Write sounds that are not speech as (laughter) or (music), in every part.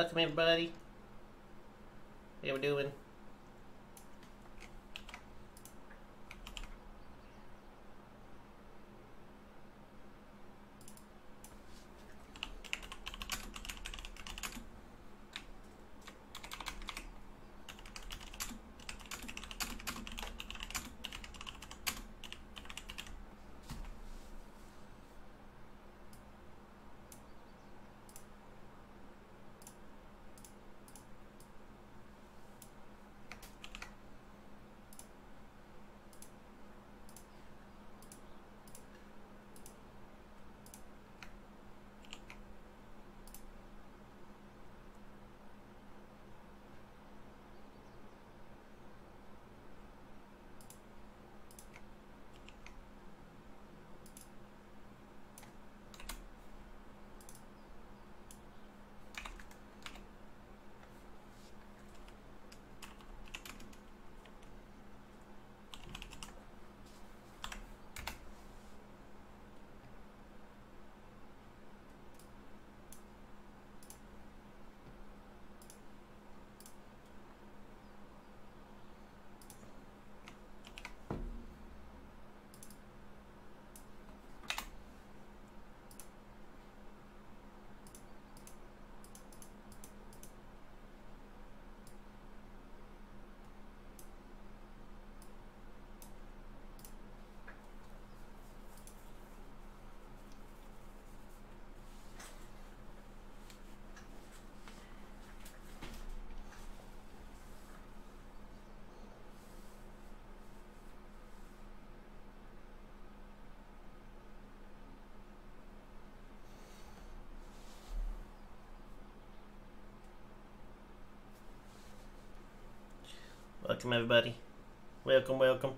Welcome everybody. How we doing? Welcome everybody. Welcome, welcome.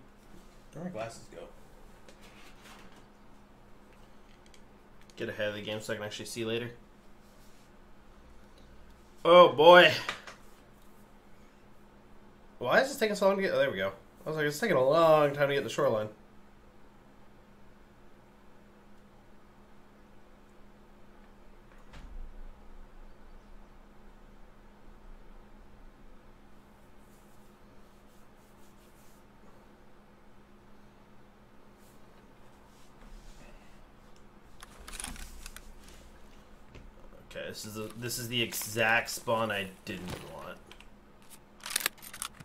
Where my glasses go? Get ahead of the game so I can actually see later. Oh boy. Why is this taking so long to get? Oh, there we go. I was like, it's taking a long time to get the shoreline. Okay, this is the this is the exact spawn I didn't want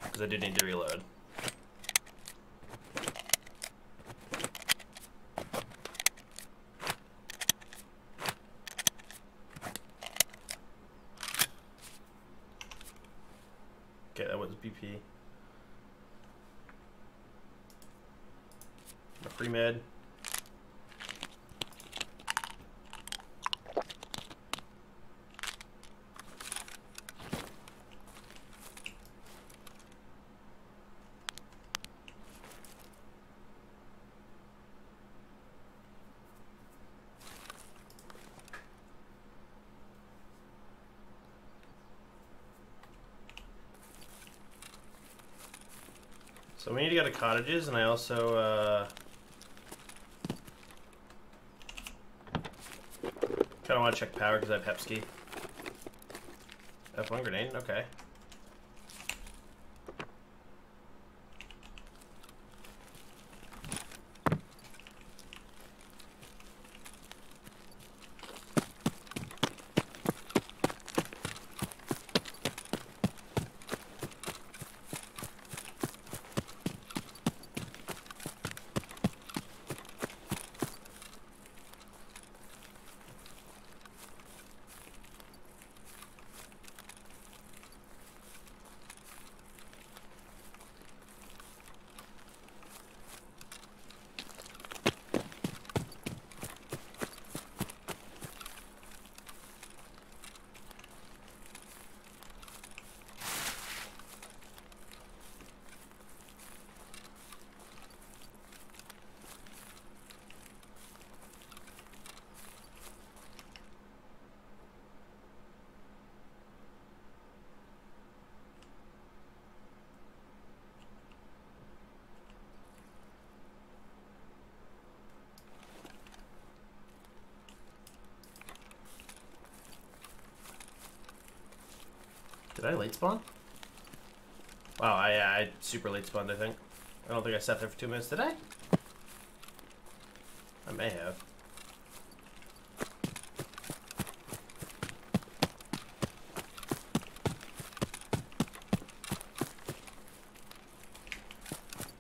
because I did need to reload. Okay, that was BP. A pre med. So we need to go to cottages, and I also uh, kind of want to check power because I have Hepski. F1 grenade, okay. Super late spawned, I think. I don't think I sat there for two minutes, did I? I may have.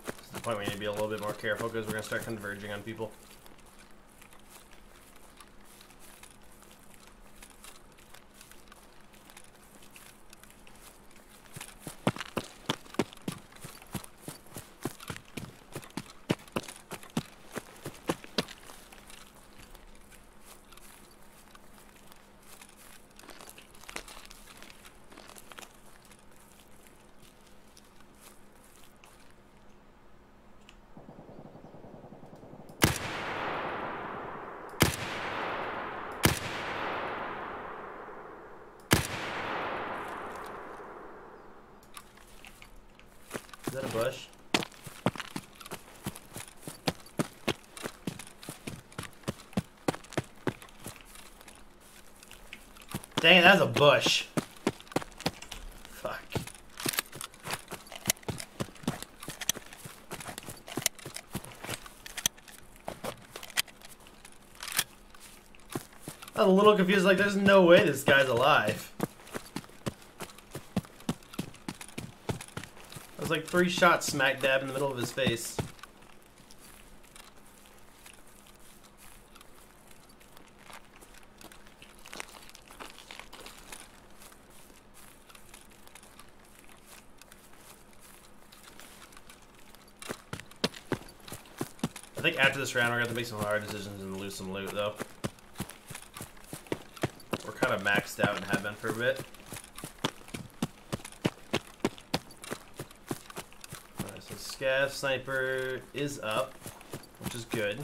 This is the point we need to be a little bit more careful because we're going to start converging on people. Is that a bush? Dang, that's a bush. Fuck. I'm a little confused, like, there's no way this guy's alive. That was like three shots smack dab in the middle of his face. I think after this round, we're gonna have to make some hard decisions and lose some loot, though. We're kind of maxed out and have been for a bit. Alright, so Scav Sniper is up, which is good.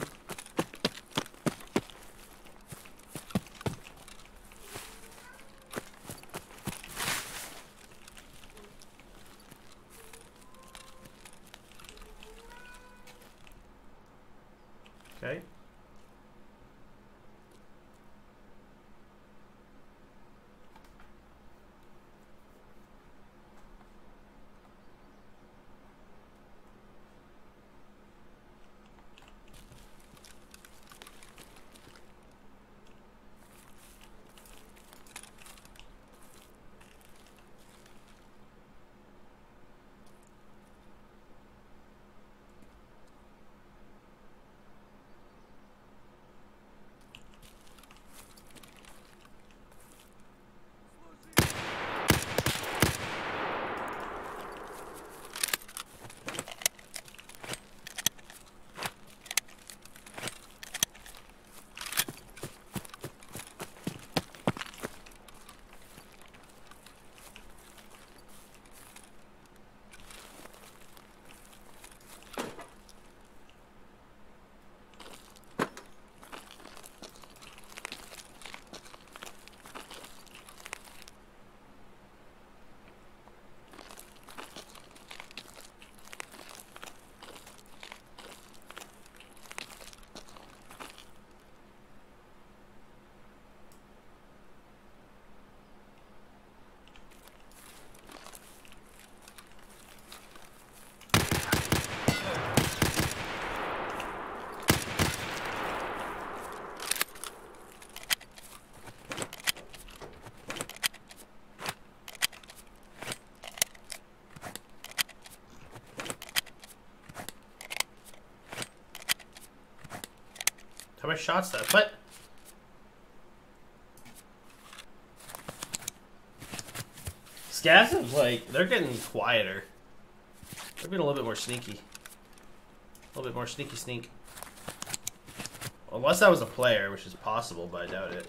Many shots that? but... Scavs like, they're getting quieter. They're being a little bit more sneaky. A little bit more sneaky sneak. Unless that was a player, which is possible, but I doubt it.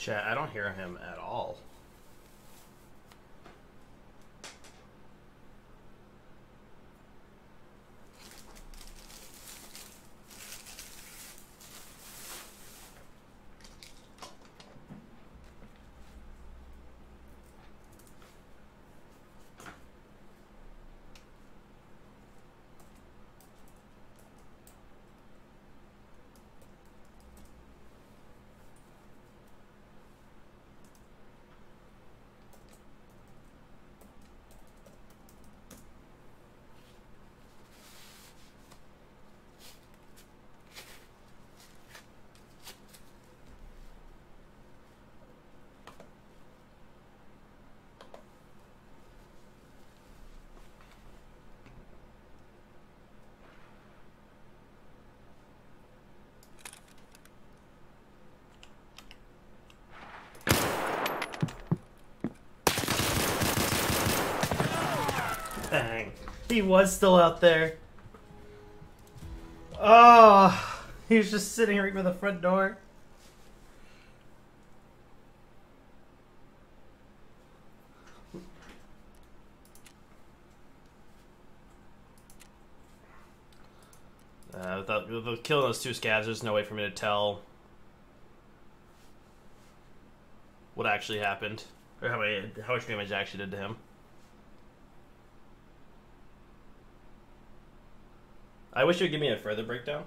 Chat, I don't hear him at all. Dang. He was still out there. Oh, he was just sitting right by the front door. Uh, without, without killing those two Scavs, there's no way for me to tell what actually happened or how, many, how much damage I actually did to him. I wish you would give me a further breakdown.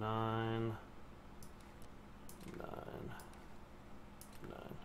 Nine. Nine. Nine.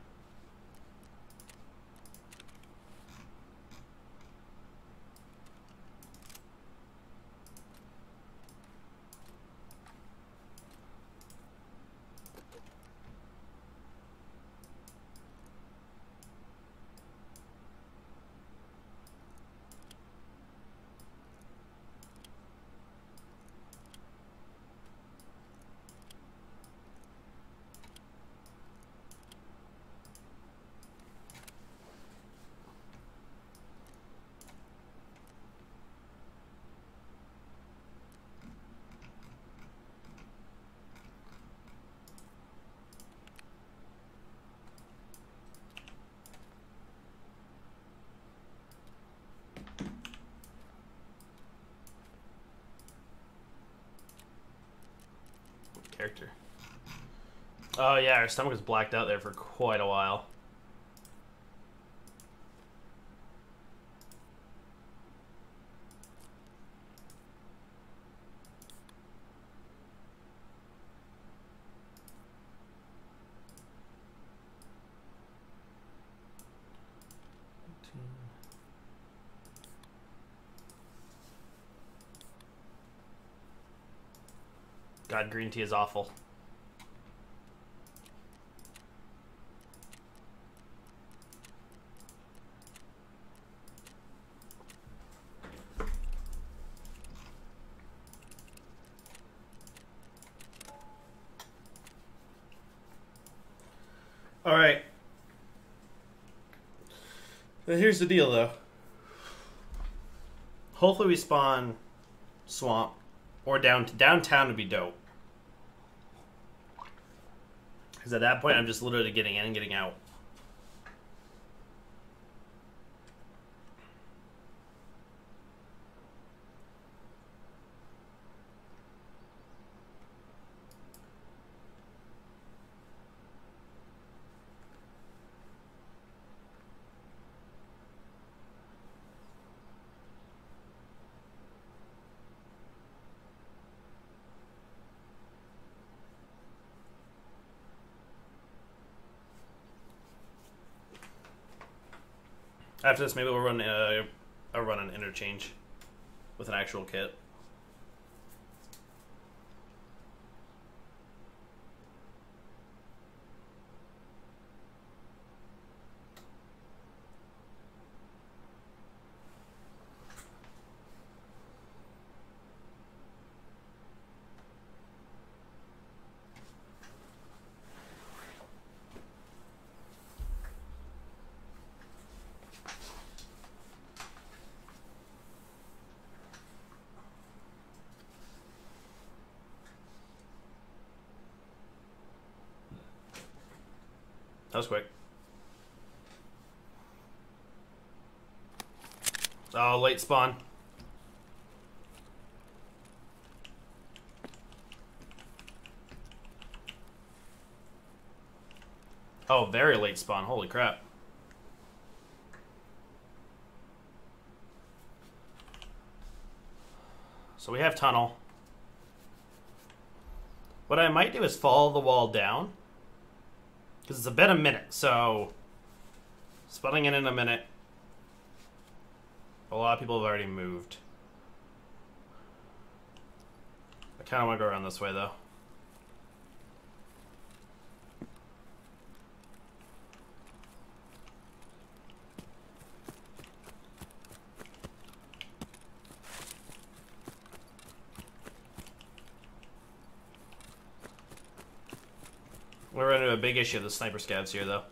Character. Oh yeah, her stomach was blacked out there for quite a while. Green tea is awful. All right. Here's the deal, though. Hopefully, we spawn swamp or down to downtown would be dope. Because at that point, I'm just literally getting in and getting out. After this, maybe we'll run uh, a run an interchange with an actual kit. That was quick. Oh, late spawn. Oh, very late spawn. Holy crap. So we have tunnel. What I might do is follow the wall down. Because it's been a minute, so... Spawning in in a minute. A lot of people have already moved. I kind of want to go around this way, though. We're into a big issue of the sniper scavs here, though.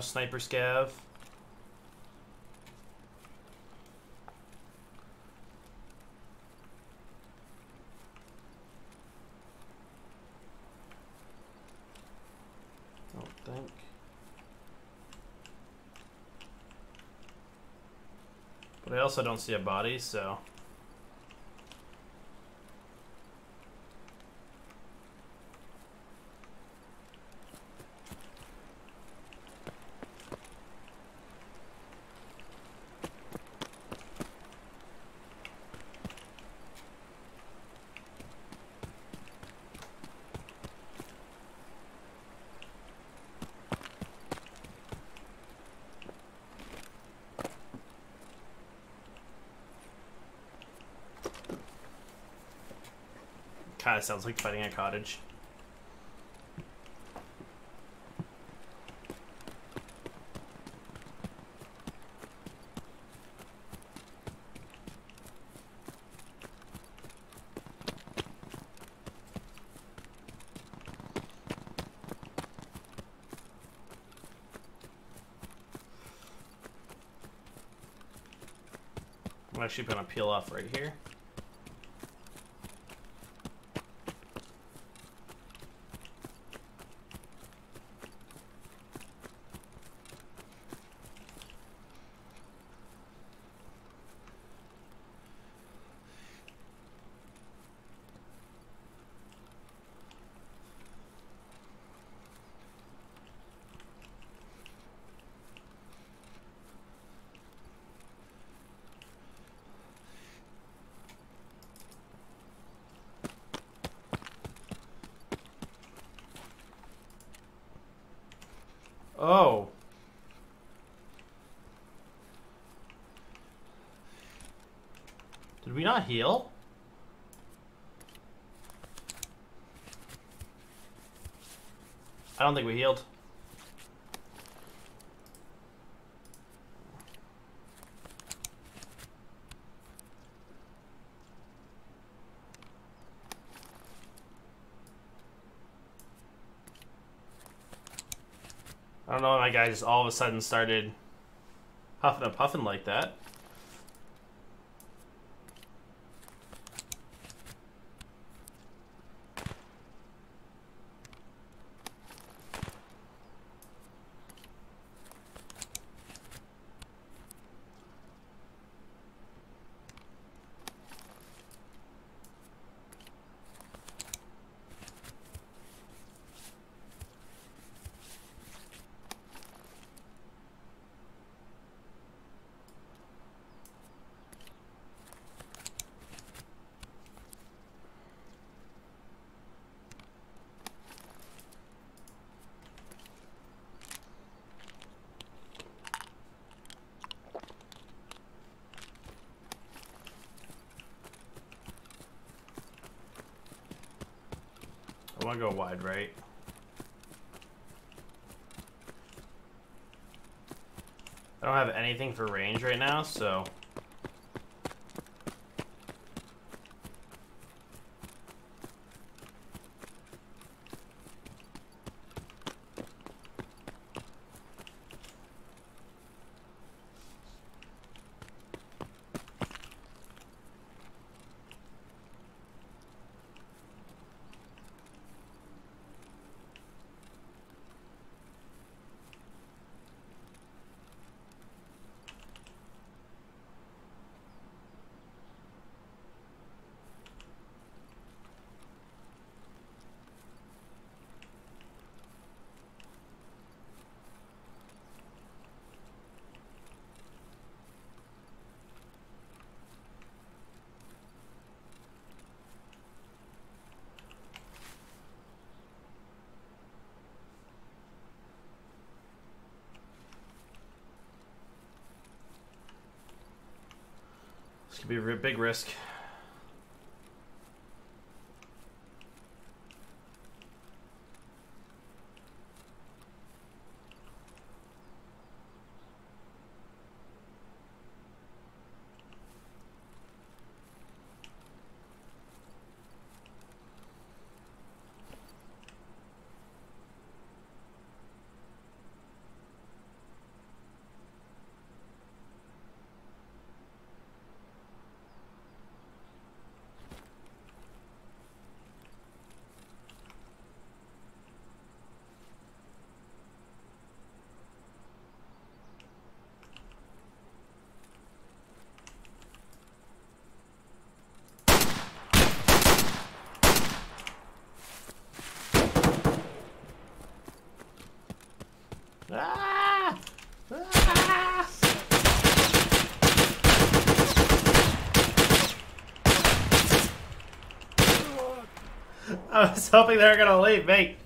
Sniper scav. Don't think. But I also don't see a body, so. Kind of sounds like fighting a cottage. I'm actually gonna peel off right here. Oh. Did we not heal? I don't think we healed. I don't know why my guy just all of a sudden started huffing and puffing like that. Go wide right. I don't have anything for range right now, so... be a big risk. Ah! Ah! I was hoping they were gonna leave me.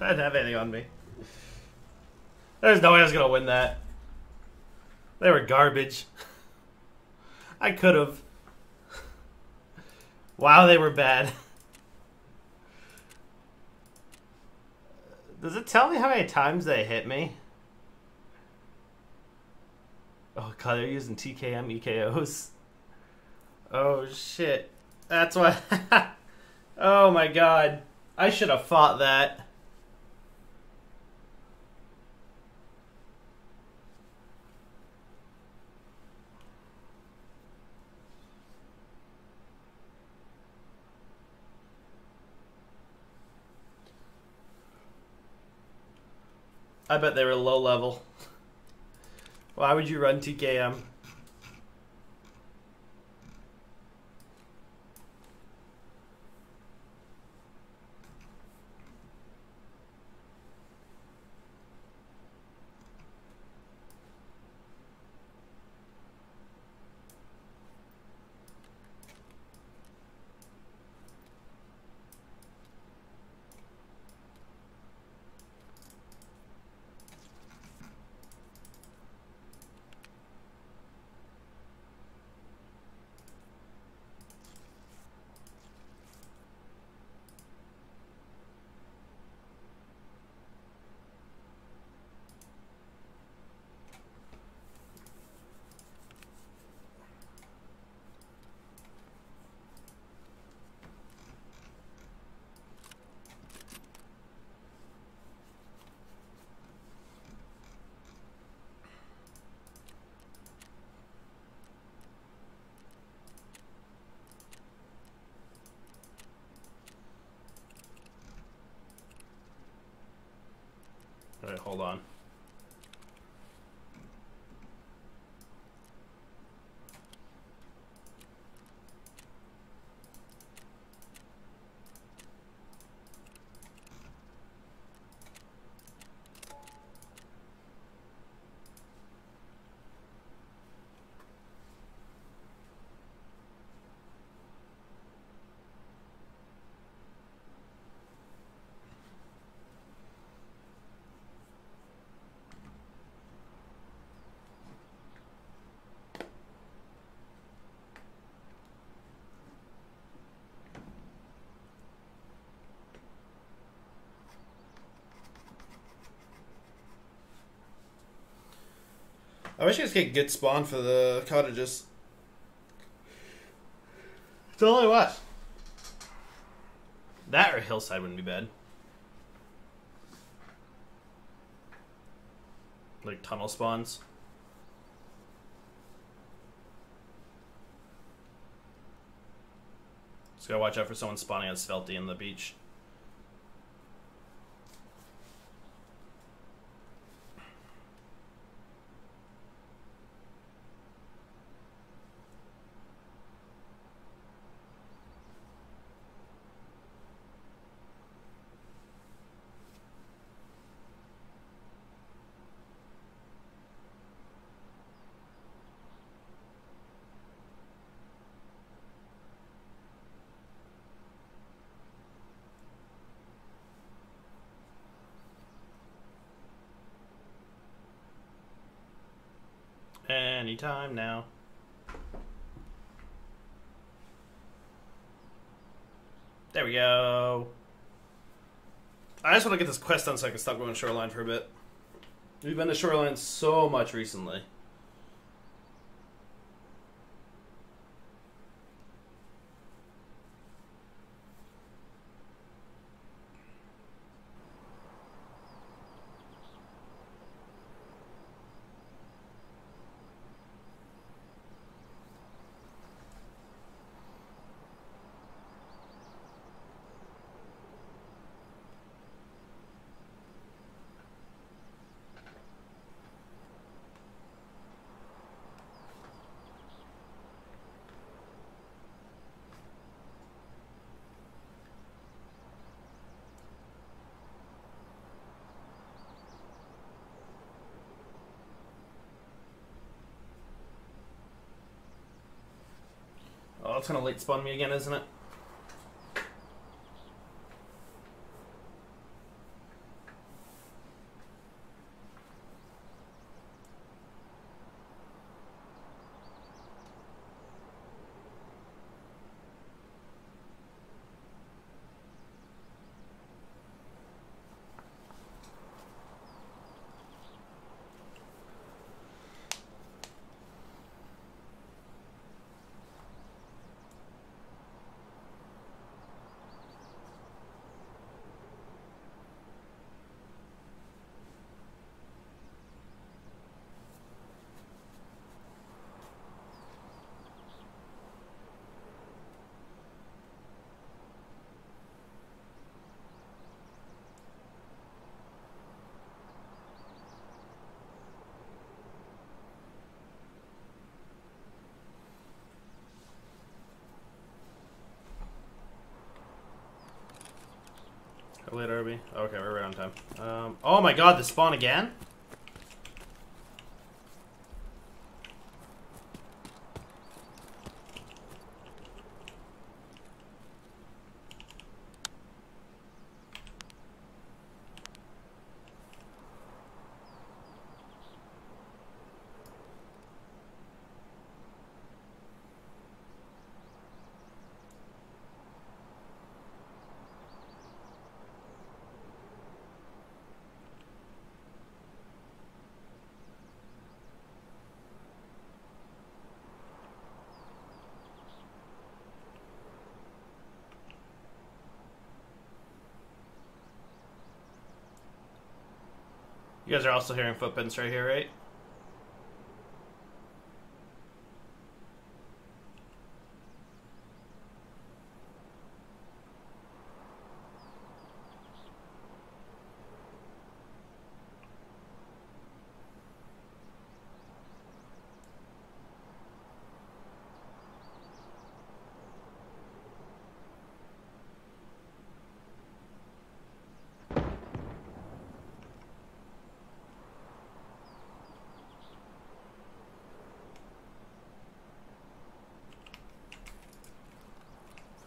I didn't have anything on me. There's no way I was gonna win that. They were garbage. I could have. Wow, they were bad. Does it tell me how many times they hit me? Oh god, they're using TKM EKOs. Oh shit. That's why. (laughs) oh my god. I should have fought that. I bet they were low level. (laughs) Why would you run TKM? I wish guys could get spawn for the cottages. It's only what? That or hillside wouldn't be bad. Like tunnel spawns. Just gotta watch out for someone spawning on Svelte in the beach. Anytime now. There we go. I just want to get this quest done so I can stop going shoreline for a bit. We've been to shoreline so much recently. It's gonna late spawn me again, isn't it? How late are we? Okay, we're right on time. Um, oh my god, the spawn again? Guys are also hearing footprints right here, right?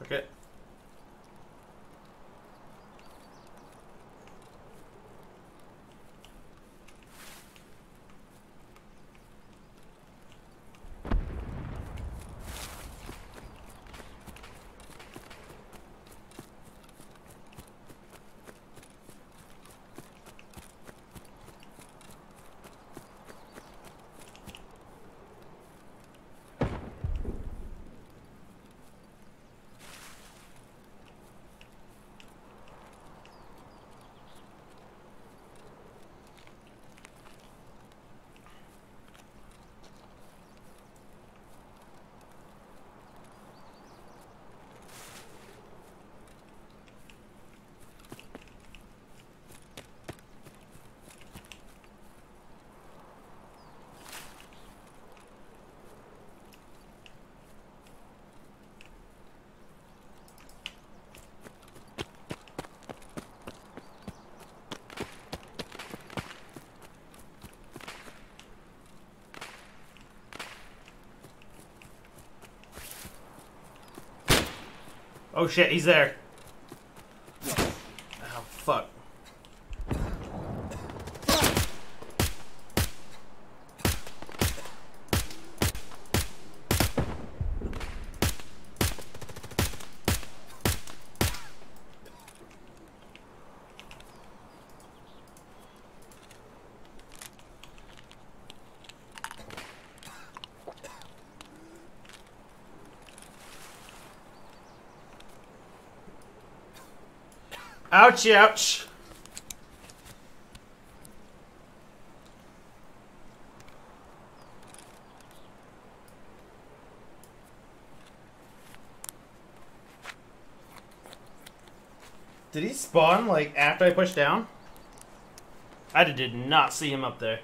Okay. Oh shit, he's there. Oh fuck. Ouch, ouch. Did he spawn, like, after I pushed down? I did not see him up there.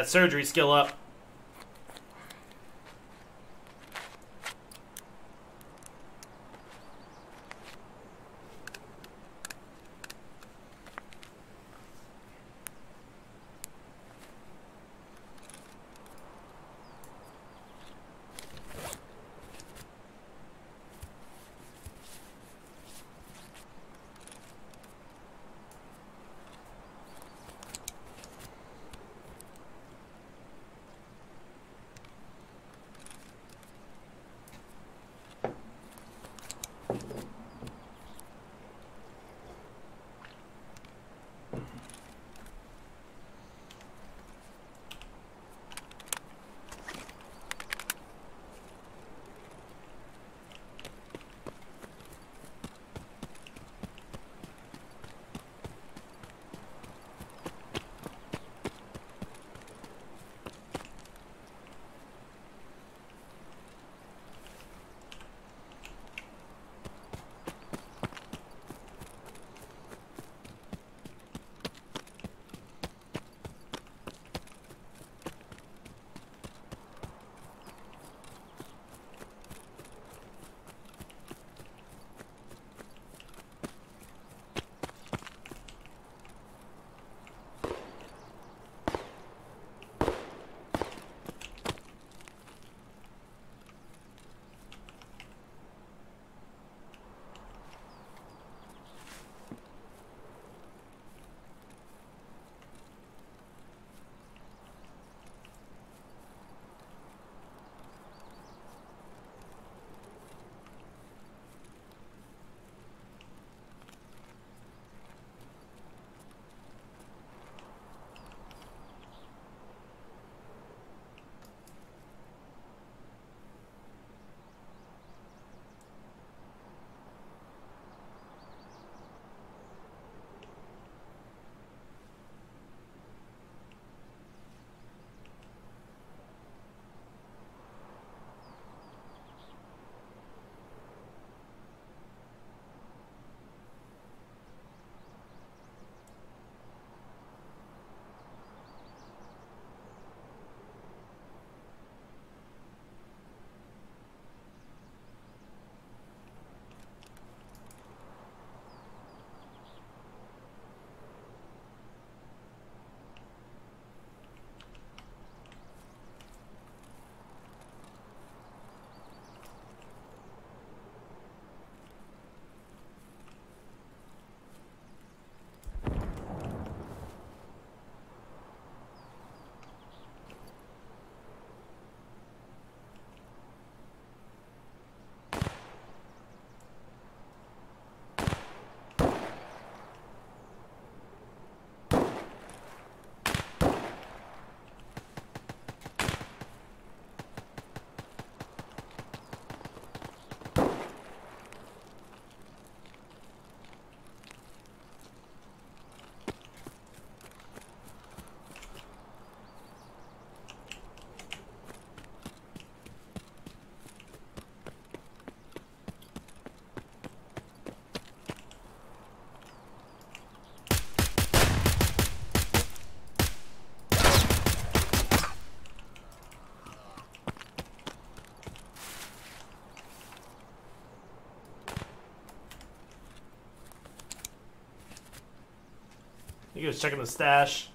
That surgery skill up. He was checking the stash.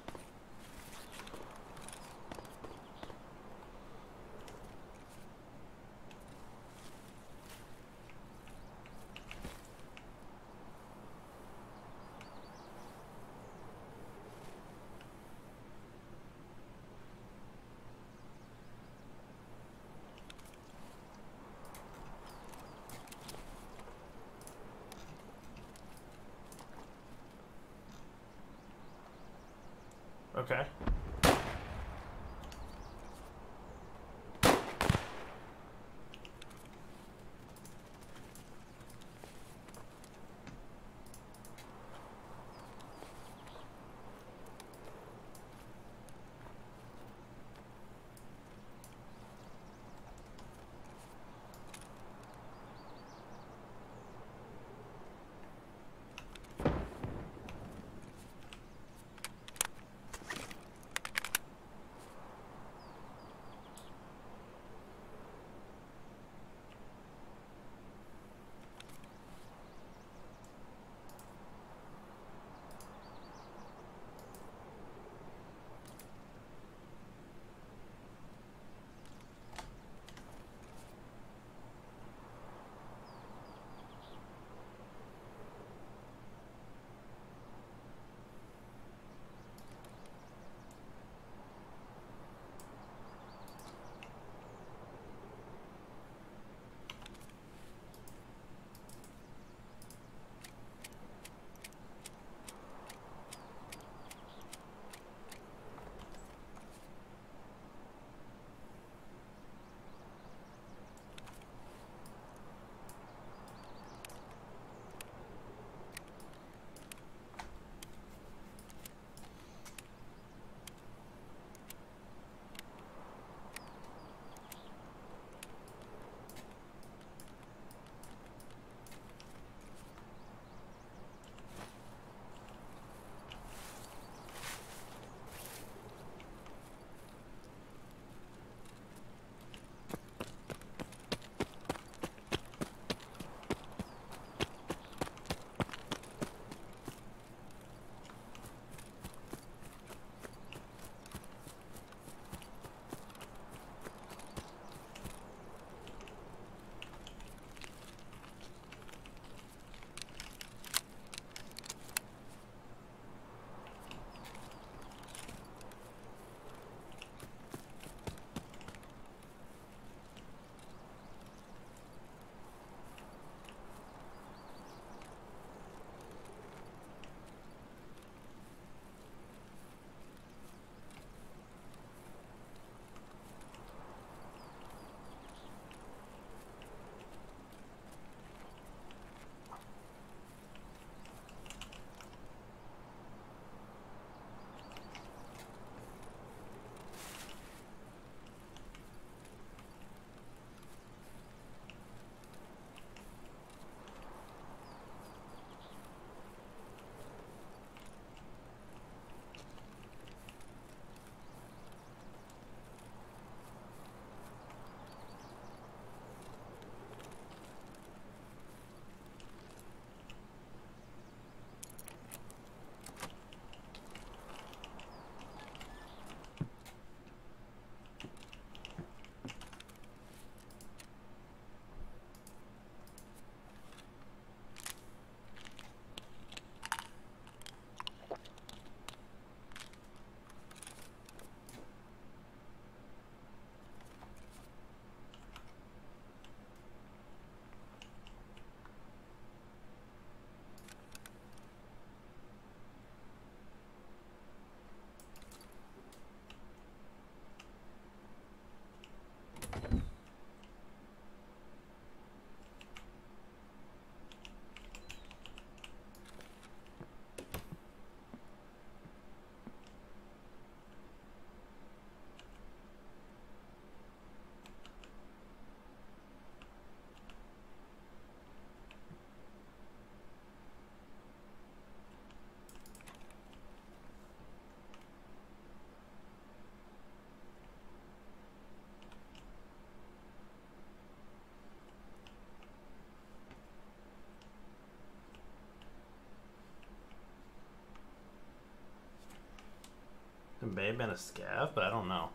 Have been a scav, but I don't know.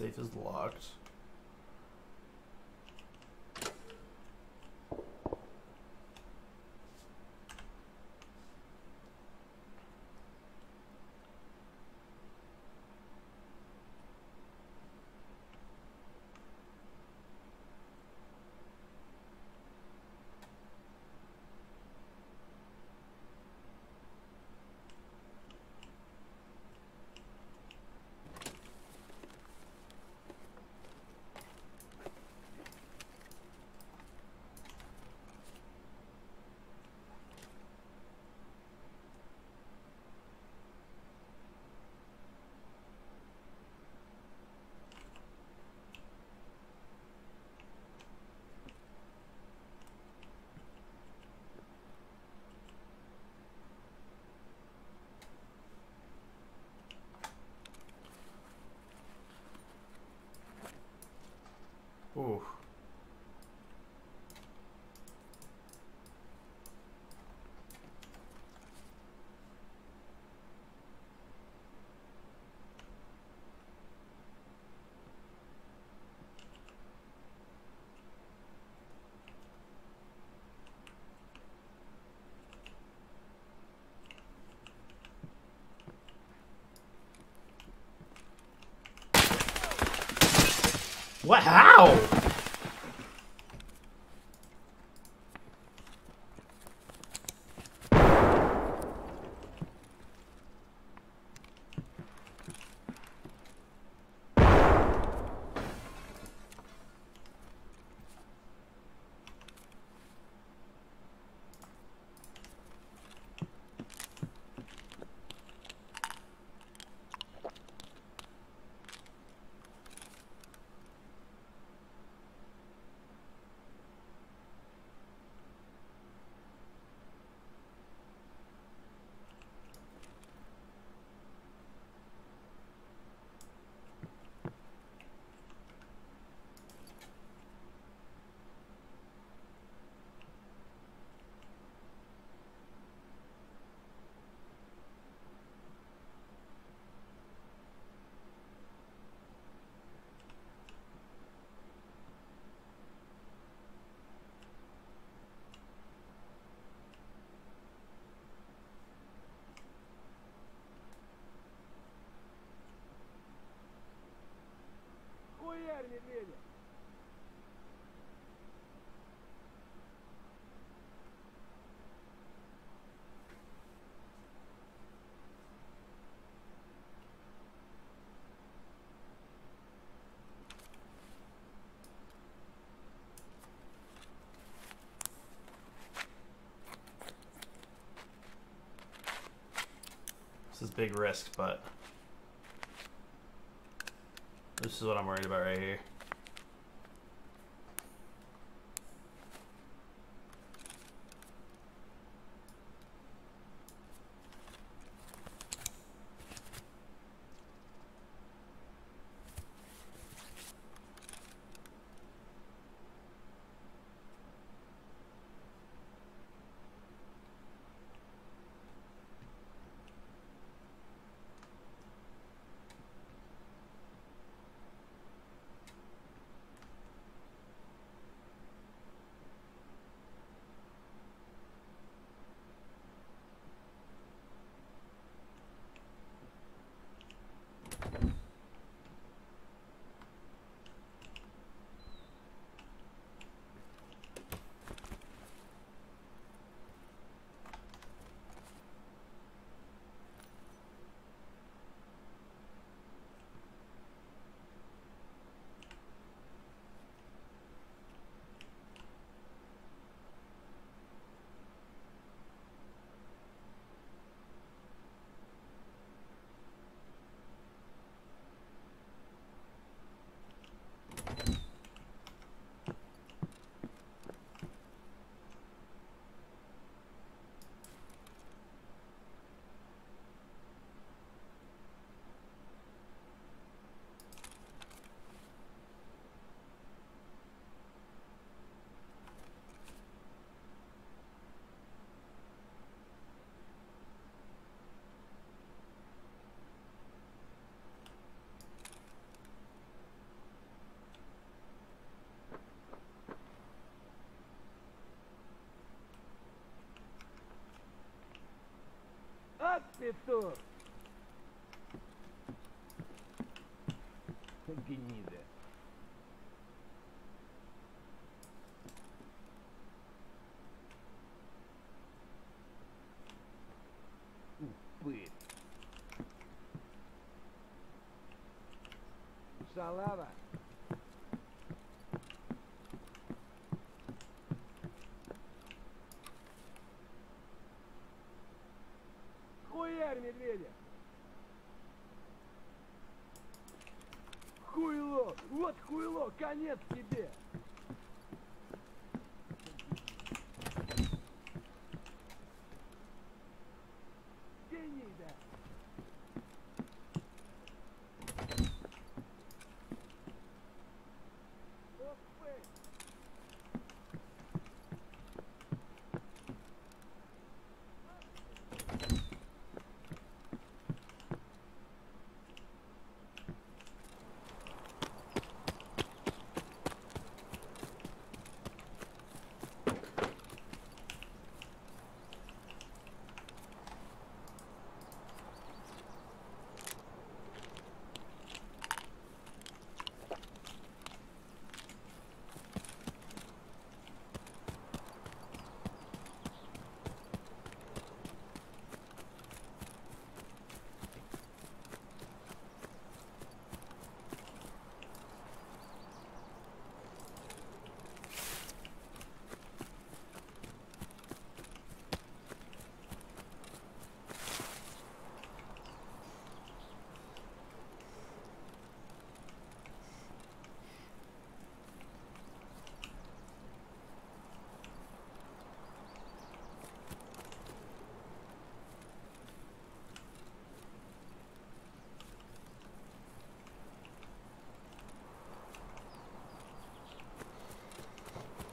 Safe is locked. What? How? Big risk, but this is what I'm worried about right here. От Конец тебе!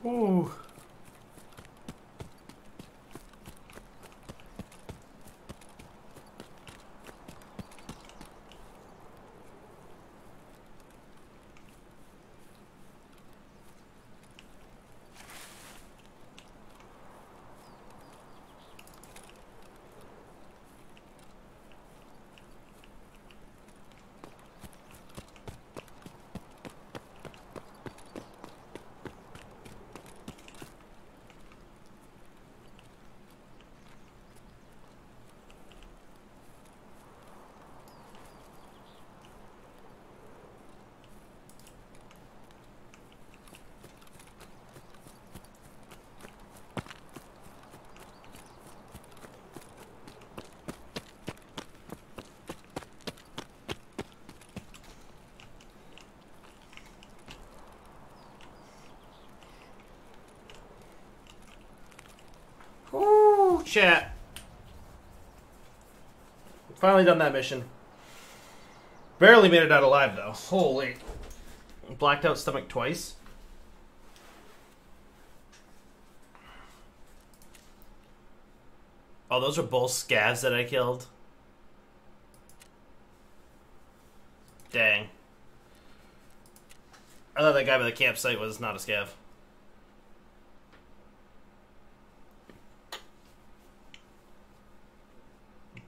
Ooh. Chat. Finally done that mission. Barely made it out alive though. Holy. Blacked out stomach twice. Oh, those are both scavs that I killed. Dang. I thought that guy by the campsite was not a scav.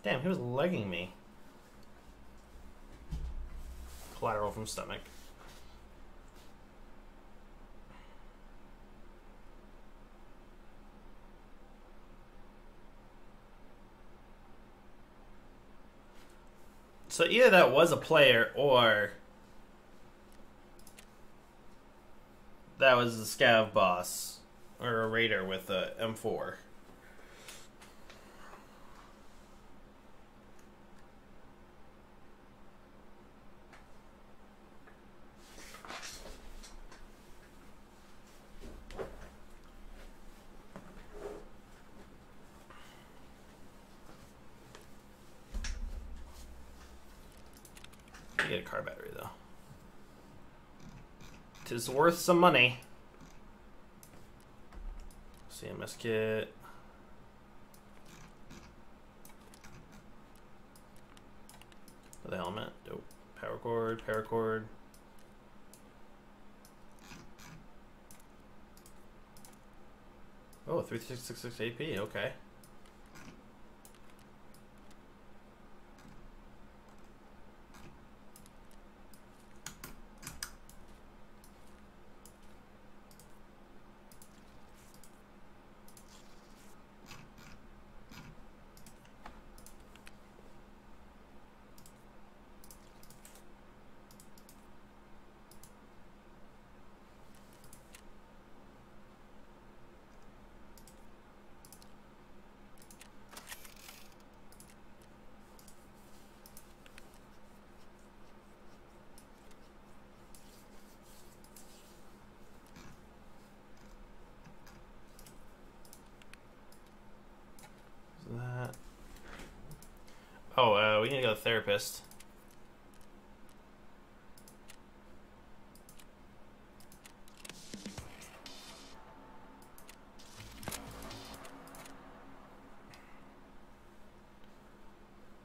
Damn, he was legging me. Collateral from stomach. So either that was a player or that was a scav boss or a raider with a M4. Get a car battery though. Tis worth some money. CMS kit. The helmet. Dope. Power cord. Paracord. Oh, 3666 AP. Okay. That. Oh, uh, we need to go to the therapist.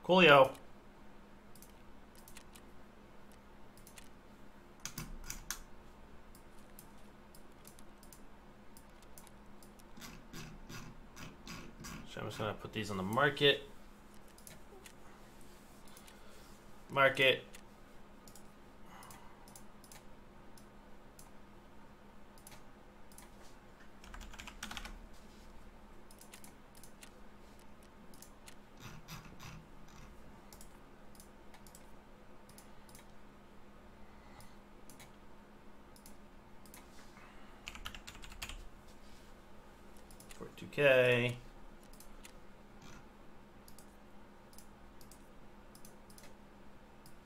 Coolio. So I'm just gonna put these on the market. Market. Forty-two K.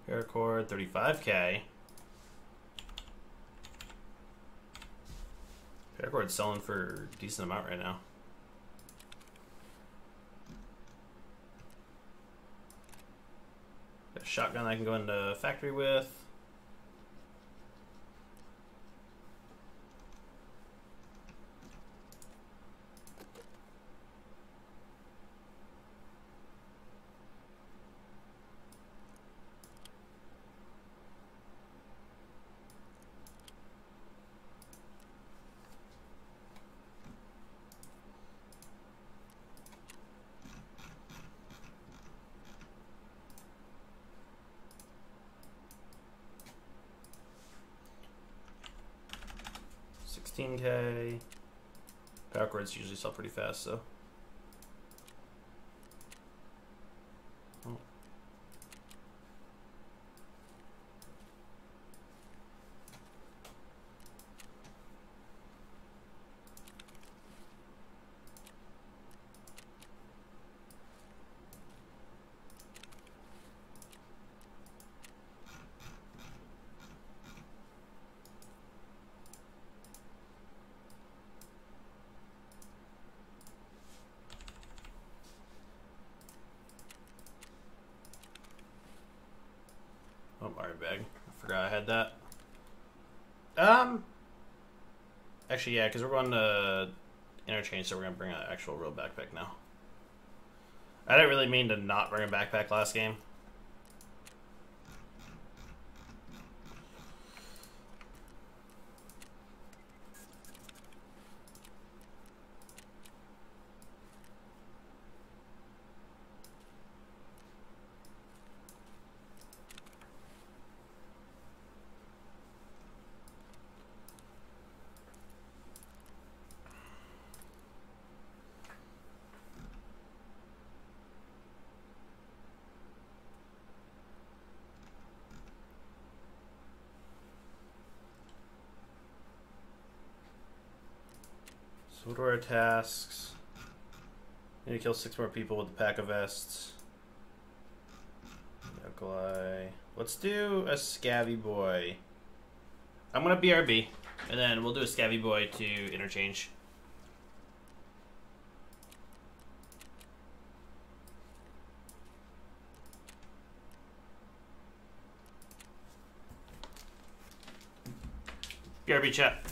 Paracord, 35k. Paracord's selling for a decent amount right now. Got a shotgun I can go into factory with. 16k. Power cords usually sell pretty fast, so. Oh. Oh, Mario bag. I forgot I had that. Um. Actually, yeah, because we're going to interchange, so we're going to bring an actual real backpack now. I didn't really mean to not bring a backpack last game. Are tasks? Need to kill six more people with the PACA vests. Alkali. Let's do a scabby boy. I'm gonna BRB, and then we'll do a scabby boy to interchange. BRB chat.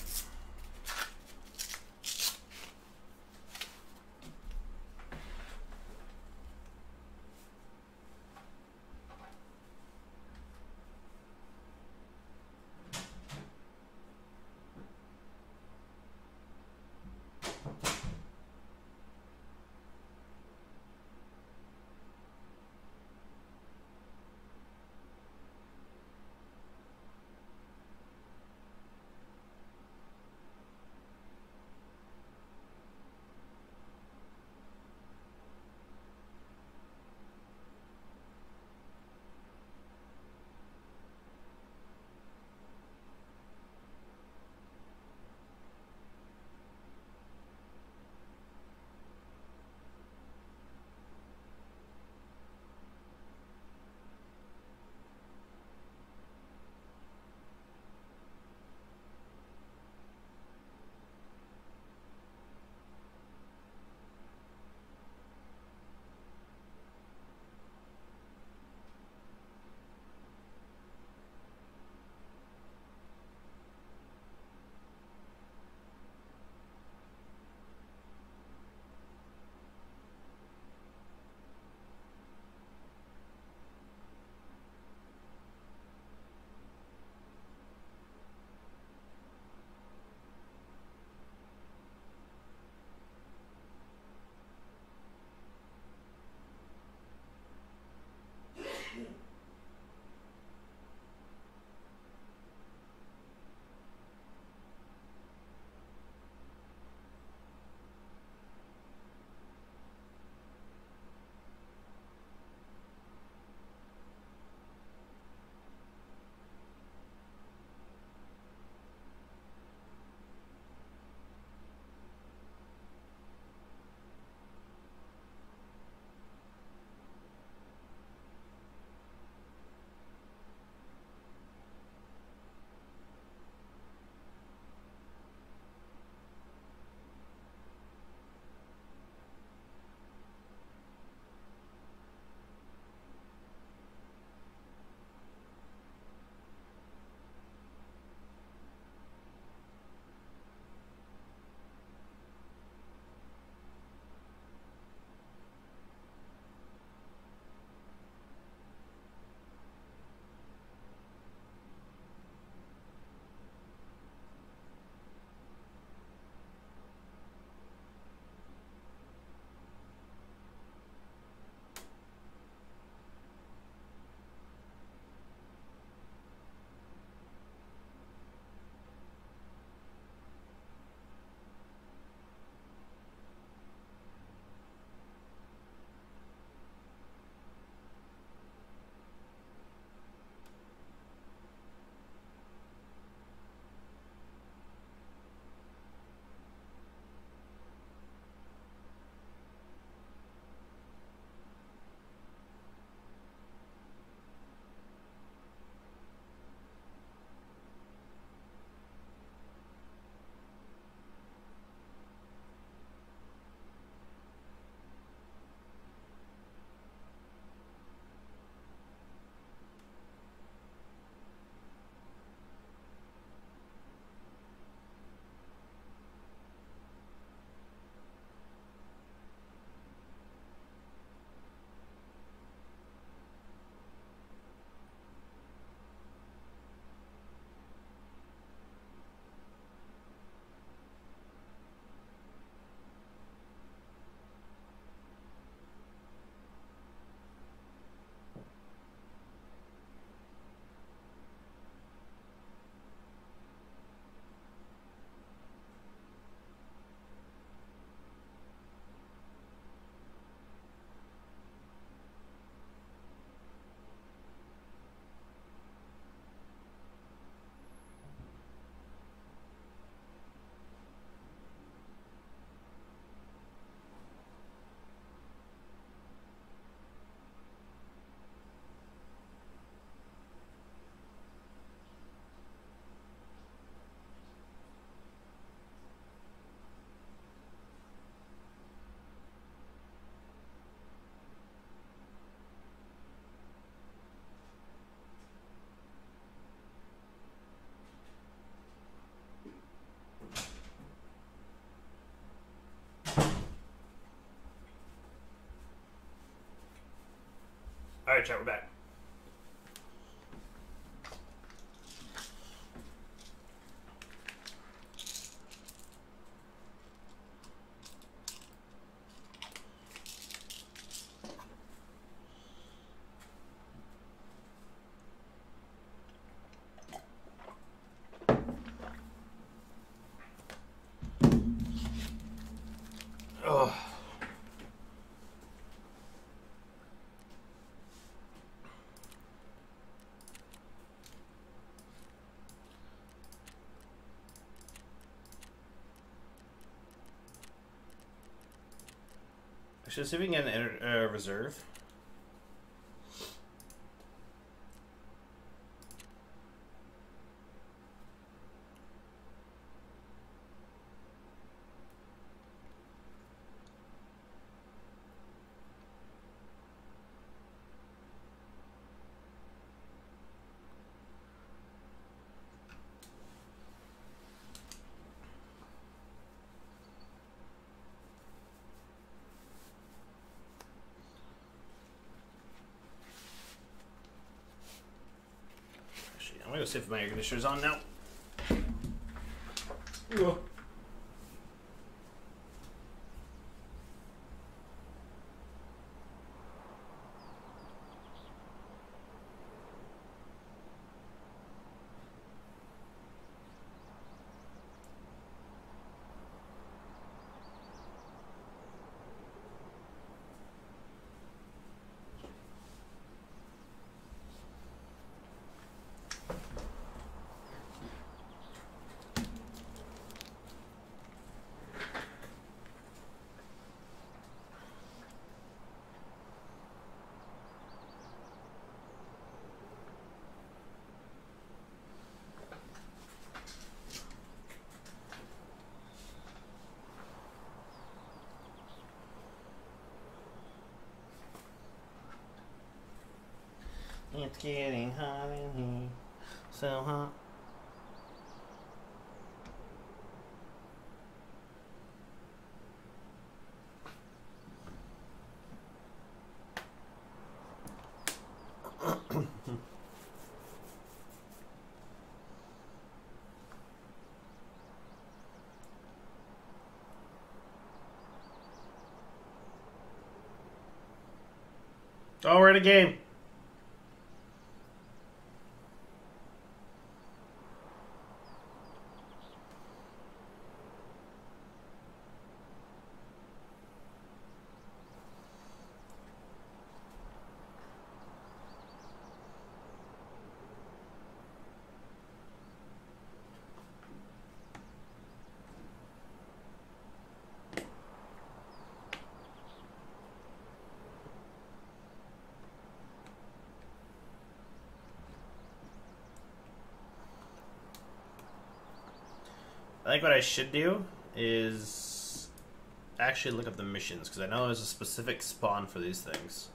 Chat. We're back. Actually, see if we can get an inter- uh, reserve. My air conditioner's on now. It's getting hot in here. So hot. A game. Think what I should do is actually look up the missions because I know there's a specific spawn for these things.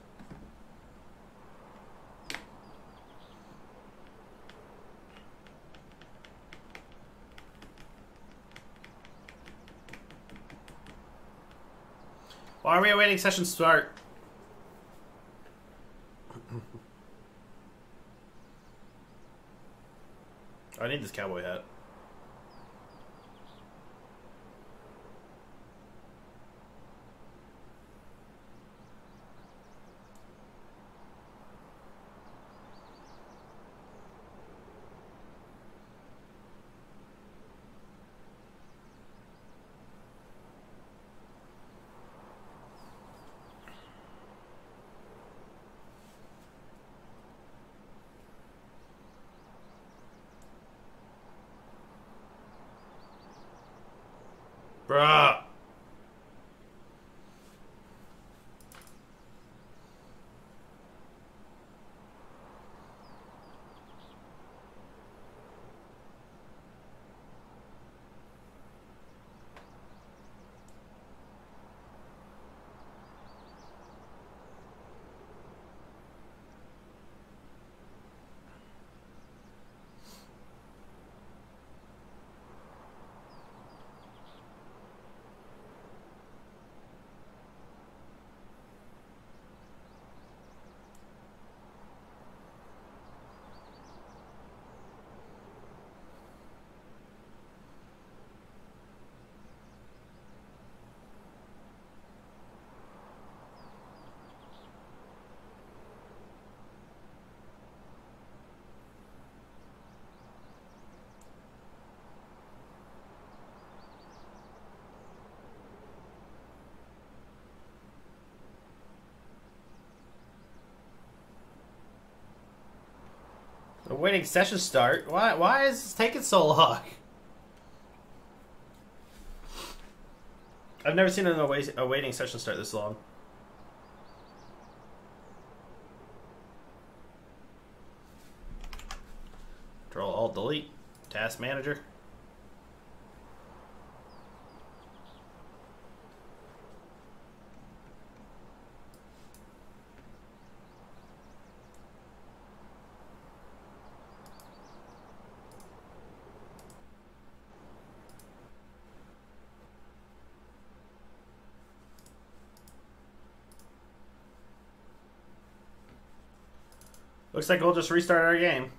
Why are we awaiting session start? (laughs) I need this cowboy hat. Awaiting session start. Why? Why is this taking so long? I've never seen an await- awaiting session start this long. Control Alt Delete. Task Manager. Looks like we'll just restart our game.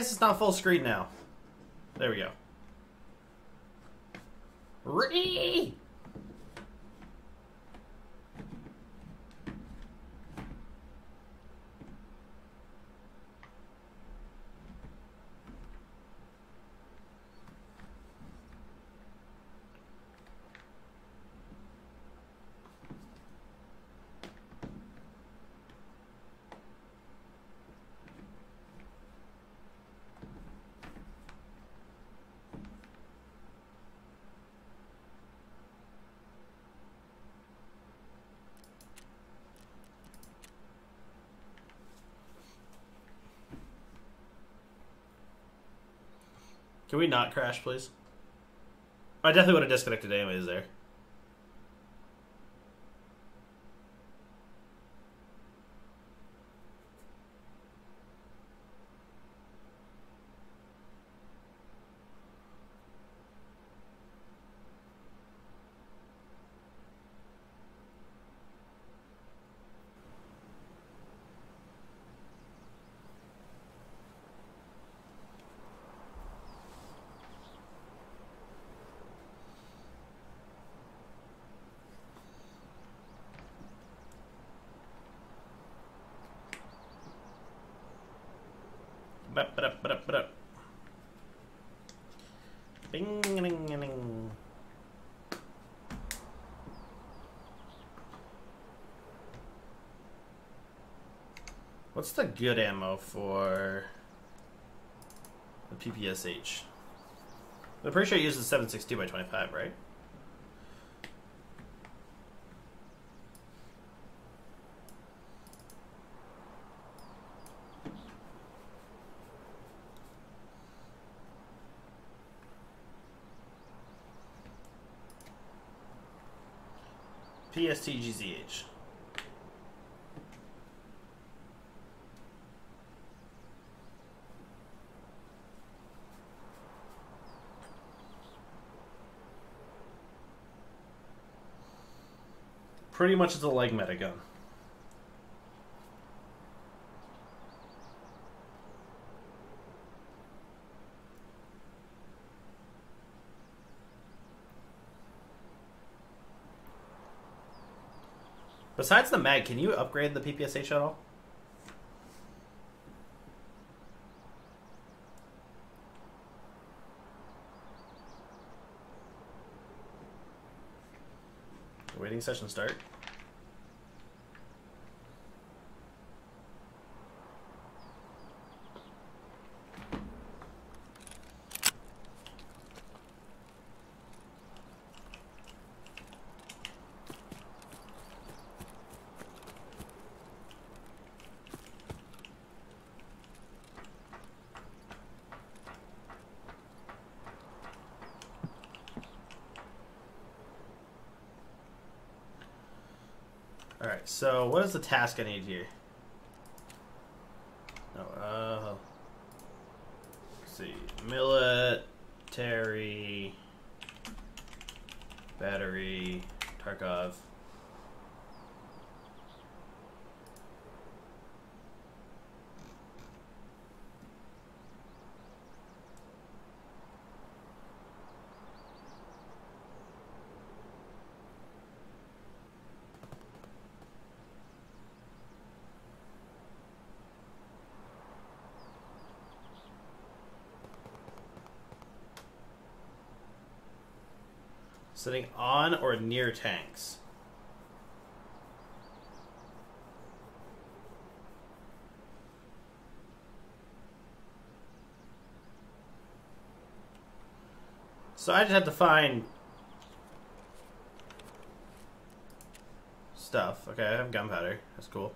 This not full screen now? There we go. Ree! Can we not crash, please? I definitely would have disconnected anyways there. What's the good ammo for the PPSH? I'm pretty sure it uses 762 by 25, right? PSTGZH. Pretty much it's a leg meta gun. Besides the mag, can you upgrade the PPSH at all? Waiting session start. Alright, so what is the task I need here? Oh, uh, let's see. Military Battery, Tarkov. Sitting on or near tanks. So I just have to find stuff. Okay, I have gunpowder. That's cool.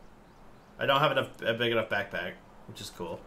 I don't have enough a big enough backpack, which is cool.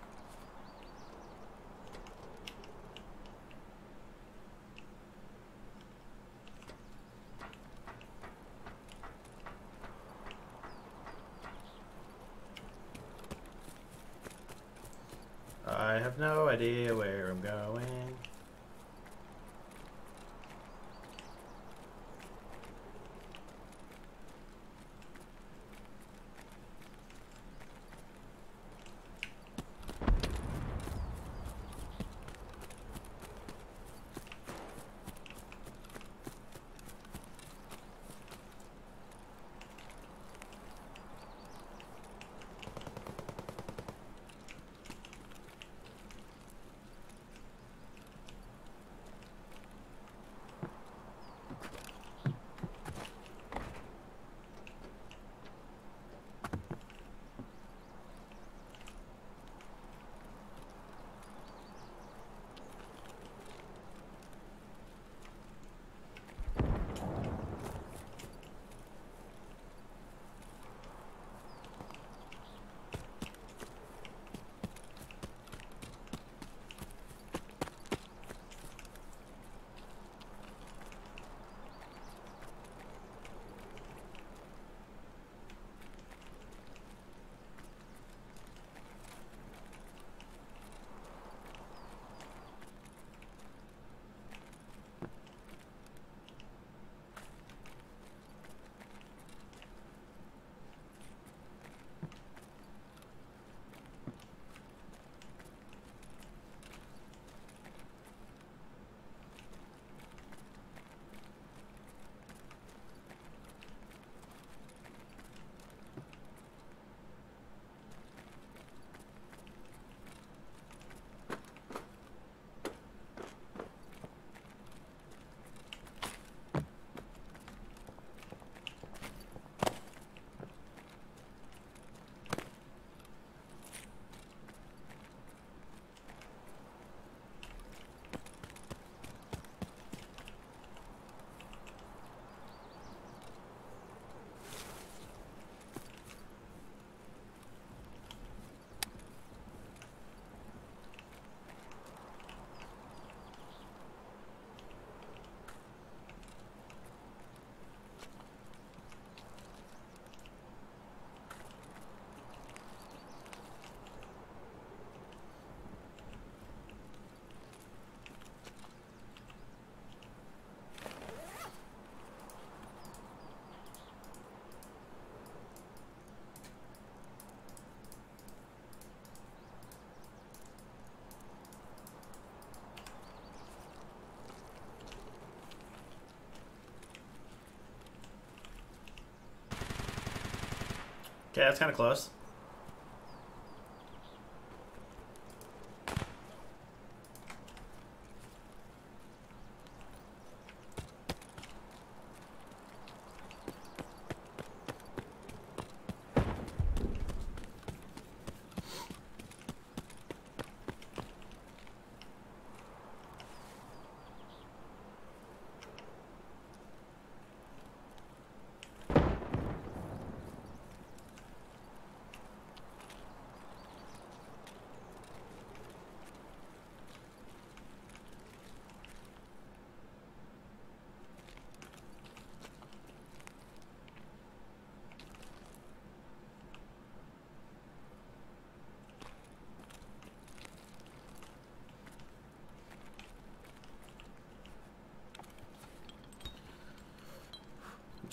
Okay, that's kind of close.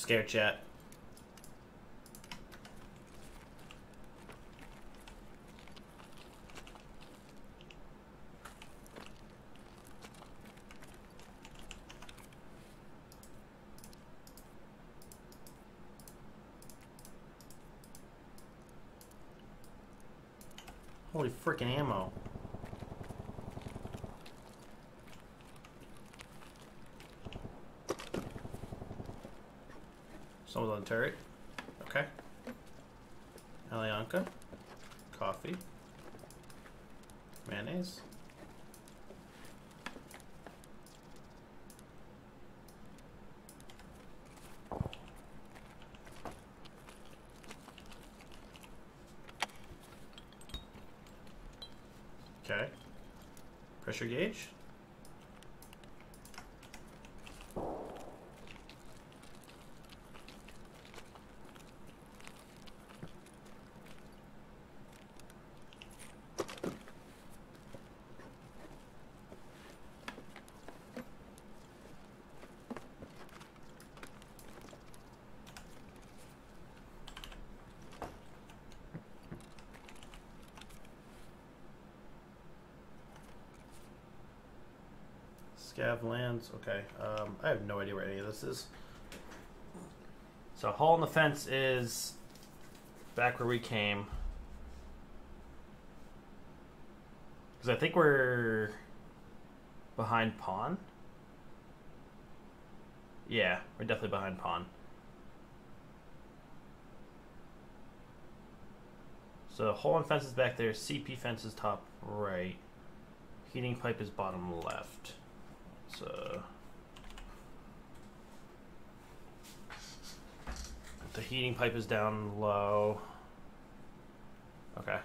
Scared, chat. Holy freaking ammo. On turret. Okay. Alyonka. Coffee. Mayonnaise. Okay. Pressure gauge. Scav lands. Okay. Um, I have no idea where any of this is. So hole in the fence is back where we came. Because I think we're behind pawn. Yeah, we're definitely behind pawn. So hole in fence is back there. CP fence is top right. Heating pipe is bottom left. So uh, the heating pipe is down low. Okay.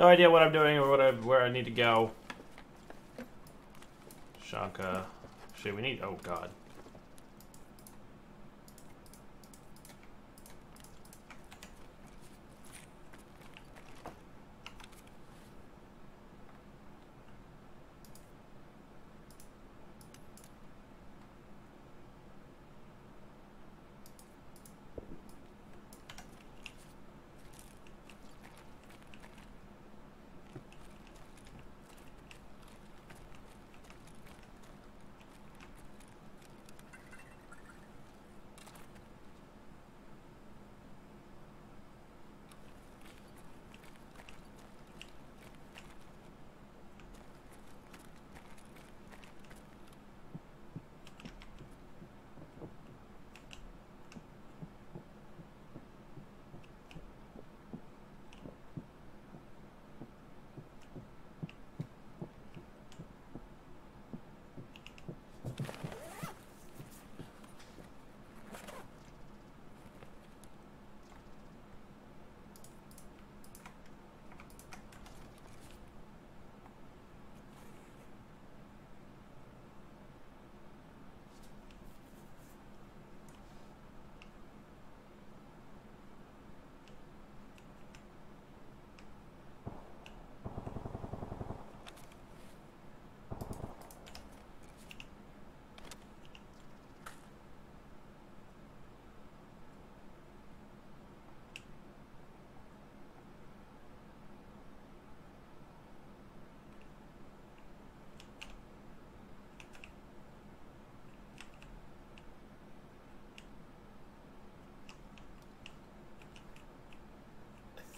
No idea what I'm doing or what I, where I need to go. Shanka. Shit, we need. Oh, God.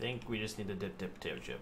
I we just need to dip, dip, dip, dip.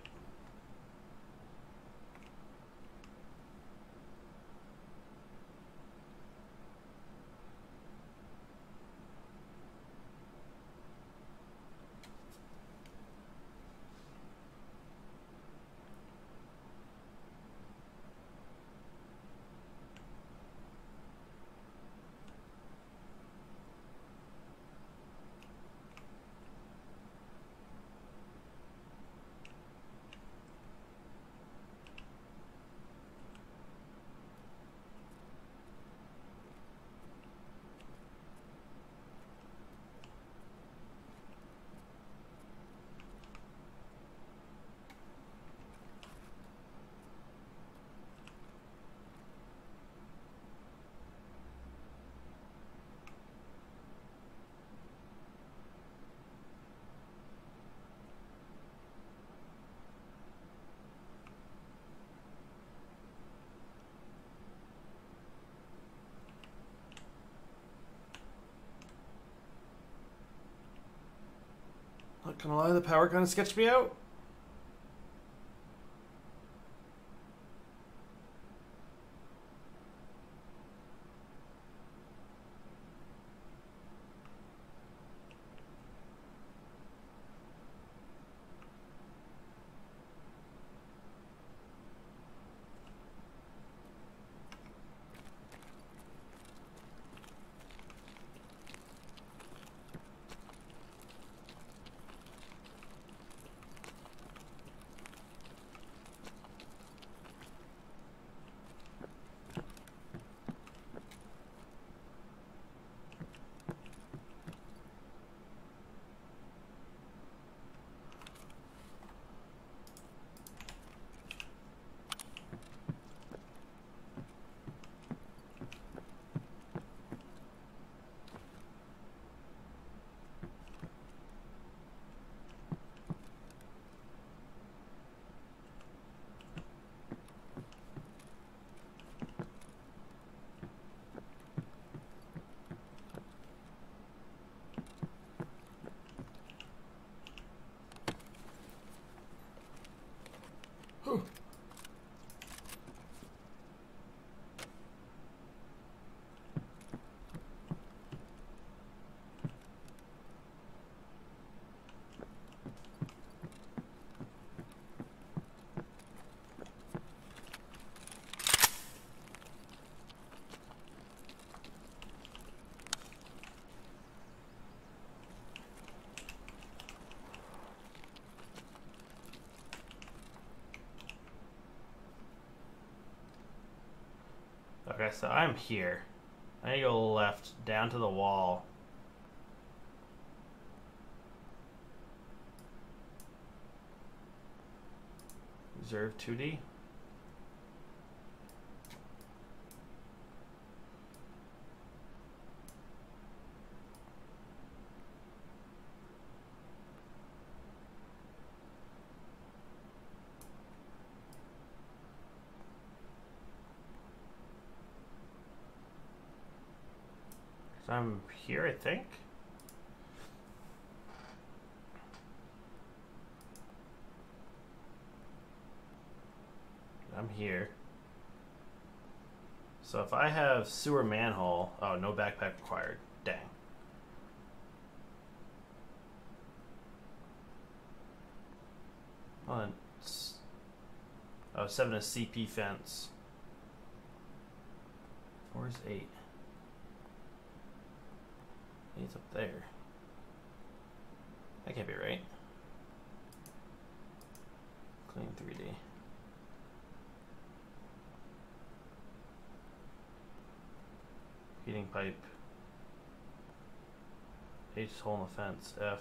Gonna lie, the power kind of sketched me out. So I'm here. I need to go left, down to the wall. Reserve 2D. So I'm here, I think. Here. So if I have sewer manhole, oh, no backpack required. Dang. Well, oh, seven is CP fence. Four is eight. He's up there. That can't be right. Clean 3D. Heating pipe. H hole in the fence. F.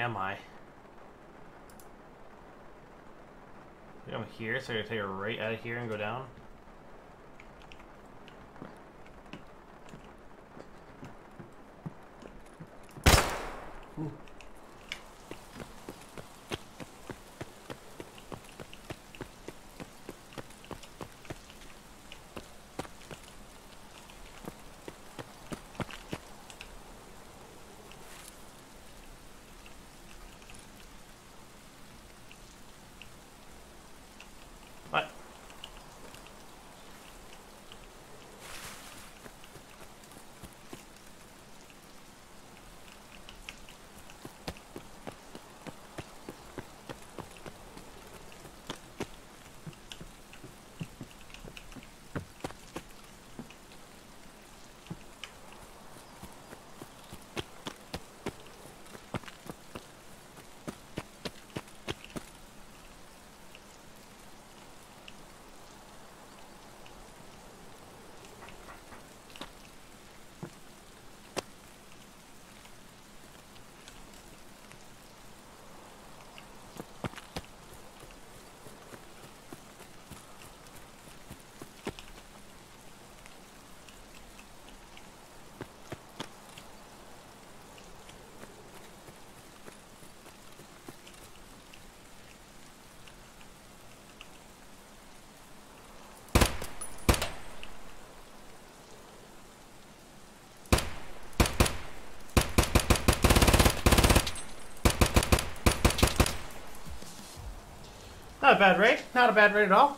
am I? I'm here, so I gotta take a right out of here and go down. What? Not a bad raid. Not a bad raid at all.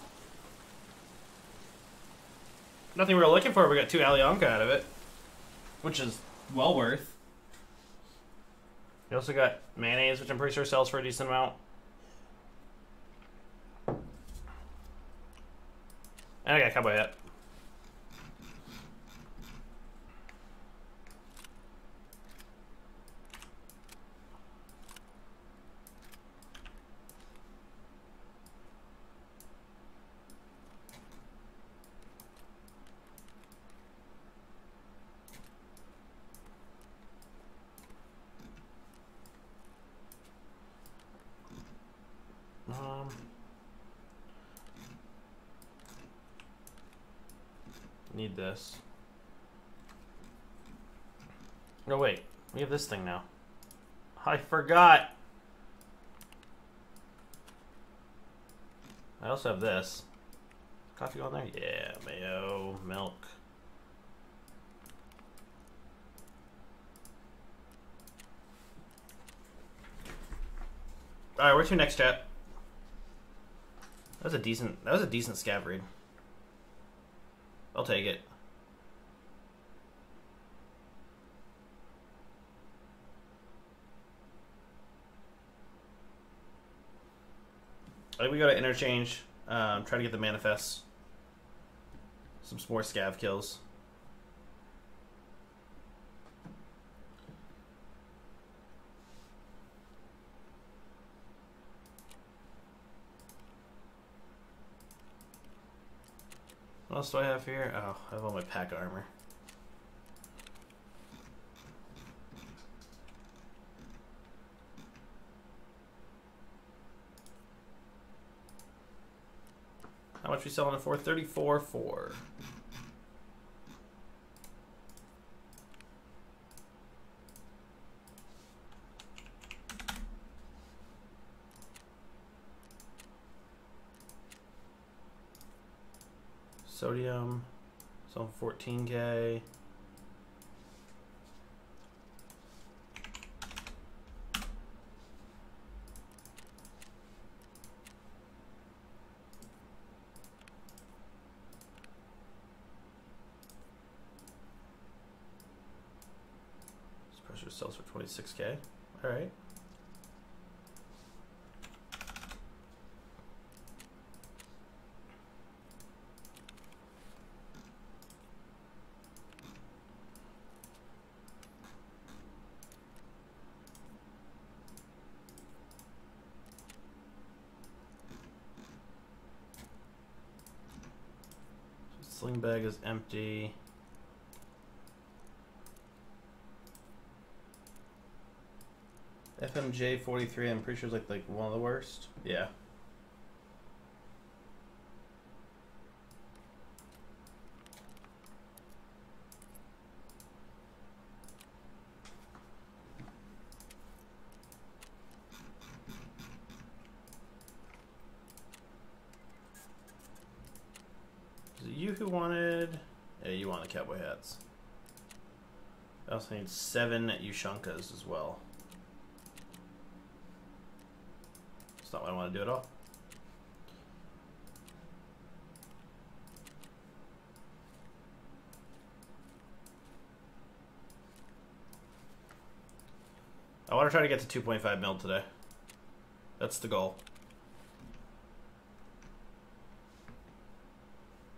Nothing we were looking for. We got two Alyonka out of it, which is well worth. We also got mayonnaise, which I'm pretty sure sells for a decent amount. And I got cowboy hat. Um, need this. No, wait. We have this thing now. I forgot. I also have this. Coffee on there? Yeah, mayo, milk. Alright, where to next chat? That was a decent that was a decent scav read. I'll take it. I think we gotta interchange. Um, try to get the manifests. Some more scav kills. What else do I have here? Oh, I have all my PACA armor. Much we selling for? Thirty-four four. Sodium, some 14k. 6k. All right. Sling bag is empty. FMJ 43, I'm pretty sure it's like, like one of the worst. Yeah. Is it you who wanted? Yeah, you wanted cowboy hats. I also need seven Ushankas as well. It's not what I want to do at all. I want to try to get to 2.5 mil today. That's the goal.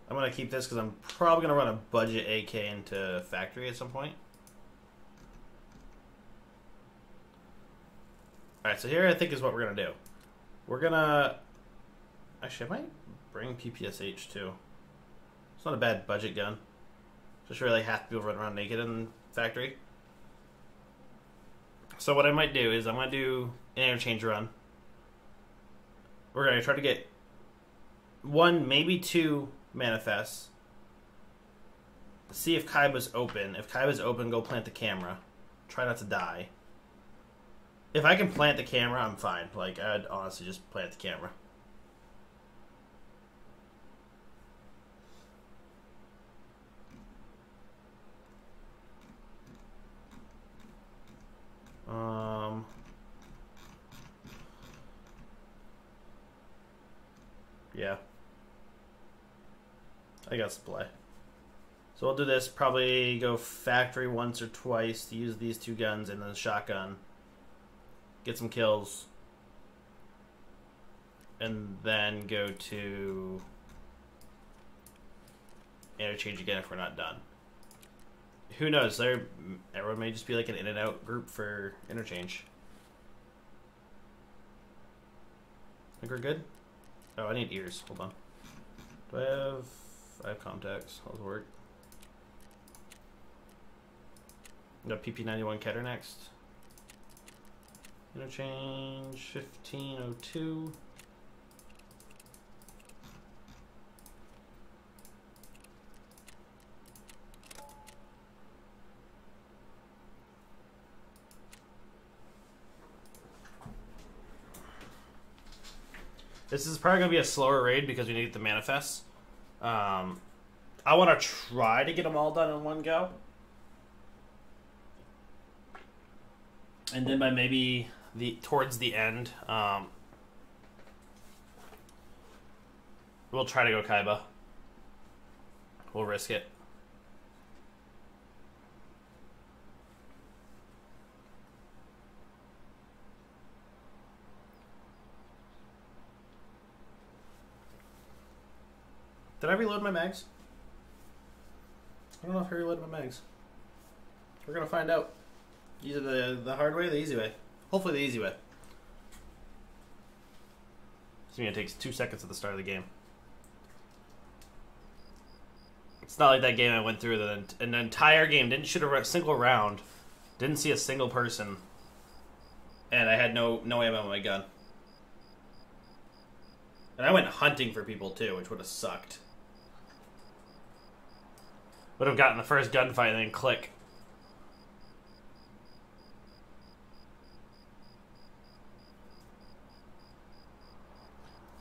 I'm gonna keep this because I'm probably gonna run a budget AK into factory at some point. Alright, so here I think is what we're gonna do. We're gonna actually I might bring PPSH too. It's not a bad budget gun. Just really half people run around naked in factory. So what I might do is I'm gonna do an interchange run. We're gonna try to get one, maybe two manifests. See if Kiba's open. If Kiba's open, go plant the camera. Try not to die. If I can plant the camera, I'm fine. Like I'd honestly just plant the camera. Um Yeah. I guess play. So we'll do this. Probably go factory once or twice to use these two guns and then shotgun. Get some kills. And then go to interchange again if we're not done. Who knows? There, everyone may just be like an in and out group for interchange. I think we're good? Oh, I need ears. Hold on. Do I have? I have contacts. Those work. Got PP91 Kedr next. Interchange 1502. This is probably gonna be a slower raid because we need the manifests. Um, I want to try to get them all done in one go, and then by maybe the towards the end, um, we'll try to go Kiba. We'll risk it. Did I reload my mags? I don't know if I reloaded my mags. We're gonna find out. Either the the hard way or the easy way. Hopefully the easy way. This means it takes two seconds at the start of the game. It's not like that game I went through the an entire game didn't shoot a single round, didn't see a single person, and I had no no ammo on my gun. And I went hunting for people too, which would have sucked. Would have gotten the first gunfight and then click.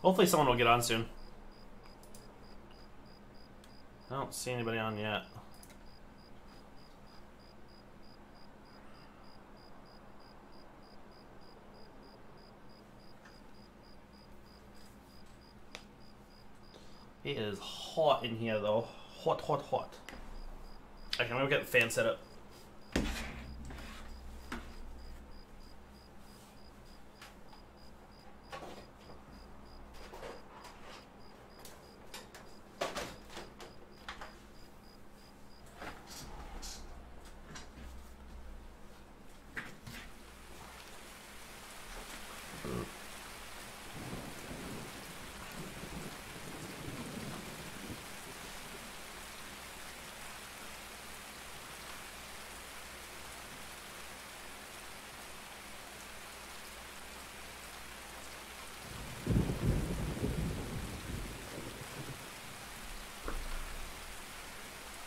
Hopefully someone will get on soon. I don't see anybody on yet. It is hot in here though. Hot, hot, hot. Okay, I'm gonna get the fan set up.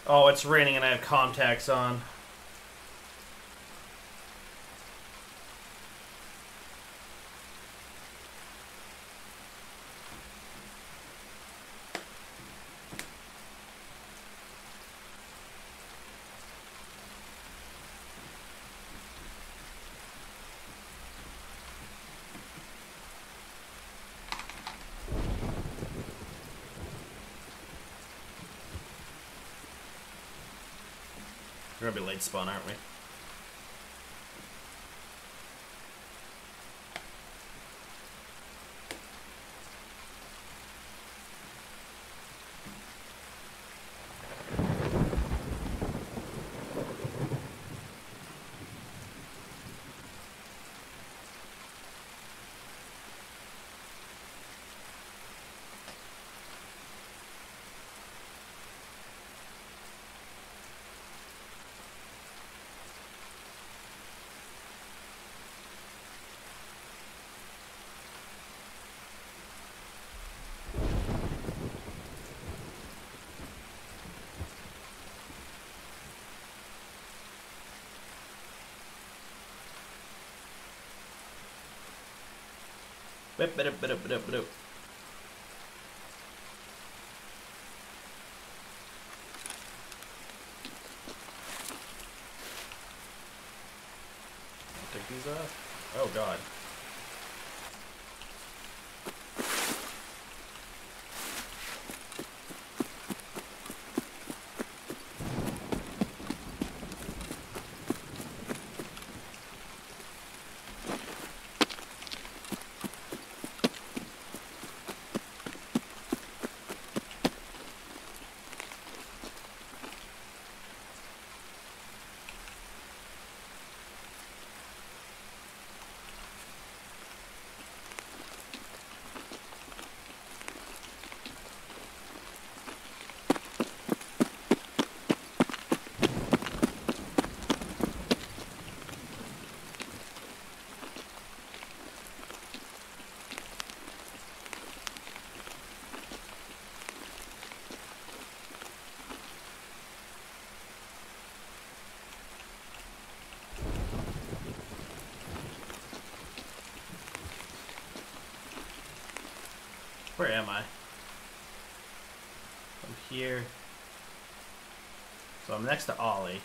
Oh, it's raining and I have contacts on. We're gonna be late spawn, aren't we? Bip, bip, bip, bip. Take these off. Oh god. Where am I? I'm here. So I'm next to OLI.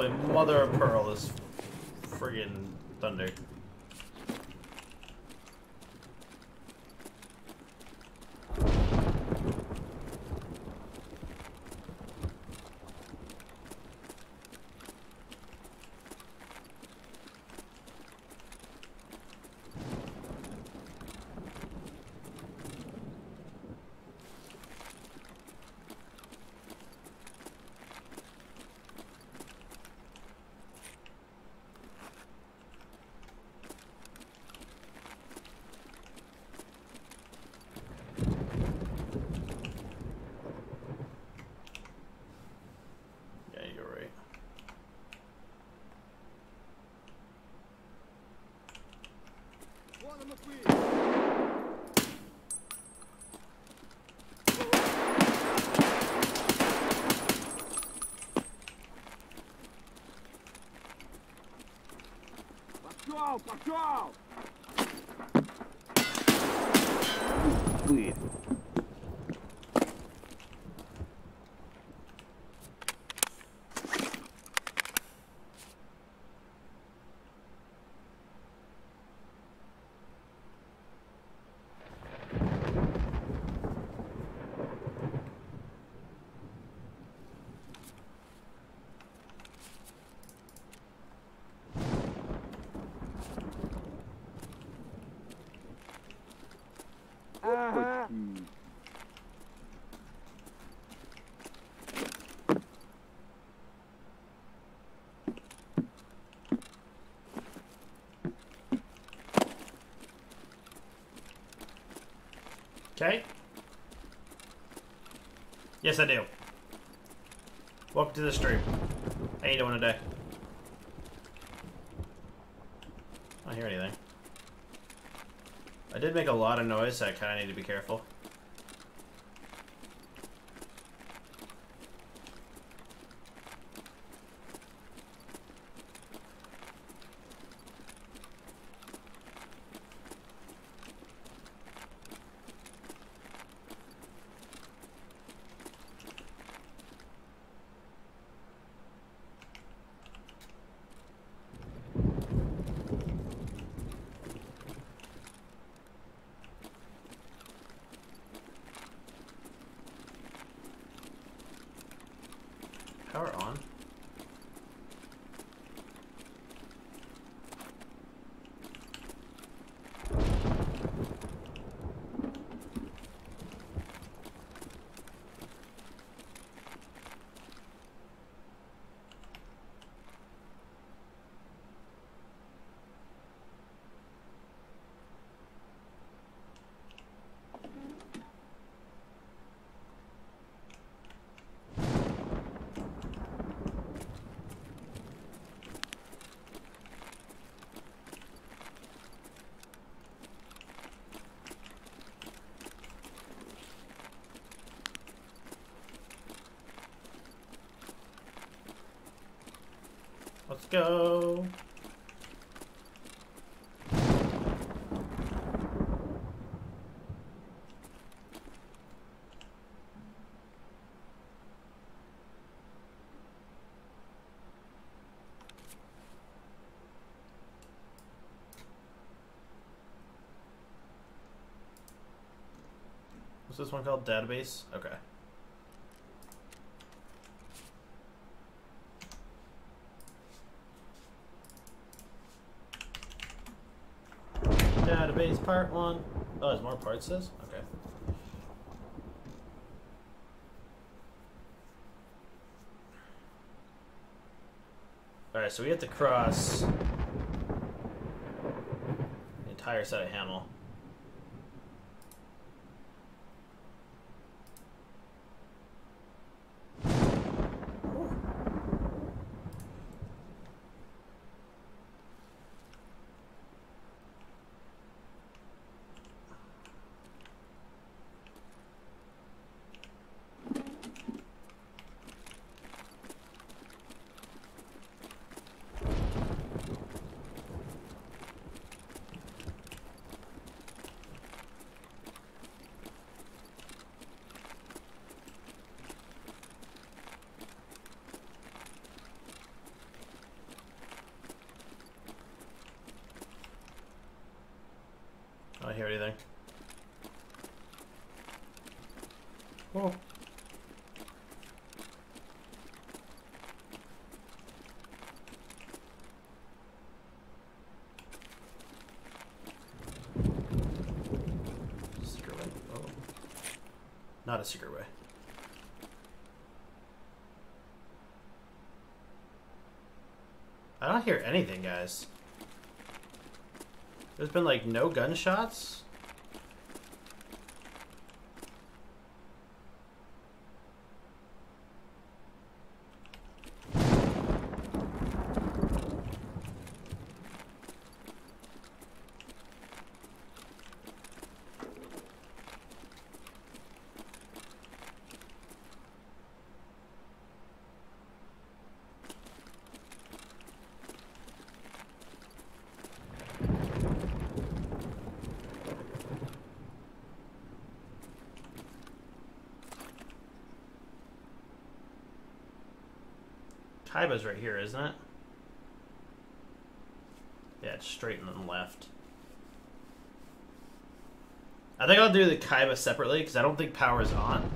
Holy mother of pearl, this friggin' thunder. Patrol! Okay. Yes, I do. Welcome to the stream. How you doing today? I don't hear anything. I did make a lot of noise, so I kind of need to be careful. This one called? Database? Okay. Database part one. Oh, there's more parts this? Okay. Alright, so we have to cross the entire set of Hamel. Don't hear anything, guys. There's been like no gunshots. Kiba's right here, isn't it? Yeah, it's straight and then left. I think I'll do the Kaiba separately because I don't think power's on.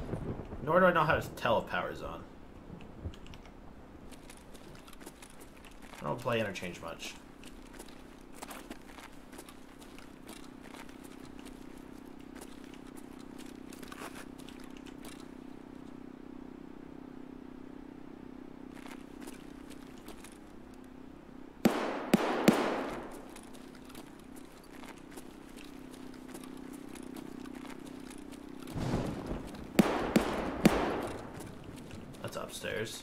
Nor do I know how to tell if power's on. I don't play interchange much. That's upstairs.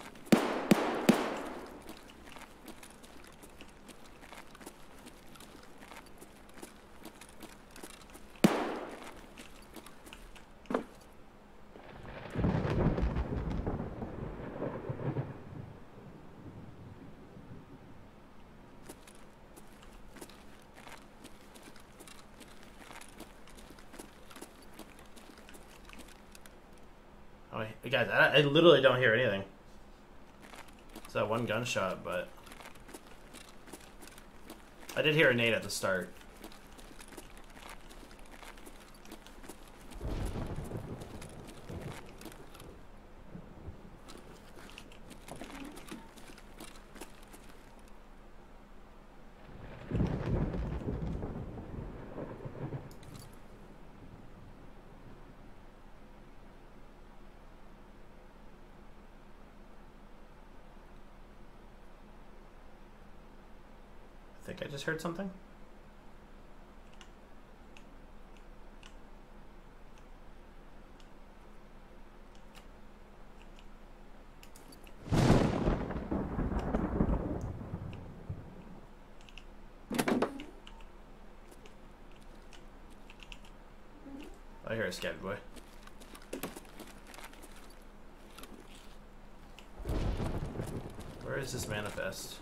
Oh, wait, guys, I, I literally don't hear anything. It's that one gunshot, but I did hear a nade at the start. Just heard something. I hear a scabby boy. Where is this manifest?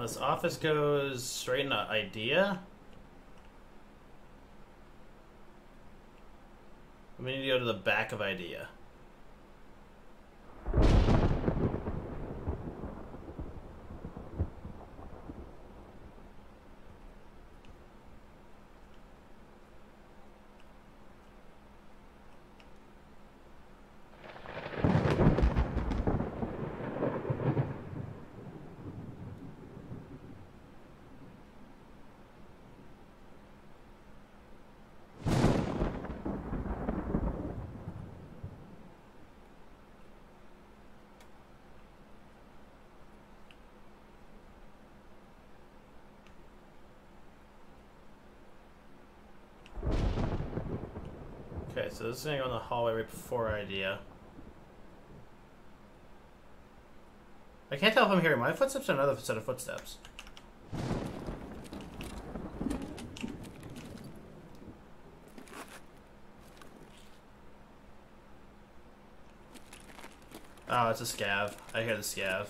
This office goes straight into IDEA. We need to go to the back of IDEA. there's something on the hallway right before IDEA. I can't tell if I'm hearing my footsteps or another set of footsteps. Oh, it's a scav. I hear the scav.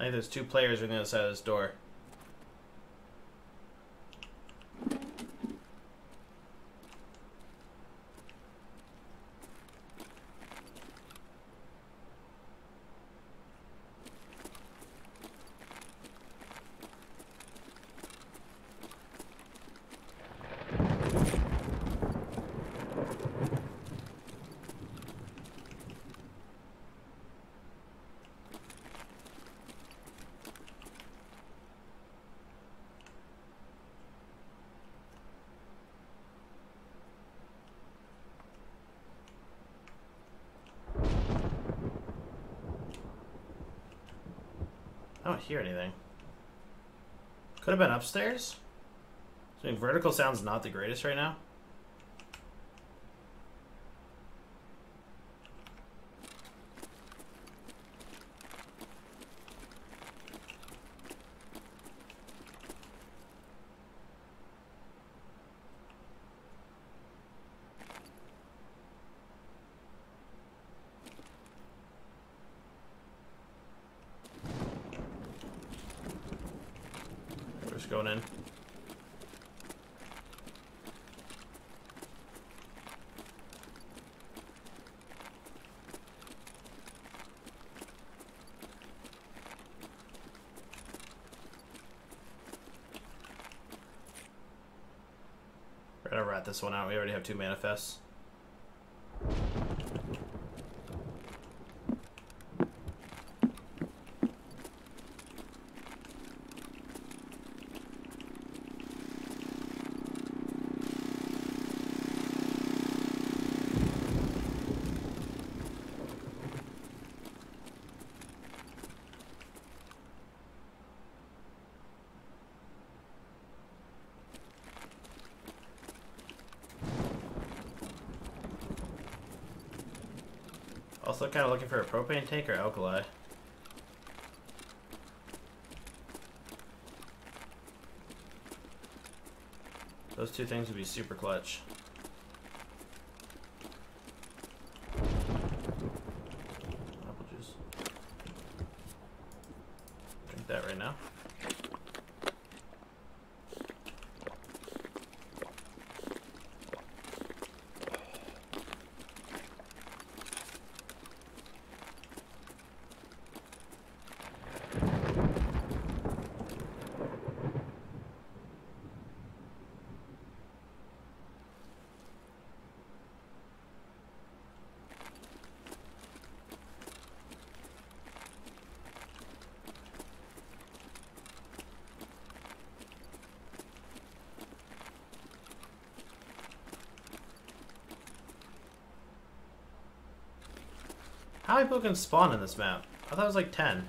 I think there's two players on the other side of this door. Hear anything. Could have been upstairs. I mean, vertical sound's not the greatest right now. We're just going in. We're gonna rat this one out. We already have two manifests. Kind of looking for a propane tank or alkali. Those two things would be super clutch. Apple juice. Drink that right now. How many people can spawn in this map? I thought it was like 10.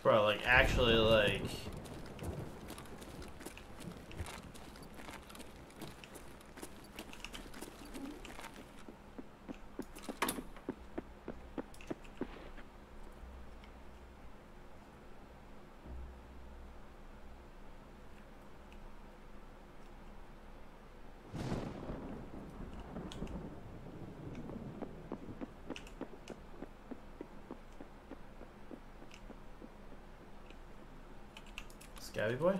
Bro, like, actually, like... Scabby boy?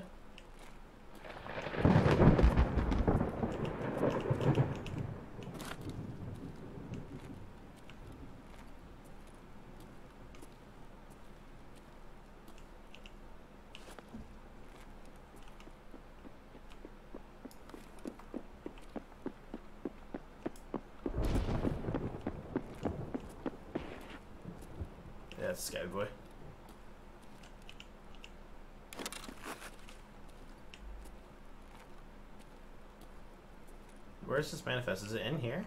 Yeah, it's Scabby boy. Where's this manifest? Is it in here?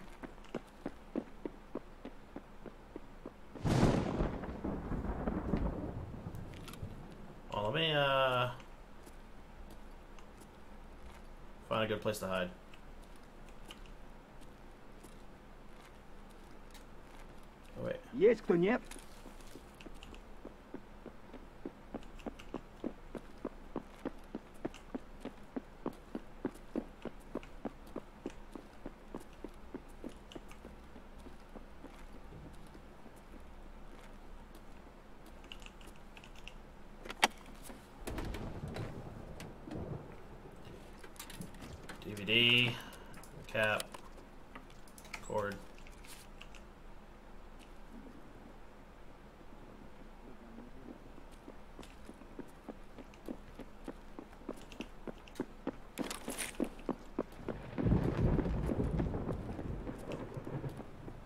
Well, let me, uh... Find a good place to hide. Oh, wait. Есть кто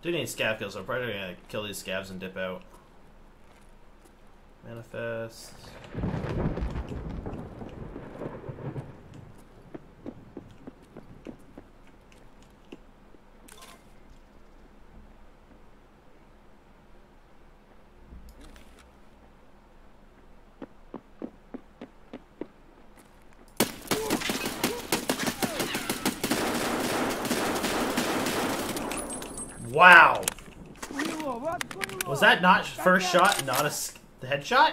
Do need scav kills, so I'm probably gonna kill these scavs and dip out. Manifest. That not first shot, not a headshot?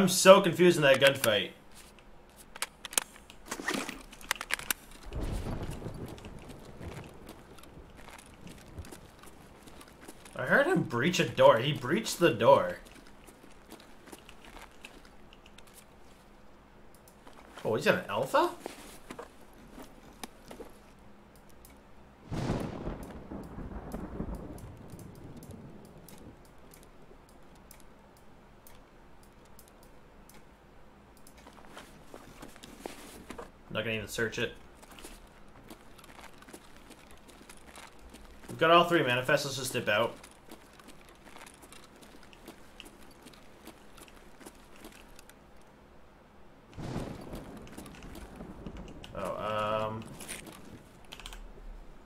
I'm so confused in that gunfight. I heard him breach a door. He breached the door. Oh, he's got an alpha? Even search it. We've got all three manifests. Let's just dip out. Oh, um.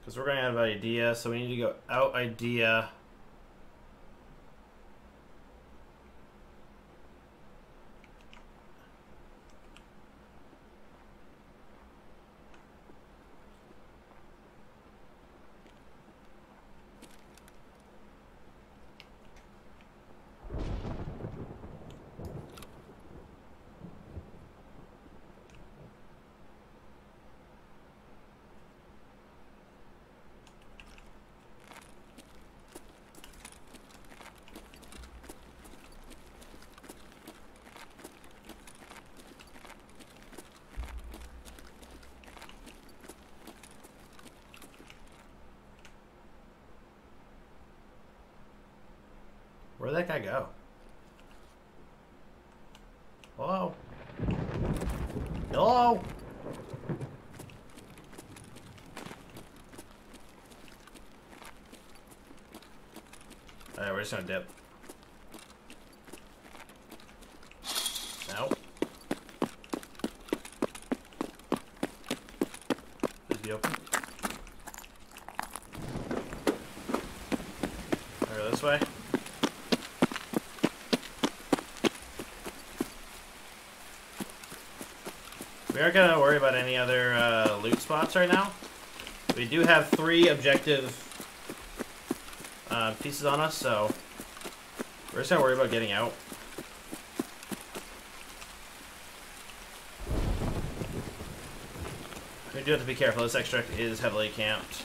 Because we're going out of IDEA, so we need to go out IDEA. just gonna dip. No. Please be open. Or this way. We aren't gonna worry about any other uh, loot spots right now. We do have three objective uh, pieces on us, so we're just gonna worry about getting out. We do have to be careful. This extract is heavily camped.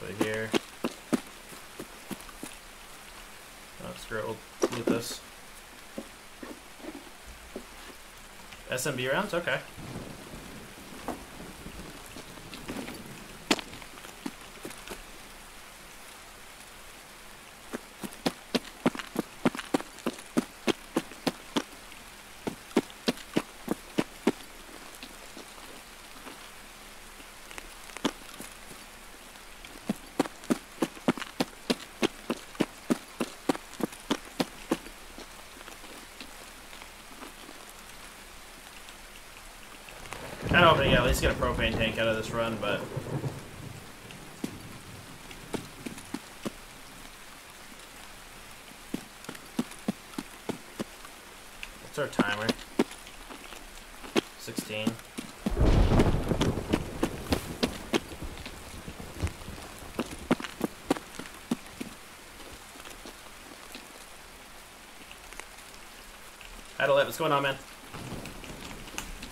Over here. Oh, screw it. We'll loot this. SMB rounds? Okay. Kind of hoping to get a propane tank out of this run, but what's our timer? Sixteen. Adelit, what's going on, man?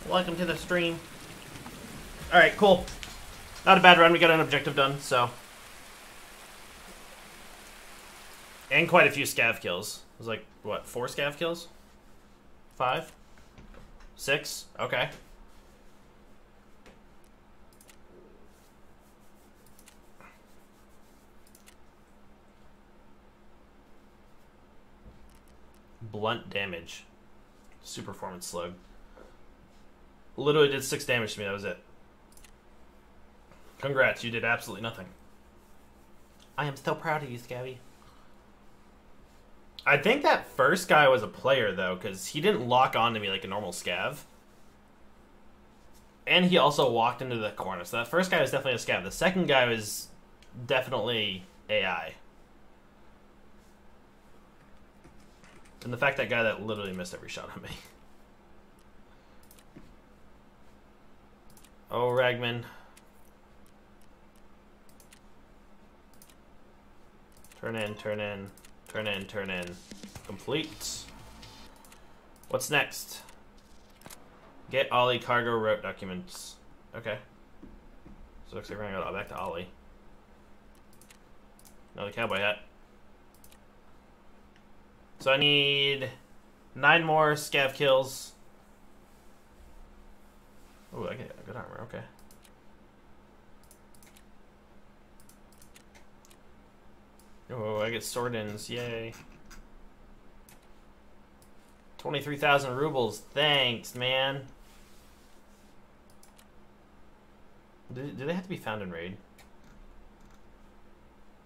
Welcome to the stream. Alright, cool. Not a bad run. We got an objective done, so. And quite a few scav kills. It was like, what, four scav kills? Five? Six? Okay. Blunt damage. Super performance slug. Literally did six damage to me, that was it. Congrats, you did absolutely nothing. I am so proud of you, Scabby. I think that first guy was a player, though, because he didn't lock onto me like a normal scav. And he also walked into the corner. So that first guy was definitely a scav. The second guy was definitely AI. And the fact that guy that literally missed every shot on me. Oh, Ragman. Turn in, turn in, turn in. Complete. What's next? Get OLI cargo route documents. Okay. So looks like we're gonna go back to OLI. Another cowboy hat. So I need nine more scav kills. Oh, I get a good armor. Okay. Oh, I get sword ins. Yay. 23,000 rubles. Thanks, man. Do, do they have to be found in raid?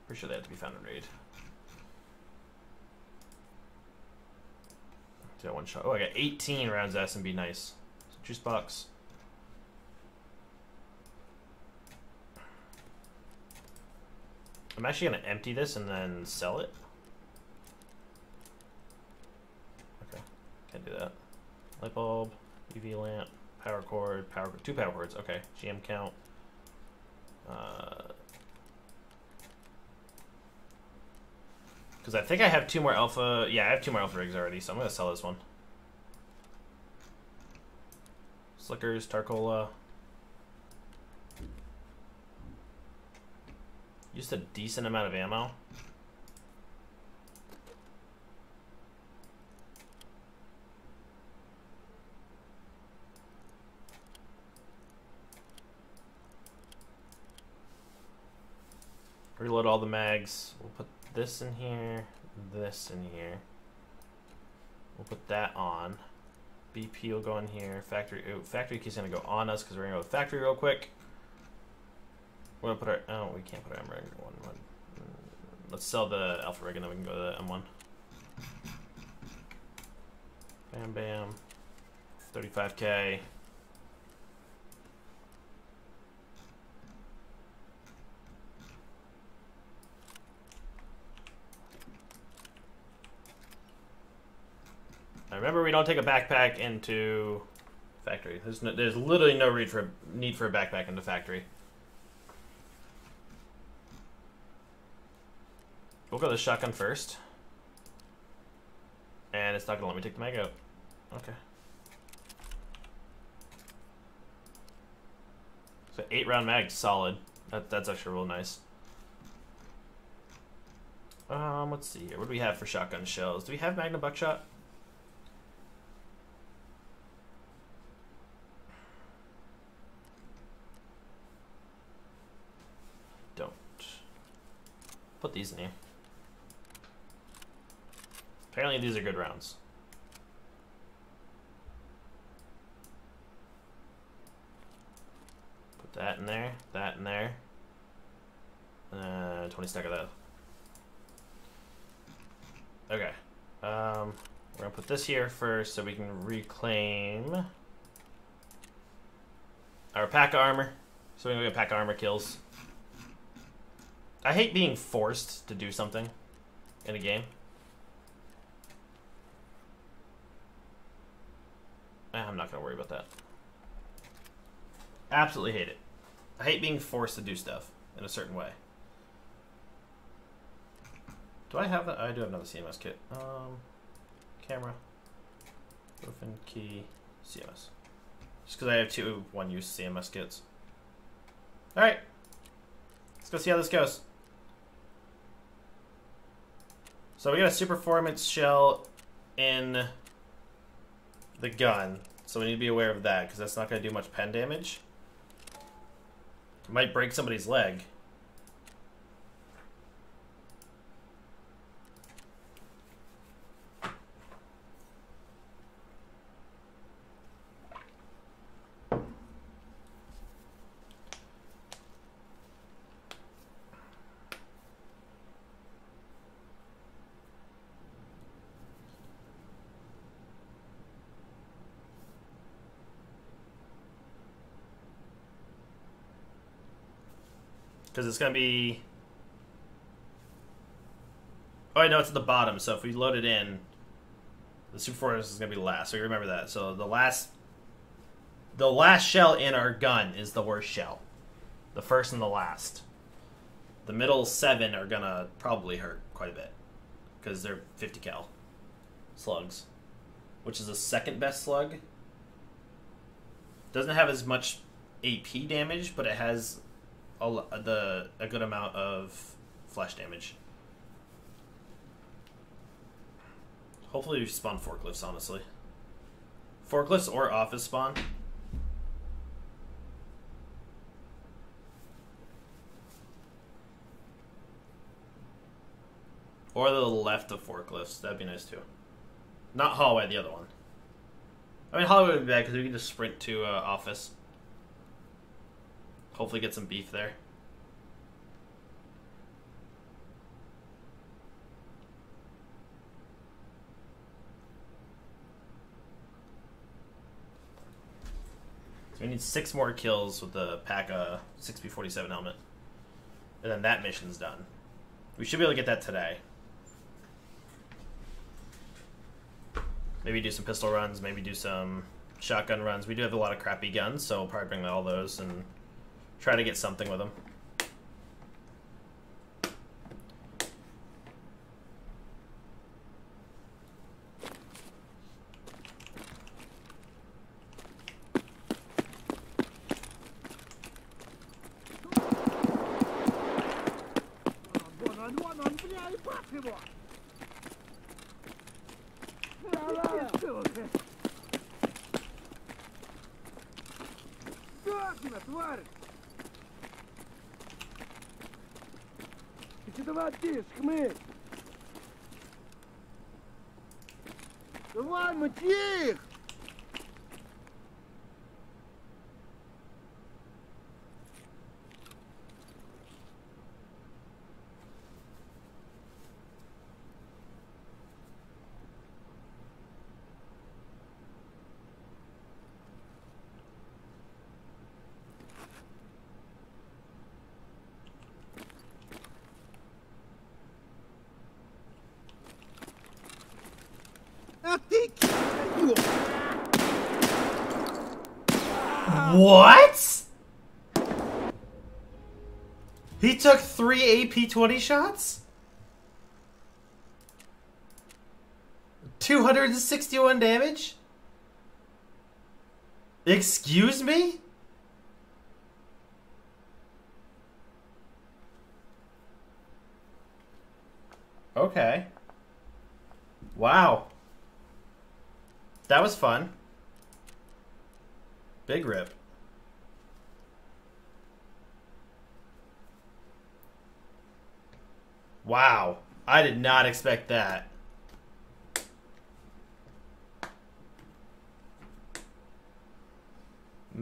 Pretty sure they have to be found in raid. Yeah, one shot. Oh, I got 18 rounds S and B. Nice. So juice box. I'm actually gonna empty this and then sell it. Okay, can't do that. Light bulb, UV lamp, power cord, power two power cords. Okay, GM count. Uh, because I think I have two more alpha. Yeah, I have two more alpha rigs already, so I'm gonna sell this one. Slickers, Tarcola. Used a decent amount of ammo. Reload all the mags. We'll put this in here, this in here. We'll put that on. BP will go in here. Factory, ooh, factory key's gonna go on us because we're gonna go to factory real quick. We're gonna put our oh we can't put our M rig one, one. Mm, Let's sell the alpha rig and then we can go to the M1. Bam bam. 35k. Now remember, we don't take a backpack into factory. There's no, there's literally no for need for a backpack into factory. We'll go the shotgun first, and it's not gonna let me take the mag out. Okay. So eight round mag, solid. That that's actually real nice. Um, let's see here. What do we have for shotgun shells? Do we have Magnum buckshot? Don't. Put these in here. Apparently these are good rounds. Put that in there, that in there. Uh, 20 stack of that. Okay. Um, we're gonna put this here first so we can reclaim our PACA armor. So we can get PACA armor kills. I hate being forced to do something in a game. I'm not gonna worry about that. Absolutely hate it. I hate being forced to do stuff in a certain way. Do I have that? I do have another CMS kit. Um, camera, open key, CMS. Just because I have two one-use CMS kits. All right, let's go see how this goes. So we got a super performance shell in the gun, so we need to be aware of that because that's not going to do much pen damage. It might break somebody's leg. It's going to be... Oh, I know it's at the bottom, so if we load it in, the Super Fortress is going to be last. So remember that. So the last... The last shell in our gun is the worst shell. The first and the last. The middle seven are going to probably hurt quite a bit. Because they're 50 cal slugs. Which is the second best slug. Doesn't have as much AP damage, but it has a, the a good amount of flash damage. Hopefully, we spawn forklifts. Honestly, forklifts or office spawn. Or the left of forklifts. That'd be nice too. Not hallway, the other one. I mean, hallway would be bad because we can just sprint to uh, office. Hopefully, get some beef there. So we need six more kills with the PACA 6B47 uh, helmet. And then that mission's done. We should be able to get that today. Maybe do some pistol runs, maybe do some shotgun runs. We do have a lot of crappy guns, so we'll probably bring all those and try to get something with them. What? He took three AP 20 shots? 261 damage? Excuse me? Okay. Wow. That was fun. Big rip. Wow. I did not expect that.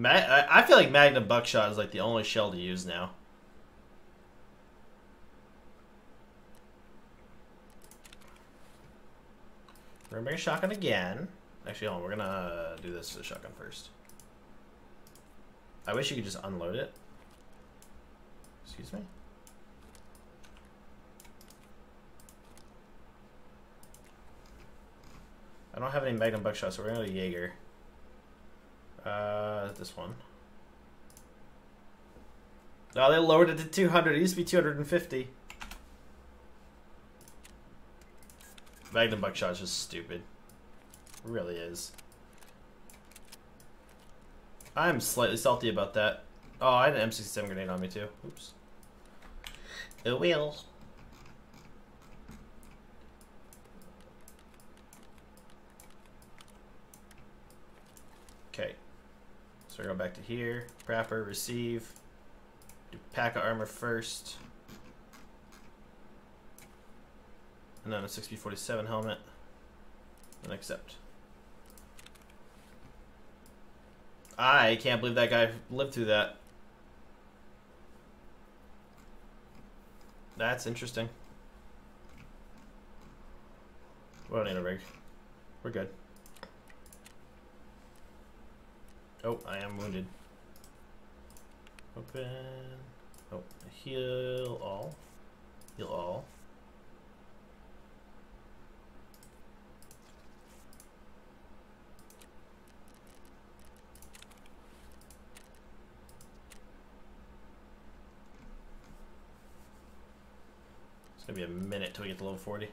I feel like Magnum Buckshot is like the only shell to use now. We're gonna bring a shotgun again. Actually, hold on, we're gonna uh, do this to a shotgun first. I wish you could just unload it. Excuse me? I don't have any Magnum Buckshot, so we're gonna go to Jaeger. Uh, this one. Oh, they lowered it to 200. It used to be 250. Magnum Buckshot's just stupid. It really is. I'm slightly salty about that. Oh, I had an M67 grenade on me too. Oops. It will. Okay. So we're going back to here. Prapor, receive. Do PACA armor first. And then a 6B47 helmet. And accept. I can't believe that guy lived through that. That's interesting. We don't need a rig. We're good. Oh, I am wounded. Open. Oh, heal all. Heal all. It's gonna be a minute till we get to level 40.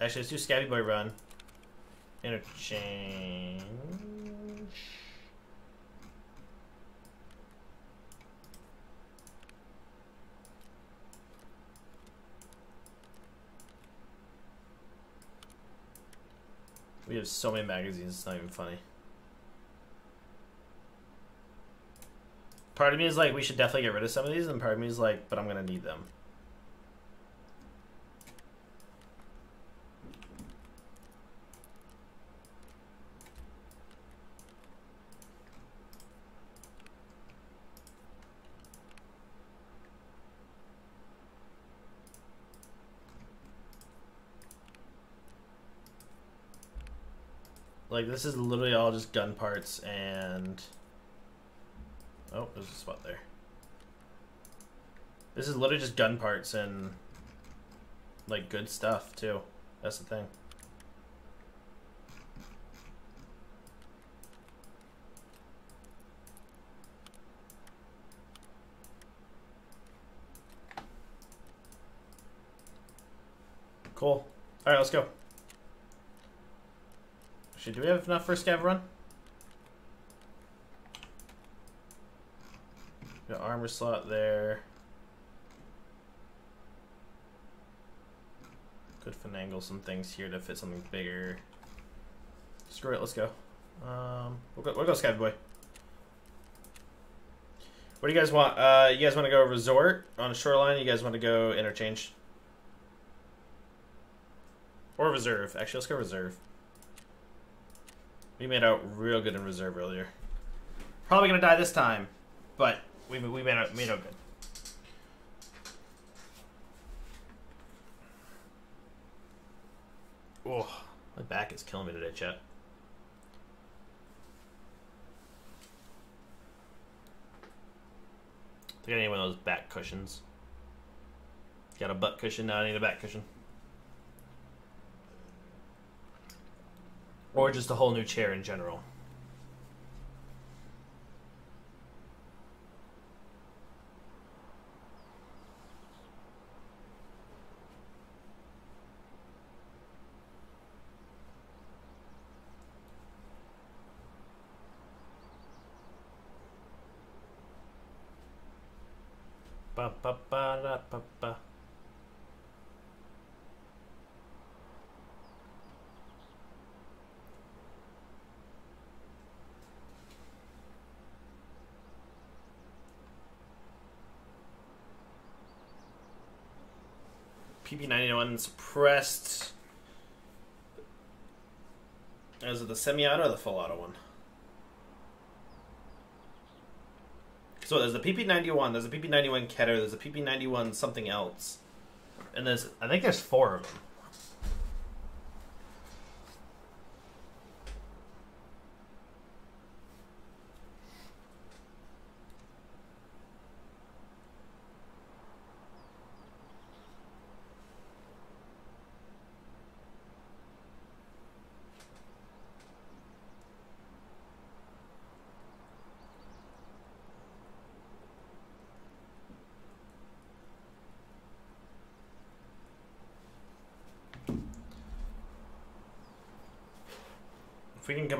Actually, let's do Scabby Boy run. Interchange. We have so many magazines, it's not even funny. Part of me is like, we should definitely get rid of some of these, and part of me is like, but I'm gonna need them. Like, this is literally all just gun parts and... Oh, there's a spot there. This is literally just gun parts and like good stuff too. That's the thing. Cool. All right, let's go. Actually, do we have enough for a scav run? Got armor slot there. Could finagle some things here to fit something bigger. Screw it, let's go. Um, we'll go, we'll go Scav Boy. What do you guys want? Uh, you guys want to go resort on a shoreline? You guys want to go interchange? Or reserve? Actually, let's go reserve. We made out real good in reserve earlier. Probably gonna die this time, but we we made out made out good. Oh, my back is killing me today, chat. Think I need one of those back cushions. Got a butt cushion, now I need a back cushion. Or just a whole new chair in general. PP91 suppressed. Is it the semi-auto or the full auto one? So there's the PP91, there's a PP91 Kedr, there's a PP91 something else. And there's, I think there's four of them.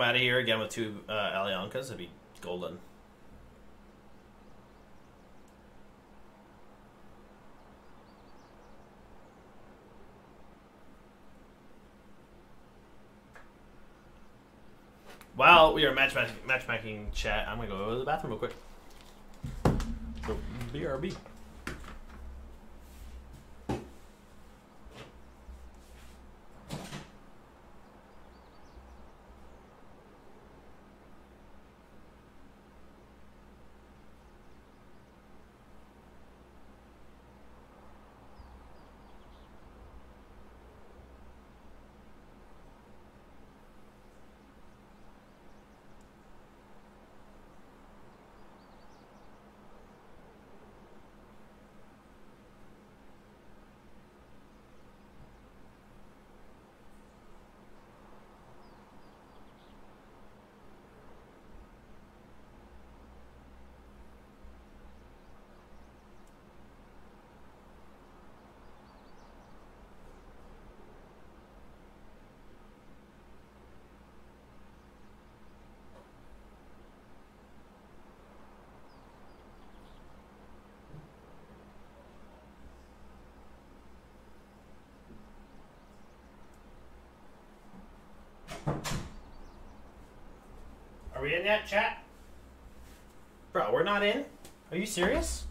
Come out of here again with two uh, Alyonkas, it'd be golden. While we are matchmaking, matchmaking chat, I'm gonna go to the bathroom real quick. So, BRB. In yet, chat? Bro, we're not in? Are you serious?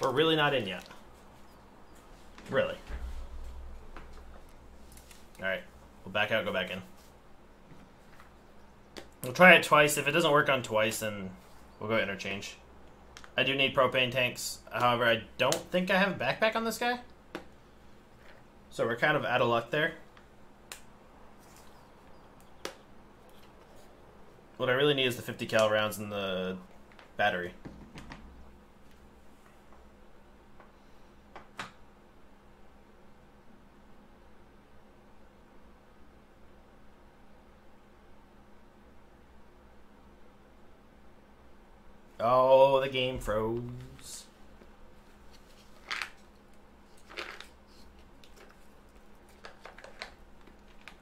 We're really not in yet. Really. Alright. We'll back out, go back in. We'll try it twice. If it doesn't work on twice, then we'll go interchange. I do need propane tanks. However, I don't think I have a backpack on this guy. So we're kind of out of luck there. What I really need is the 50 cal rounds and the battery. Oh, the game froze.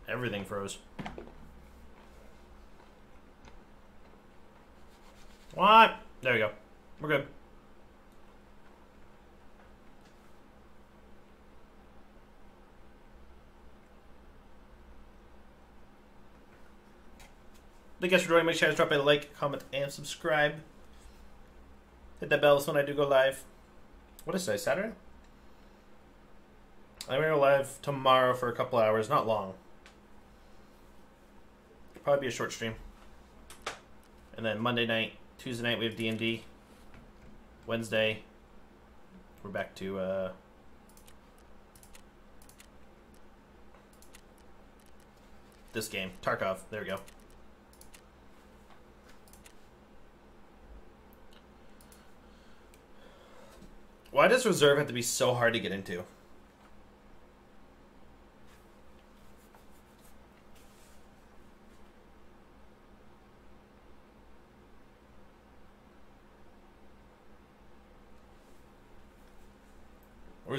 Everything froze. What? There we go. We're good. Thank you guys for joining. Make sure to drop a like, comment, and subscribe. Hit the bells when I do go live. What is today? Saturday? I'm gonna go live tomorrow for a couple hours, not long. Probably be a short stream. And then Monday night, Tuesday night we have D and D. Wednesday, we're back to uh, this game, Tarkov. There we go. Why does reserve have to be so hard to get into?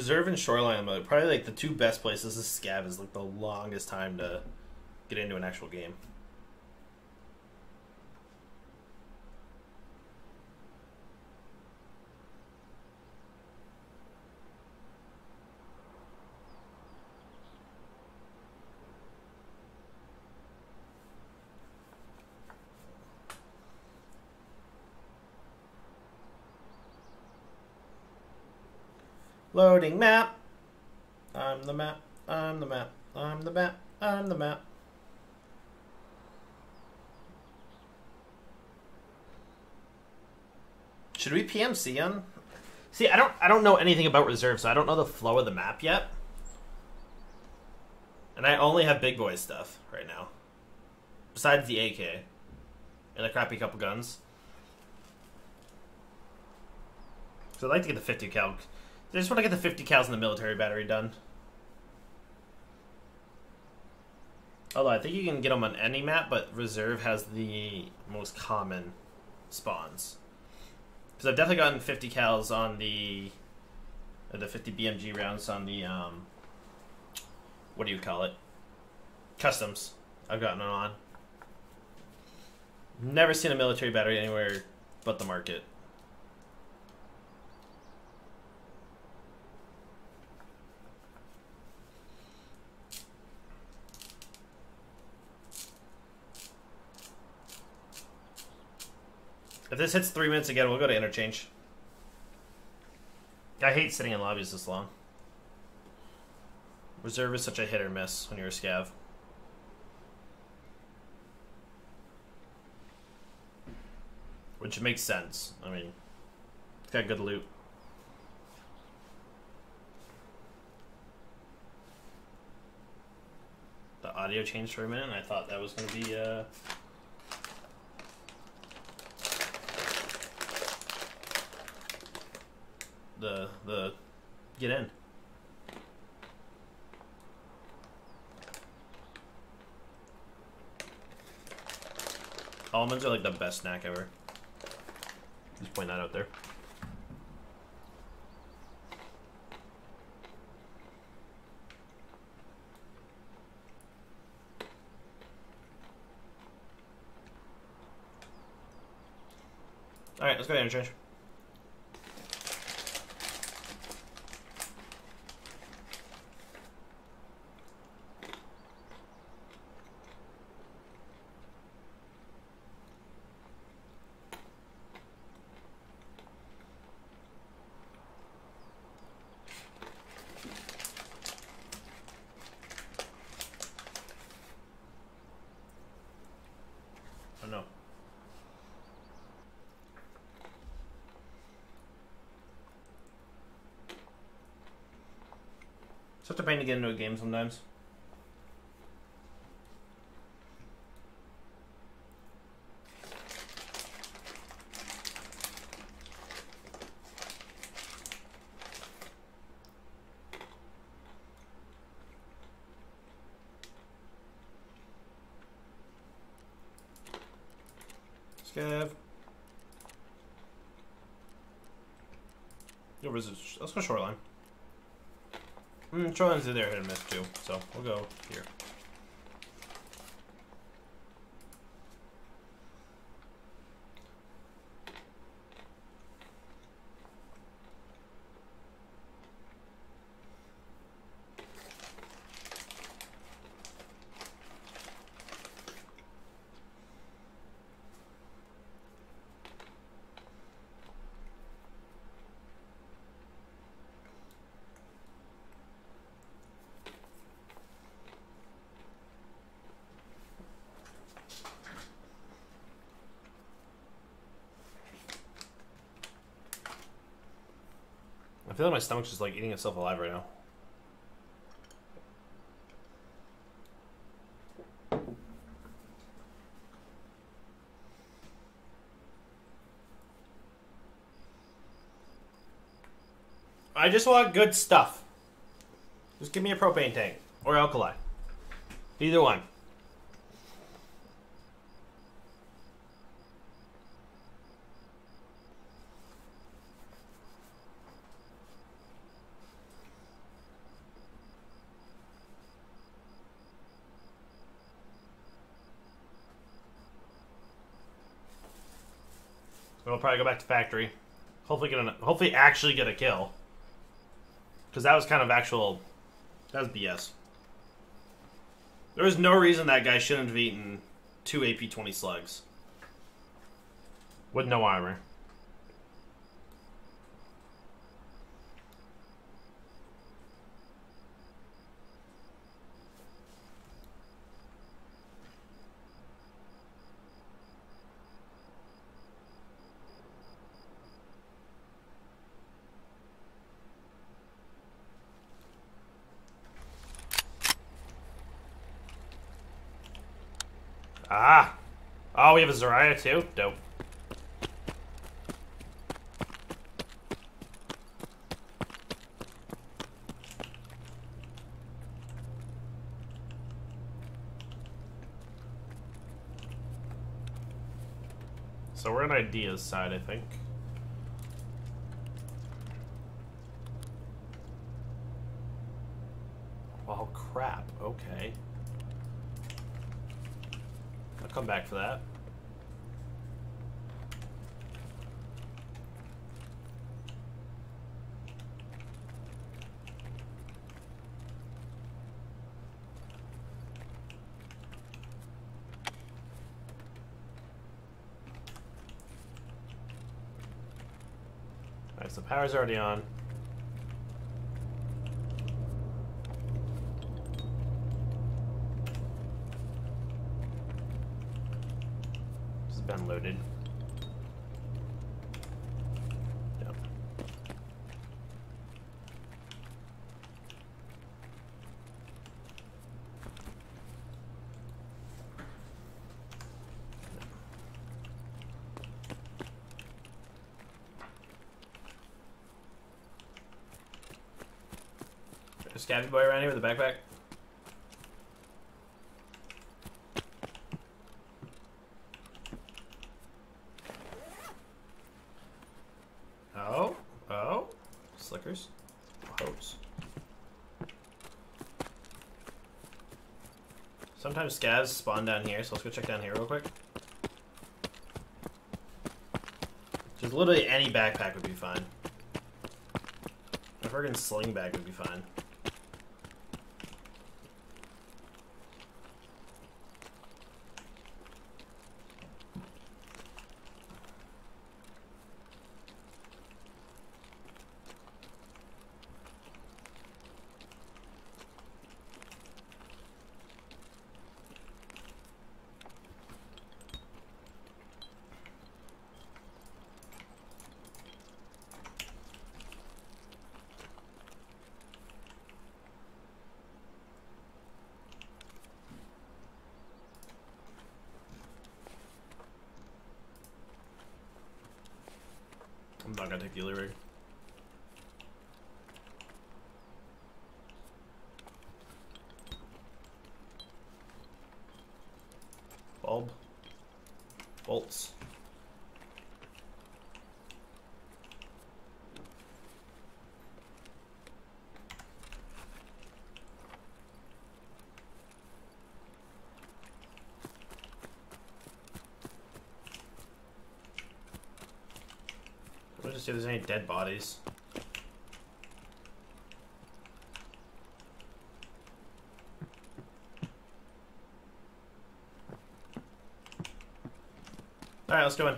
Reserve and Shoreline, but probably like the two best places to scav is like the longest time to get into an actual game. Loading map. I'm the map. I'm the map. I'm the map. I'm the map. Should we PMC on? See, I don't I don't know anything about reserve, so I don't know the flow of the map yet. And I only have big boy stuff right now. Besides the AK and a crappy couple guns. So I'd like to get the 50 cal. I just want to get the 50 cals in the military battery done. Although I think you can get them on any map, but reserve has the most common spawns. Because I've definitely gotten 50 cals on the uh, the 50 BMG rounds on the um, what do you call it? Customs. I've gotten them on. Never seen a military battery anywhere but the market. If this hits three minutes again, we'll go to interchange. I hate sitting in lobbies this long. Reserve is such a hit or miss when you're a scav. Which makes sense. I mean, it's got good loot. The audio changed for a minute, and I thought that was going to be, uh... The, the, get in. Almonds are like the best snack ever. Just point that out there. Alright, let's go to interchange. Oh no. Such a pain to get into a game sometimes. Scav. Yo, where's this? Let's go shoreline. Mm, in there hit and miss too, so we'll go here. Feel like my stomach's just like eating itself alive right now. I just want good stuff. Just give me a propane tank or alkali. Either one. Probably go back to factory. Hopefully get a, hopefully actually get a kill. Because that was kind of actual. That was BS. There was no reason that guy shouldn't have eaten two AP 20 slugs. With no armor. Ah! Oh, we have a Zarya too? Dope. So we're on IDEA's side, I think. Well, crap. Okay. I'll come back for that. Power's already on. This has been loaded. Yep. A scabby boy around here with a backpack. Oh, oh, slickers, hose. Sometimes scavs spawn down here, so let's go check down here real quick. Just literally any backpack would be fine. A friggin' sling bag would be fine. I'm not gonna take the rig. Bulb. Bolts. Let's just see if there's any dead bodies. Alright, let's go in.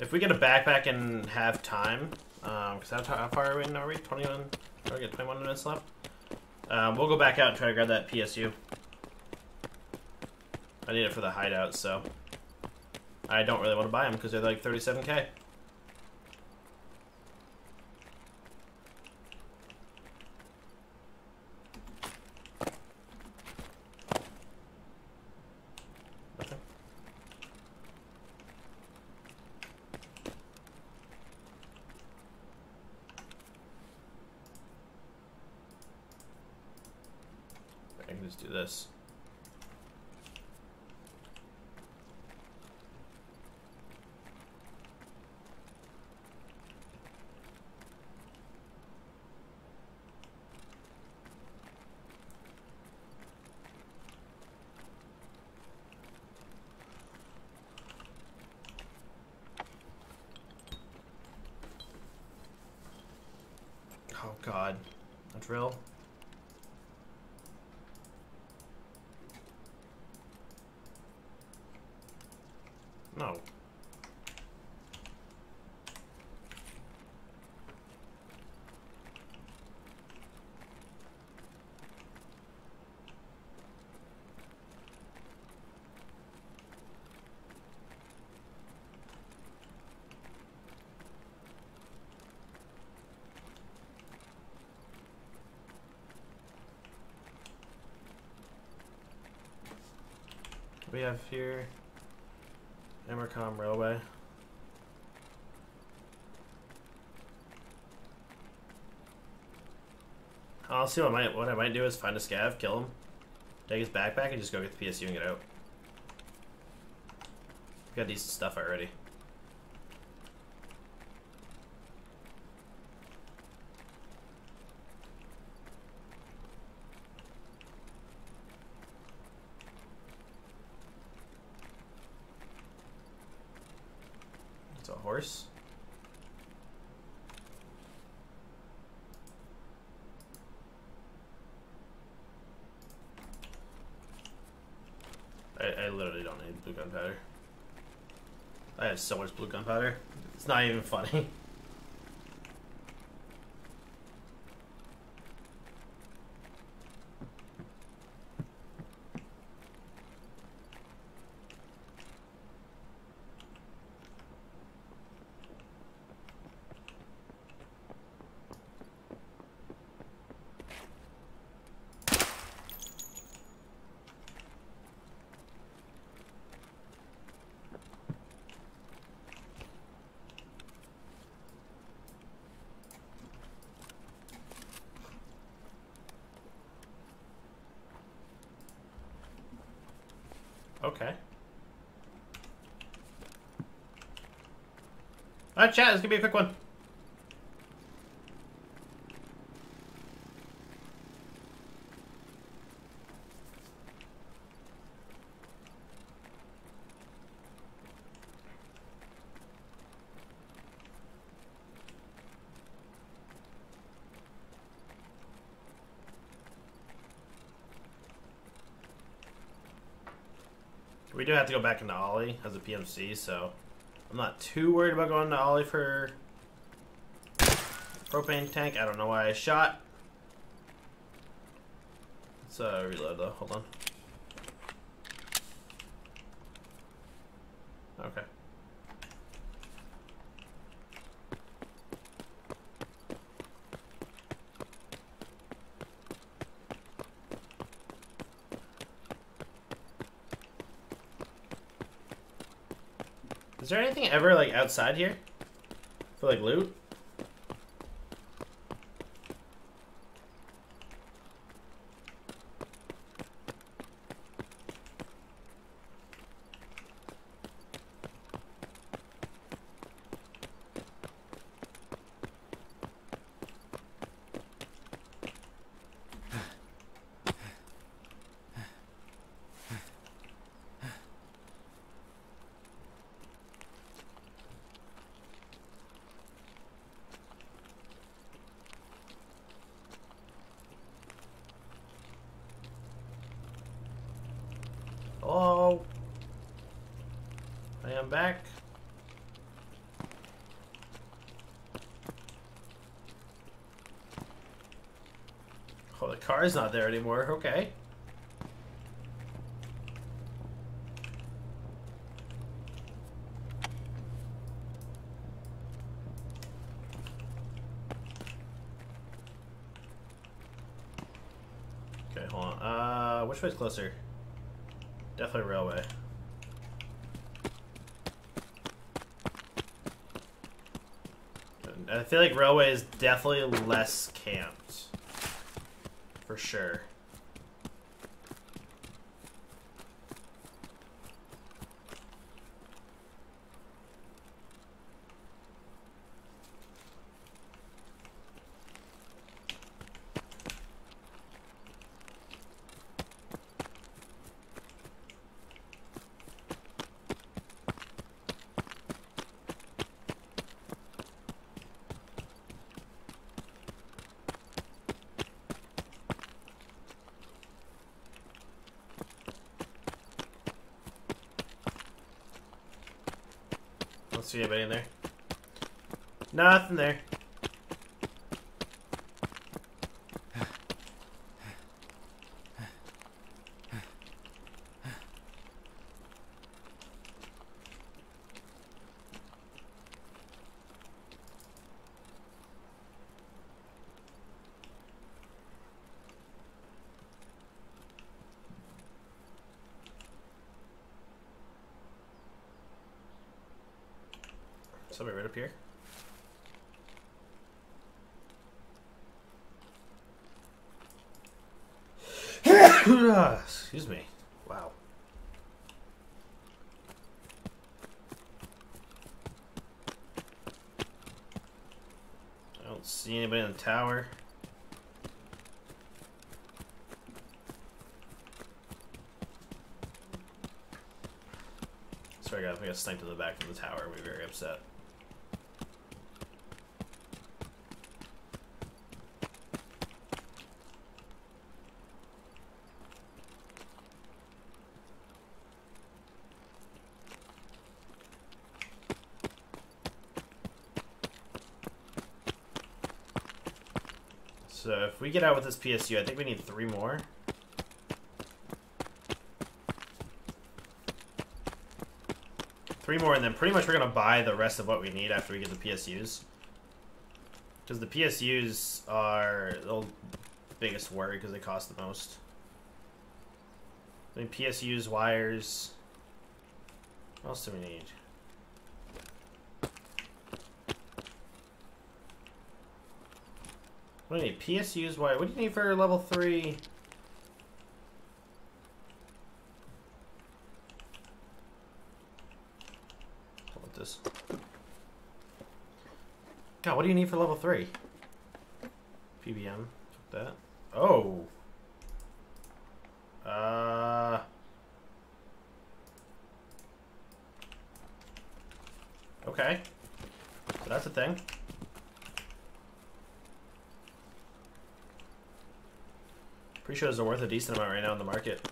If we get a backpack and have time, um, cause how, how far are we in? Are we 21? Are we get 21 minutes left? Um, we'll go back out and try to grab that PSU. I need it for the hideout, so. I don't really want to buy them because they're like 37k. Nothing. I can just do this. Oh god. A drill? No. We have here Amercom Railway. I'll see what I might what I might do is find a scav, kill him, take his backpack, and just go get the PSU and get out. We got decent stuff already. It's a horse. I, I literally don't need blue gunpowder. I have so much blue gunpowder. It's not even funny. Okay. Alright, chat, this could be a quick one. We do have to go back into OLI as a PMC, so I'm not too worried about going to OLI for propane tank. I don't know why I shot. Let's uh, reload though. Hold on. Okay. Is there anything ever like outside here for like loot? Is not there anymore. Okay. Okay, hold on. Uh, which way's closer? Definitely railway. I feel like railway is definitely less camp. For sure. Don't see anybody in there. Nothing there. Somebody right up here. (coughs) Excuse me. Wow. I don't see anybody in the tower. Sorry guys, we got sniped in the back of the tower. We're very upset. So if we get out with this PSU, I think we need three more. Three more, and then pretty much we're going to buy the rest of what we need after we get the PSUs. Because the PSUs are the biggest worry because they cost the most. I mean, PSUs, wires. What else do we need? What do you need? PSUs, wire. What do you need for level 3? Hold this. God, what do you need for level 3? PBM. That. Oh. Uh. Okay. So that's a thing. Those are worth a decent amount right now in the market.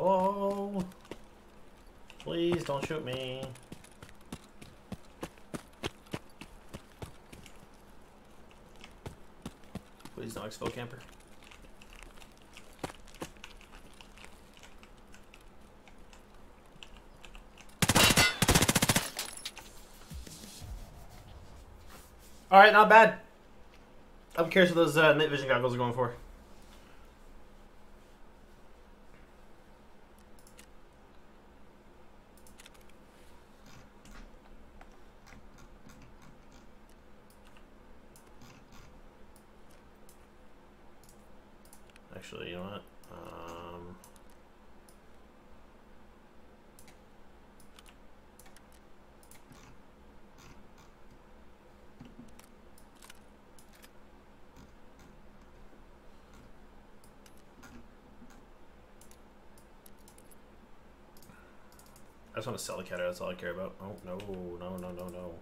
Oh, please don't shoot me. Please no exfil camper. All right, not bad. I'm curious what those uh, night vision goggles are going for. want to sell the cat. That's all I care about. Oh, no, no, no, no, no.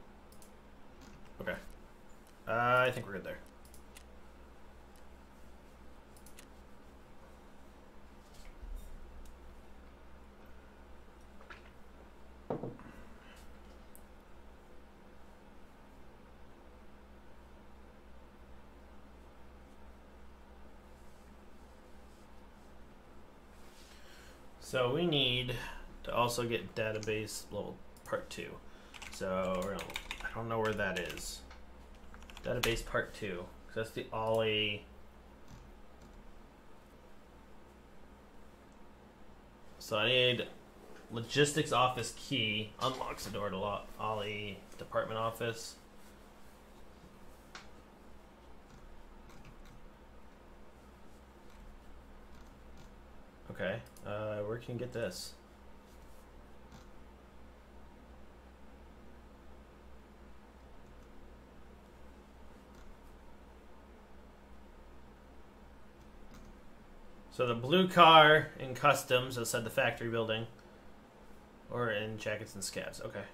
Okay. Uh, I think we're good there. So we need also get database level part two. So I don't know where that is. Database part two. that's the OLI. So I need logistics office key unlocks the door to OLI department office. Okay, uh, where can you get this? So the blue car in customs outside the factory building. Or in jackets and scavs. Okay.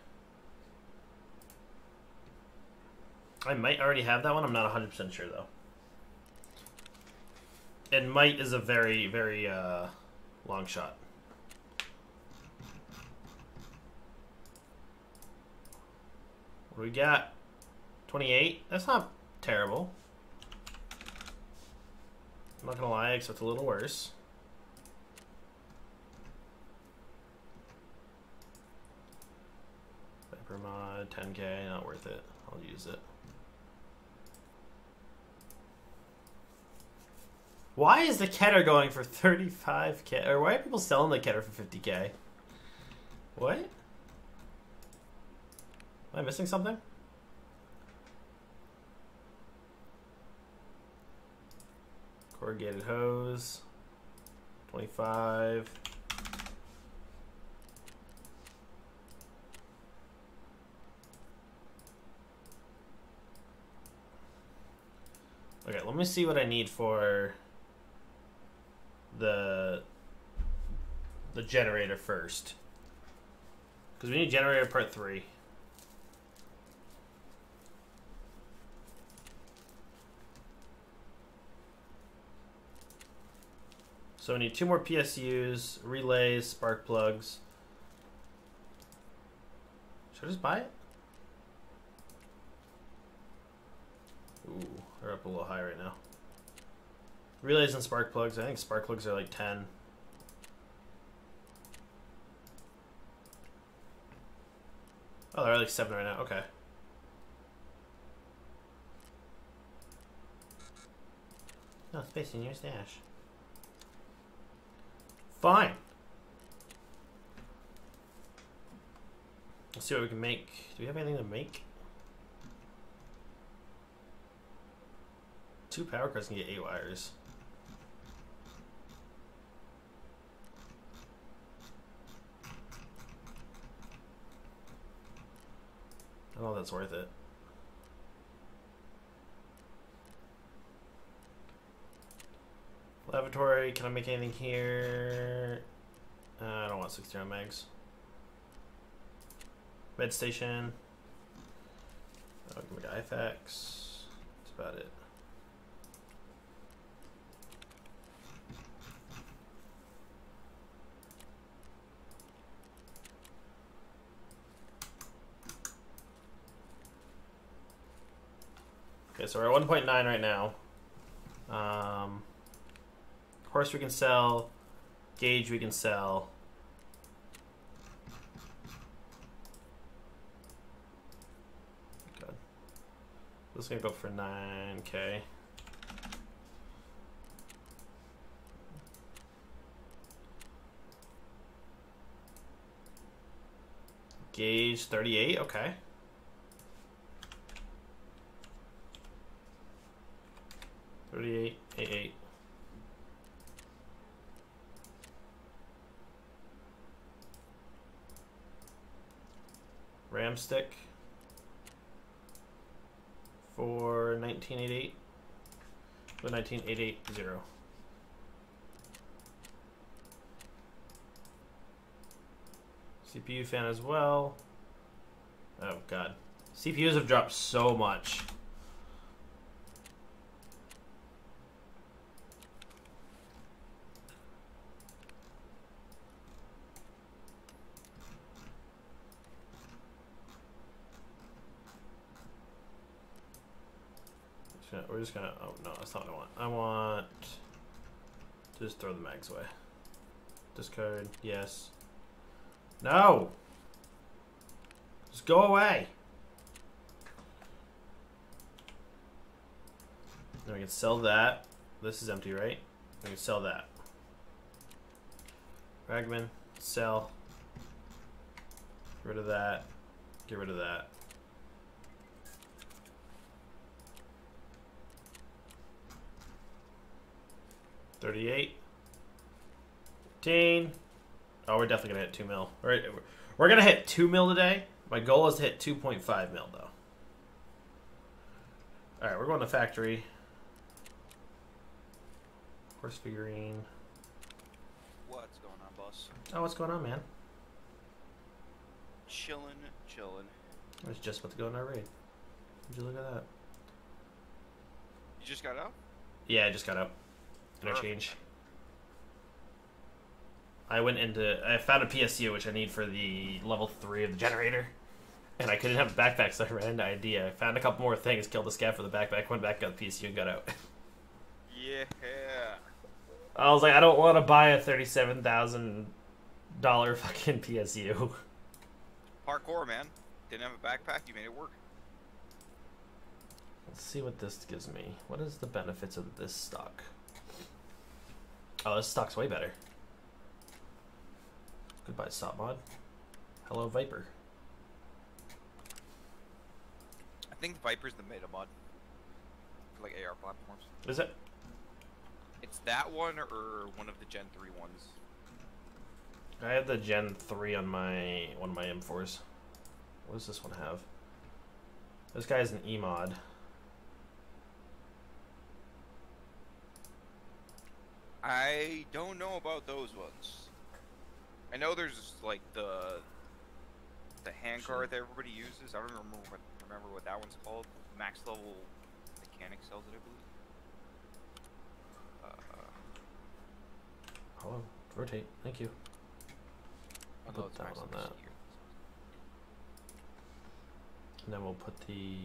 I might already have that one. I'm not 100% sure though. And might is a very, very uh, long shot. What do we got? 28? That's not terrible. I'm not gonna lie, I expect a little worse. Viper mod, 10k, not worth it. I'll use it. Why is the Kedr going for 35k? Or why are people selling the Kedr for 50k? What? Am I missing something? Corrugated hose. 25. Okay, let me see what I need for the the generator first. Because we need generator part 3. So we need two more PSUs, relays, spark plugs. Should I just buy it? Ooh, they're up a little high right now. Relays and spark plugs. I think spark plugs are like 10. Oh, they're like 7 right now. Okay. No space in your stash. Fine. Let's see what we can make. Do we have anything to make? Two power cards can get eight wires. I don't know if that's worth it. Laboratory, can I make anything here? Uh, I don't want 60 megs. Med station. Oh, give me IFAKs. That's about it. Okay, so we're at 1.9 right now. Um, horse we can sell. Gauge we can sell. God. This is gonna go for 9k. Gauge 38, okay. Thirty-eight, eight, eight. Stick for nineteen eighty eight. The nineteen eight eight zero. CPU fan as well. Oh god. CPUs have dropped so much. Just gonna-. Oh no, that's not what I want. I want to just throw the mags away. Discard. Yes. No. Just go away. Then we can sell that. This is empty, right? We can sell that. Ragman, sell. Get rid of that. Get rid of that. Thirty-eight. Fifteen. Oh, we're definitely gonna hit two mil. We're, we're gonna hit two mil today. My goal is to hit two point five mil though. All right, we're going to factory. Horse figurine. What's going on, boss? Oh, what's going on, man? Chilling, chilling. I was just about to go in our raid. Would you look at that? You just got out? Yeah, I just got up. Interchange. I went into. I found a PSU which I need for the level three of the generator, and I couldn't have a backpack, so I ran into IDEA. I found a couple more things, killed the scav for the backpack, went back, got the PSU, and got out. (laughs) Yeah. I was like, I don't want to buy a thirty-seven thousand dollar (laughs) fucking PSU. Parkour, man. Didn't have a backpack, you made it work. Let's see what this gives me. What is the benefits of this stock? Oh, this stock's way better. Goodbye, SOPMOD. Hello, Viper. I think Viper's the meta mod. For like AR platforms. Is it? It's that one or one of the Gen 3 ones. I have the Gen 3 on my one of my M4s. What does this one have? This guy's an E mod. I don't know about those ones. I know there's like the the handguard that everybody uses. I don't remember what remember what that one's called. Max level mechanic sells it, I believe. Uh, Hello, rotate. Thank you. I'll Put that on that. here. And then we'll put the.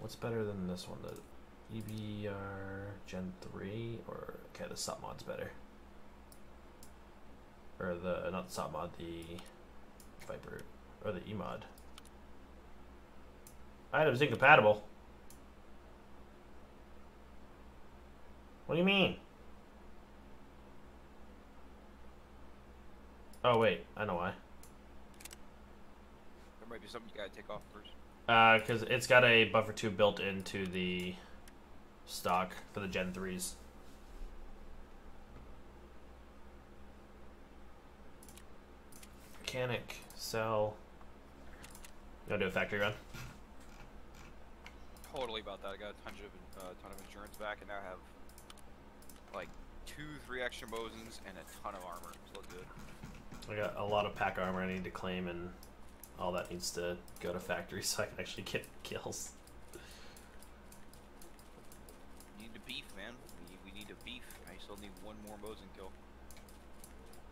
What's better than this one? The EBR Gen 3 or okay, the SOPMOD's better. Or the not the sub mod, the Viper or the E mod. Items incompatible. What do you mean? Oh wait, I know why. There might be something you gotta take off first. Uh, because it's got a buffer tube built into the stock for the Gen 3s. Mechanic, sell. You wanna do a factory run? Totally about that. I got a ton of uh, ton of insurance back, and now I have like two, three extra Mosins and a ton of armor. So good. I got a lot of PACA armor I need to claim, and all that needs to go to factory (laughs) so I can actually get kills. We need to beef, man. We, we need to beef. I still Mosin kill.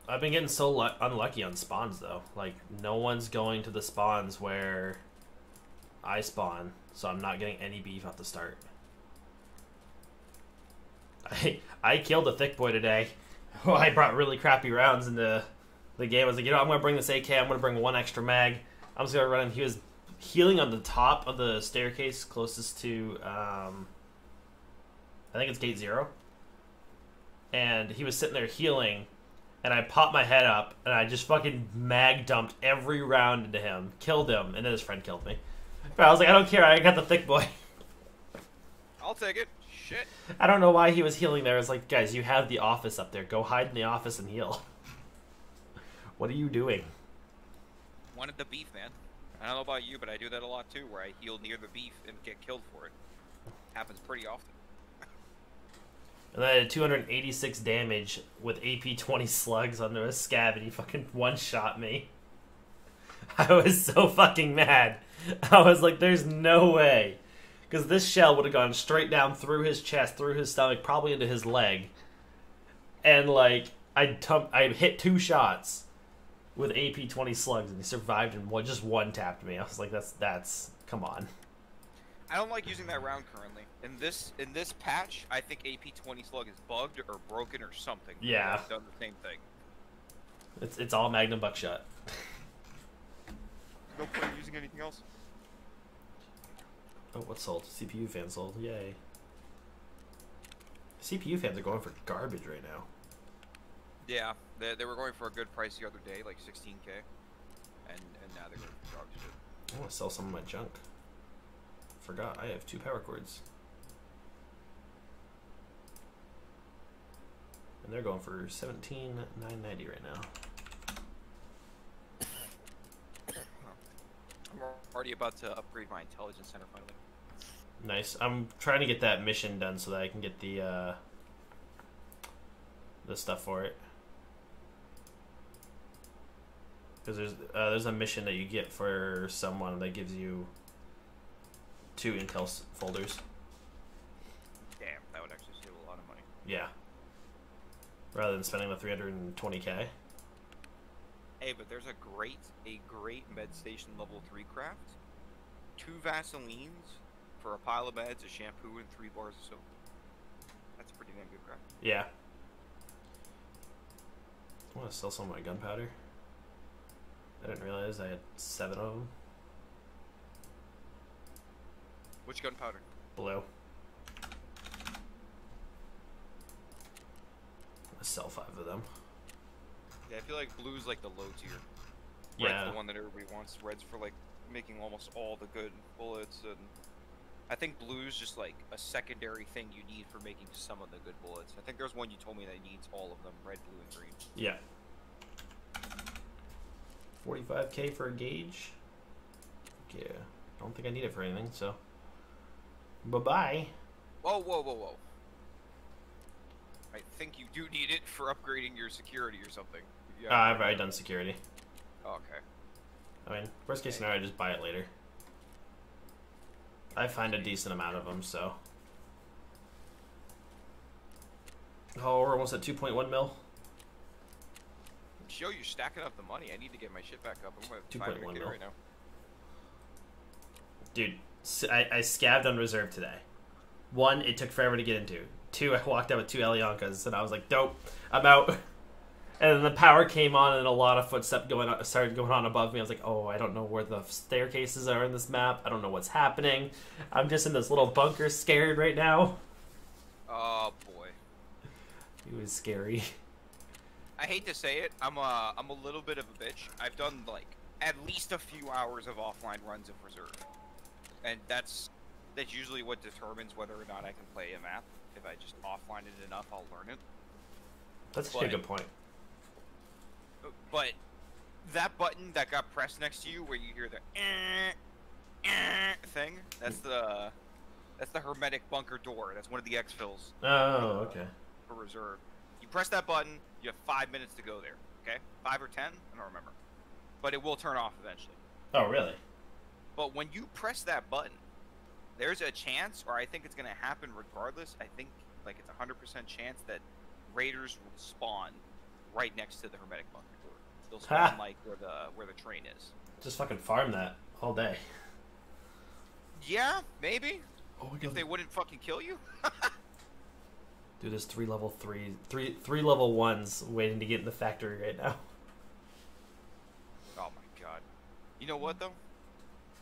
I've been getting so unlucky on spawns though. Like no one's going to the spawns where I spawn, so I'm not getting any beef at the start. (laughs) I I killed a thick boy today. (laughs) I brought really crappy rounds into the game. I was like, you know, I'm gonna bring this AK. I'm gonna bring one extra mag. I'm just gonna run him. He was healing on the top of the staircase closest to um, I think it's gate zero. And he was sitting there healing, and I popped my head up, and I just fucking mag dumped every round into him, killed him, and then his friend killed me. But I was like, I don't care. I got the thick boy. (laughs) I'll take it. Shit. I don't know why he was healing there. I was like, guys, you have the office up there. Go hide in the office and heal. (laughs) what are you doing? Wanted the beef, man. I don't know about you, but I do that a lot too, where I heal near the beef and get killed for it. Happens pretty often. And then I did 286 damage with AP 20 slugs under a scav, and he fucking one shot me. (laughs) I was so fucking mad. (laughs) I was like, there's no way. Because this shell would have gone straight down through his chest, through his stomach, probably into his leg. And like, I I hit two shots with AP 20 slugs, and he survived and one, just one tapped me. I was like, that's, that's, come on. I don't like using that round currently. In this in this patch, I think AP twenty slug is bugged or broken or something. Yeah. I've done the same thing. It's it's all Magnum buckshot. No point in using anything else. Oh, what sold? CPU fan sold. Yay. CPU fans are going for garbage right now. Yeah, they, they were going for a good price the other day, like 16k, and and now they're going for dog shit. I want to sell some of my junk. Forgot I have two power cords. And they're going for seventeen nine ninety right now. I'm already about to upgrade my intelligence center finally. Nice. I'm trying to get that mission done so that I can get the uh, the stuff for it. Because there's uh, there's a mission that you get for someone that gives you two intel folders. Damn, that would actually save a lot of money. Yeah. Rather than spending the 320k. Hey, but there's a great, a great med station level three craft. Two Vaselines for a pile of meds, a shampoo, and three bars of soap. That's a pretty damn good craft. Yeah. I want to sell some of my gunpowder. I didn't realize I had seven of them. Which gunpowder? Blue. I sell five of them. Yeah, I feel like blue's like the low tier. Yeah. Red's the one that everybody wants. Red's for like making almost all the good bullets, and I think blue's just like a secondary thing you need for making some of the good bullets. I think there's one you told me that needs all of them: red, blue, and green. Yeah. 45k for a gauge. Yeah. I don't think I need it for anything, so. Bye bye. Whoa, whoa, whoa, whoa! I think you do need it for upgrading your security or something. Uh, Yeah. I've already done security. okay. I mean, worst case scenario, I just buy it later. I find a decent amount of them, so. Oh, we're almost at 2.1 mil. Show you're stacking up the money. I need to get my shit back up. I'm 2.1 500k mil. right now. Dude, I scabbed on reserve today. One, it took forever to get into. Two, (laughs) I walked out with two Alyonkas, and I was like, dope, I'm out. (laughs) And then the power came on, and a lot of footsteps going on, started going on above me. I was like, oh, I don't know where the staircases are in this map. I don't know what's happening. I'm just in this little bunker, scared right now. Oh boy. It was scary. (laughs) I hate to say it, I'm a I'm a little bit of a bitch. I've done like at least a few hours of offline runs of reserve, and that's that's usually what determines whether or not I can play a map. If I just offline it enough, I'll learn it. That's actually a good point. But that button that got pressed next to you, where you hear the eh, eh thing, that's the that's the hermetic bunker door. That's one of the exfils Oh, okay. for reserve. You press that button, you have five minutes to go there. Okay, five or ten, I don't remember, but it will turn off eventually. Oh, really? But when you press that button, there's a chance, or I think it's gonna happen regardless. I think like it's a hundred percent chance that raiders will spawn right next to the hermetic bunker door. They'll spawn Ha. like where the where the train is. Just fucking farm that all day. Yeah, maybe Oh, we if they wouldn't fucking kill you. (laughs) Dude, there's three level three, three, three level ones waiting to get in the factory right now. Oh my god. You know what though?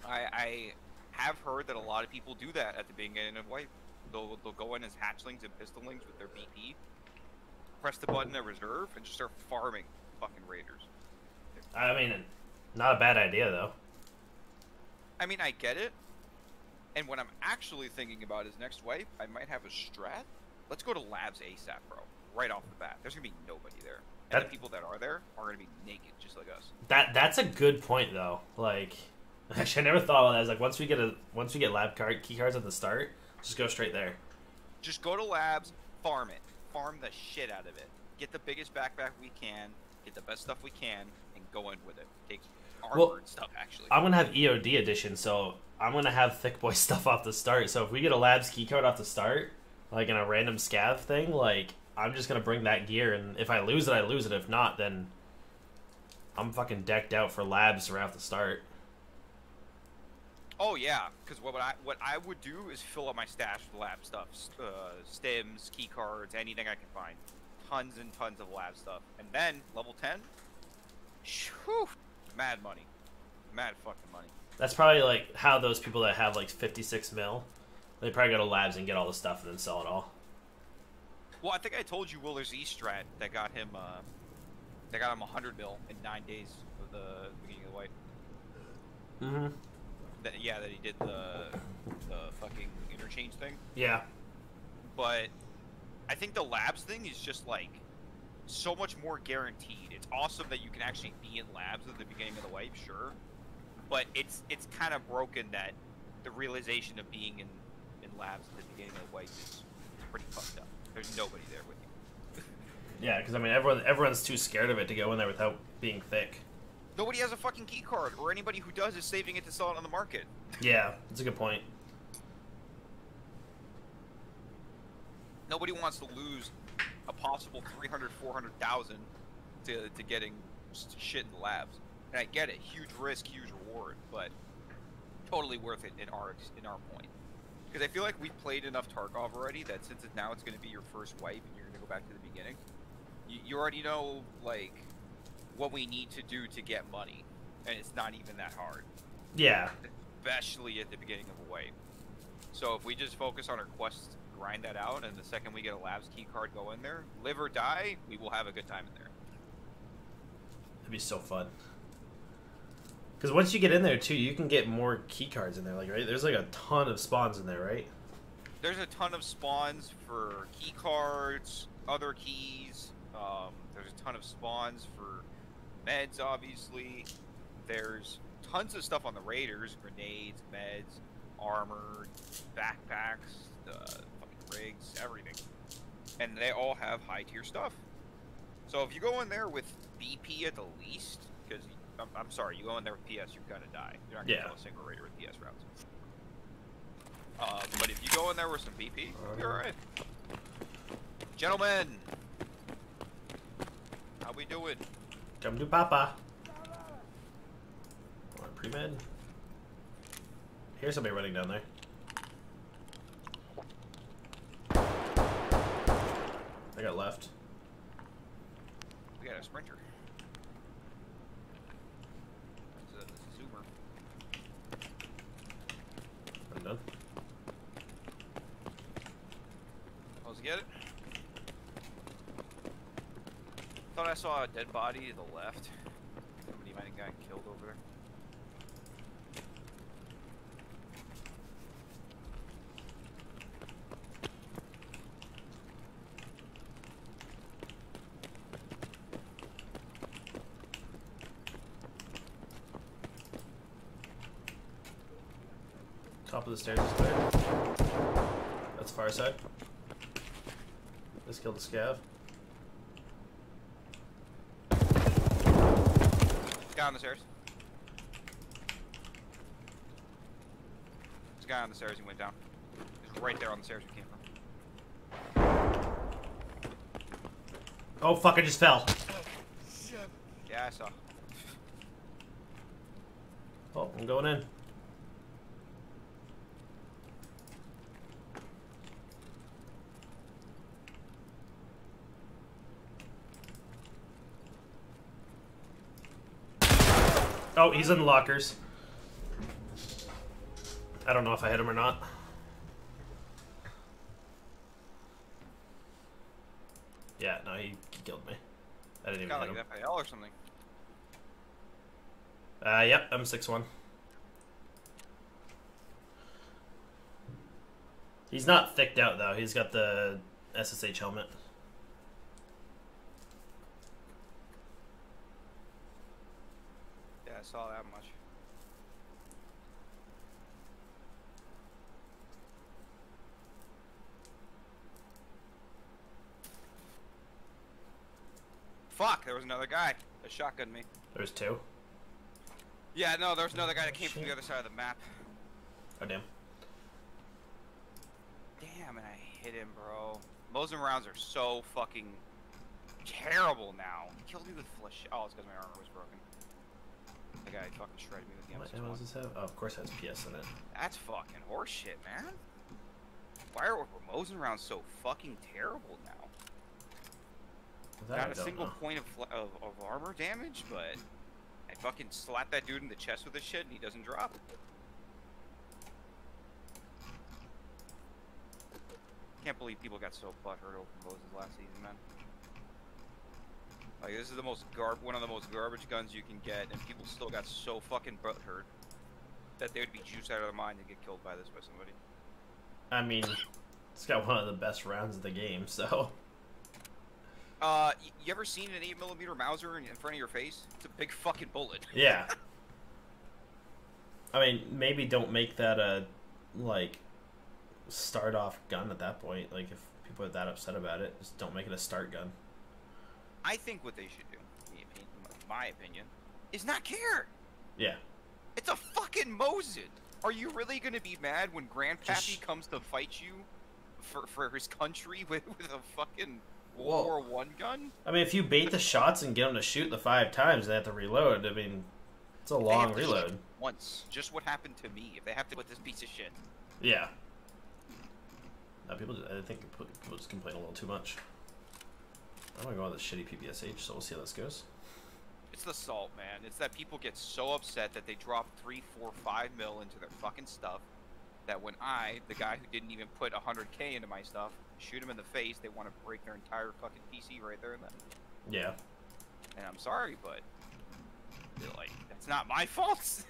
I I have heard that a lot of people do that at the beginning of wipe. They'll they'll go in as hatchlings and pistolings with their BP, press the button at reserve, and just start farming fucking raiders. I mean, not a bad idea though. I mean, I get it. And what I'm actually thinking about is next wipe, I might have a strat. Let's go to labs ASAP, bro. Right off the bat. There's gonna be nobody there. And That- the people that are there are gonna be naked, just like us. That that's a good point though. Like, (laughs) actually, I never thought of that. I was like, once we get a once we get lab card key cards at the start, just go straight there. Just go to labs, farm it. Farm the shit out of it. Get the biggest backpack we can, get the best stuff we can, and go in with it. Take armor Well, stuff, actually. I'm gonna have EOD edition, so I'm gonna have thick boy (laughs) stuff off the start. So if we get a labs key card off the start, like in a random scav thing, like I'm just gonna bring that gear, and if I lose it, I lose it. If not, then I'm fucking decked out for labs right off the start. Oh yeah, because what would I what I would do is fill up my stash with lab stuff, uh, stims, key cards, anything I can find, tons and tons of lab stuff, and then level ten, whew, mad money, mad fucking money. That's probably like how those people that have like 56 mil, they probably go to labs and get all the stuff and then sell it all. Well, I think I told you Willer's E strat that got him uh, that got him 100 mil in nine days of the beginning of the white. Mm-hmm. That yeah, that he did the the fucking interchange thing. Yeah. but I think the labs thing is just like so much more guaranteed. It's awesome that you can actually be in labs at the beginning of the wave, sure, but it's it's kind of broken that the realization of being in in labs at the beginning of the wave is pretty fucked up. There's nobody there with you. (laughs) Yeah, because I mean, everyone everyone's too scared of it to go in there without being thick. Nobody has a fucking key card, or anybody who does is saving it to sell it on the market. Yeah, that's a good point. Nobody wants to lose a possible 300, 400,000 to, to getting shit in the labs. And I get it, huge risk, huge reward, but totally worth it in our in our point. Because I feel like we've played enough Tarkov already that since now it's going to be your first wipe and you're going to go back to the beginning, you, you already know like what we need to do to get money, and it's not even that hard Yeah. especially at the beginning of a wave. So if we just focus on our quests, grind that out, and the second we get a labs key card go in there, live or die, we will have a good time in there. That'd be so fun. Because once you get in there too, you can get more key cards in there. Like right, there's like a ton of spawns in there, right? There's a ton of spawns for key cards, other keys. Um, there's a ton of spawns for meds, obviously. There's tons of stuff on the raiders: grenades, meds, armor, backpacks, the fucking rigs, everything. And they all have high tier stuff. So if you go in there with BP at the least, because I'm, I'm sorry, you go in there with PS, you're gonna die. You're not gonna Yeah. kill a single raider with PS routes. Uh, but if you go in there with some BP, you're alright. Gentlemen, how we doing? Come to Papa. Want pre med? Here's somebody running down there. I got left. We got a sprinter. That's a, that's a zoomer. I'm done. Let's get it. I thought I saw a dead body to the left. Somebody might have gotten killed over there. Top of the stairs is clear. That's far side. Just killed the scav. Guy on the stairs. There's a guy on the stairs. He went down. He's right there on the stairs we came from. Oh fuck! I just fell. Yeah, I saw. Oh, I'm going in. Oh, he's in the lockers. I don't know if I hit him or not. Yeah, no, he, he killed me. I didn't even Got hit like him. FAL or something. Uh, yep, I'm six one. He's not thicked out though. He's got the SSH helmet. Yeah, I saw that much. Fuck, there was another guy that shotgunned me. There's two. Yeah, no, there was another guy that oh, came from the other side of the map. Oh damn. Damn, and I hit him, bro. Mosin rounds are so fucking terrible now. He killed me with flesh. Oh, it's because my armor was broken. The guy fucking shredded me with the What M61. ammo does this have? Oh, of course it has PS in it. That's fucking horseshit, man. Why are Mosin rounds so fucking terrible now? That Not a single know. point of, of of armor damage, but I fucking slap that dude in the chest with this shit and he doesn't drop. Can't believe people got so butthurt over Mosins last season, man. Like this is the most garb, one of the most garbage guns you can get, and people still got so fucking butthurt that they would be juiced out of their mind to get killed by this by somebody. I mean, it's got one of the best rounds of the game, so. Uh, you ever seen an 8mm Mauser in in front of your face? It's a big fucking bullet. (laughs) Yeah. I mean, maybe don't make that a, like, start off gun at that point. Like, if people are that upset about it, just don't make it a start gun. I think what they should do, my opinion- is not care. Yeah. It's a fucking Mosin. Are you really gonna be mad when Grandpappy Just- comes to fight you for for his country (laughs) with with a fucking World War One gun? I mean, if you bait the shots and get them to shoot the five times, they have to reload. I mean, it's a They long have to shoot reload. Once, just what happened to me. If they have to put this piece of shit, Yeah. Now people, I think people just complain a little too much. I'm gonna go on this shitty PPSH, so we'll see how this goes. it's the salt, man. It's that people get so upset that they drop three, four, five mil into their fucking stuff. That when I, the guy who didn't even put 100k into my stuff, shoot him in the face, they want to break their entire fucking PC right there and then. Yeah. And I'm sorry, but like that's not my fault.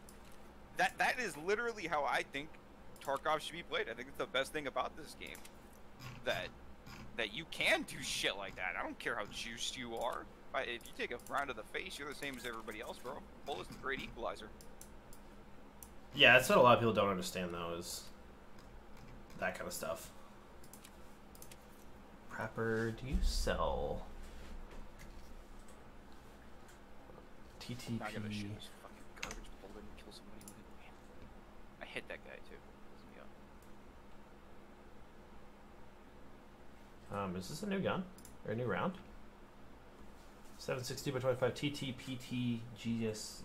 (laughs) that that is literally how I think Tarkov should be played. I think it's the best thing about this game. That that you can do shit like that. I don't care how juiced you are. If you take a round to the face, you're the same as everybody else, bro. Bullet's the great equalizer. Yeah, that's what a lot of people don't understand, though, is that kind of stuff. Prapor, do you sell TTP? Not gonna shoot this fucking garbage bullet and kill somebody with it. Man. I hit that guy too. Pissed me off. Um, is this a new gun or a new round? 760 by 25 TT PT GSH.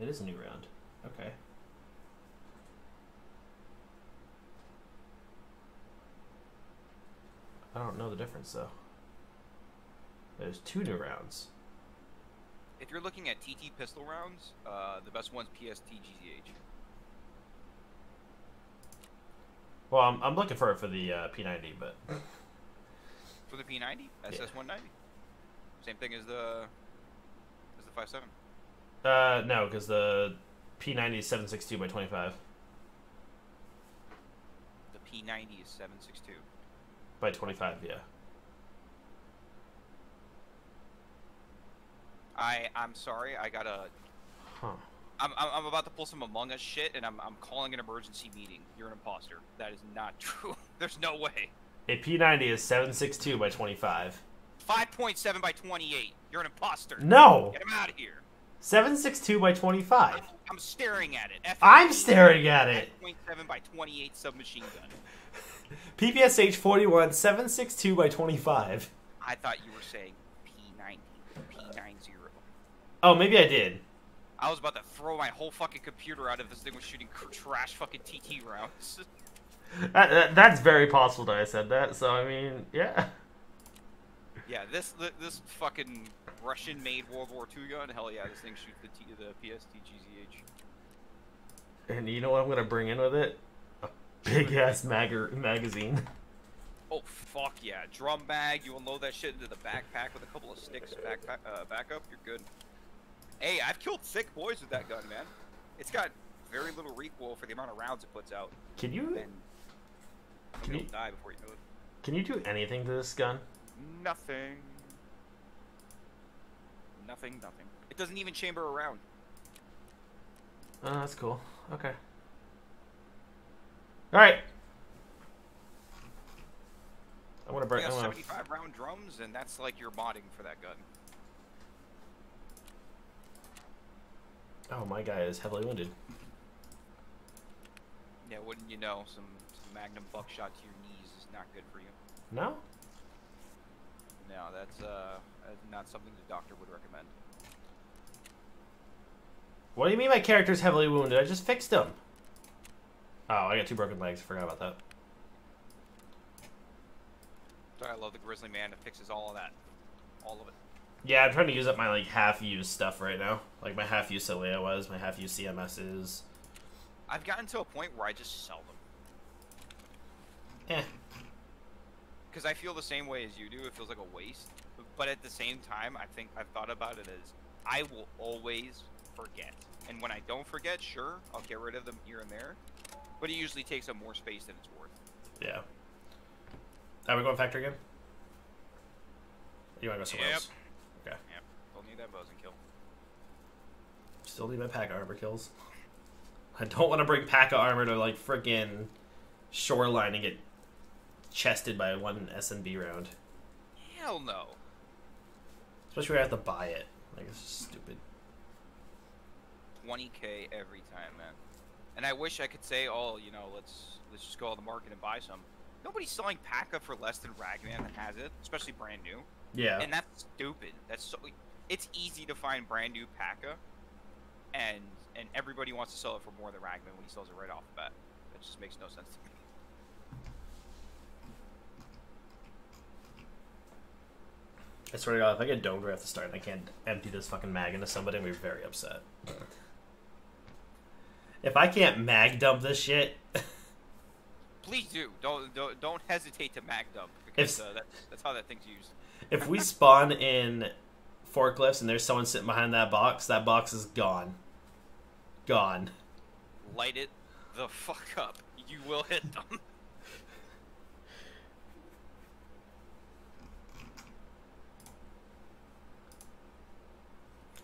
It is a new round. Okay. I don't know the difference though. There's two new rounds. If you're looking at TT pistol rounds, uh, the best one's PST GZH. Well, I'm, I'm looking for it for the uh, P90, but For the P90, SS190. Same thing as the as the 57. uh, no, because the P90 is 762 by 25 The P90 is 762. by 25. Yeah. I I'm sorry, I got a. Huh. I'm, I'm, about to pull some Among Us shit, and I'm, I'm calling an emergency meeting. You're an imposter. That is not (laughs) true. There's no way. A P90 is 762 by 25. 5.7 by 28. You're an imposter. No, Get him out of here. 762 by 25. I'm, I'm staring at it. F- I'm staring at it. 5.7 by 28 submachine gun. (laughs) PPSH 41 762 by 25. I thought you were saying P90. P90. Oh, maybe I did. I was about to throw my whole fucking computer out if this thing was shooting trash fucking TT rounds. (laughs) That, that- that's very possible that I said that. So I mean, yeah. yeah, this this fucking Russian-made World War II gun, hell yeah, this thing shoots the T the PST GZH. And you know what I'm gonna bring in with it? A big ass mag- magazine. (laughs) Oh fuck yeah, drum bag. You unload that shit into the backpack with a couple of sticks backpack uh, backup. You're good. Hey, I've killed thick boys with that gun, man. It's got very little recoil for the amount of rounds it puts out, Can you and Can you'll die before you know it. can you do anything to this gun? Nothing. Nothing. Nothing. It doesn't even chamber around. Oh, that's cool. Okay. All right. I want to bring. got 75 round drums, and that's like your modding for that gun. Oh, my guy is heavily wounded. Yeah, wouldn't you know? Some, some Magnum buckshot to your knees is not good for you. No. No, that's uh, not something the doctor would recommend. What do you mean my character's heavily wounded? I just fixed him. Oh, I got two broken legs. Forgot about that. Sorry, I love the Grizzly Man that fixes all of that. All of it. Yeah, I'm trying to use up my like half-used stuff right now. Like my half-used Salewas, my half-used CMSs. I've gotten to a point where I just sell them. Eh. Because I feel the same way as you do. It feels like a waste. But at the same time, I think I've thought about it as I will always forget. And when I don't forget, sure, I'll get rid of them here and there. But it usually takes up more space than it's worth. Yeah. Are we going factory again? You want to go somewhere Yep. else? Okay. Yep. Don't need that bows and kill. Still need my PACA armor kills. (laughs) I don't want to bring PACA armor to like freaking shoreline and get chested by one SNB round. Hell no. Especially when I have to buy it. Like it's just stupid. 20k every time, man. And I wish I could say, oh, you know, let's let's just go on the market and buy some. Nobody's selling PACA for less than Ragman that has it, especially brand new. Yeah. And that's stupid. That's so. It's easy to find brand new PACA and and everybody wants to sell it for more than Ragman when he sells it right off the bat. That just makes no sense to me. I swear to God, if I get domed right off the start and I can't empty this fucking mag into somebody, I'm gonna be very upset. If I can't mag dump this shit, (laughs) Please do. Don't don't, don't hesitate to mag dump because If- uh, that's that's how that thing's used. if we spawn in forklifts and there's someone sitting behind that box, that box is gone. Gone. Light it the fuck up. You will hit them. (laughs)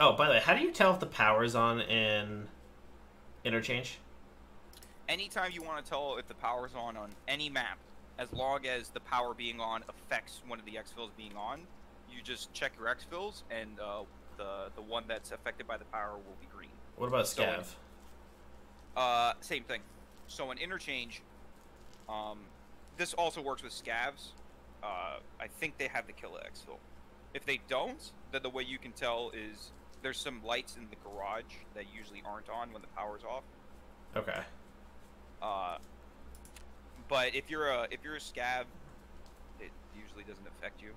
Oh, by the way, how do you tell if the power's on in interchange? anytime you want to tell if the power's on on any map, as long as the power being on affects one of the exfils being on, you just check your exfils, and uh, the the one that's affected by the power will be green. What about So- scav? Uh, same thing. So in interchange, um, this also works with scavs. Uh, I think they have the killer exfil. If they don't, then the way you can tell is there's some lights in the garage that usually aren't on when the power's off. Okay. Uh, but if you're a if you're a scav, it usually doesn't affect you.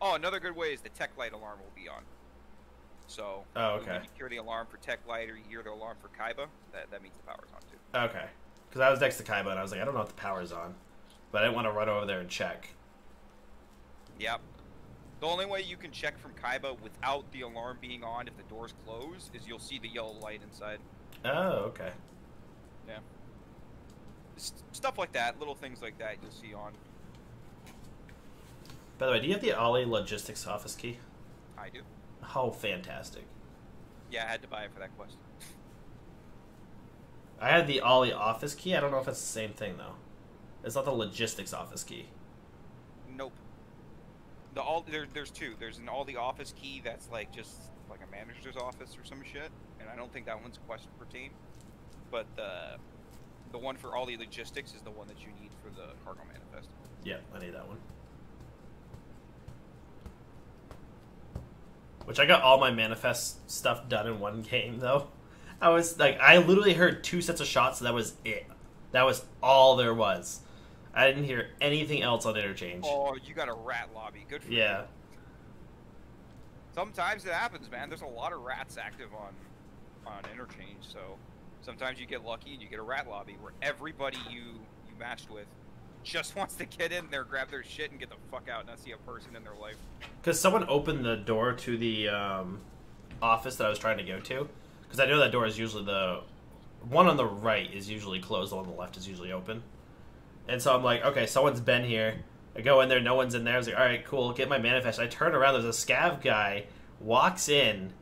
Oh, another good way is the TechLight alarm will be on. So Oh, when okay. you hear the alarm for TechLight or you hear the alarm for Kiba, that, that means the power's on too. Okay. Because I was next to Kiba and I was like, I don't know if the power's on. But I didn't want to run over there and check. Yep. The only way you can check from Kiba without the alarm being on if the doors close is you'll see the yellow light inside. Oh, okay. S- stuff like that, little things like that you'll see on. By the way, do you have the OLI Logistics office key? I do. Oh, fantastic. Yeah, I had to buy it for that quest. I had the OLI office key. I don't know if it's the same thing, though. It's not the logistics office key. Nope. The all there, there's two. There's an OLI office key that's like just like a manager's office or some shit, and I don't think that one's quest pertain. But the the one for OLI logistics is the one that you need for the cargo manifest. Yeah, I need that one. Which I got all my manifest stuff done in one game, though. I was like, I literally heard two sets of shots. That was it. That was all there was. I didn't hear anything else on interchange. Oh, you got a rat lobby. Good for Yeah. you. Yeah. Sometimes it happens, man. There's a lot of rats active on on interchange, so sometimes you get lucky and you get a rat lobby where everybody you you matched with just (laughs) wants to get in there, grab their shit, and get the fuck out, and not see a person in their life. Because someone opened the door to the um, office that I was trying to go to. Because I know that door is usually the one on the right is usually closed, the one on the left is usually open. And so I'm like, okay, someone's been here. I go in there, no one's in there. I was like, all right, cool, get my manifest. I turn around, there's a scav guy walks in.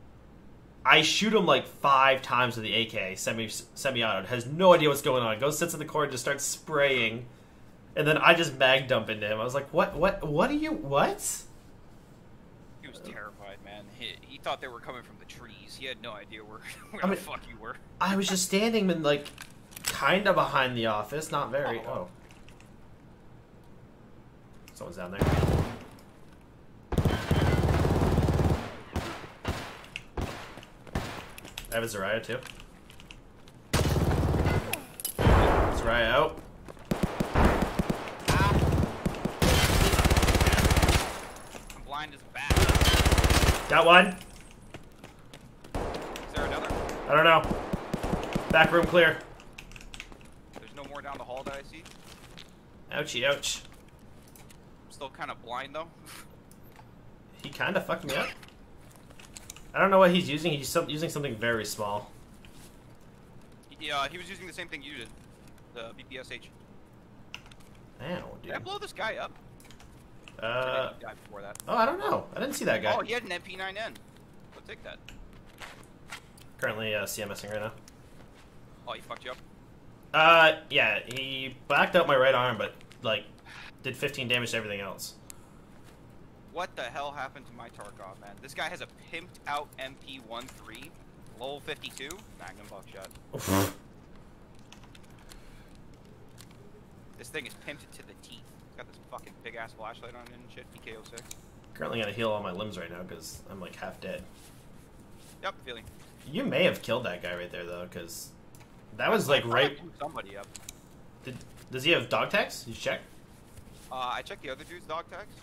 I shoot him like five times with the AK, semi semi. Has no idea what's going on. Goes sits in the corner, just starts spraying, and then I just mag dump into him. I was like, what, what, what are you, what? He was terrified, man. He, he thought they were coming from the trees. He had no idea where, (laughs) where I the fuck you were. I was just standing in like kind of behind the office, not very. Oh. Oh. Someone's down there. I have a Zarya too. Zarya out. Ah. I'm blind as a. Got one. Is there another? I don't know. Back room clear. There's no more down the hall that I see. Ouchie, ouch. I'm still kind of blind though. (laughs) He kind of fucked me up. I don't know what he's using. He's some, using something very small. Yeah, uh, he was using the same thing you did. The PPSH. Ow, Did I dude. blow this guy up? Or Uh, did before that? oh, I don't know. I didn't see that guy. Oh, he had an MP9N. I'll take that. Currently uh, CMSing right now. Oh, he fucked you up? Uh, yeah, he backed up my right arm, but like, did 15 damage to everything else. What the hell happened to my Tarkov, man? This guy has a pimped out MP13, level 52, Magnum buckshot. (laughs) This thing is pimped to the teeth. It's got this fucking big ass flashlight on it and shit, PK06. Currently gonna heal all my limbs right now because I'm like half dead. Yep, feeling. You may have killed that guy right there though, because that was like right. somebody up. Did, does he have dog tags? You check? Uh, I checked the other dude's dog tags.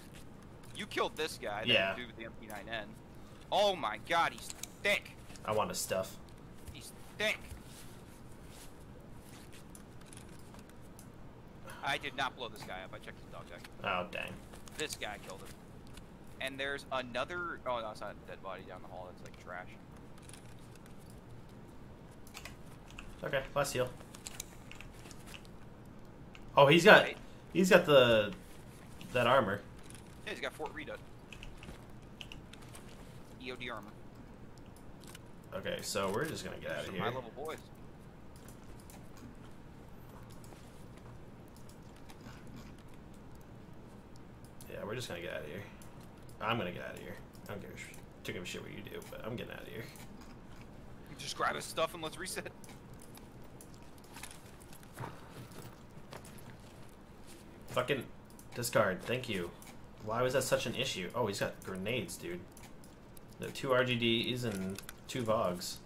You killed this guy, Yeah. dude with the MP9N. Oh my god, he's thick. I want his stuff. He's thick. I did not blow this guy up. I checked his dog tag. Oh dang. This guy killed him. And there's another. Oh no, it's not a dead body down the hall. That's like trash. Okay, last heal. Oh, he's got Right. he's got the that armor. Yeah, he's got Fort Redut. EOD armor. Okay, so we're just gonna get out of here. My little boys. Yeah, we're just gonna get out of here. I'm gonna get out of here. I don't give a, sh- give a shit what you do, but I'm getting out of here. Just grab his stuff and let's reset. Fucking discard. Thank you. Why was that such an issue? Oh, he's got grenades, dude. The two RGDs and two Vogs.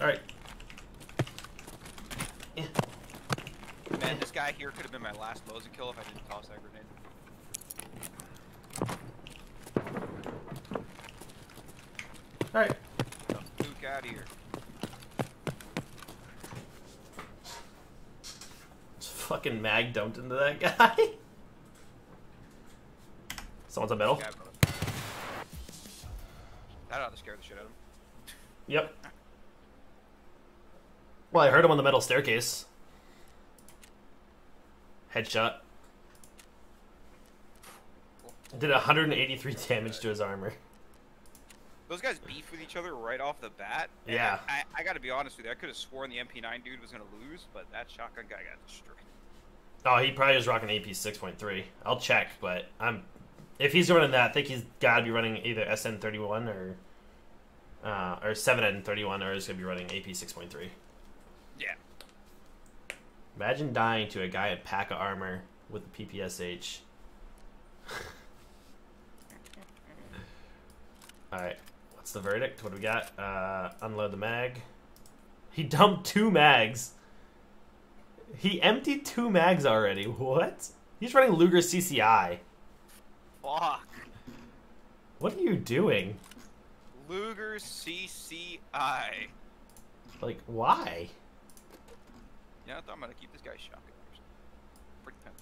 Alright. Yeah. Man, this guy here could have been my last Moza kill if I didn't toss that grenade. Alright. Duke out of here. Just fucking mag dumped into that (laughs) guy. Someone's a metal. That ought to scare the shit out of him. Yep. Well, I heard him on the metal staircase. Headshot. Did 183 damage to his armor. Those guys beef with each other right off the bat. Yeah. I, I gotta be honest with you, I could have sworn the MP9 dude was gonna lose, but that shotgun guy got destroyed. Oh, he probably was rocking AP 6.3. I'll check, but I'm if he's running that, I think he's got to be running either SN31 or uh, or 7N31, or he's gonna be running AP 6.3. Yeah. Imagine dying to a guy in PACA armor with a PPSH. (laughs) Alright, what's the verdict? What do we got? Uh, unload the mag. He dumped two mags. He emptied two mags already. What? He's running Luger CCI. Fuck. What are you doing? Luger CCI. Like, why? Yeah, I'm gonna keep this guy shotgun. Pretty pen.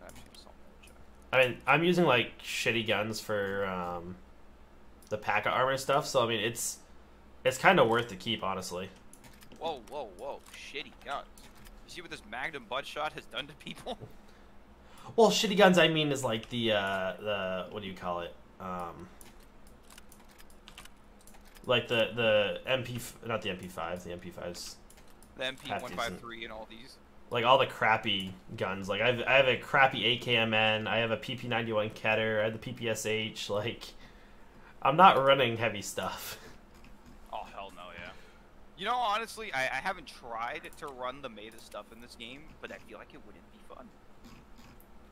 I'm just gonna salt that shot. I mean, I'm using like shitty guns for um, the PACA armor stuff, so I mean, it's it's kind of worth to keep, honestly. Whoa, whoa, whoa! Shitty guns. You see what this Magnum Buttshot has done to people? (laughs) Well, shitty guns, I mean, is like the uh, the what do you call it? Um, like the the MP, not the MP5, the MP5s, The MP153 and all these. like all the crappy guns. Like I have I have a crappy AKMN, I have a PP91 Kedr, I have the PPSH. Like, I'm not running heavy stuff. Oh hell no, yeah. You know, honestly, I, I haven't tried to run the meta stuff in this game, but I feel like it wouldn't be fun.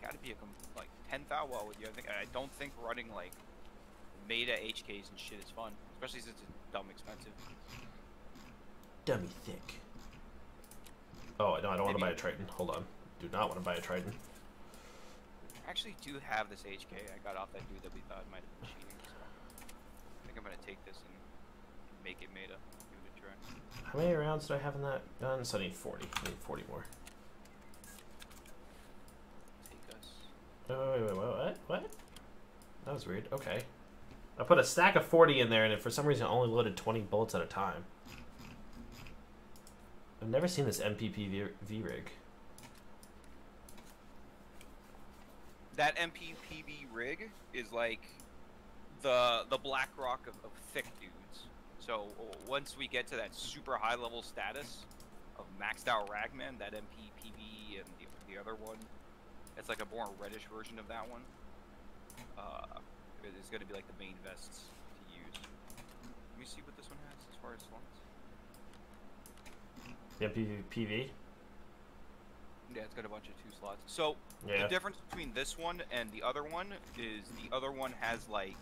Got to be a like Penthal well with you. I think I don't think running like meta HKs and shit is fun, especially since it's dumb expensive. Dummy thick. Oh no, I don't want to buy a Triton. Hold on. Do not want to buy a Triton. I actually do have this HK. I got off that dude that we thought might have been cheating. So I think I'm gonna take this and make it meta. Give it a try. How many rounds do I have in that gun? So I need 40. I need 40 more. Take us. Wait, wait, wait, wait, what? What? That was weird. Okay. I put a stack of 40 in there, and it for some reason only loaded 20 bullets at a time. I've never seen this MPP V-Rig. That MPPV rig is like the the BlackRock of, of thick dudes. So once we get to that super high level status of maxed out Ragman, that MPPV and the, the other one, it's like a more reddish version of that one. Uh, it is going to be like the main vests to use. Let me see what this one has as far as slots. The MPP PV? Yeah, it's got a bunch of two slots. So Yeah. the difference between this one and the other one is the other one has like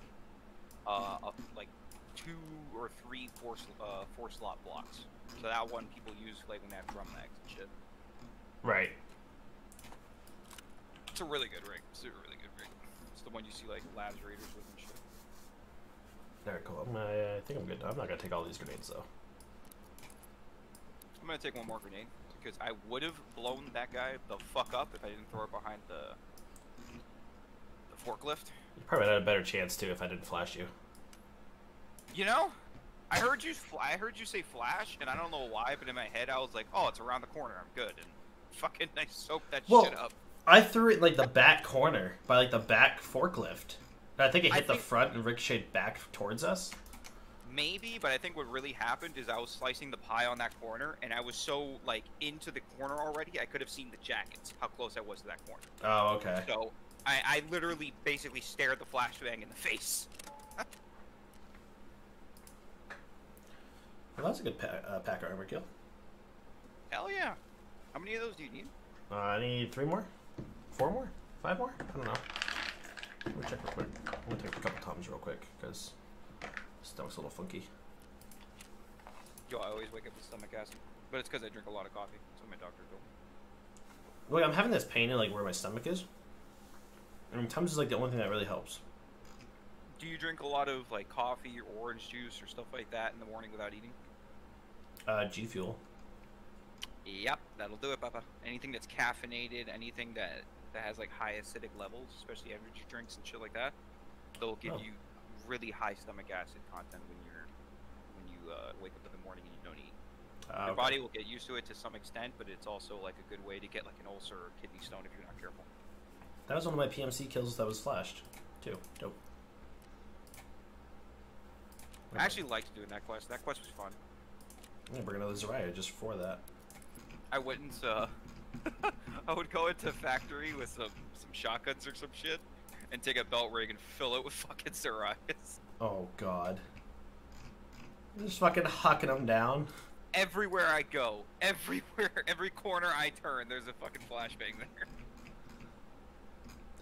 uh a, like two or three four uh four slot blocks. So that one people use like when they have drum mags and shit. Right. It's a really good rig. It's a really. It's the one you see like labs raiders with and shit. Alright, cool. I'm, uh, I think I'm good. I'm not gonna take all these grenades though. I'm gonna take one more grenade because I would have blown that guy the fuck up if I didn't throw it behind the the forklift. You probably had a better chance too if I didn't flash you. You know, I heard you. Fl- I heard you say flash, and I don't know why, but in my head I was like, "Oh, it's around the corner. I'm good." And fucking, (laughs) I soaked that Well- shit up. I threw it like the back corner by like the back forklift. And I think it I hit the front and ricocheted back towards us. Maybe, but I think what really happened is I was slicing the pie on that corner, and I was so like into the corner already, I could have seen the jackets. How close I was to that corner. Oh, okay. So I, I literally basically stared the flashbang in the face. (laughs) Well, that was a good pa- uh, PACA armor kill. Hell yeah! How many of those do you need? Uh, I need three more, four more, five more. I don't know. Let me check real quick. I'm gonna take a couple times real quick because stomach's a little funky. Yo, I always wake up with stomach acid, but it's because I drink a lot of coffee. That's what my doctor told me. Wait, I'm having this pain in like where my stomach is. And Tums is like the only thing that really helps. Do you drink a lot of like coffee or orange juice or stuff like that in the morning without eating? Uh, G Fuel. Yep, that'll do it, Papa. Anything that's caffeinated, anything that that has like high acidic levels, especially energy drinks and shit like that, they'll give Oh. you really high stomach acid content when you're when you uh, wake up in the morning and you don't eat. Uh, Your okay. body will get used to it to some extent, but it's also like a good way to get like an ulcer or kidney stone if you're not careful. That was one of my PMC kills that was flashed, too. Dope. I actually liked doing that quest. That quest was fun. I'm gonna bring another Zarya just for that. I wouldn't. Uh, I would go into factory with some some shotguns or some shit, and take a belt rig and fill it with fucking Zaryas. Oh god. Just fucking hucking them down. Everywhere I go, everywhere, (laughs) every corner I turn, there's a fucking flashbang there.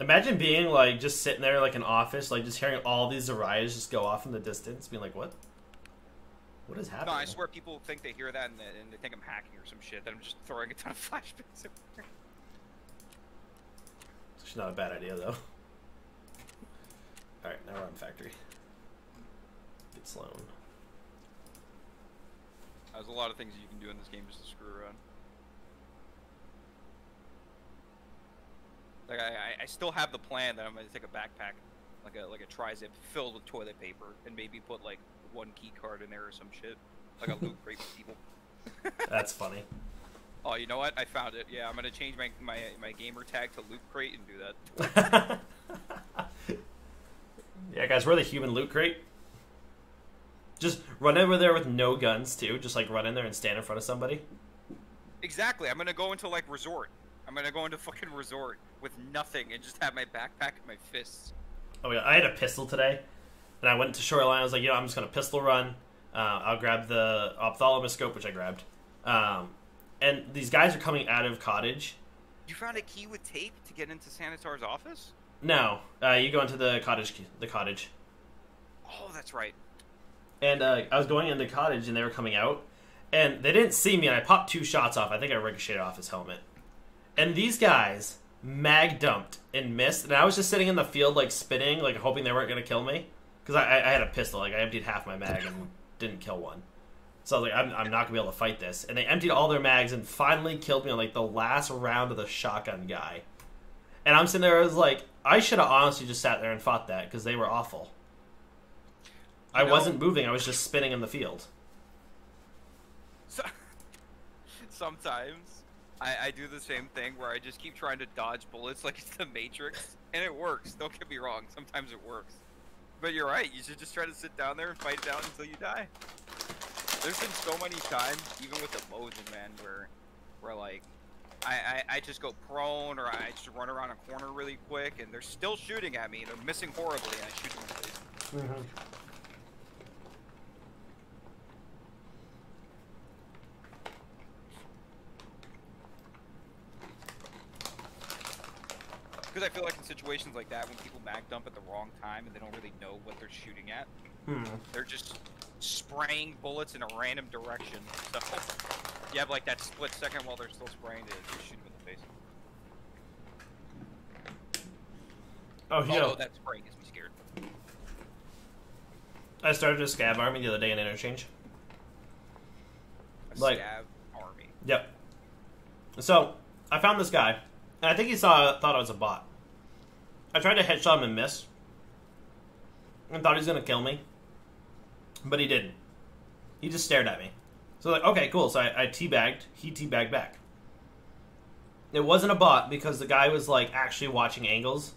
Imagine being like just sitting there like an office, like just hearing all these Zaryas just go off in the distance, being like, "What? What is No. I swear people think they hear that and they, and they think I'm hacking or some shit. That I'm just throwing a ton of (laughs) flashbangs. everywhere. It's actually not a bad idea though. All right, now we're on factory. Get Sloan. There's a lot of things you can do in this game just to screw around. Like I, I- I still have the plan that I'm gonna take a backpack, like a like a tri-zip filled with toilet paper, and maybe put like one key card in there or some shit, like a loot crate people. (laughs) That's funny. Oh, you know what? I found it. Yeah, I'm gonna change my my, my gamer tag to loot crate and do that. (laughs) yeah, guys, we're the human loot crate. Just run over there with no guns too. Just like run in there and stand in front of somebody. Exactly. I'm gonna go into like resort. I'm gonna go into fucking resort with nothing and just have my backpack and my fists. Oh yeah, I had a pistol today, and I went to shoreline. I was like, you know, I'm just gonna pistol run. Uh, I'll grab the ophthalmoscope, scope, which I grabbed. Um, and these guys are coming out of cottage. You found a key with tape to get into Sanitar's office? No, uh, you go into the cottage. The cottage. Oh, that's right. and uh, I was going into the cottage, and they were coming out, and they didn't see me, and I popped two shots off. I think I ricocheted off his helmet, and these guys mag dumped and missed, and I was just sitting in the field like spinning, like hoping they weren't gonna kill me, because I, I, had a pistol, like I emptied half my mag and didn't kill one. So I was like, I'm, I'm not gonna be able to fight this, and they emptied all their mags and finally killed me on like the last round of the shotgun guy. And I'm sitting there, I was like, I should have honestly just sat there and fought that because they were awful. I know- wasn't moving. I was just spinning in the field. So, (laughs) sometimes I, I do the same thing where I just keep trying to dodge bullets like it's the Matrix, and it works. Don't get me wrong. Sometimes it works. But you're right. You should just try to sit down there and fight it out until you die. There's been so many times, even with the Mosin man, where, where like, I, I, I just go prone or I just run around a corner really quick, and they're still shooting at me. They're missing horribly, and I shoot them in the face. Because I feel like in situations like that, when people mag dump at the wrong time and they don't really know what they're shooting at, Hmm. they're just spraying bullets in a random direction. So (laughs) you have like that split second while they're still spraying to just shoot them in the face. Oh, Although know, that spray gets me scared. I started a scav army the other day in interchange. A Like- scav army. Yep. So I found this guy, and I think he saw thought I was a bot. I tried to headshot him and miss, and thought he was gonna kill me, but he didn't. He just stared at me. So like, okay, cool. So I, I teabagged. He teabagged back. It wasn't a bot because the guy was like actually watching angles.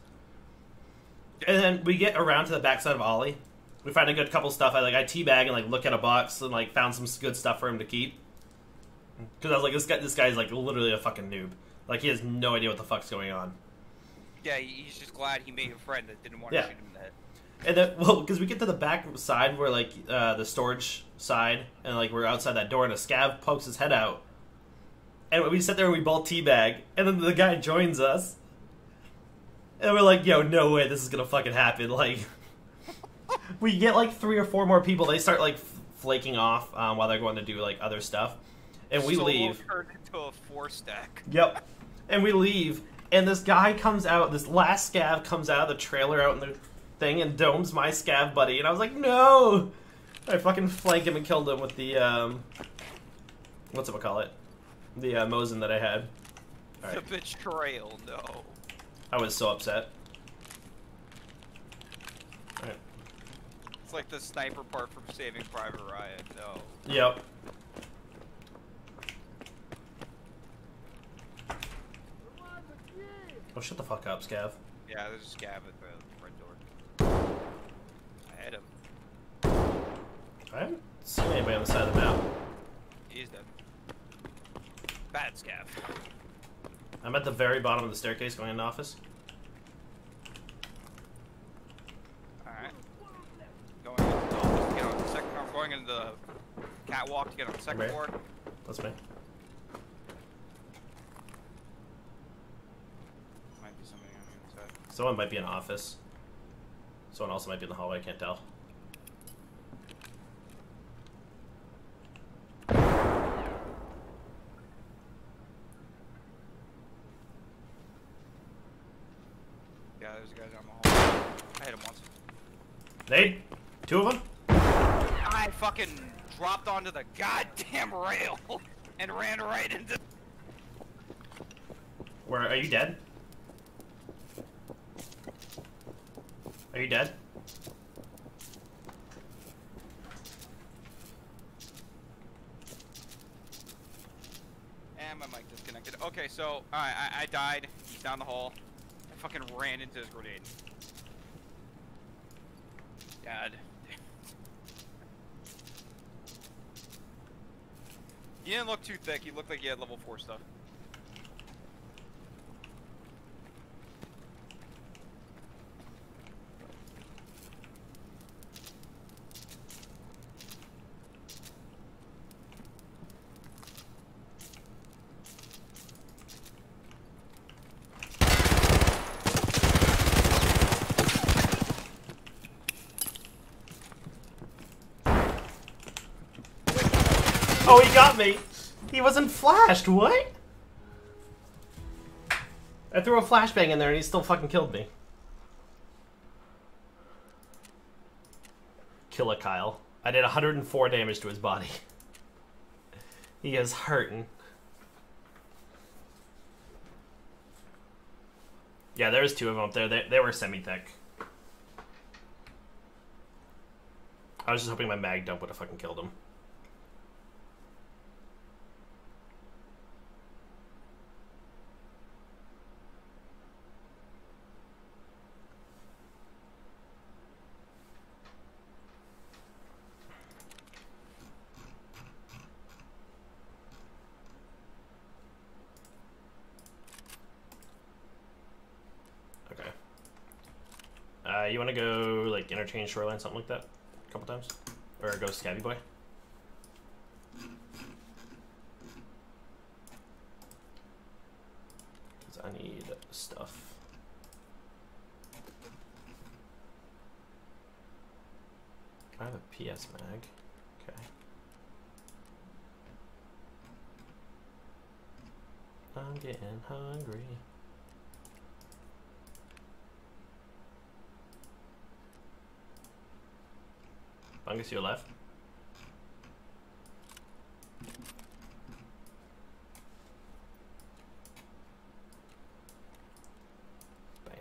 And then we get around to the backside of OLI. We find a good couple stuff. I like I teabag and like look at a box and like found some good stuff for him to keep. Because I was like, this guy, this guy's like literally a fucking noob. Like he has no idea what the fuck's going on. Yeah, he's just glad he made a friend that didn't want Yeah. to shoot him in the head. And then, well, because we get to the back side where like uh, the storage side, and like we're outside that door, and a scav pokes his head out, and we sit there and we both teabag, and then the guy joins us, and we're like, "Yo, no way, this is gonna fucking happen!" (laughs) Like, we get like three or four more people. They start like f- flaking off um, while they're going to do like other stuff, and we Solo leave. turned into a four stack. Yep. And we leave, and this guy comes out, this last scav comes out of the trailer out in the thing and domes my scav buddy, and I was like, no! I fucking flanked him and killed him with the, um, what's it call it? The uh, Mosin that I had. The Alright. betrayal, no. I was so upset. Alright. It's like the sniper part from Saving Private Ryan, no. Yep. Oh, shut the fuck up, scav. Yeah, there's a scav at the front door. I hit him. I haven't seen anybody on the side of the map. He's dead. Bad scav. I'm at the very bottom of the staircase going into office. Alright. Going into the office to get on the second I'm going into the catwalk to get on the second floor. That's me. Might be somebody on the inside. Someone might be in office. Someone also might be in the hallway, I can't tell. Yeah, there's a guy down the hall. I hit him once. Nade? Two of them? I fucking dropped onto the goddamn rail (laughs) and ran right into Where are you dead? Are you dead? And my mic disconnected. Okay, so I, I died. He's down the hall. I fucking ran into his grenade. God. (laughs) He didn't look too thick. He looked like he had level four stuff. He got me. He wasn't flashed. What? I threw a flashbang in there and he still fucking killed me. Kill a Kyle. I did 104 damage to his body. (laughs) he is hurting. Yeah, there's two of them up there. They, they were semi-thick. I was just hoping my mag dump would have fucking killed him. Okay. Uh, you want to go like interchange shoreline, something like that, a couple times, or go scabby boy? Because I need stuff. I have a PS mag. Okay. I'm getting hungry. Fungus, your left. Bam.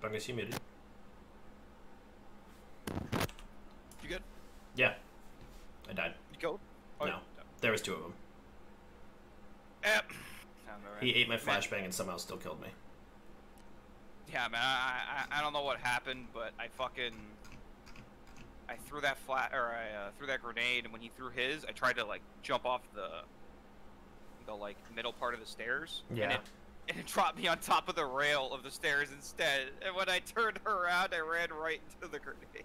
Fungus, you muted. You good? Yeah. I died. You killed? Oh, No. There was two of them. Yep. Sounds alright. He ate my Man, flashbang and somehow still killed me. Yeah, man. I, I I don't know what happened, but I fucking I threw that flat or I uh, threw that grenade, and when he threw his, I tried to like jump off the the like middle part of the stairs. And it, and it dropped me on top of the rail of the stairs instead. And when I turned around, I ran right into the grenade.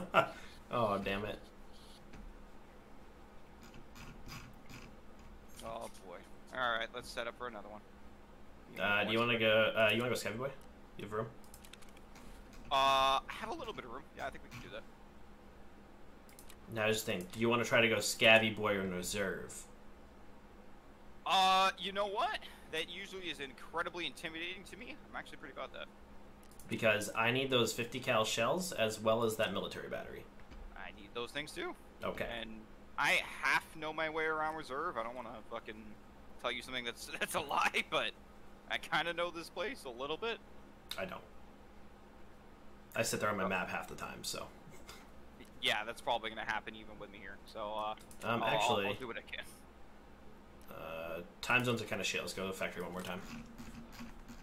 (laughs) oh, damn it. Oh boy. All right, let's set up for another one. Uh, do you want to go? Uh, you want to go Scabby Boy? You have room? Uh, I have a little bit of room. Yeah, I think we can do that. Now, just think. Do you want to try to go Scabby Boy or Reserve? Uh, you know what? That usually is incredibly intimidating to me. I'm actually pretty about that. Because I need those 50 cal shells as well as that military battery. I need those things too. Okay. And I half know my way around reserve. I don't want to fucking tell you something that's (laughs) that's a lie, but I kind of know this place a little bit. I don't. I sit there on my map half the time, so. Yeah, that's probably gonna happen even with me here. So uh, Um, I'll- I'll- actually, I'll, do what I can. uh, time zones are kind of shit. Let's go to the factory one more time.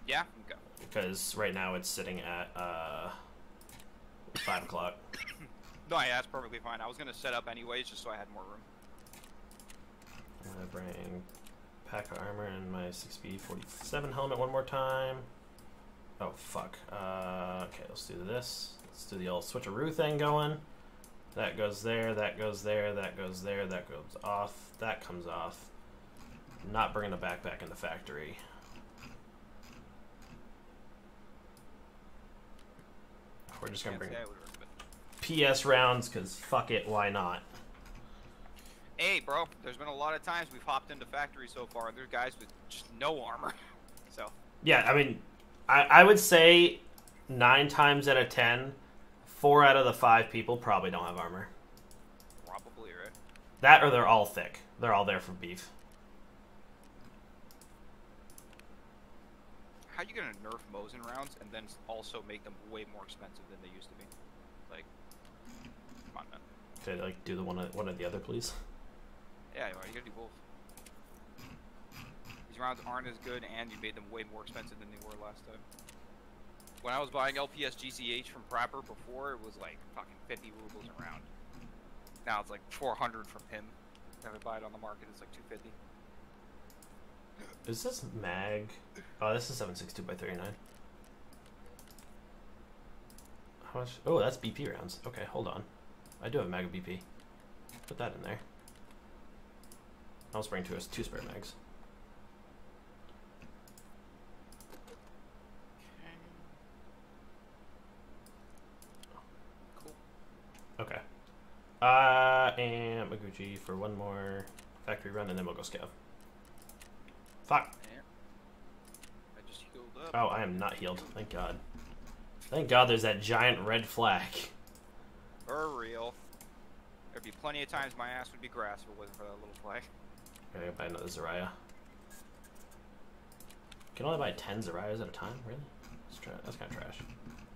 Yeah. Okay. Because right now it's sitting at, uh, 5 o'clock. (coughs) No, yeah, that's perfectly fine. I was gonna set up anyways, just so I had more room. I'm gonna bring PACA armor and my 6B47 helmet one more time. Oh, fuck. Uh, okay, let's do this. Let's do the old switcheroo thing going. That goes there, that goes there, that goes there, that goes off, that comes off. Not bringing the backpack in the factory. We're just gonna bring say I would recommend- PS rounds, because fuck it, why not? Hey, bro, there's been a lot of times we've hopped into factories so far, and there's guys with just no armor. (laughs) So, Yeah, I mean, I, I would say nine times out of ten, four out of the five people probably don't have armor. probably, right? That or they're all thick. They're all there for beef. How are you gonna nerf Mosin rounds and then also make them way more expensive than they used to be? Like, come on, man. Could I, like do the one one or the other, please? Yeah, you gotta do both. These rounds aren't as good, and you made them way more expensive than they were last time. When I was buying LPS GCH from Prapor before, it was like fucking 50 rubles a round. Now it's like 400 from him. If I buy it on the market, it's like 250. Is this mag? Oh, this is seven six two by thirty nine. How much? Oh, that's BP rounds. Okay, hold on. I do have mag of BP. Put that in there. I'll bring two, two spare mags. Cool. Okay. Uh, and Maguchi for one more factory run, and then we'll go scav. Fuck. I just healed up. Oh, I am not healed. Thank God. Thank God there's that giant red flag. For real. There'd be plenty of times my ass would be grass if it wasn't for that little flag. I gotta buy another Zarya. Can only buy 10 Zaryas at a time? Really? That's, tra- that's kind of trash.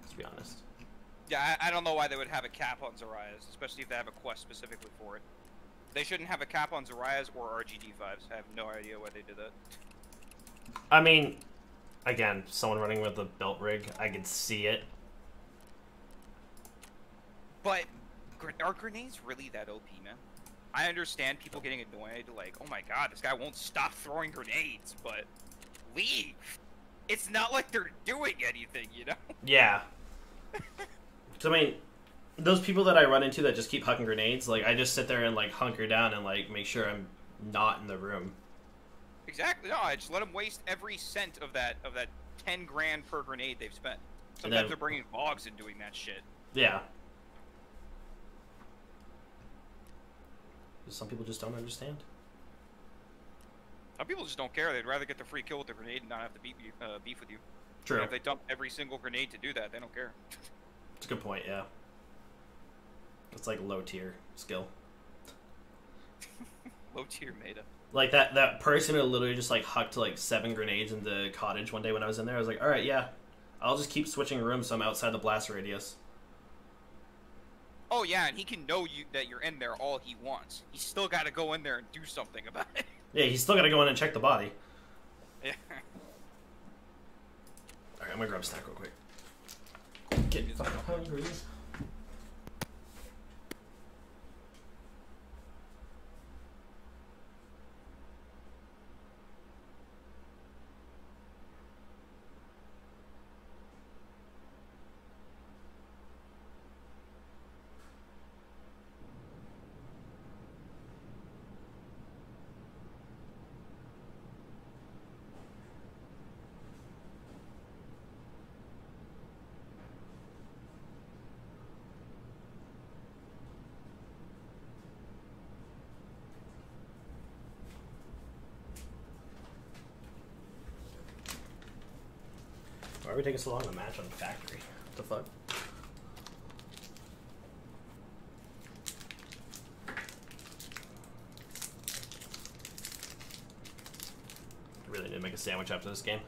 Let's be honest. Yeah, I, I don't know why they would have a cap on Zarya's, especially if they have a quest specifically for it. They shouldn't have a cap on Zarya's or RGD5s. I have no idea why they did that. I mean, again, someone running with a belt rig, I could see it. But are grenades really that OP, man? I understand people getting annoyed, like, oh my god, this guy won't stop throwing grenades, but leave. It's not like they're doing anything, you know? (laughs) Yeah. so, I mean, those people that I run into that just keep hucking grenades, like, I just sit there and, like, hunker down and, like, make sure I'm not in the room. Exactly. No, I just let them waste every cent of that of that ten grand per grenade they've spent. Sometimes then- they're bringing Vogs and doing that shit. Yeah. Some people just don't understand. Some people just don't care. They'd rather get the free kill with the grenade and not have to beef, you- uh, beef with you. True. And if they dump every single grenade to do that, they don't care. It's a good point, yeah. It's like low tier skill. (laughs) Low tier meta. Like that that person who literally just like hucked like seven grenades in the cottage one day when I was in there. I was like, all right, yeah, I'll just keep switching rooms so I'm outside the blast radius. Oh yeah, and he can know you that you're in there all he wants. He's still got to go in there and do something about it. (laughs) Yeah, he's still got to go in and check the body. yeah. All right, I'm gonna grab a snack real quick. Get fucking hungry. Taking so long to match on the factory? What the fuck? Really need to make a sandwich after this game.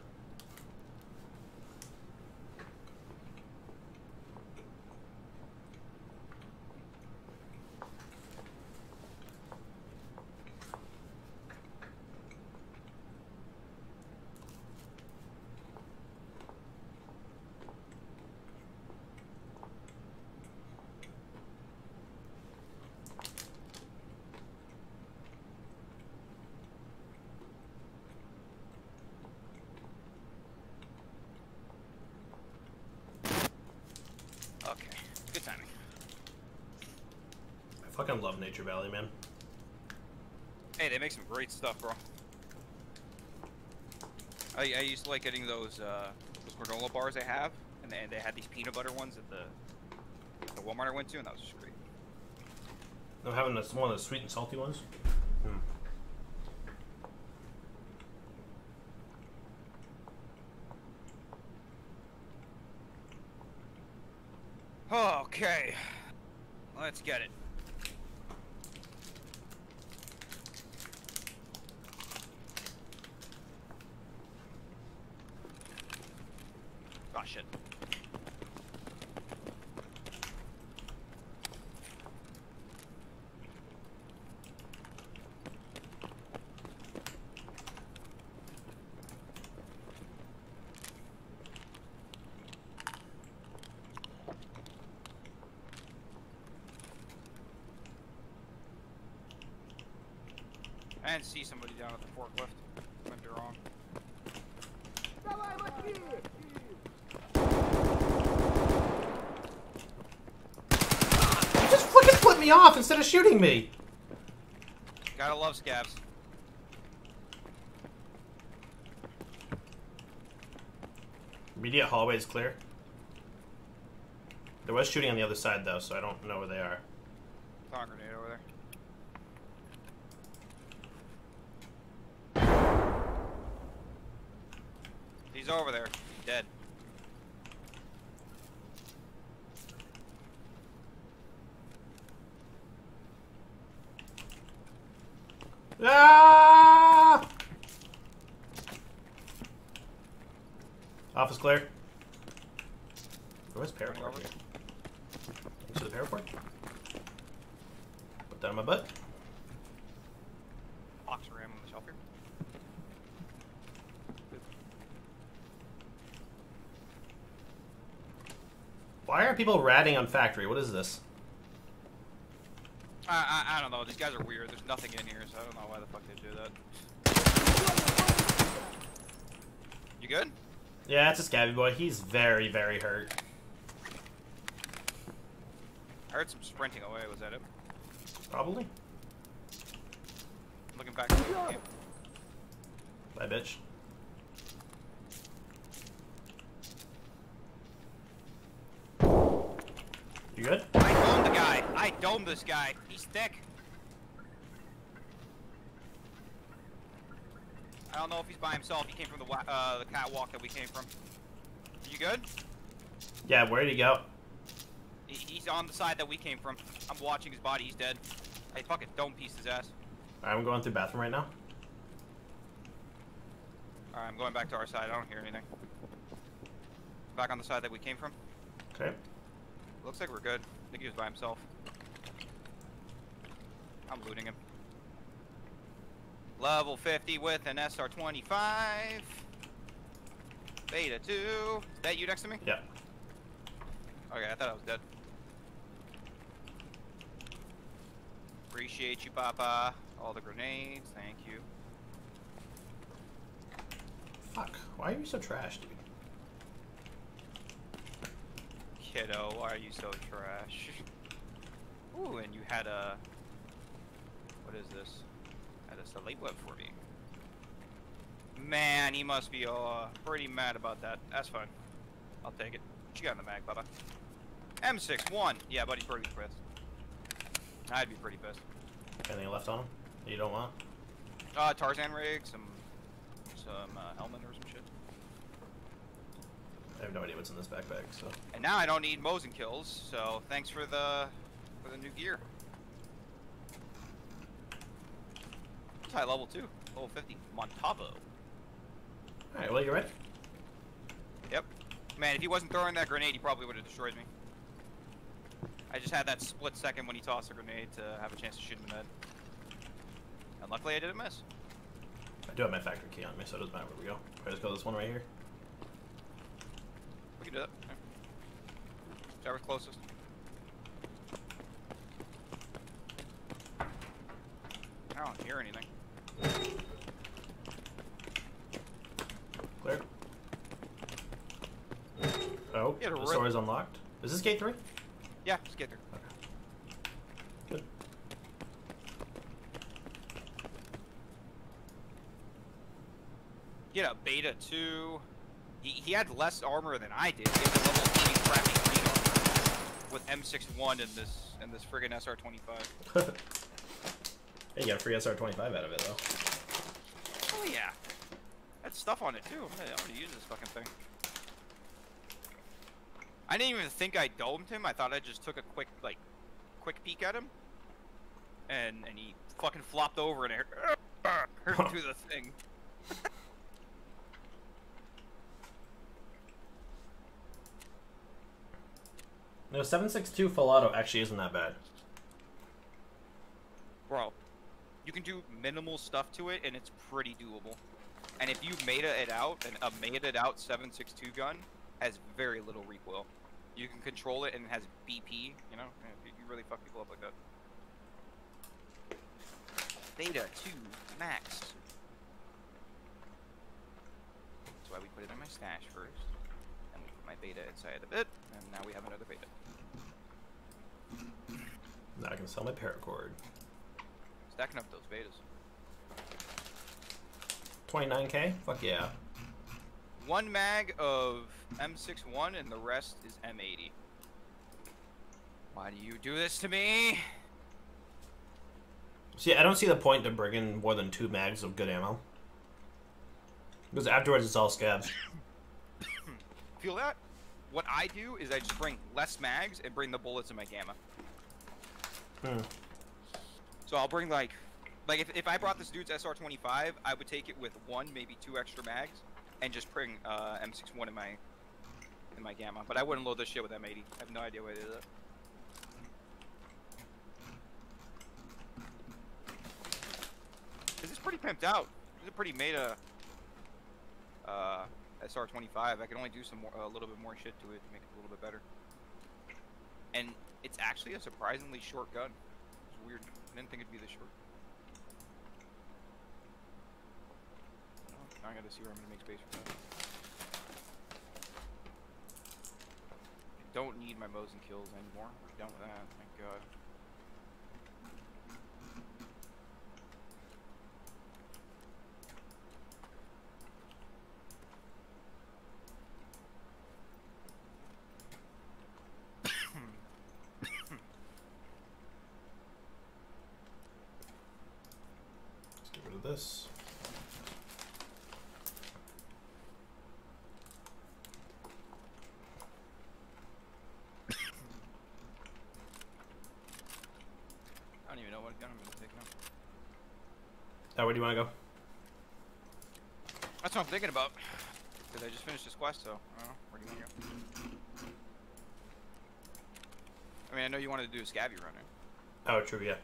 Okay. Good timing. I fucking love Nature Valley, man. Hey, they make some great stuff, bro. I, I used to like getting those uh, those granola bars they have, and they, they had these peanut butter ones at the the Walmart I went to, and that was just great. I'm having this, one of the sweet and salty ones. Hmm. Okay, let's get it. didn't see somebody down at the forklift. Went wrong. You just fucking put me off instead of shooting me. Gotta love scavs. Immediate hallway is clear. There was shooting on the other side though, so I don't know where they are. People ratting on factory? What is this? I, I, I don't know. These guys are weird. There's nothing in here, so I don't know why the fuck they do that. You good? Yeah, it's a scabby boy. He's very, very hurt. I heard some sprinting away. Was that it? Probably. Looking back. at the game. Bye, bitch. You good? I domed the guy. I domed this guy. He's thick. I don't know if he's by himself. He came from the uh, the catwalk that we came from. Are you good? Yeah, where'd he go? He- He's on the side that we came from. I'm watching his body. He's dead. I fucking dome pieced his ass. Alright, I'm going through bathroom right now. Alright, I'm going back to our side. I don't hear anything. Back on the side that we came from. Okay. Looks like we're good. I think he was by himself. I'm looting him. Level 50 with an SR-25. Beta 2. Is that you next to me? Yeah. Okay, I thought I was dead. Appreciate you, Papa. All the grenades, thank you. Fuck. Why are you so trash, dude? Kiddo, why are you so trash? (laughs) Ooh, and you had a... What is this? Had a slate web for me. Man, he must be uh, pretty mad about that. That's fine. I'll take it. What you got in the mag, Bubba? M61. Yeah, buddy's pretty pissed. I'd be pretty pissed. Anything left on him that you don't want? Uh, Tarzan rig, some, some uh, helmet or some shit. I have no idea what's in this backpack, so. And now I don't need Mosin kills, so thanks for the for the new gear. It's high level too, level 50. Montavo. Alright, well, you ready? Yep. Man, if he wasn't throwing that grenade, he probably would have destroyed me. I just had that split second when he tossed the grenade to have a chance to shoot him in the head. And luckily I didn't miss. I do have my factory key on me, so it doesn't matter where we go. Alright, let's go this one right here. We can do that. Whichever's closest. I don't hear anything. Clear. Oh, the rip- door is unlocked. Is this gate three? Yeah, just get there. Good. He had a beta 2. He, he had less armor than I did. He had a level 3 crappy green armor with M61 in this in this friggin' SR25. (laughs) hey, you got a free SR25 out of it, though. Oh yeah. Had stuff on it too. I'm gonna, I'm gonna use this fucking thing. I didn't even think I domed him. I thought I just took a quick like quick peek at him. And and he fucking flopped over and hurt, (laughs) through the thing. (laughs) No, 762 full auto actually isn't that bad. Bro, you can do minimal stuff to it and it's pretty doable. And if you made it out, and a made it out 762 gun has very little recoil. You can control it and it has BP, you know? You really fuck people up like that. Beta 2 max. That's why we put it in my stash first. And we put my beta inside of it, and now we have another beta. Now I can sell my paracord. Stacking up those betas. 29k? Fuck yeah. one mag of M61 and the rest is M80. Why do you do this to me? See, I don't see the point to bring in more than two mags of good ammo. Because afterwards, it's all scavs. (coughs) Feel that? What I do is I just bring less mags and bring the bullets in my gamma. Hmm. So I'll bring like, like if, if I brought this dude's SR25, I would take it with one, maybe two extra mags, and just bring uh, M61 in my in my gamma. But I wouldn't load this shit with M80. I have no idea why they did that. This is pretty pimped out. This is a pretty meta uh, SR25. I can only do some more, a little bit more shit to it to make it a little bit better. And it's actually a surprisingly short gun. Weird. I didn't think it'd be this short. Now I gotta see where I'm gonna make space for that. I don't need my Mosin kills anymore. We're done with that. Thank God. Let's get rid of this. I don't even know what gun I'm gonna take now. Now, where do you want to go? That's what I'm thinking about. Because I just finished this quest, so I don't know. Where do you want to go? I mean, I know you wanted to do a scabby runner. Oh, true, yeah.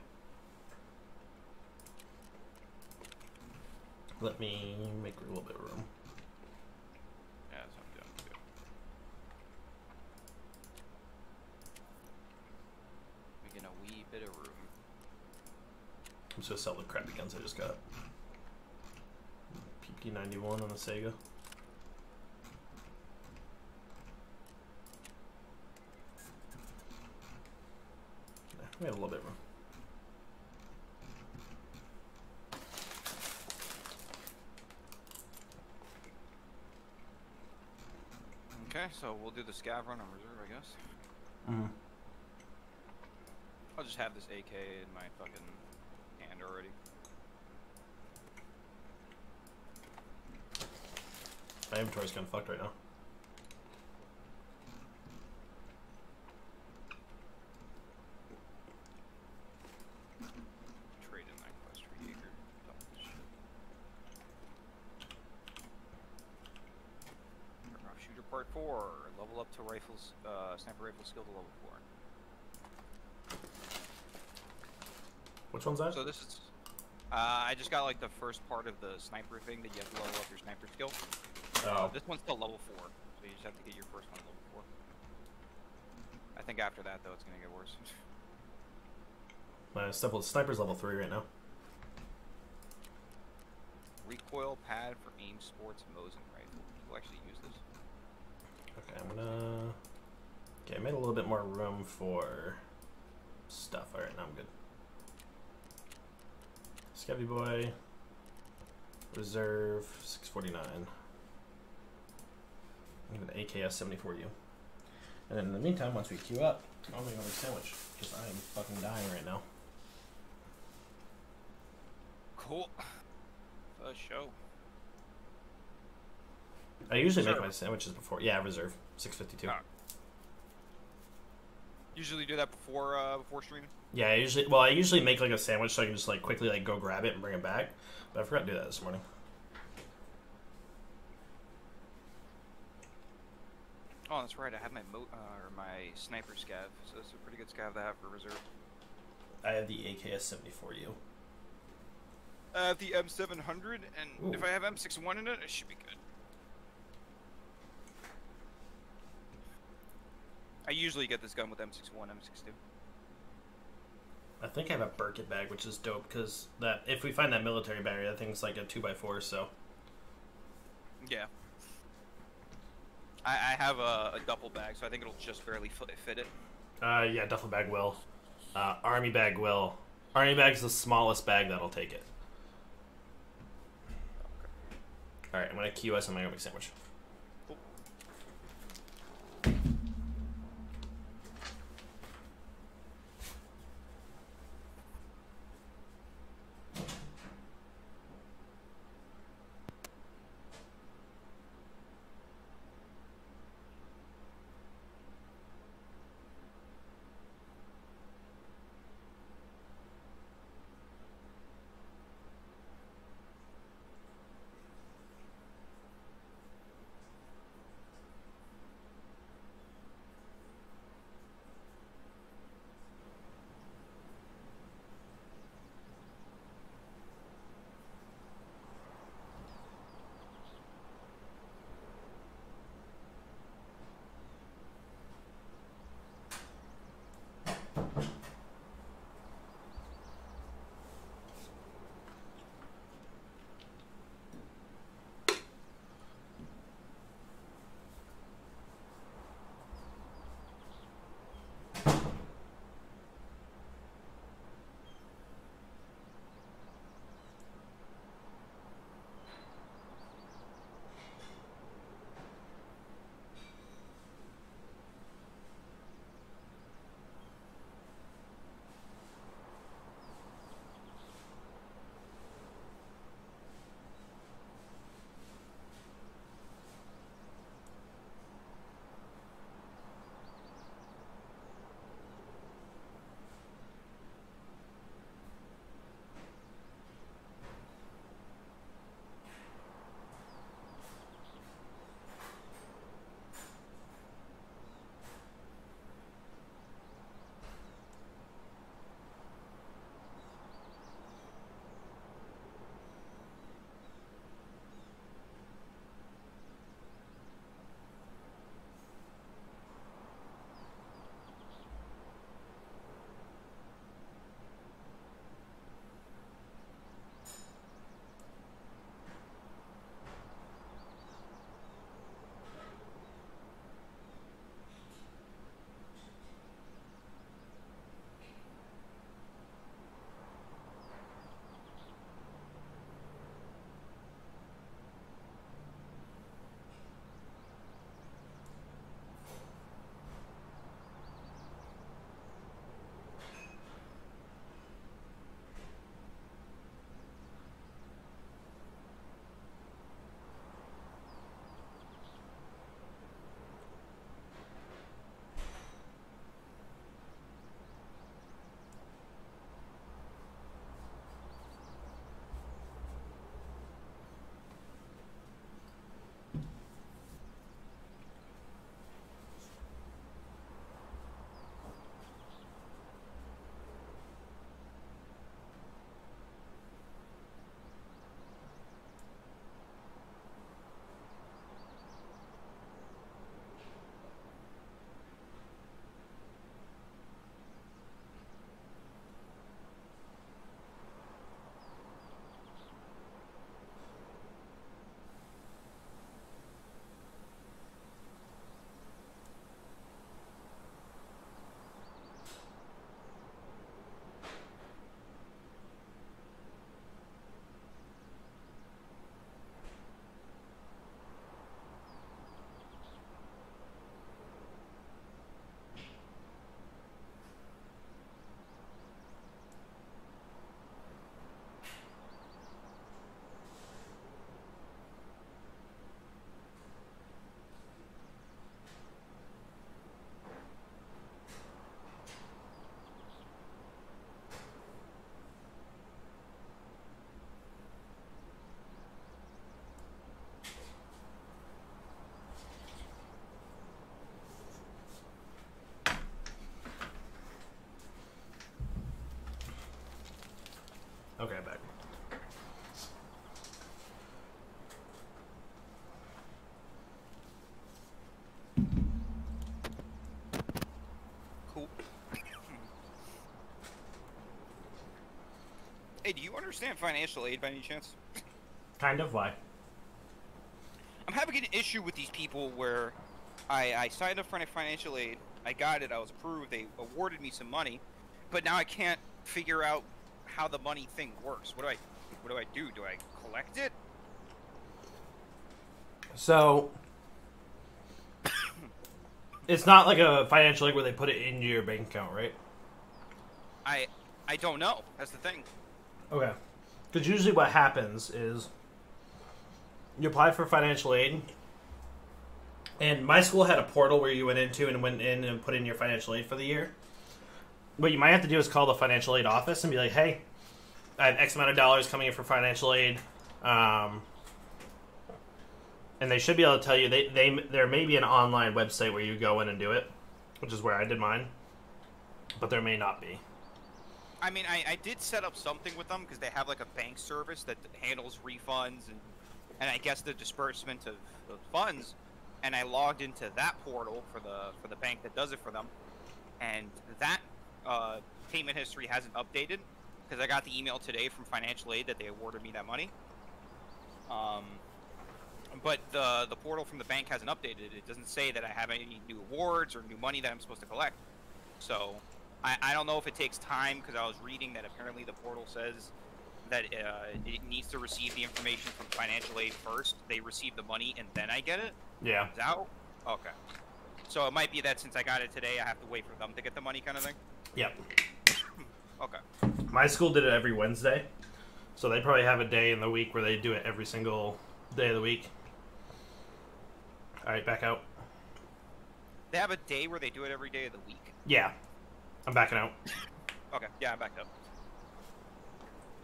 Let me make a little bit of room. Yeah, that's what I'm doing. too. Making a wee bit of room. I'm just gonna sell the crappy guns I just got. PP91 on the Sega. We have a little bit of room. Okay, so we'll do the scav run on reserve, I guess. Mm-hmm. I'll just have this AK in my fucking hand already. My inventory's kind of fucked right now. Trade in that quest for Jaeger. Dump this shit. Tarkov Shooter part four. Level up to rifles, uh, sniper rifle skill to level four. Which one's that? So this is. Uh, I just got like the first part of the sniper thing that you have to level up your sniper skill. oh, This one's still level four, so you just have to get your first one level four. I think after that though, it's gonna get worse. (laughs) my sniper's level 3 right now. Recoil pad for aim sports Mosin rifle. People actually use this. Okay, I'm gonna. Okay, I made a little bit more room for stuff. Alright, now I'm good. Scabby Boy. Reserve 649. Even AKS 74U. And then in the meantime, once we queue up, I'll make another sandwich. Because I am fucking dying right now. Cool. For show. I usually make my sandwiches before. Yeah, reserve. 652. Usually do that before uh, before streaming. Yeah, I usually well, I usually make like a sandwich so I can just like quickly like go grab it and bring it back. But I forgot to do that this morning. Oh, that's right. I have my mo- uh, or my sniper scav, so that's a pretty good scav to have for reserve. I have the AKS 74U. I have the M700, and if I have M61 in it, it should be good. I usually get this gun with M61, M62. I think I have a Birkin bag, which is dope because that if we find that military battery, that thing's like a two x four. So Yeah. I, I have a, a duffel bag, so I think it'll just barely fit, fit it. uh, yeah, duffel bag will. Uh, army bag will. Army bag's the smallest bag that'll take it. All right, I'm gonna QS. Gonna make sandwich. Understand financial aid by any chance? Kind of. Why? I'm having an issue with these people where I, I signed up for financial aid, I got it, I was approved, they awarded me some money, but now I can't figure out how the money thing works. What do I what do I do? Do I collect it? So it's not like a financial aid where they put it into your bank account, right? I I don't know. That's the thing. Okay. Because usually what happens is you apply for financial aid, and my school had a portal where you went into and went in and put in your financial aid for the year. What you might have to do is call the financial aid office and be like, "Hey, I have X amount of dollars coming in for financial aid," um, and they should be able to tell you. They, they there may be an online website where you go in and do it, which is where I did mine, but there may not be. I mean, I, I did set up something with them because they have like a bank service that handles refunds and and I guess the disbursement of, of funds. And I logged into that portal for the for the bank that does it for them, and that uh, payment history hasn't updated because I got the email today from financial aid that they awarded me that money. Um, but the the portal from the bank hasn't updated. It doesn't say that I have any new awards or new money that I'm supposed to collect. So I, I don't know if it takes time because I was reading that apparently the portal says that uh, it needs to receive the information from financial aid first. They receive the money and then I get it. Yeah. Is that okay? So it might be that since I got it today, I have to wait for them to get the money, kind of thing. Yep. (coughs) Okay. My school did it every Wednesday, so they probably have a day in the week where they do it every single day of the week. All right, back out. They have a day where they do it every day of the week. Yeah, I'm backing out. Okay. Yeah, I'm backed up.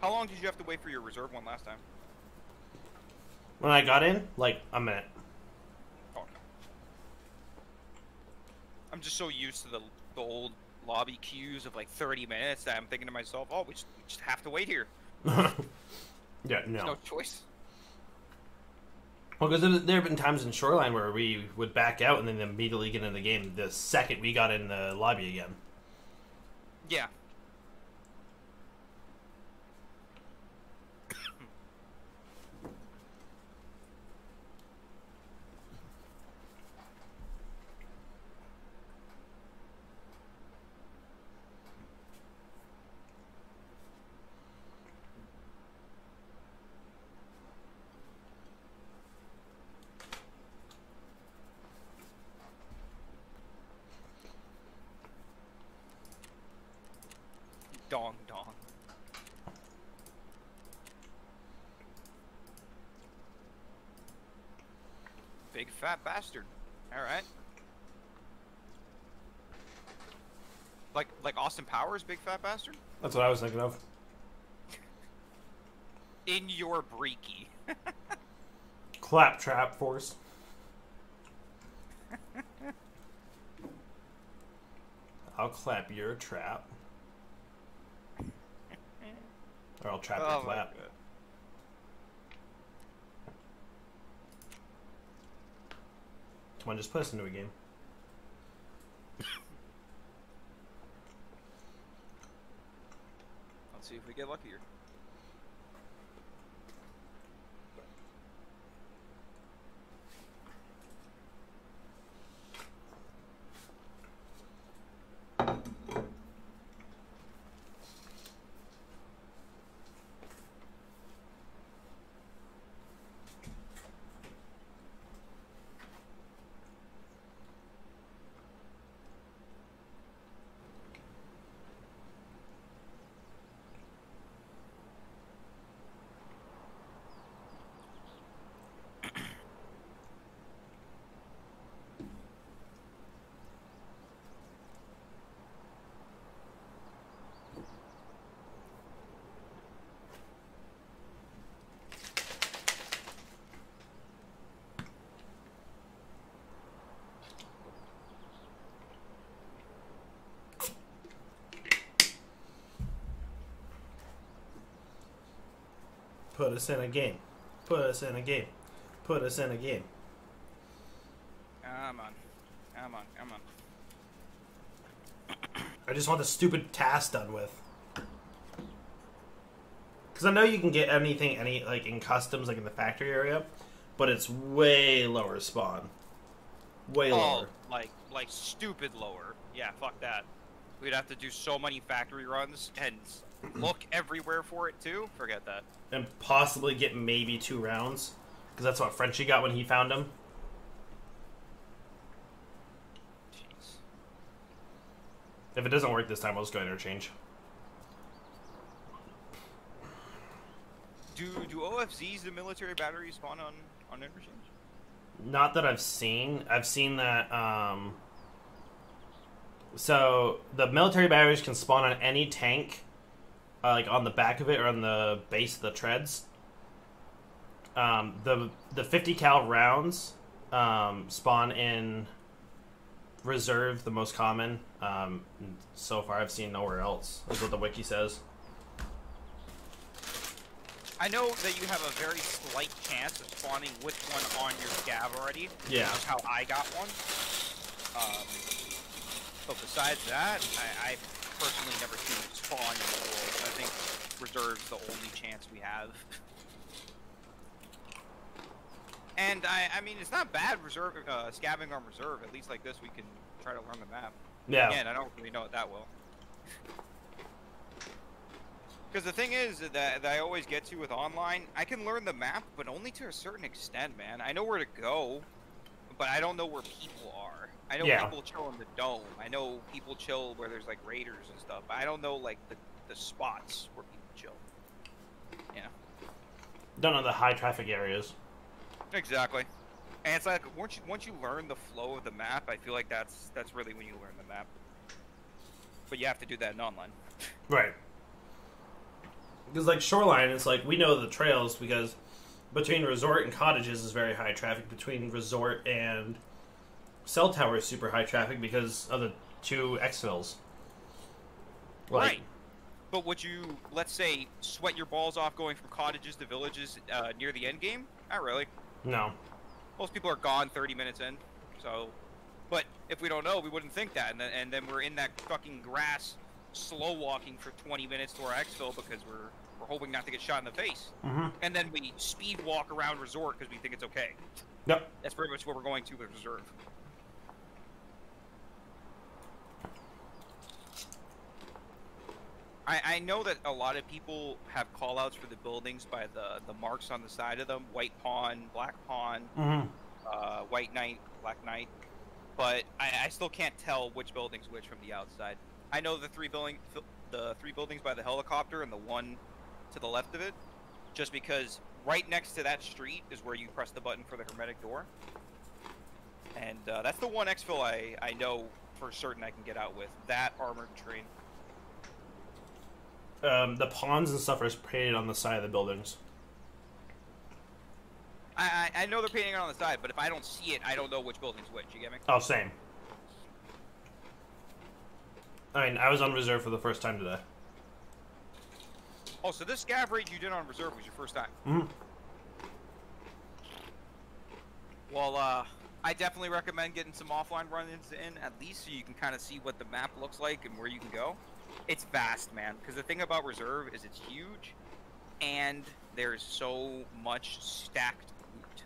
How long did you have to wait for your reserve one last time? When I got in, like a minute. Oh, okay. I'm just so used to the the old lobby queues of like 30 minutes that I'm thinking to myself, oh, we just, we just have to wait here. (laughs) yeah, There's no. no choice. Well, because there have been times in Shoreline where we would back out and then immediately get in the game the second we got in the lobby again. Yeah. Fat bastard. All right. Like like Austin Powers, big fat bastard. That's what I was thinking of. (laughs) In your breaky. (laughs) Claptrap force. (laughs) I'll clap your trap. Or I'll trap your Oh my clap. God. Come on, just put into a game. Let's see if we get luckier. Put us in a game. Put us in a game. Put us in a game. Come on. Come on, come on. (coughs) I just want the stupid task done with. Because I know you can get anything, any like in customs, like in the factory area, but it's way lower spawn. Way Oh, lower. like like stupid lower. Yeah, fuck that. We'd have to do so many factory runs and look everywhere for it too. Forget that. And possibly get maybe two rounds. Because that's what Frenchie got when he found him. Jeez. If it doesn't work this time, I'll just go interchange. Do do OFZs the military batteries spawn on on interchange? Not that I've seen. I've seen that. Um, so the military batteries can spawn on any tank, uh, like on the back of it or on the base of the treads. Um, the the 50 cal rounds um, spawn in reserve, the most common. Um, so far, I've seen nowhere else. Is what the wiki says. I know that you have a very slight chance of spawning with one on your scav already. Yeah. That's how I got one. Um, but besides that, I, I personally never seen it spawn in the world. I think reserve's the only chance we have. And I, I mean, it's not bad reserve, uh, scabbing on reserve. At least like this, we can try to learn the map. Yeah. Again, I don't really know it that well. Because the thing is that, that I always get to with online, I can learn the map, but only to a certain extent, man. I know where to go, but I don't know where people are. I know Yeah. people chill in the dome. I know people chill where there's like raiders and stuff. But I don't know like the, the spots where people chill. Yeah. Don't know the high traffic areas. Exactly. And it's like once you once you learn the flow of the map, I feel like that's that's really when you learn the map. But you have to do that in online. (laughs) Right. Because like shoreline, it's like we know the trails because between resort and cottages is very high traffic. Between resort and cell tower is super high traffic because of the two exfils. Like, right. But would you, let's say, sweat your balls off going from cottages to villages uh, near the end game? Not really. No. Most people are gone 30 minutes in. So, but if we don't know, we wouldn't think that, and then, and then we're in that fucking grass, slow walking for 20 minutes to our exfil because we're we're hoping not to get shot in the face, Mm-hmm. and then we speed walk around resort because we think it's okay. Yep. That's pretty much what we're going to with reserve. I, I know that a lot of people have callouts for the buildings by the, the marks on the side of them white pawn, black pawn, Mm-hmm. uh, white knight, black knight. But I, I still can't tell which building's which from the outside. I know the three building the three buildings by the helicopter and the one to the left of it, just because right next to that street is where you press the button for the hermetic door. And uh, that's the one exfil I, I know for certain I can get out with. That armored train. Um, the pawns and stuff are painted on the side of the buildings. I, I, I know they're painting it on the side, but if I don't see it, I don't know which building's which. You get me? Oh, same. I mean, I was on reserve for the first time today. Oh, so this scav raid you did on reserve was your first time? Mhm. Well, uh, I definitely recommend getting some offline run-ins in, at least so you can kind of see what the map looks like and where you can go. It's vast, man, because the thing about reserve is it's huge, and there's so much stacked loot.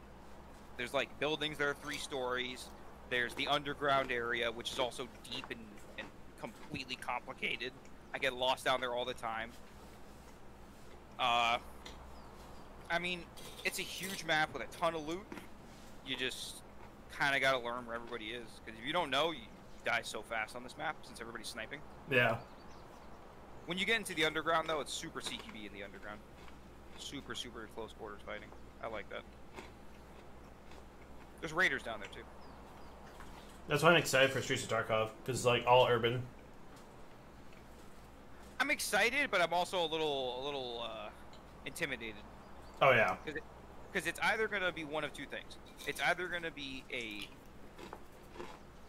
There's like buildings that are three stories. There's the underground area, which is also deep and, and completely complicated. I get lost down there all the time. Uh, I mean, it's a huge map with a ton of loot. You just kind of got to learn where everybody is, because if you don't know, you die so fast on this map since everybody's sniping. Yeah. When you get into the underground, though, it's super CQB in the underground. Super, super close quarters fighting. I like that. There's raiders down there too. That's why I'm excited for Streets of Tarkov because it's like all urban. I'm excited, but I'm also a little, a little uh, intimidated. Oh yeah. because it's either gonna be one of two things. It's either gonna be a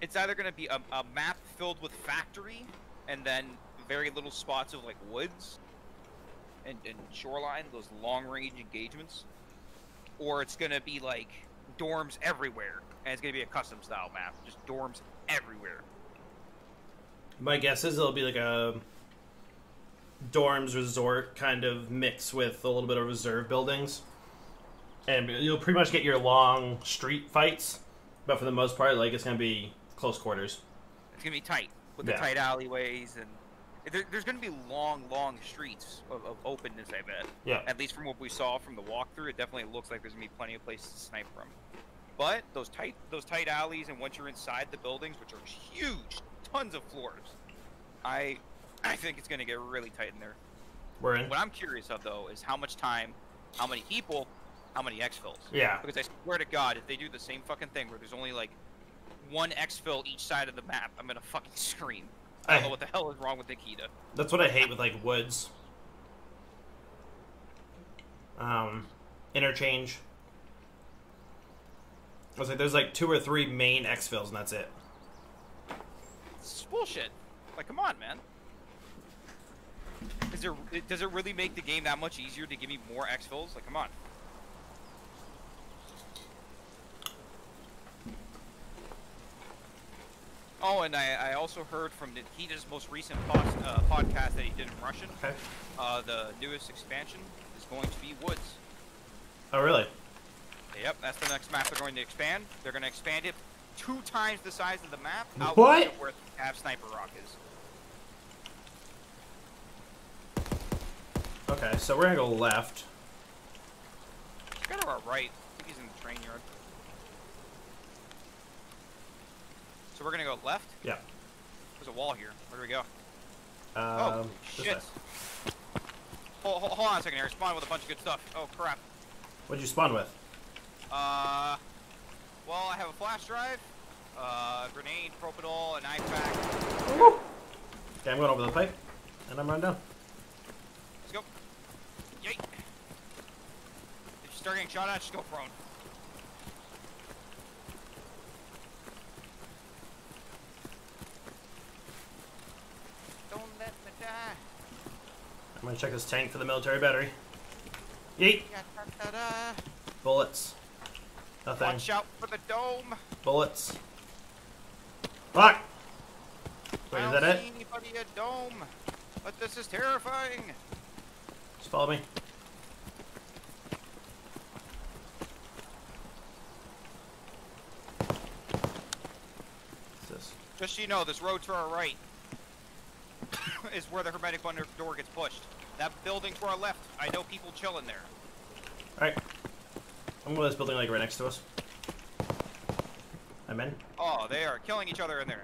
it's either gonna be a, a map filled with factory and then very little spots of like woods and, and shoreline, those long range engagements, or it's gonna be like dorms everywhere and it's gonna be a custom style map, just dorms everywhere. My guess is it'll be like a dorms resort kind of mix with a little bit of reserve buildings. And you'll pretty much get your long street fights, but for the most part, like it's gonna be close quarters. It's gonna be tight with Yeah. the tight alleyways and there, there's gonna be long, long streets of, of openness. I bet. Yeah. At least from what we saw from the walkthrough, it definitely looks like there's gonna be plenty of places to snipe from. But those tight, those tight alleys, and once you're inside the buildings, which are huge, tons of floors, I, I think it's gonna get really tight in there. We're in. What I'm curious of though is how much time, how many people, how many exfils. Yeah. Because I swear to God, if they do the same fucking thing where there's only like one exfil each side of the map, I'm gonna fucking (laughs) scream. I don't know what the hell is wrong with Nikita. That's what I hate with like woods. Um, interchange. I was like, there's like two or three main exfils, and that's it. It's bullshit. Like, come on, man. Is there? Does it really make the game that much easier to give me more exfils? Like, come on. Oh, and I, I also heard from Nikita's most recent pod, uh, podcast that he did in Russian. Okay. Uh, the newest expansion is going to be Woods. Oh, really? Yep, that's the next map they're going to expand. They're going to expand it two times the size of the map. out What? Where Av Sniper Rock is. Okay, so we're gonna go left. He's got to our right. I think he's in the train yard. So we're going to go left. Yeah. There's a wall here. Where do we go? Um, oh, shit. Hold, hold, hold on a second here. Spawn with a bunch of good stuff. Oh, crap. What'd you spawn with? Uh, well, I have a flash drive, uh, grenade, Propital, an IFAK. Okay, I'm going over the pipe, and I'm running down. Let's go. Yay. If you start getting shot at, just go prone. Don't let me die. I'm gonna check this tank for the military battery. Yeet! Uh, Bullets. Nothing. Watch out for the dome. Bullets. Fuck! Wait, is that it? anybody at dome. But this is terrifying. Just follow me. What's this? Just so you know, this road to our right (laughs) is where the hermetic bundle door gets pushed. That building to our left, I know people chilling there. Alright. I'm going to this building like right next to us. I'm in. Oh, they are killing each other in there.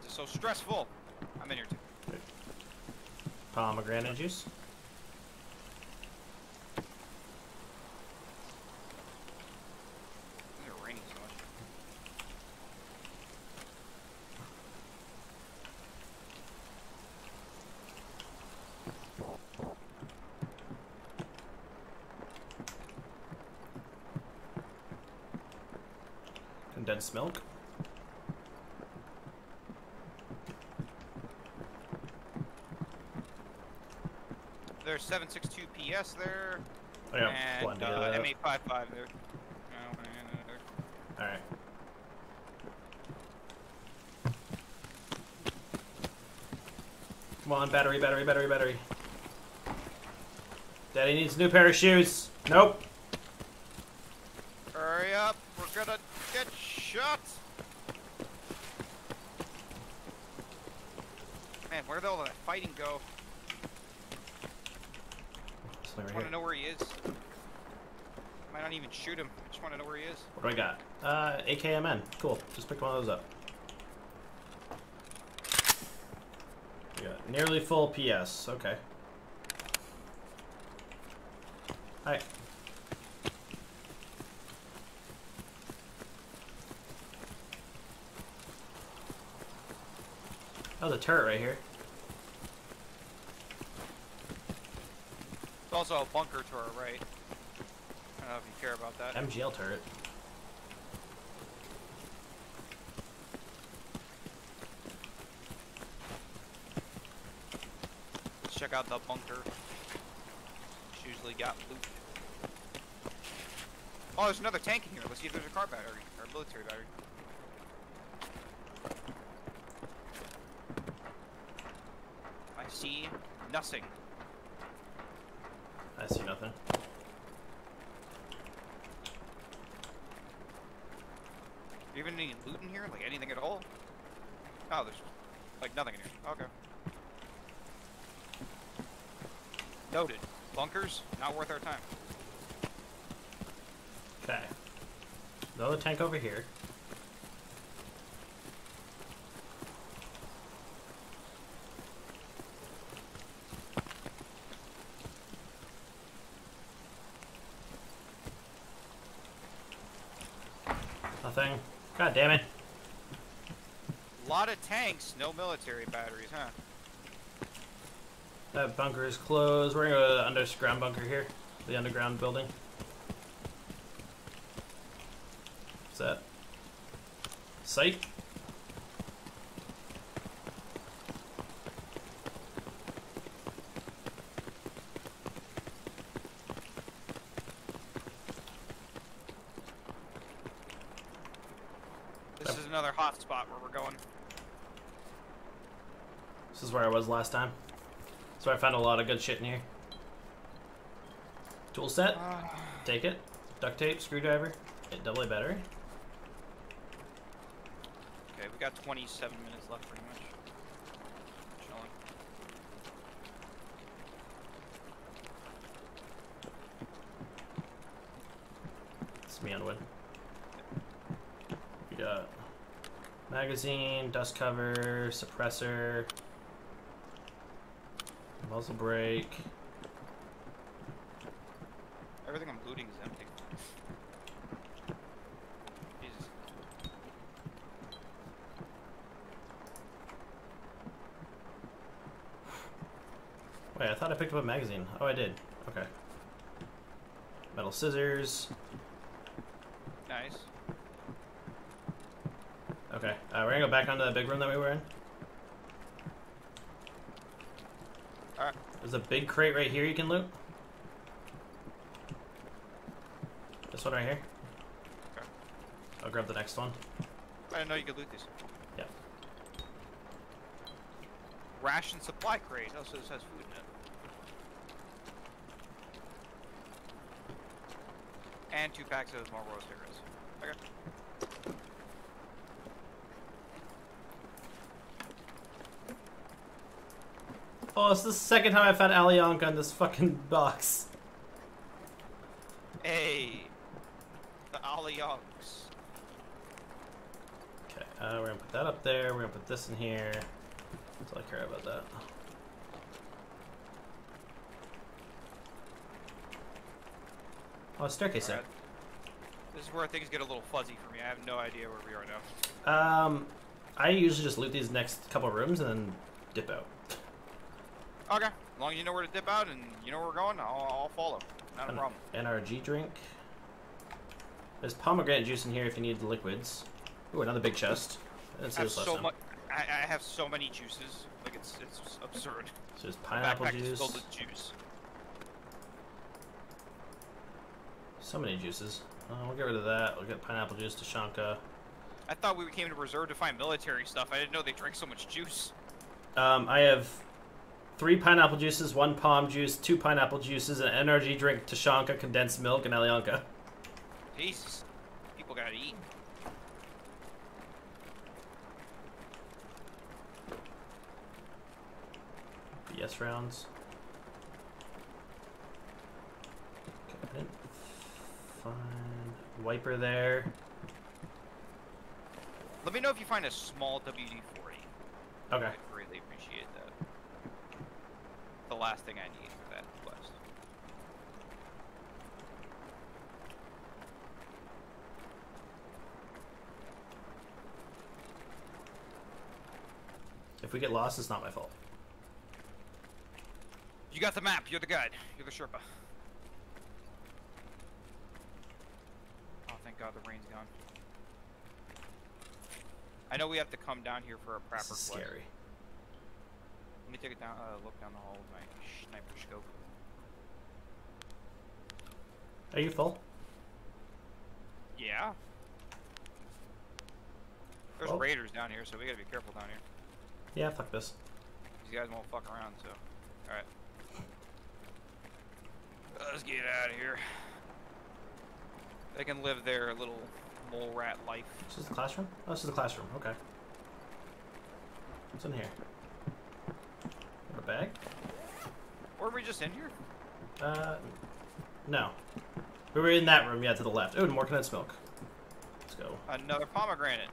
This is so stressful. I'm in here too. Pomegranate juice. It's raining so much. Condensed milk. There's 762 PS there, I got and uh. M855 there. Oh, Alright. Come on, battery, battery, battery, battery. Daddy needs a new pair of shoes. Nope. Hurry up, Man, where did all that fighting go? I right want to know where he is. Might not even shoot him. I just want to know where he is. What do I got? Uh, AKMN. Cool. Just picked one of those up. We got nearly full PS. Okay. Hi. Oh, the turret right here. There's also a bunker to our right. I don't know if you care about that. MGL turret. Let's check out the bunker. It's usually got loot. Oh, there's another tank in here. Let's see if there's a car battery or a military battery. I see nothing. I see nothing. Even any loot in here? Like anything at all? Oh, there's like nothing in here. Okay. Noted. Bunkers, not worth our time. Okay. Another tank over here. Nothing. God damn it. A lot of tanks, no military batteries, huh? That bunker is closed. We're gonna go to the underground bunker here. The underground building. What's that? Sight? This is another hot spot where we're going. This is where I was last time. So I found a lot of good shit in here. Tool set. Uh, Take it. Duct tape, screwdriver, double A battery. Okay, we got 27 minutes left pretty much. Chilling. It's me on wood. We got magazine, dust cover, suppressor, muzzle brake. Everything I'm looting is empty. Jesus. Wait, I thought I picked up a magazine. Oh, I did. Okay. Metal scissors. Nice. Okay, uh, we're gonna go back onto the big room that we were in. Alright. There's a big crate right here you can loot. This one right here. Okay. I'll grab the next one. I didn't know you could loot these. Yeah. Ration supply crate. Oh, so this has food in it. And two packs of Marlboro cigarettes. Okay. Oh, it's the second time I found Alyonka in this fucking box. Hey! The Allianz. Okay, uh, we're gonna put that up there. We're gonna put this in here. That's all I care about that. Oh, staircase there. This is where things get a little fuzzy for me. I have no idea where we are now. Um, I usually just loot these next couple rooms and then dip out. Okay. As long as you know where to dip out and you know where we're going, I'll, I'll follow. Not a An problem. NRG drink. There's pomegranate juice in here if you need the liquids. Ooh, another big chest. I have so. I, I have so many juices. Like it's it's absurd. (laughs) So there's pineapple backpack is juice. filled with juice. So many juices. Uh, we'll get rid of that. We'll get pineapple juice Tushonka. I thought we came to reserve to find military stuff. I didn't know they drink so much juice. Um, I have three pineapple juices, one palm juice, two pineapple juices, an energy drink, Tushonka, condensed milk, and Alyonka. Jesus. People gotta eat. Yes rounds. Okay, I didn't find wiper there. Let me know if you find a small WD-40. Okay. I'd greatly appreciate. The last thing I need for that quest. If we get lost, it's not my fault. You got the map. You're the guide. You're the Sherpa. Oh, thank God the rain's gone. I know we have to come down here for a proper This is scary. Let me take it down. Uh, look down the hall with my sniper scope. Are you full? Yeah. There's raiders down here, so we gotta be careful down here. Yeah, fuck this. These guys won't fuck around, so. Alright. Let's get out of here. They can live their little mole rat life. This is the classroom? Oh, this is the classroom. Okay. What's in here? Bag? Or are we just in here? Uh, no. We were in that room, yeah, to the left. Oh, more condensed milk. Let's go. Another pomegranate.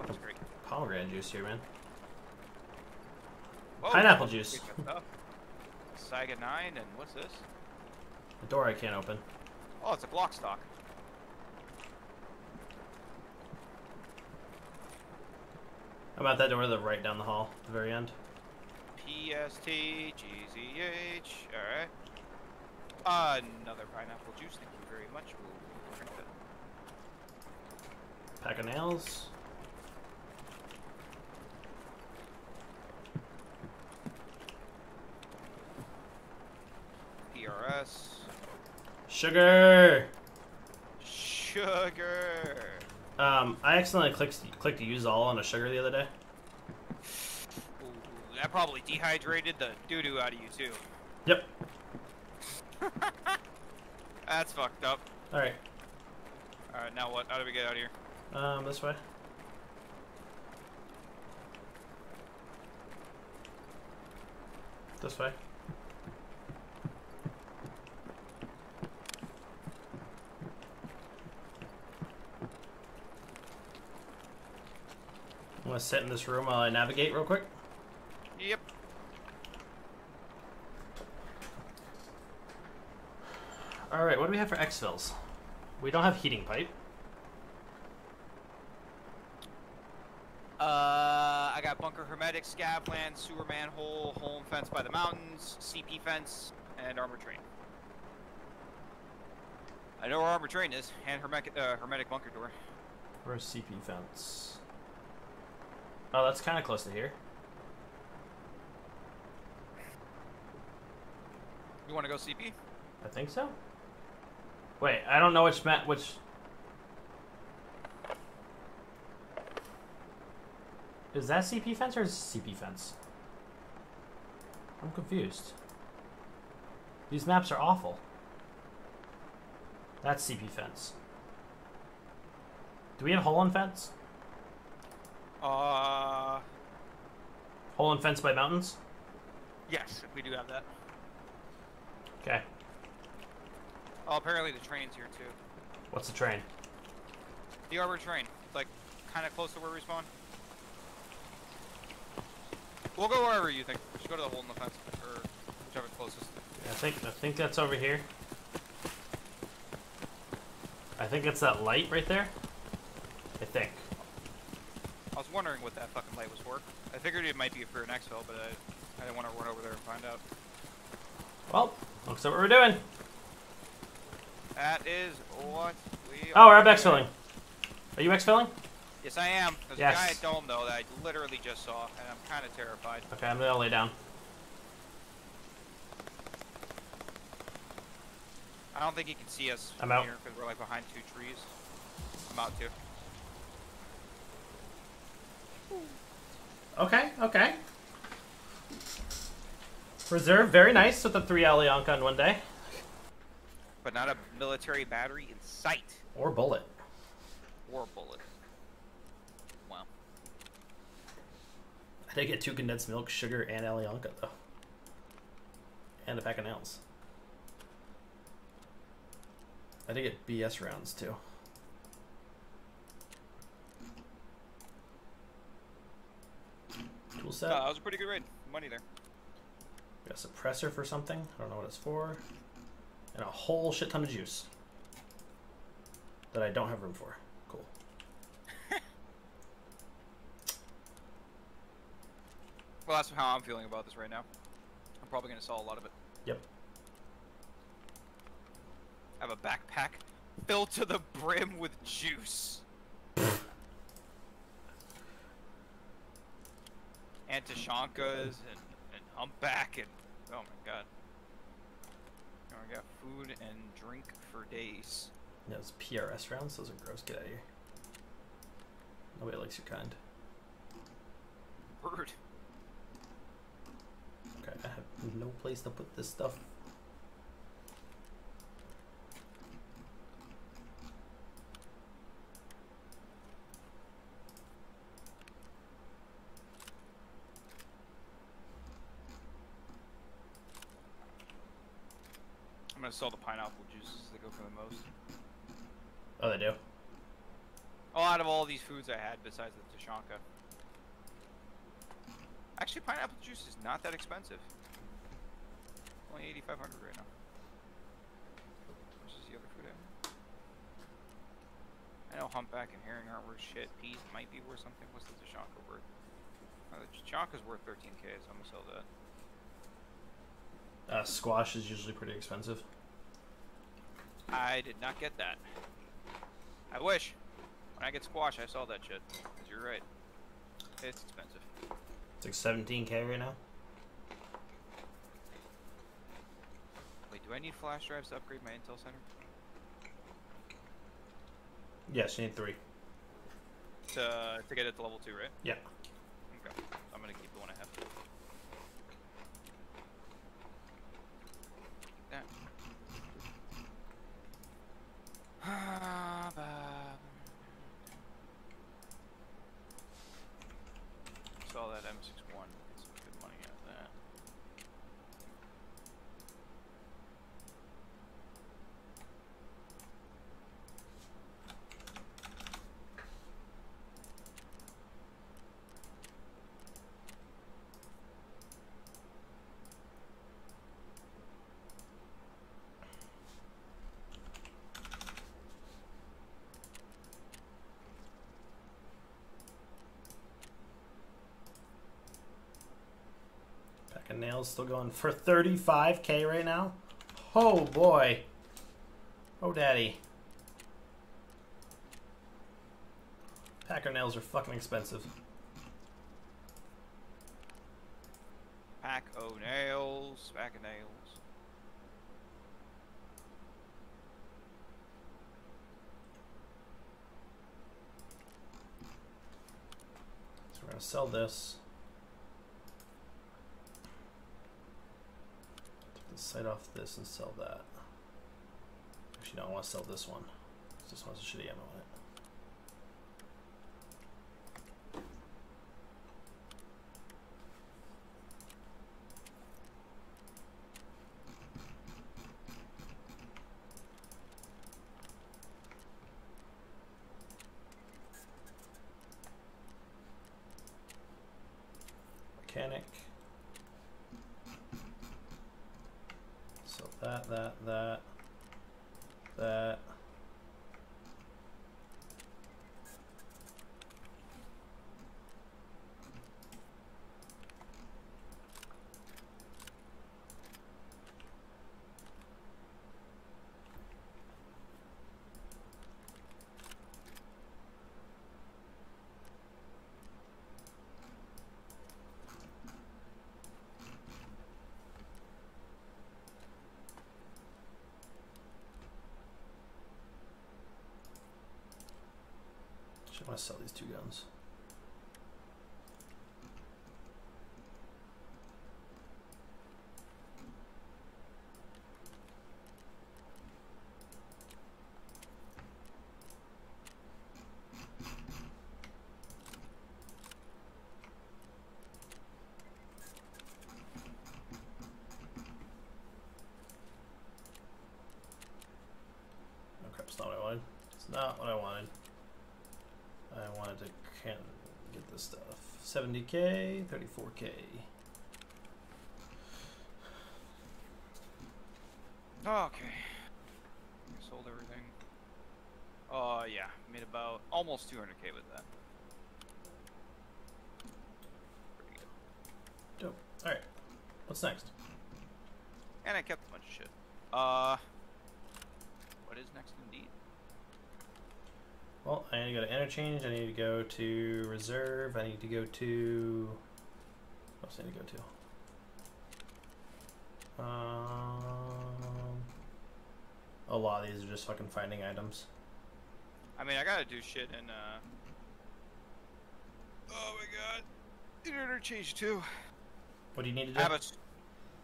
That's great. Pomegranate juice here, man. Whoa. Pineapple juice. Saiga 9, and what's this? A door I can't open. Oh, it's a block stock. I'm at that door to the right down the hall, the very end. PST, GZH, alright. Another pineapple juice, thank you very much. We'll drink that. Pack of nails. PRS. Sugar! Sugar! Um, I accidentally clicked clicked use all on a sugar the other day. That probably dehydrated the doo-doo out of you, too. Yep. (laughs) That's fucked up. Alright. Alright, now what? How do we get out of here? Um, this way. This way. I'm gonna sit in this room while I navigate real quick. Yep. Alright, what do we have for exfils? We don't have heating pipe. Uh, I got bunker hermetic, scavland, sewer manhole, home fence by the mountains, CP fence, and armor train. I know where armor train is, and hermetic, uh, hermetic bunker door. Where's CP fence? Oh, that's kind of close to here. You want to go CP? I think so. Wait, I don't know which map, which. Is that CP fence or is CP fence? I'm confused. These maps are awful. That's CP fence. Do we have hole in fence? Uh, Hole in fence by mountains? yes, we do have that. Okay. Oh, apparently the train's here too. What's the train? The armor train, like, kind of close to where we spawn. We'll go wherever you think. We should go to the hole in the fence, or whichever closest. I think I think that's over here. I think it's that light right there. I think. I was wondering what that fucking light was for. I figured it might be for an exfil, but I, I didn't want to run over there and find out. Well, looks like what we're doing. That is what we Oh, we're exfilling. Are you exfilling? Yes, I am. There's Yes. a giant dome, though, that I literally just saw, and I'm kind of terrified. Okay, I'm gonna lay down. I don't think he can see us I'm out. here because we're like behind two trees. I'm out too. Okay, okay. Reserve, very nice with the three Alyonka in one day. But not a military battery in sight. Or bullet. Or bullet. Wow. I did get two condensed milk, sugar, and Alyonka though. And a pack of nails. I did get BS rounds too. Tool set. Uh, that was a pretty good raid. Money there. Got a suppressor for something. I don't know what it's for. And a whole shit ton of juice. That I don't have room for. Cool. (laughs) Well, that's how I'm feeling about this right now. I'm probably going to sell a lot of it. Yep. I have a backpack filled to the brim with juice. (laughs) and Tushonkas and, and Humpback and oh my god. Oh, I got food and drink for days. It's PRS rounds. Those are gross. Get out of here. Nobody likes your kind. Bird. Okay, I have no place to put this stuff. Gonna sell the pineapple juices. They go for the most. Oh, they do. Oh, out of all these foods I had, besides the Tushonka. Actually, pineapple juice is not that expensive. Only 8,500 right now. Which is the other food I have. I know humpback and herring aren't worth shit. Peas might be worth something. What's the Tushonka worth? Oh, the Tushonka's worth 13k, so I'm gonna sell that. Uh, squash is usually pretty expensive. I did not get that. I wish. When I get squash, I saw that shit. Cause you're right. It's expensive. It's like 17k right now. Wait, do I need flash drives to upgrade my Intel Center? Yes, you need three. To to get it to level two, right? Yeah. Okay. I'm gonna keep the one I have. That. Saw that M61. Get some good money out of that. Still going for 35k right now. Oh boy. Oh daddy. Packer nails are fucking expensive. Pack o nails, pack of nails. So we're gonna sell this. Off this and sell that. Actually, no, I want to sell this one. This one's a shitty ammo it. Mechanic. So that, that, that, that. These two guns. Not what I wanted. It's not what I wanted. I wanted to can get this stuff. 70k, 34k. Okay. Sold everything. Uh, yeah. Made about almost 200k with that. Pretty good. Dope. Alright. What's next? And I kept a bunch of shit. Uh, what is next indeed? Well, I need to go to. I need to go to reserve. I need to go to. What else I need to go to? Um. A lot of these are just fucking finding items. I mean, I gotta do shit in, uh... Oh my god. In interchange too. What do you need to do? I have a,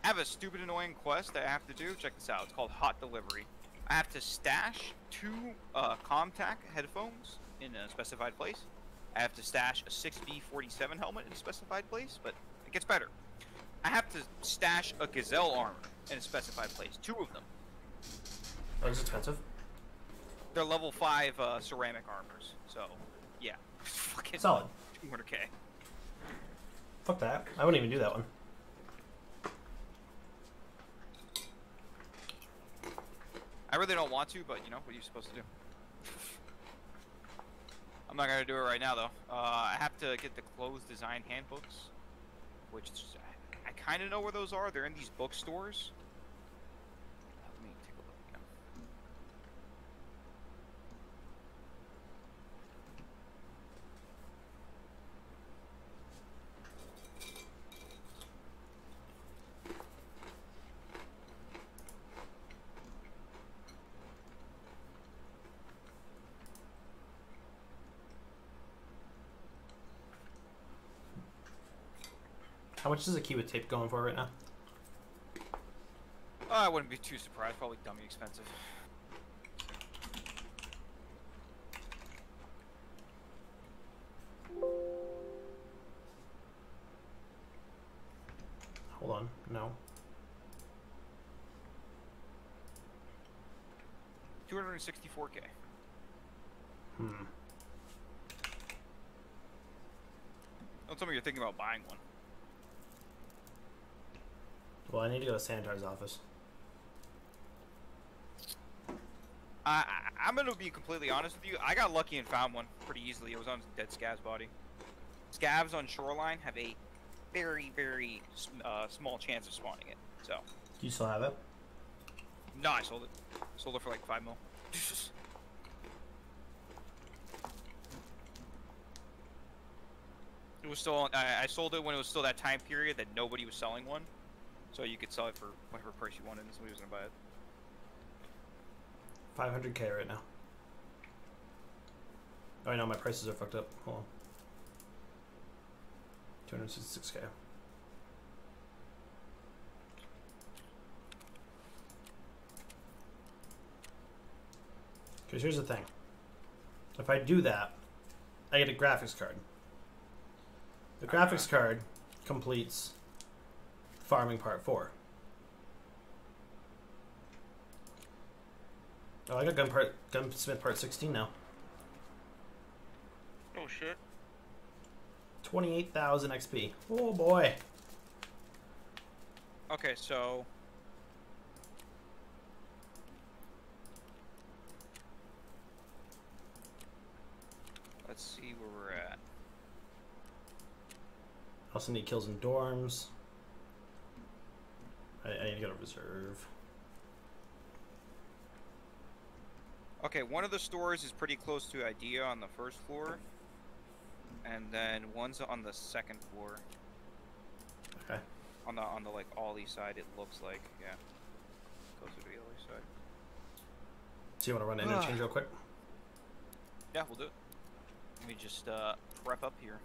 I have a stupid annoying quest that I have to do. Check this out. It's called Hot Delivery. I have to stash two uh, Comtac headphones in a specified place. I have to stash a 6B47 helmet in a specified place, but it gets better. I have to stash a Gazelle armor in a specified place. Two of them. It's expensive. They're level 5 uh, ceramic armors. So, yeah. (laughs) Fucking Solid. 200k. Fuck that. I wouldn't even do that one. I really don't want to, but you know, what are you supposed to do? I'm not gonna do it right now though. Uh, I have to get the clothes design handbooks, which I kind of know where those are. They're in these bookstores. Let me take a look again. How much is a key with tape going for right now? Oh, I wouldn't be too surprised. Probably dummy expensive. Hold on. No. 264k. Hmm. Don't tell me you're thinking about buying one. Well, I need to go to Sanitar's office. I, I'm gonna be completely honest with you. I got lucky and found one pretty easily. It was on dead Scav's body. Scavs on shoreline have a very, very uh, small chance of spawning it. So, Do you still have it? no, I sold it. Sold it for like five mil. (laughs) it was still. I, I sold it when it was still that time period that nobody was selling one, so you could sell it for whatever price you wanted, and somebody was gonna buy it. 500k right now. Oh, I know my prices are fucked up. Hold on. 266k. Because here's the thing. If I do that, I get a graphics card. The graphics uh-huh. card completes farming part 4. Oh, I got gun part, gunsmith part 16 now. Oh shit. 28,000 XP. Oh boy. Okay, so let's see where we're at. Also need kills in dorms. I, I need to go to reserve. Okay, one of the stores is pretty close to IDEA on the first floor, and then one's on the second floor. Okay. On the on the like OLI side, it looks like yeah, closer to the OLI side. So you want to run interchange real quick? Yeah, we'll do it. Let me just uh, prep up here.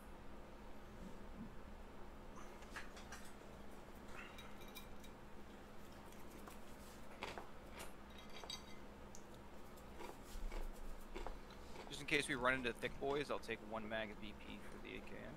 In case we run into thick boys, I'll take one mag of BP for the AKM.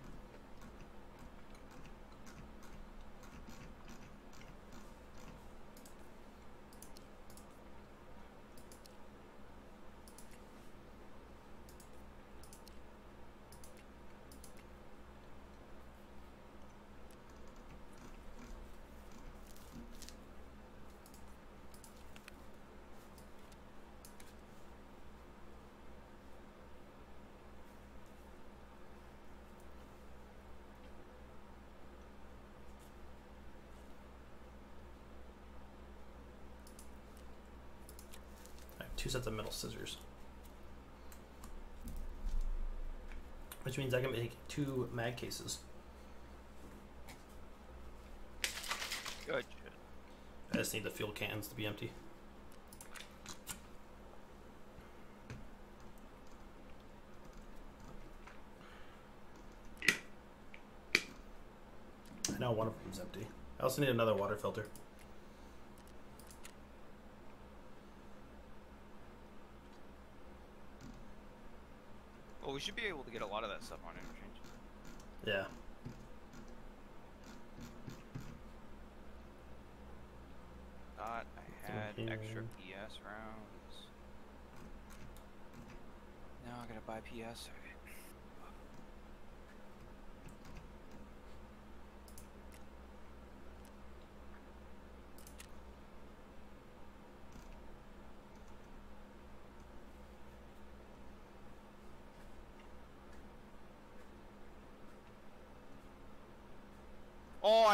metal scissors. Which means I can make two mag cases. Gotcha. I just need the fuel cans to be empty. I know one of them's empty. I also need another water filter. Should be able to get a lot of that stuff on interchange. Yeah. Thought I had Okay. extra PS rounds. Now I gotta buy PS. Okay.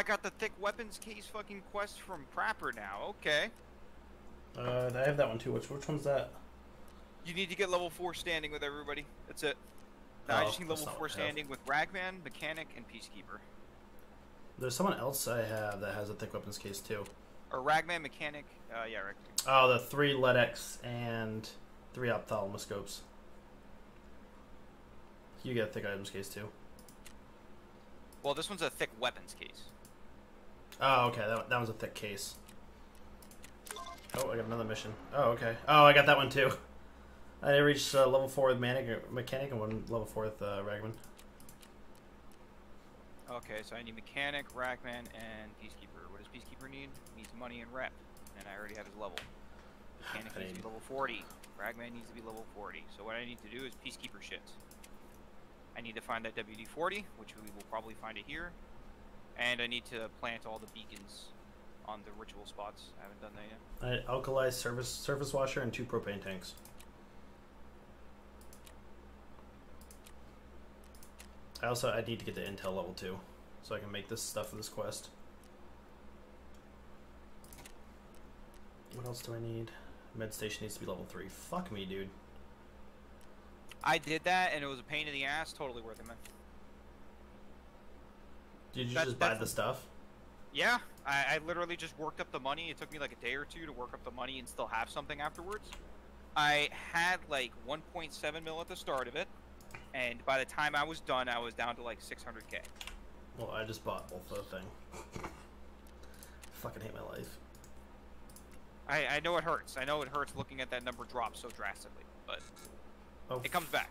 Got the thick weapons case fucking quest from Prapor now. Okay. Uh, I have that one too. Which which one's that? You need to get level 4 standing with everybody. That's it. Now I Oh, just need level 4 what I have. standing with Ragman, Mechanic, and Peacekeeper. There's someone else I have that has a thick weapons case too. Or Ragman, Mechanic, uh, yeah, Ragman. Oh, the three LEDX and three ophthalmoscopes. You get a thick items case too. Well, this one's a thick weapons case. Oh, okay. That, that was a thick case. Oh, I got another mission. Oh, okay. Oh, I got that one too. I reached uh, level four with Manic, mechanic and one level four with uh, Ragman. Okay, so I need Mechanic, Ragman, and Peacekeeper. What does Peacekeeper need? He Needs money and rep. And I already have his level. Mechanic I needs to be level 40. Ragman needs to be level 40. So what I need to do is Peacekeeper shit. I need to find that WD-40, which we will probably find it here. And I need to plant all the beacons on the ritual spots. I haven't done that yet. I alkalized surface surface washer and two propane tanks. I also I need to get the intel level two, so I can make this stuff for this quest. What else do I need? Med station needs to be level three. Fuck me, dude. I did that, and it was a pain in the ass. Totally worth it, man. Did you That- just buy the stuff? Yeah, I, I literally just worked up the money. It took me like a day or two to work up the money and still have something afterwards. I had like 1.7 mil at the start of it, and by the time I was done, I was down to like 600k. Well, I just bought both the thing. Fucking hate my life. I, I know it hurts. I know it hurts looking at that number drop so drastically, but Oh, it comes back.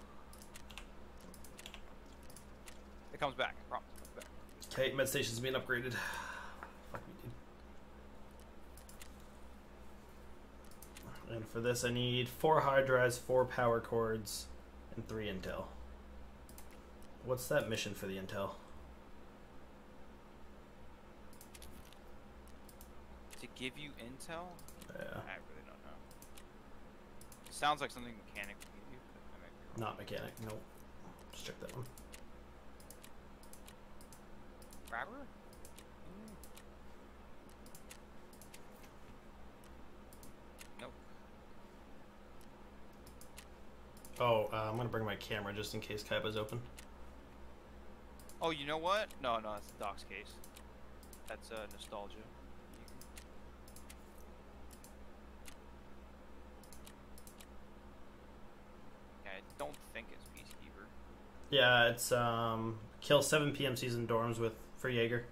It comes back. I promise. It comes back. Okay, med station's being upgraded. Fuck me, dude. And for this, I need four hard drives, four power cords, and three intel. What's that mission for the intel? To give you intel, Yeah, I really don't know. It sounds like something mechanic would give you. but I might be wrong. not mechanic. Nope. Just check that one. Nope. Oh, uh, I'm gonna bring my camera just in case Kiba's open. Oh, you know what? No, no, that's the Doc's case. That's uh, nostalgia. Don't think it's Peacekeeper. Yeah, it's um, kill seven PMCs in dorms with for Jaeger.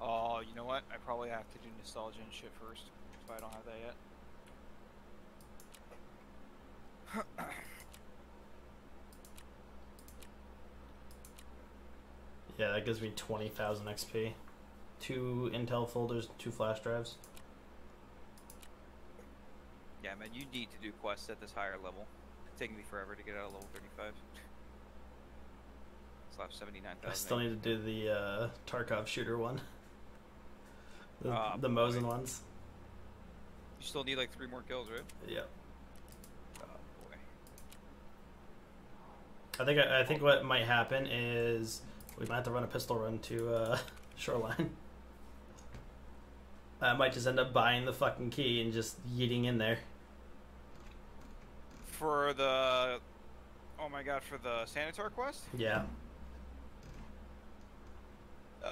Oh, you know what? I probably have to do nostalgia and shit first, so I don't have that yet. Yeah, that gives me twenty thousand XP. Two intel folders, two flash drives. Yeah, man, you need to do quests at this higher level. It's taking me forever to get out of level 35. Still 79,000. I still need to do the uh, Tarkov shooter one. (laughs) The, Ah, the. Mosin ones. You still need like three more kills, right? Yep. Oh boy. I think I, I think what might happen is we might have to run a pistol run to uh, (laughs) Shoreline. I might just end up buying the fucking key and just yeeting in there. For the. Oh my god, for the Sanitar quest? Yeah.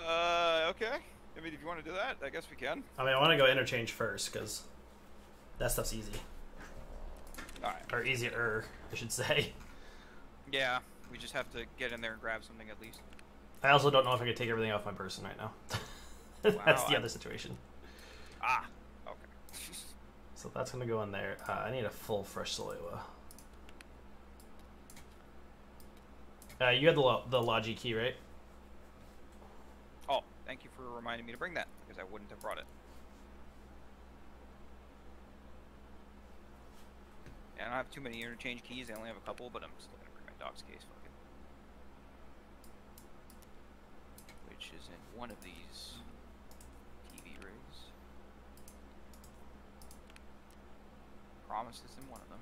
Uh, okay. I mean, if you want to do that, I guess we can. I mean, I want to go interchange first because that stuff's easy Alright. or easier, I should say. Yeah, we just have to get in there and grab something at least. I also don't know if I could take everything off my person right now. (laughs) that's the I- other situation. Ah, okay. (laughs) So that's gonna go in there. Uh, I need a full fresh Salewa. Uh, you had the lo- the Logi key, right? Oh, thank you for reminding me to bring that because I wouldn't have brought it. Yeah, I don't have too many interchange keys. I only have a couple, but I'm still gonna bring my dog's case. Fuck it. Which is in one of these TV rigs. Promise it's in one of them.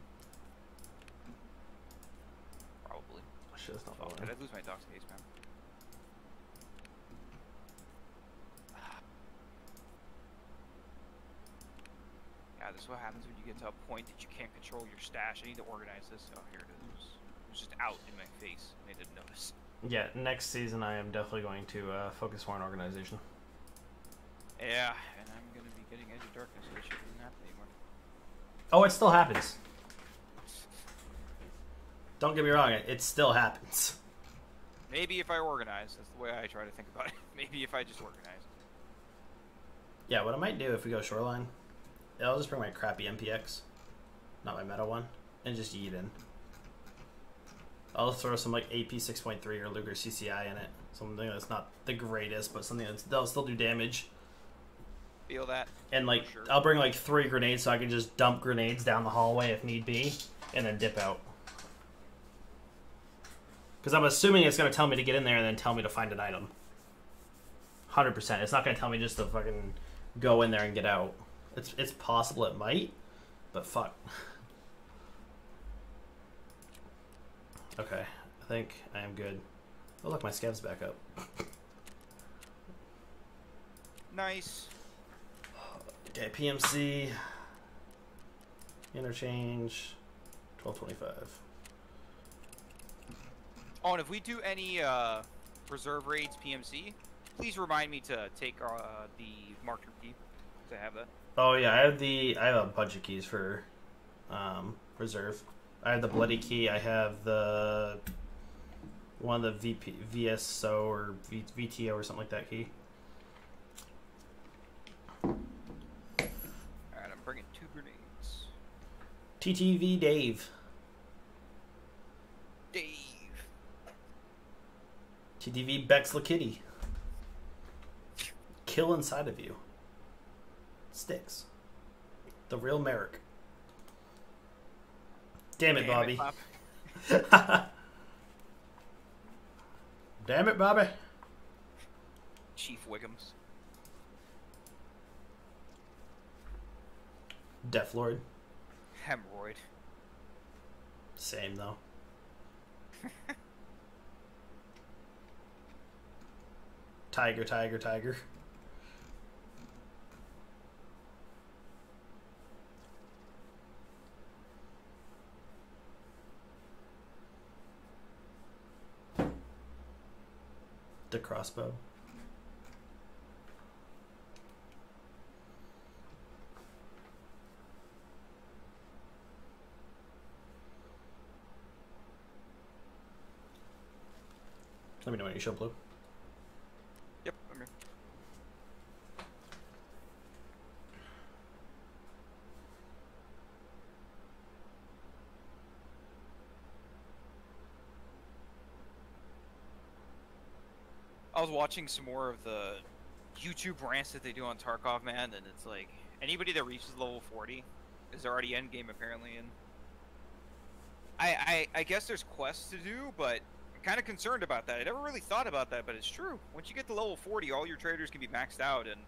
Probably. Shit, that's not Oh, did I lose my dog's case, man? Yeah, this is what happens when you get to a point that you can't control your stash. I need to organize this. Oh, here it is. It was just out in my face, and I didn't notice. Yeah, next season I am definitely going to uh, focus more on organization. Yeah, and I'm gonna be getting Edge of Darkness, so it shouldn't happen anymore. Oh, it still happens. Don't get me wrong, it, it still happens. Maybe if I organize, that's the way I try to think about it. (laughs) Maybe if I just organize. Yeah, what I might do if we go shoreline, I'll just bring my crappy MPX, not my meta one, and just yeet in. I'll throw some like AP 6.3 or Luger CCI in it. Something that's not the greatest, but something that's, that'll still do damage. Feel that? And like, Sure. I'll bring like three grenades so I can just dump grenades down the hallway if need be, and then dip out. Because I'm assuming it's going to tell me to get in there and then tell me to find an item. 100%. It's not going to tell me just to fucking go in there and get out. It's, it's possible it might, but fuck. Okay, I think I am good. Oh, look, my scav's back up. Nice. Okay, PMC. Interchange. 1225. Oh, and if we do any uh, reserve raids PMC, please remind me to take uh, the marker key to have that. Oh yeah, I have the I have a bunch of keys for um, reserve. I have the bloody key. I have the one of the VP, VSO or v, VTO or something like that key. All right, I'm bringing two grenades. TTV Dave. Dave. TTV Bex the Kitty. Kill inside of you. Sticks. The real Merrick. Damn it, Bobby. Pop. (laughs) Damn it, Bobby. Chief Wiggums. Death Lord. Hemorrhoid. Same though. (laughs) tiger, tiger, tiger. The crossbow. Let me know when you show blue. Yep, I'm here. Was watching some more of the YouTube rants that they do on Tarkov, man, and it's like anybody that reaches level 40 is already end game apparently, and I, I I guess there's quests to do, but I'm kind of concerned about that. I never really thought about that, but it's true. Once you get to level 40, all your traders can be maxed out, and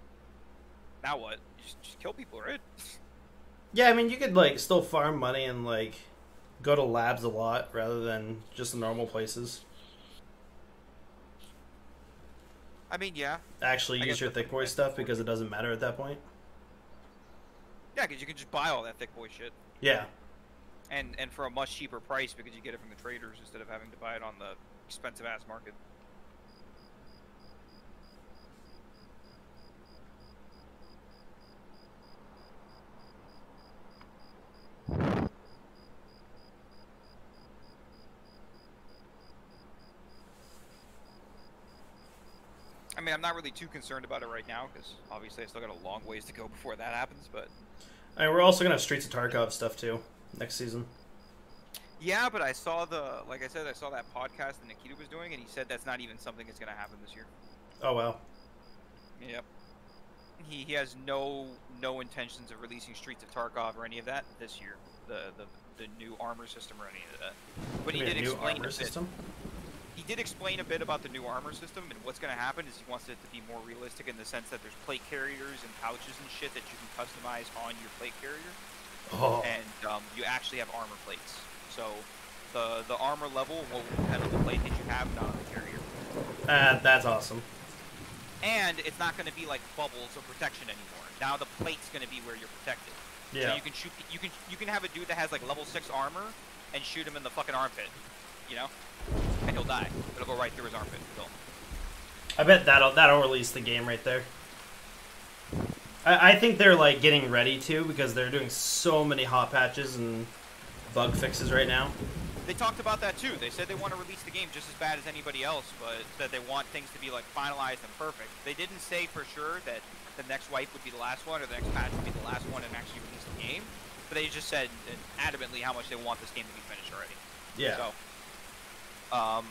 now what? Just, just kill people, right? (laughs) Yeah, I mean, you could like still farm money and like go to labs a lot rather than just the normal places. I mean, yeah, Actually, I use your thick boy stuff because it doesn't matter at that point. yeah, because you can just buy all that thick boy shit, Yeah, and and for a much cheaper price because you get it from the traders instead of having to buy it on the expensive ass market. Mean, I'm not really too concerned about it right now because obviously I still got a long ways to go (laughs) before that happens. But I mean, we're also gonna have Streets of Tarkov stuff too next season. yeah, but I saw the like I said, I saw that podcast that Nikita was doing, and he said that's not even something that's gonna happen this year. Oh wow. Yep. He, he has no no intentions of releasing Streets of Tarkov or any of that this year. The the, the new armor system or any of that. But he did new explain armor bit. He did explain a bit about the new armor system and what's going to happen is he wants it to be more realistic in the sense that there's plate carriers and pouches and shit that you can customize on your plate carrier, Oh, and um, you actually have armor plates. So the the armor level will depend on the plate that you have, not on the carrier. uh, that's awesome. And it's not going to be like bubbles of protection anymore. Now the plate's going to be where you're protected. Yeah. So you can shoot. You can you can have a dude that has like level six armor and shoot him in the fucking armpit, you know, and he'll die. It'll go right through his armpit. Him. I bet that'll that'll release the game right there. I, I think they're like getting ready to because they're doing so many hot patches and bug fixes right now. They talked about that too. They said they want to release the game just as bad as anybody else, but that they want things to be like finalized and perfect. They didn't say for sure that the next wipe would be the last one or the next patch would be the last one and actually release the game. But they just said adamantly how much they want this game to be finished already. Yeah. So, um,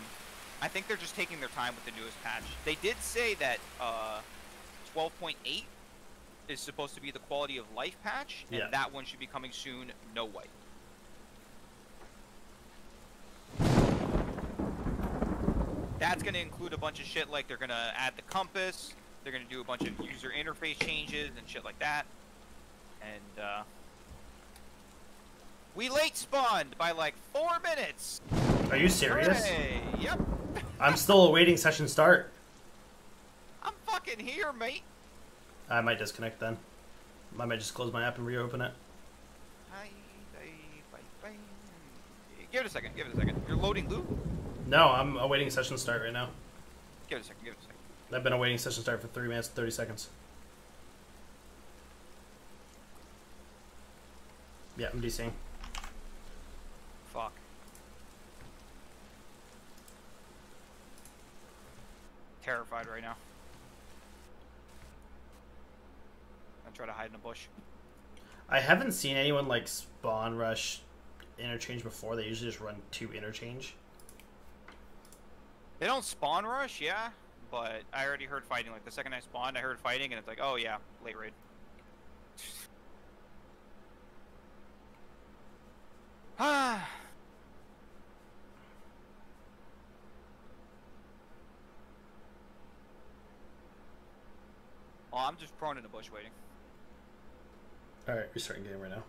I think they're just taking their time with the newest patch. They did say that uh, 12.8 is supposed to be the quality of life patch, and Yeah. that one should be coming soon. No wipe. That's going to include a bunch of shit like they're going to add the compass, they're going to do a bunch of user interface changes and shit like that. And uh, we late spawned by like four minutes. Are you serious? Hooray! Yep, I'm still awaiting session start. I'm fucking here, mate. I might disconnect then. I might just close my app and reopen it. Give it a second. Give it a second. You're loading loot. No, I'm awaiting session start right now. Give it a second. Give it a second. I've been awaiting session start for three minutes and thirty seconds. Yeah, I'm DCing. Fuck. Terrified right now. I try to hide in a bush. I haven't seen anyone like spawn rush interchange before. They usually just run to interchange. They don't spawn rush, yeah, but I already heard fighting. Like the second I spawned, I heard fighting, and it's like, oh yeah, late raid. Ah. (sighs) (sighs) oh, I'm just prone in a bush waiting. All right, restarting game right now.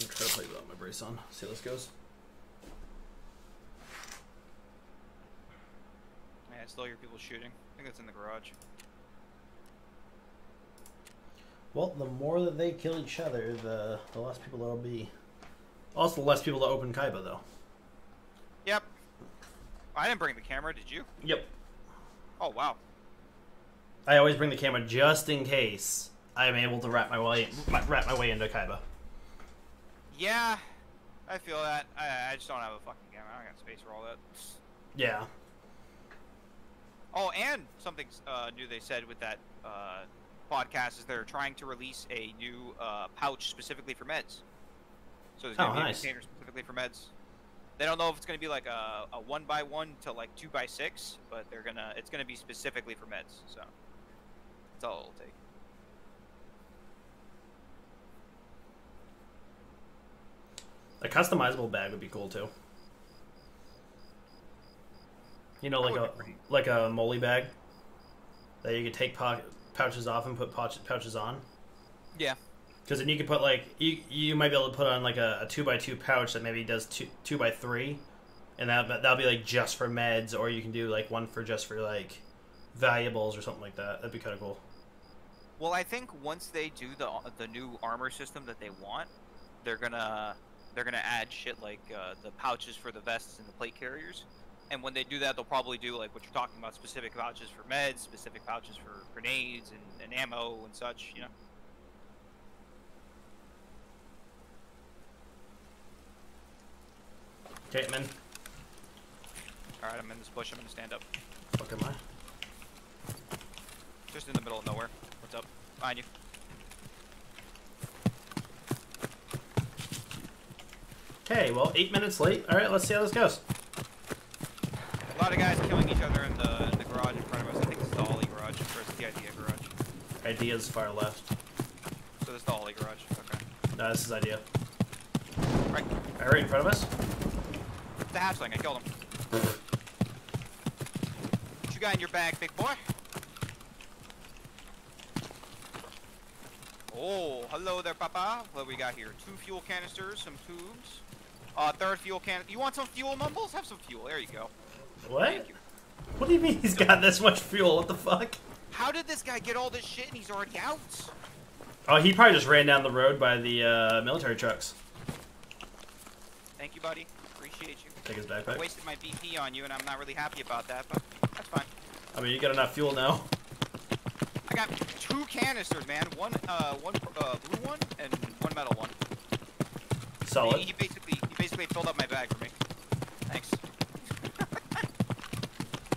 I'm gonna try to play without my brace on. See how this goes. Yeah, I still hear people shooting. I think it's in the garage. Well, the more that they kill each other, the the less people there'll be. Also, the less people to open Kiba though. Yep. I didn't bring the camera, did you? Yep. Oh wow. I always bring the camera just in case I'm able to wrap my way wrap my way into Kiba. Yeah, I feel that. I, I just don't have a fucking camera. I don't got space for all that. Yeah. Oh, and something uh, new they said with that uh, podcast is they're trying to release a new uh, pouch specifically for meds. So there's gonna Oh, be nice. a container specifically for meds. They don't know if it's gonna be like a, a one by one to like two by six, but they're gonna it's gonna be specifically for meds. So that's all it'll take. A customizable bag would be cool too. You know, like a like a MOLLE bag that you could take pocket pouches off and put pouch, pouches on. Yeah. Because then you could put like you you might be able to put on like a, a two by two pouch that maybe does two two by three, and that that'll be like just for meds, or you can do like one for just for like valuables or something like that. That'd be kind of cool. Well, I think once they do the the new armor system that they want, they're gonna they're gonna add shit like uh, the pouches for the vests and the plate carriers. And when they do that, they'll probably do like what you're talking about: specific pouches for meds, specific pouches for grenades and, and ammo and such. You know. Okay, man. All right, I'm in this bush. I'm gonna stand up, Fuck am I? just in the middle of nowhere. What's up? Behind you. Okay, well, eight minutes late. All right, let's see how this goes. A lot of guys killing each other in the in the garage in front of us. I think this is the OLI garage, is the IDEA garage? IDEA's far left. So this is the OLI garage. Okay. No, this is IDEA. Right. All right, in front of us. The hatchling. I killed him. What you got in your bag, big boy? Oh, hello there, Papa. What we got here? Two fuel canisters, some tubes. Uh, third fuel can. You want some fuel, Mumbles? Have some fuel. There you go. What? You. What do you mean he's got this much fuel? What the fuck? How did this guy get all this shit and he's already out? Oh, he probably just ran down the road by the uh, military trucks. Thank you, buddy. Appreciate you. Take his I backpack. wasted my BP on you, and I'm not really happy about that, but that's fine. I mean, you got enough fuel now. I got two canisters, man. One, uh, one uh, blue one and one metal one. He, Solid. he basically, he basically filled up my bag for me. Thanks. (laughs)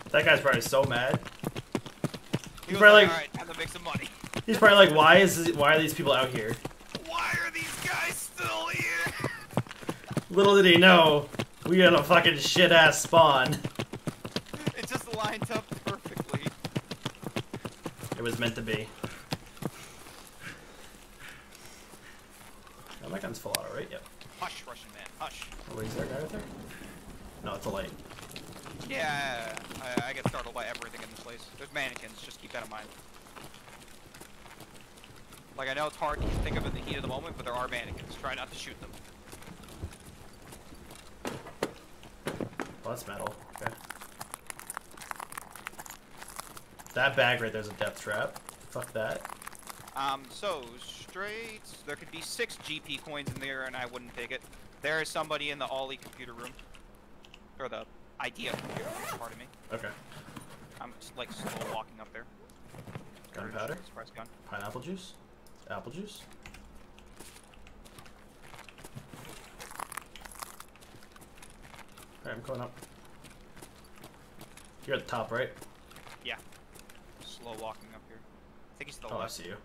That guy's probably so mad. He was probably like, like- all right, time to make some money. He's probably like, why is this, why are these people out here? Why are these guys still here? (laughs) Little did he know, we got a fucking shit ass spawn. It just lined up perfectly. It was meant to be. Oh, my gun's full auto, right? Yep. Hush, Russian man, hush. Oh, wait, is there a guy right there? No, it's a light. Yeah, I, I get startled by everything in this place. There's mannequins, just keep that in mind. Like, I know it's hard to think of it in the heat of the moment, but there are mannequins. Try not to shoot them. Well, that's metal. Okay. That bag right there's a death trap. Fuck that. Um, so, straight, there could be six GP coins in there, and I wouldn't take it. There is somebody in the OLI computer room. Or the IDEA computer room, pardon me. Okay. I'm just, like, slow walking up there. Gunpowder? Express gun. Pineapple juice? Apple juice? Alright, I'm going up. You're at the top, right? Yeah. Slow walking up here. I think he's to the Oh, I see you.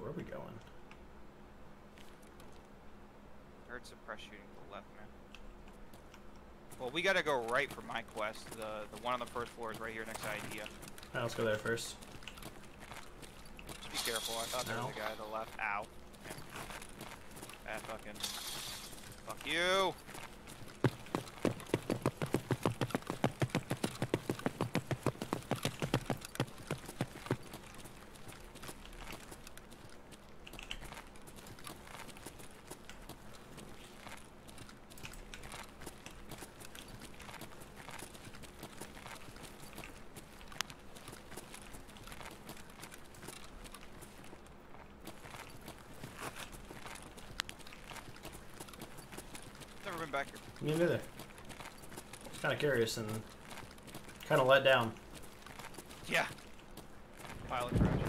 Where are we going? I heard suppress shooting to the left, man. Well, we gotta go right for my quest. The the one on the first floor is right here next to IDEA. Alright, let's go there first. Just be careful. I thought there was a guy to the left. Ow. Yeah. That fucking. Fuck you! Never been back here. Me neither. Just kind of curious and kind of let down. Yeah. Pilot of trash.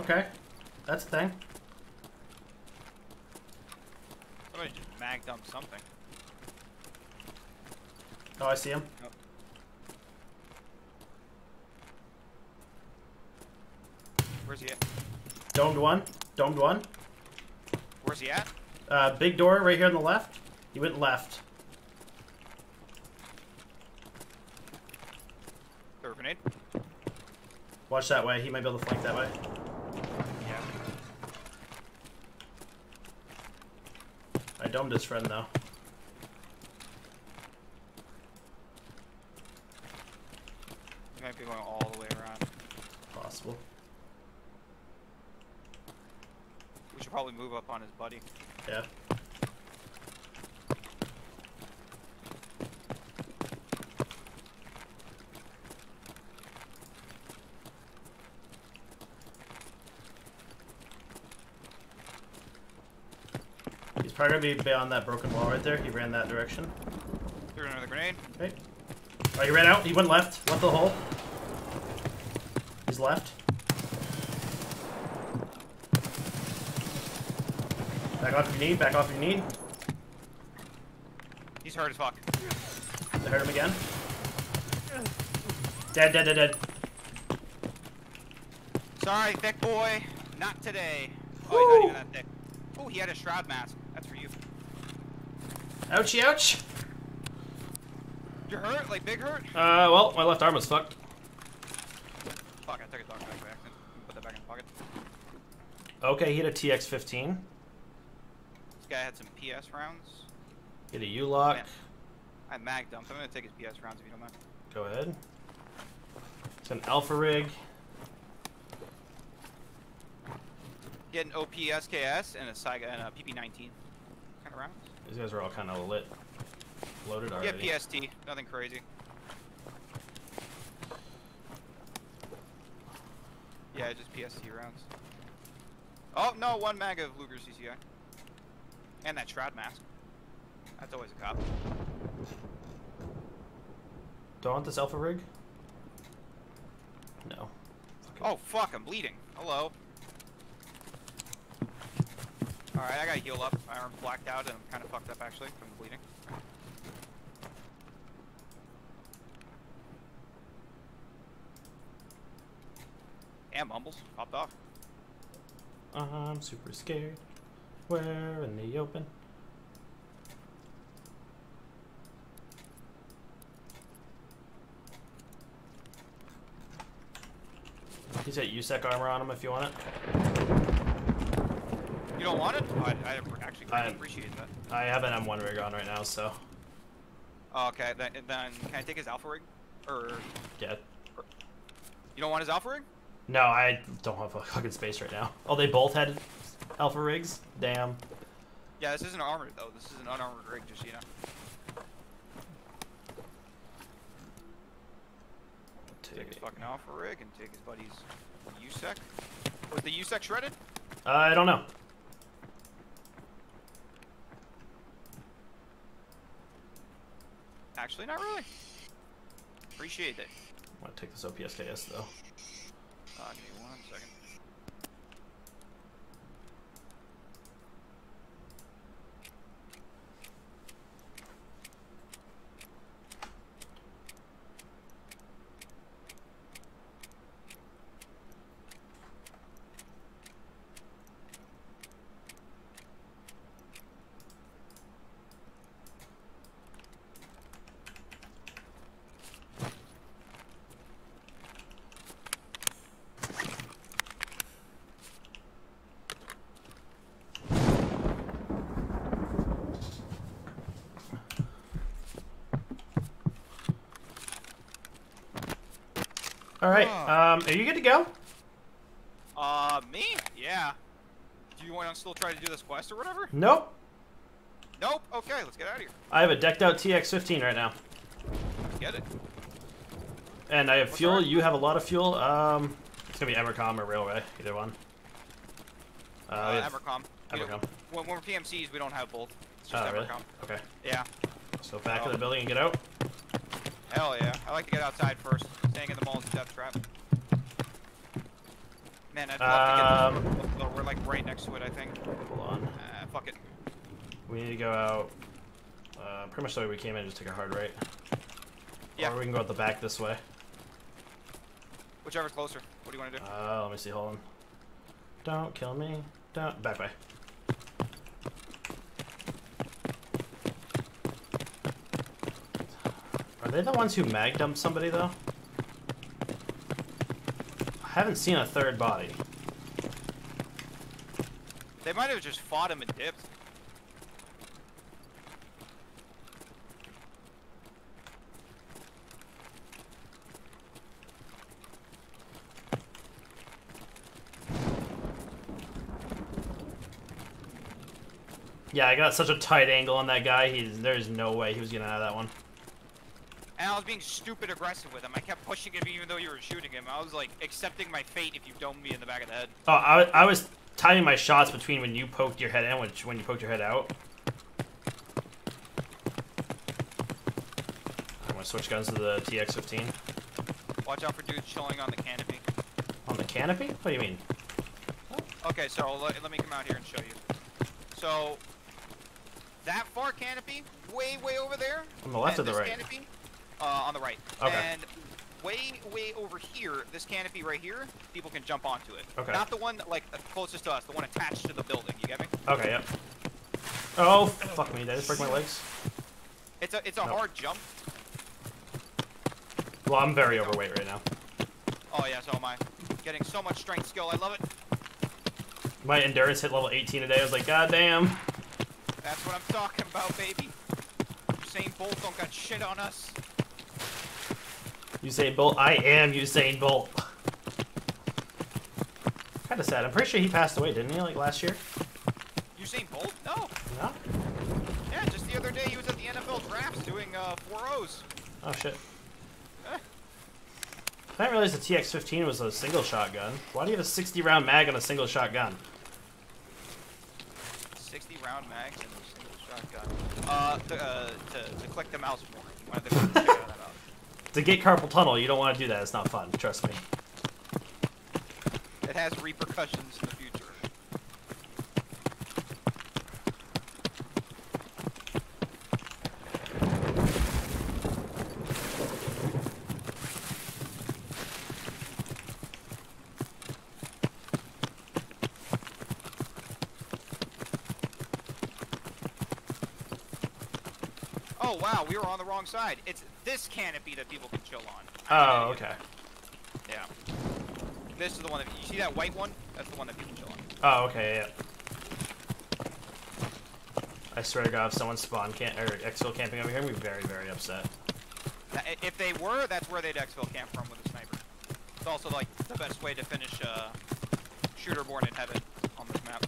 Okay. That's the thing. Somebody just mag dumped something. Oh, I see him. Where's he at? Domed one. Domed one. Where's he at? Uh, big door right here on the left. He went left. Throw grenade? Watch that way. He might be able to flank that way. Yeah. I domed his friend though. be going all the way around. Possible. We should probably move up on his buddy. Yeah. He's probably gonna be beyond that broken wall right there. He ran that direction. Threw another grenade. Okay. Oh, he ran out. He went left. Left the hole. He's left. Back off if you need. Back off if you need. He's hurt as fuck. I heard him again. Dead, dead, dead, dead. Sorry, thick boy. Not today. Oh, he's not even that thick. Oh, he had a shroud mask. That's for you. Ouchie, ouch. You're hurt? Like big hurt? Uh, well, my left arm was fucked. Fuck, I took a dog accident. Put that back in the pocket. Okay, he had a TX-15. This guy had some PS rounds. Had a ULACH. I mag dumped. I'm gonna take his PS rounds if you don't mind. Go ahead. It's an Alpha rig. Get an OP SKS and a Saiga and a PP19 kind of rounds. These guys are all kind of lit. Loaded already. Yeah. PST. Nothing crazy. Yeah, just PST rounds. Oh no, one mag of Luger CCI. And that shroud mask. That's always a cop. Don't want this Alpha rig? No. It. Oh fuck, I'm bleeding. Hello. Alright, I gotta heal up. My arm's blacked out and I'm kinda fucked up actually from the bleeding. And mumbles, popped off. Uh-huh, I'm super scared. Where in the open? He's got USEC armor on him if you want it. You don't want it? Oh, I, I actually I- really appreciate that. I have an M1 rig on right now, so Oh, okay, then, then can I take his alpha rig? Or yeah. you don't want his alpha rig? No, I don't have a fucking space right now. Oh, they both had Alpha rigs? Damn. Yeah, this isn't armored though. This is an unarmored rig, just you know. Take his fucking alpha rig and take his buddy's USEC. Was the USEC shredded? Uh, I don't know. Actually, not really. Appreciate it. I want to take this OPSKS though. Uh, give me one second. All right. Ah. Um, are you good to go? Uh, me? Yeah. Do you want to still try to do this quest or whatever? Nope. Nope. Okay, let's get out of here. I have a decked out TX15 right now, get it. and I have What's fuel. that? You have a lot of fuel. Um, it's gonna be Emercom or Railway, either one. Uh, Uh, Emercom. Emercom. When, we're PMCs, we don't have both. It's just Oh, really? Emercom. Okay. Yeah. So back Oh. to the building and get out. Hell yeah. I like to get outside first. Staying in the mall is a death trap. Man, I'd love to get this. We're like right next to it, I think. Hold on. Uh, fuck it. We need to go out. Uh, pretty much the way we came in. Just take a hard right. Yeah. Or we can go out the back this way. Whichever's closer. What do you want to do? Uh, let me see. Hold on. Don't kill me. Don't. Back way. Are they the ones who mag dumped somebody though? haven't seen a third body. They might have just fought him and dipped. Yeah, I got such a tight angle on that guy. He's there's no way he was getting out of that one. And I was being stupid aggressive with him. I kept pushing him even though you were shooting him. I was like accepting my fate if you domed me in the back of the head. Oh, I, I was timing my shots between when you poked your head in, which when you poked your head out. I'm gonna switch guns to the TX-15 Watch out for dudes chilling on the canopy. on the canopy. What do you mean? Okay, so let, let me come out here and show you. So, that far canopy, way, way over there. On the left and or the right? Canopy, uh, on the right. Okay. And way, way over here, this canopy right here, people can jump onto it. Okay. Not the one like closest to us, the one attached to the building. You get me? Okay, yep. Oh, fuck me! Did I just break my legs? It's a, it's a No. hard jump. Well, I'm very overweight right now. Oh yeah, so am I. Getting so much strength skill, I love it. My endurance hit level 18 today. I was like, God damn. That's what I'm talking about, baby. Usain Bolt don't got shit on us. Usain Bolt. I am Usain Bolt. Kind of sad. I'm pretty sure he passed away, didn't he? Like last year? Usain Bolt? No. No. Yeah, just the other day he was at the NFL draft doing uh, four O's. Oh shit. Eh. I didn't realize the TX-15 was a single shot gun. Why do you have a 60 round mag on a single shot gun? 60 round mags and a single shotgun. Uh, to, uh, to, to click the mouse more. (laughs) To get carpal tunnel, you don't want to do that. It's not fun. Trust me. It has repercussions in the future. Oh wow, we were on the wrong side. It's this canopy that people can chill on. Oh, okay. Yeah. This is the one that you see that white one? That's the one that people chill on. Oh, okay, yeah. I swear to God, if someone spawn camp or exfil camping over here, I'm be very, very upset. If they were, that's where they'd exfil camp from with a sniper. It's also like the best way to finish uh, shooter born in heaven on this map.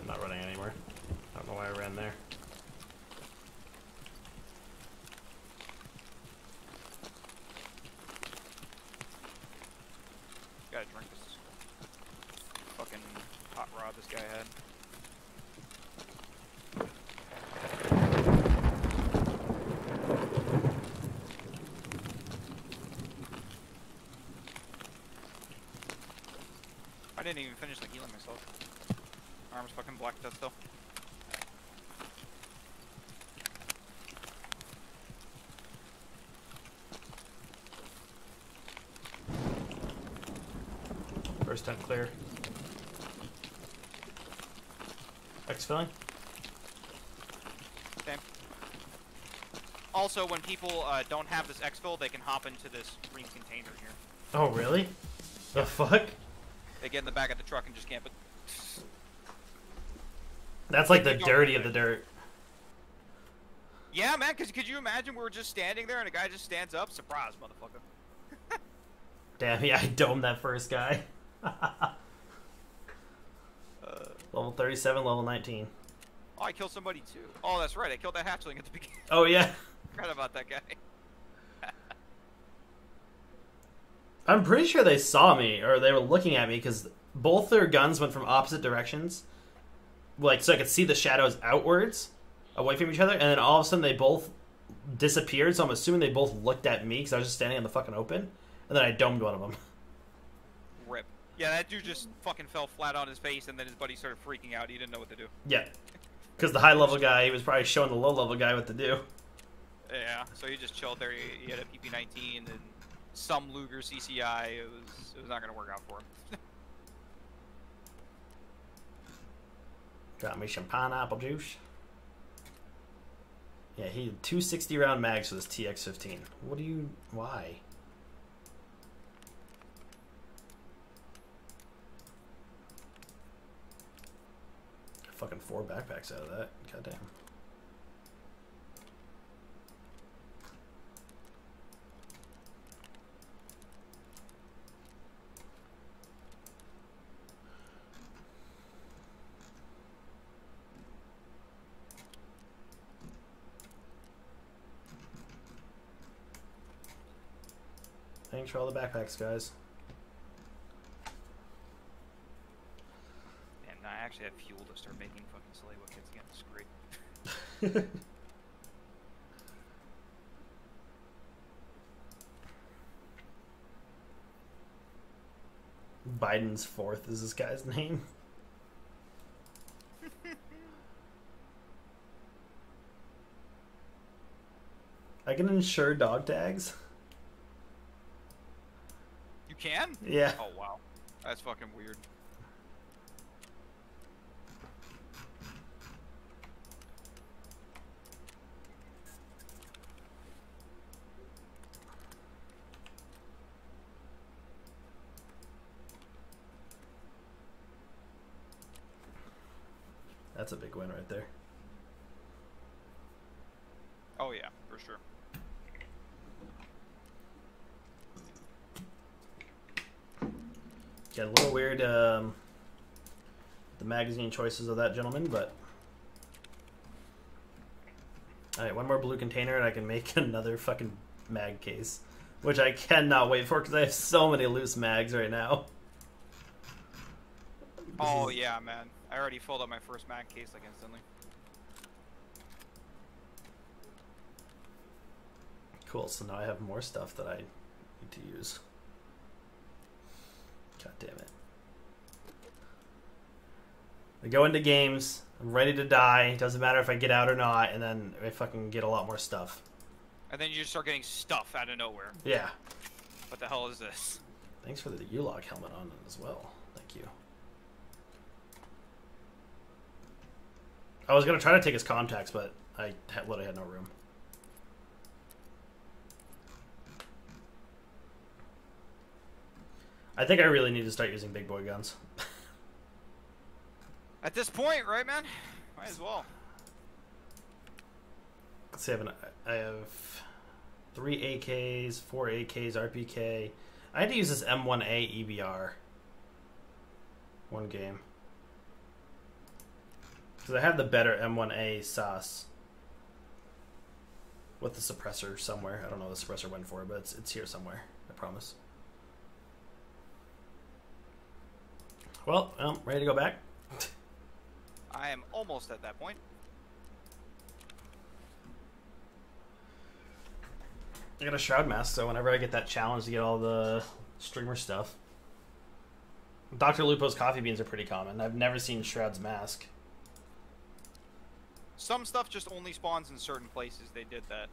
I'm not running anywhere. I don't know why I ran there. Gotta drink this fucking hot rod this guy had. I didn't even finish like healing myself. Arm's fucking Black out though. First tent clear. Exfilling? Okay. Also, when people uh, don't have this exfil, they can hop into this green container here. Oh, really? The fuck? They get in the back of the truck and just camp it. That's like the dirty of the dirt. Yeah, man, because could you imagine we were just standing there and a guy just stands up? Surprise, motherfucker. (laughs) Damn, yeah, I domed that first guy. Uh, level 37, level 19. oh, I killed somebody too. Oh, that's right. I killed that hatchling at the beginning. (laughs) Oh, yeah. Forgot about that guy. (laughs) I'm pretty sure they saw me, or they were looking at me, because both their guns went from opposite directions. Like, so I could see the shadows outwards, away from each other, and then all of a sudden they both disappeared, so I'm assuming they both looked at me, because I was just standing in the fucking open, and then I domed one of them. (laughs) Rip. Yeah, that dude just fucking fell flat on his face, and then his buddy started freaking out. He didn't know what to do. Yeah. (laughs) Because the high level guy, he was probably showing the low level guy what to do. Yeah, so he just chilled there. He, he had a PP-19 and some Luger CCI. It was it was not gonna work out for him. (laughs) Uh, Got me some pineapple juice. Yeah, he had two 60 round mags for this TX15. What do you. Why? Fucking four backpacks out of that. Goddamn. Thanks for all the backpacks, guys. And I actually have fuel to start making fucking Salewa kits again. It's great. Biden's fourth is this guy's name. (laughs) I can insure dog tags. Can? Yeah. Oh wow, that's fucking weird. That's a big win right there. Oh yeah, for sure. Got a little weird um, the magazine choices of that gentleman, but all right, one more blue container and I can make (laughs) another fucking mag case, which I cannot wait for because I have so many loose mags right now. Oh is- yeah, man. I already filled up my first mag case like instantly. Cool. So now I have more stuff that I need to use. God damn it. I go into games. I'm ready to die. Doesn't matter if I get out or not, and then I fucking get a lot more stuff. And then you just start getting stuff out of nowhere. Yeah. What the hell is this? Thanks for the ULACH helmet on as well. Thank you. I was gonna try to take his contacts, but I literally had no room. I think I really need to start using big boy guns. (laughs) At this point, right, man? Might as well. Let's see, I have, an, I have three AKs, four AKs, RPK. I had to use this M1A EBR one game. Because I have the better M1A sauce with the suppressor somewhere. I don't know what the suppressor went for, but it's, it's here somewhere. I promise. Well, um, ready to go back? I am almost at that point. I got a shroud mask, so whenever I get that challenge to get all the streamer stuff. Dr. Lupo's coffee beans are pretty common. I've never seen Shroud's mask. Some stuff just only spawns in certain places. They did that.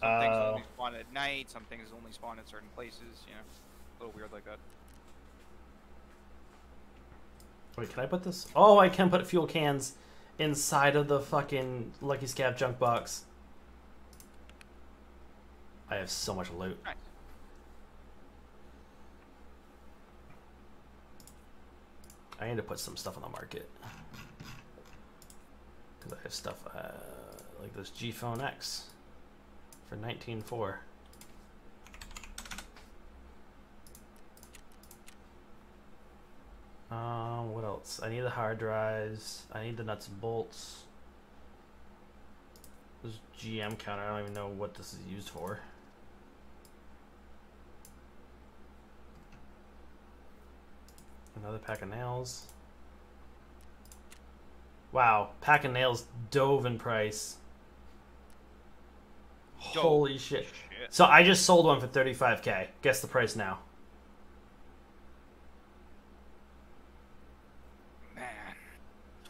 Some things Oh. only spawn at night. Some things only spawn in certain places. You know, a little weird like that. Wait, can I put this? Oh, I can put fuel cans inside of the fucking Lucky Scav junk box. I have so much loot. I need to put some stuff on the market. Because I have stuff uh, like this GPhone X for 19.4. Um, what else? I need the hard drives. I need the nuts and bolts. This GM counter, I don't even know what this is used for. Another pack of nails. Wow, pack of nails dove in price. Holy shit. Shit. So I just sold one for 35k. Guess the price now.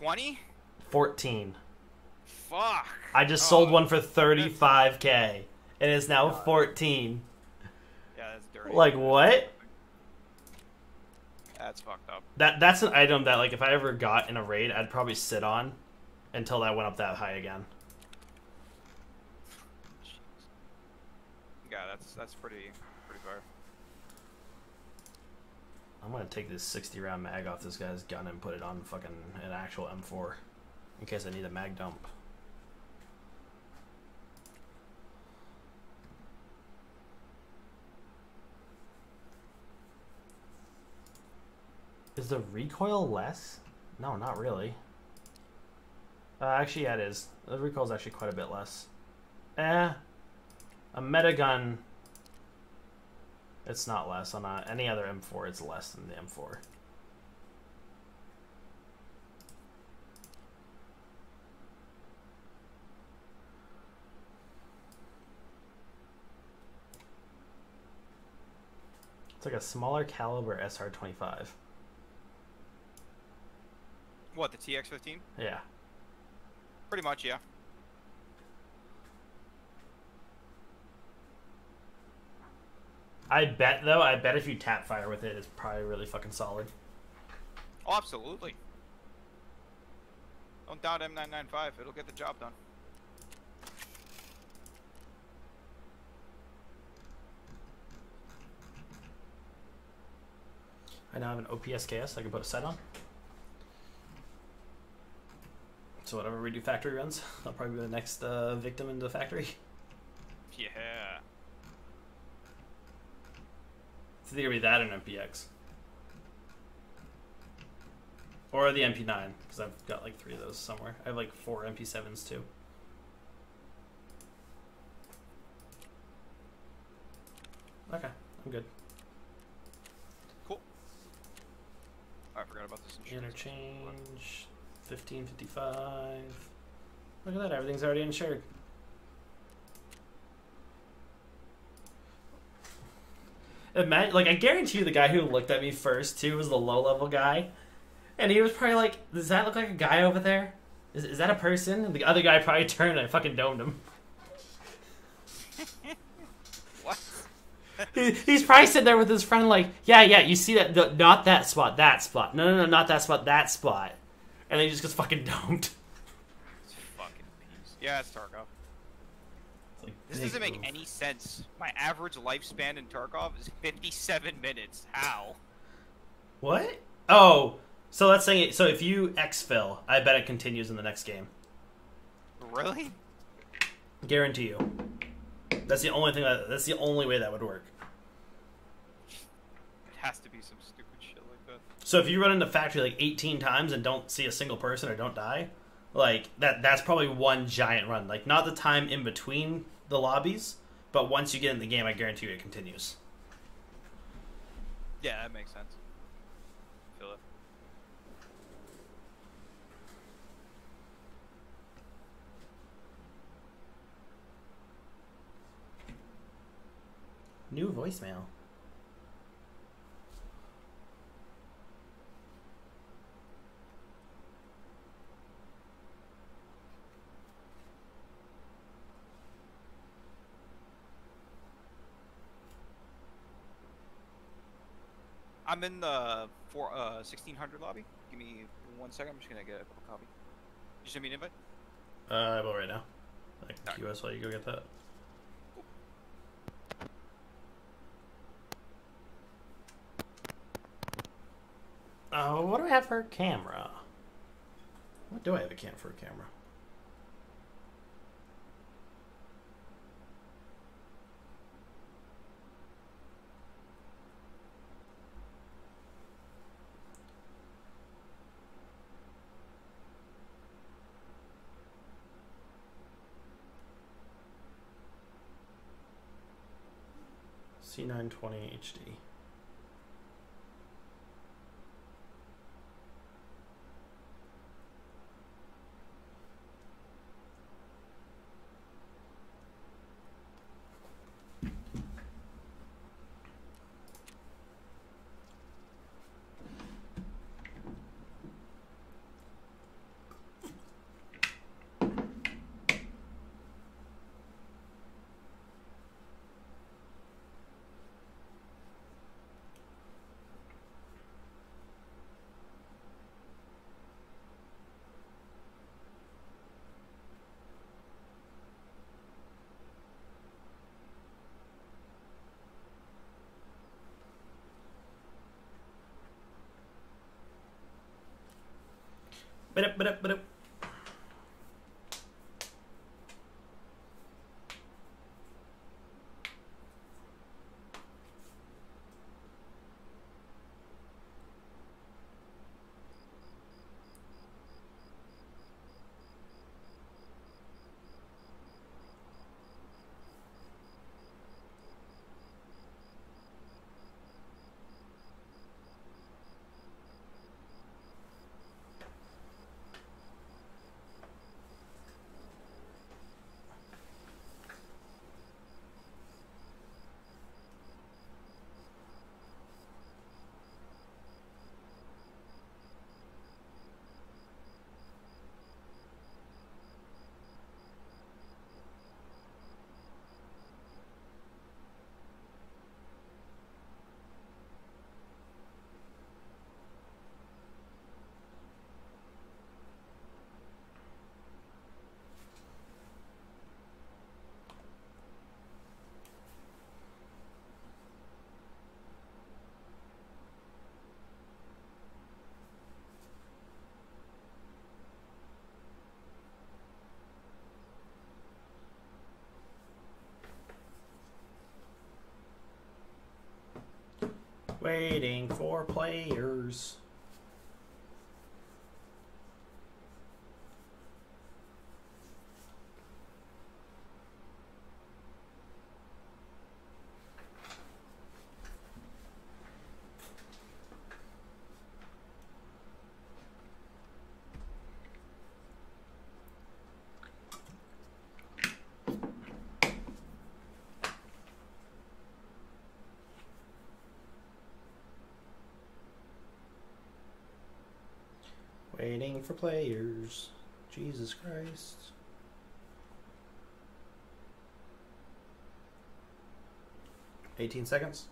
20? 14. Fuck. I just oh, sold one for 35k. and It is now 14. Yeah, that's dirty. Like what? That's fucked up. That that's an item that like if I ever got in a raid, I'd probably sit on until that went up that high again. Yeah, that's that's pretty I'm gonna take this 60 round mag off this guy's gun and put it on fucking an actual M4 in case I need a mag dump. Is the recoil less? No, not really. Uh, actually, yeah, it is. The recoil is actually quite a bit less. Eh. A meta gun it's not less on a, any other M4. It's less than the M4. It's like a smaller caliber SR-25. What the TX15? Yeah. Pretty much, yeah. I bet though, I bet if you tap fire with it, it's probably really fucking solid. Oh, absolutely. Don't doubt M995. It'll get the job done. I now have an OPSKS I can put a set on. So whatever we do factory runs, (laughs) I'll probably be the next uh, victim in the factory. Yeah. It's either gonna be that or an MPX. Or the MP9, because I've got like three of those somewhere. I have like four MP7s too. Okay, I'm good. Cool. Oh, I forgot about this insurance. Interchange, 1555. Look at that, everything's already insured. Imagine, like, I guarantee you the guy who looked at me first, too, was the low level guy. And he was probably like, Does that look like a guy over there? Is, is that a person? And the other guy probably (laughs) turned and I fucking domed him. (laughs) What? He, he's probably sitting there with his friend, like, Yeah, yeah, you see that? The, not that spot, that spot. No, no, no, not that spot, that spot. And then he just gets fucking (laughs) domed. It's fucking piece. Yeah, it's Tarkov. This doesn't make any sense. My average lifespan in Tarkov is (laughs) 57 minutes. How? What? Oh, so let's say so if you exfil, I bet it continues in the next game. Really? Guarantee you. That's the only thing that that's the only way that would work. It has to be some stupid shit like that. So if you run into factory like 18 times and don't see a single person or don't die, like that that's probably one giant run. Like not the time in between the lobbies, but once you get in the game, I guarantee you it continues. Yeah, that makes sense. Feel it. New voicemail. I'm in the four, uh, 1600 lobby. Give me one second. I'm just gonna get a couple coffee. You send me an invite? Uh, I will right now. Like Alright. US while you go get that. Uh, what do I have for a camera? What do I have a cam for a camera? C920 HD. Waiting for players. Waiting for players. Jesus Christ. Eighteen seconds.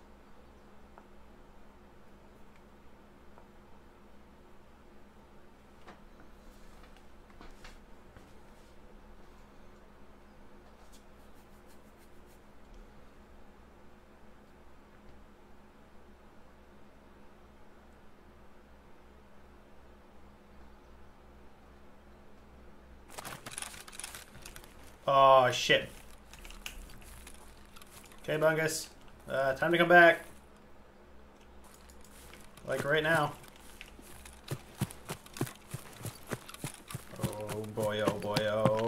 Oh shit. Okay, Bungus. Uh, time to come back. Like right now. Oh boy, oh boy, oh.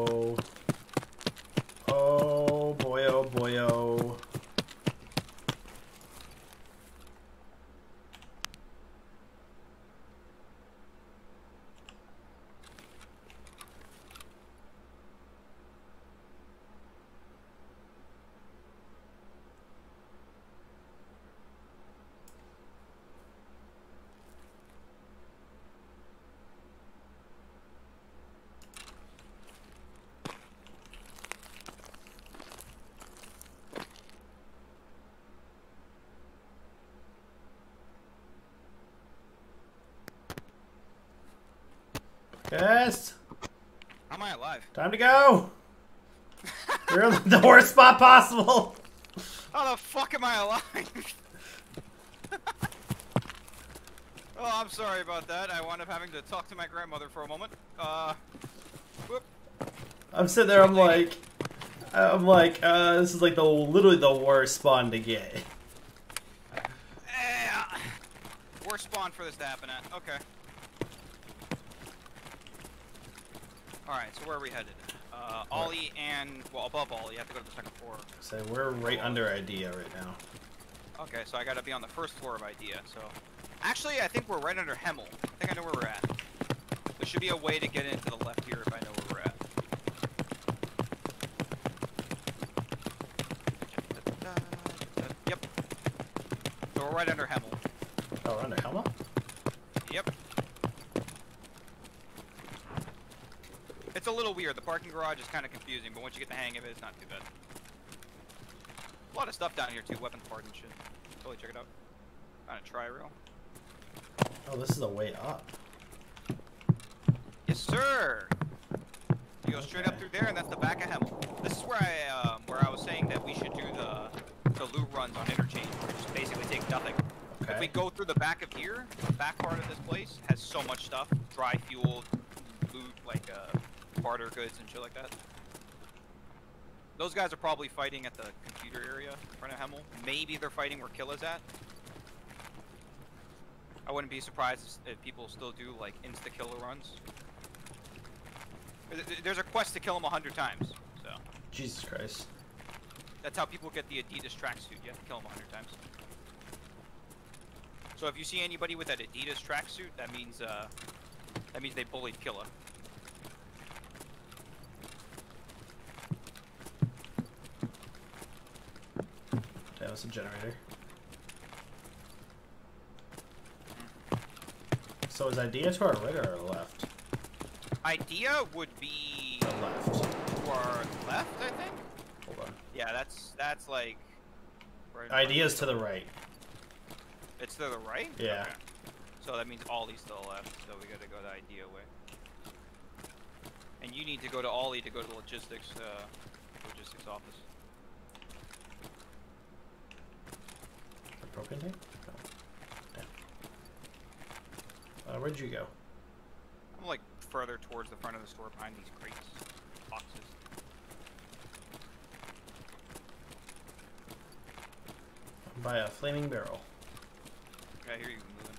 Yes! How am I alive? Time to go! You're in the worst spot possible! How the fuck am I alive? (laughs) oh, I'm sorry about that. I wound up having to talk to my grandmother for a moment. Uh, whoop. I'm sitting there, I'm like, I'm like, uh, this is like the literally the worst spawn to get. Eh, worst spawn for this to happen at. Okay. Alright, so where are we headed? OLI and, well, above OLI, you have to go to the second floor. So we're right under IDEA right now. Okay, so I gotta be on the first floor of IDEA, so... Actually, I think we're right under Hemmel. I think I know where we're at. There should be a way to get into the left here if I know where we're at. Yep. So we're right under Hemmel. Oh, we're under Helma? Yep. It's a little weird. The parking garage is kind of confusing, but once you get the hang of it, it's not too bad. A lot of stuff down here too, weapons part and shit. Totally check it out. On a tri rail. Oh, this is a way up. Yes, sir. You go straight up through there, and that's the back of Hemmel. This is where I um, where I was saying that we should do the the loot runs on interchange, where just basically take nothing. If we go through the back of here, the back part of this place has so much stuff: dry fuel, loot like uh, barter goods and shit like that. Those guys are probably fighting at the computer area in front of Hemel. Maybe they're fighting where Killa's at. I wouldn't be surprised if- people still do like insta Killa runs. There- there- There's a quest to kill him a hundred times, so Jesus Christ. that's how people get the Adidas tracksuit. You have to kill him a hundred times. So if you see anybody with that Adidas tracksuit, that means uh, that means they bullied Killa. That was a generator. So is IDEA to our right or our left? IDEA would be The left. to our left, I think. Hold on. Yeah, that's that's like. right- IDEA's to the right. It's to the right. Yeah. Okay. So that means OLI's to the left. So we gotta go the IDEA way. And you need to go to Ollie to go to the logistics uh, logistics office. The broken thing? No. Damn. Uh, where'd you go? I'm like further towards the front of the store behind these crates, boxes. By a flaming barrel. Yeah, I hear you moving.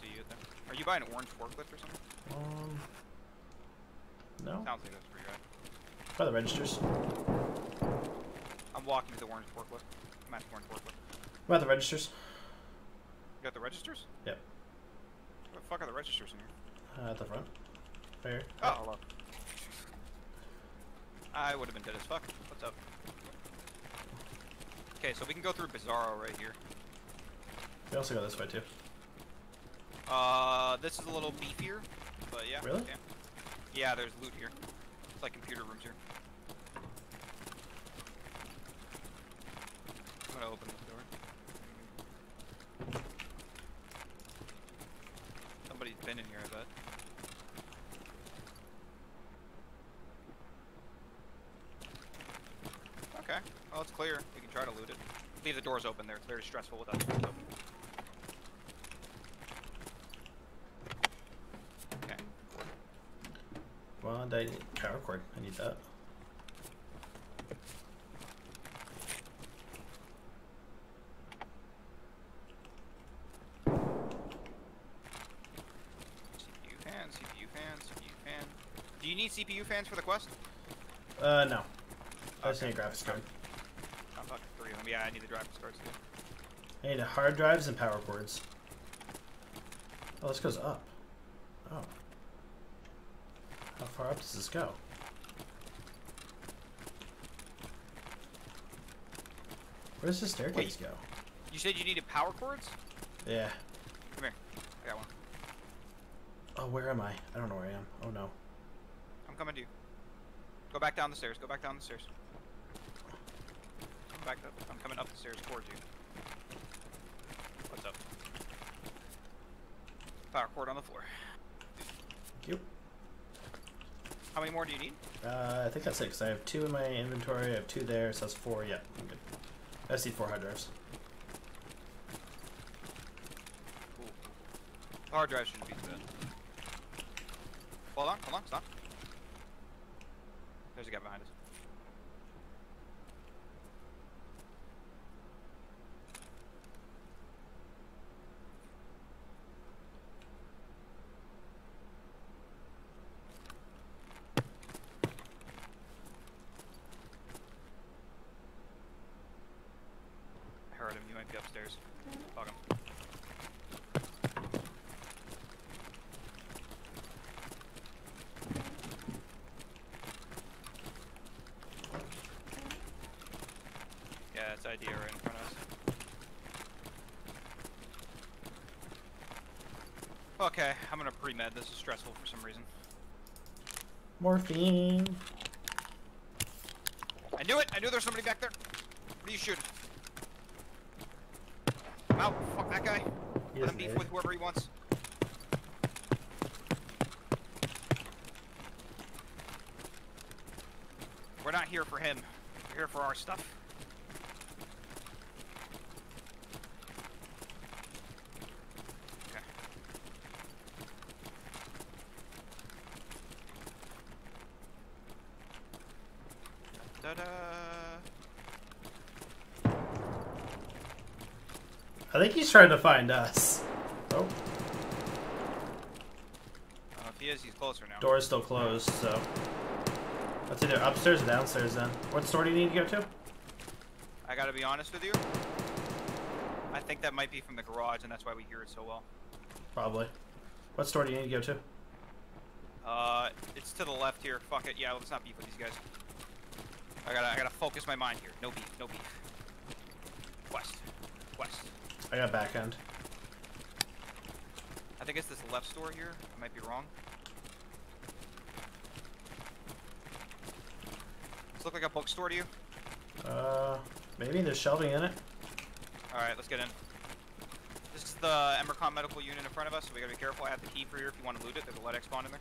See you there. Are you buying an orange forklift or something? Um. No. Sounds like that's where you're. By the registers. I'm walking to the orange forklift. I'm at the orange forklift. By the registers. You got the registers? Yep. What the fuck are the registers in here? Uh, at the front. There. Oh, hello. I would have been dead as fuck. What's up? Okay, so we can go through Bizarro right here. We also go this way too. Uh, this is a little beefier, but yeah. Really? okay. Yeah, there's loot here. It's like computer rooms here. I'm gonna open this door. Somebody's been in here, I bet. Okay, well it's clear. We can try to loot it. Leave the doors open there. It's very stressful without the doors open. Okay. Well, I need power cord. I need that. CPU fan, CPU fan, CPU fan. Do you for the quest? Uh, no. I just Okay. need a graphics card. I'm fucking three of them. Yeah, I need the graphics cards too. I need hard drives and power cords. Oh, this goes up. Oh. How far up does this go? Where does the staircase go? You said you needed power cords? Yeah. Come here. I got one. Oh, where am I? I don't know where I am. Oh no. Coming to you. Go back down the stairs. Go back down the stairs. Come back up. I'm coming up the stairs towards you. What's up? Power cord on the floor. Thank you. How many more do you need? Uh, I think that's it. 'cause I have two in my inventory. I have two there, so that's four. Yeah, I'm good. I need four hard drives. Cool. The hard drive shouldn't be too bad. Hold on, hold on, stop. There's a guy behind us. Pre-med. This is stressful for some reason. Morphine. I knew it! I knew there was somebody back there! What are you shooting? I'm out. Fuck that guy. He Let him beef with whoever he wants. We're not here for him. We're here for our stuff. Okay. Da-da-da. I think he's trying to find us. Oh, Uh, if he is, he's closer now. door's still closed, so. That's either upstairs or downstairs then. What store do you need to go to? I gotta be honest with you. I think that might be from the garage, and that's why we hear it so well. Probably. What store do you need to go to? Uh, it's to the left here. Fuck it. Yeah, let's not beef with these guys. I gotta, I gotta focus my mind here. No beef, no beef. West, west. I got back end. I think it's this left store here. I might be wrong. Does look like a bookstore to you? Uh, maybe there's shelving in it. Alright, let's get in. This is the Emercom medical unit in front of us, so we gotta be careful. I have the key for you if you want to loot it. There's a lead spawn in there.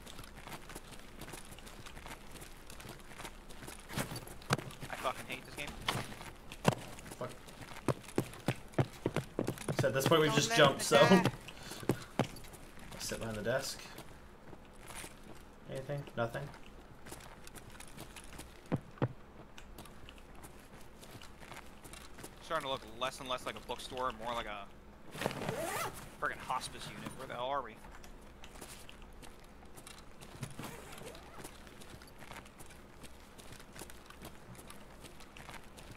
I fucking hate this game. Fuck. So at this point we've Don't just jumped, so. I'll (laughs) sit behind the desk. Anything? Nothing? Starting to look less and less like a bookstore, and more like a friggin' hospice unit. Where the hell are we?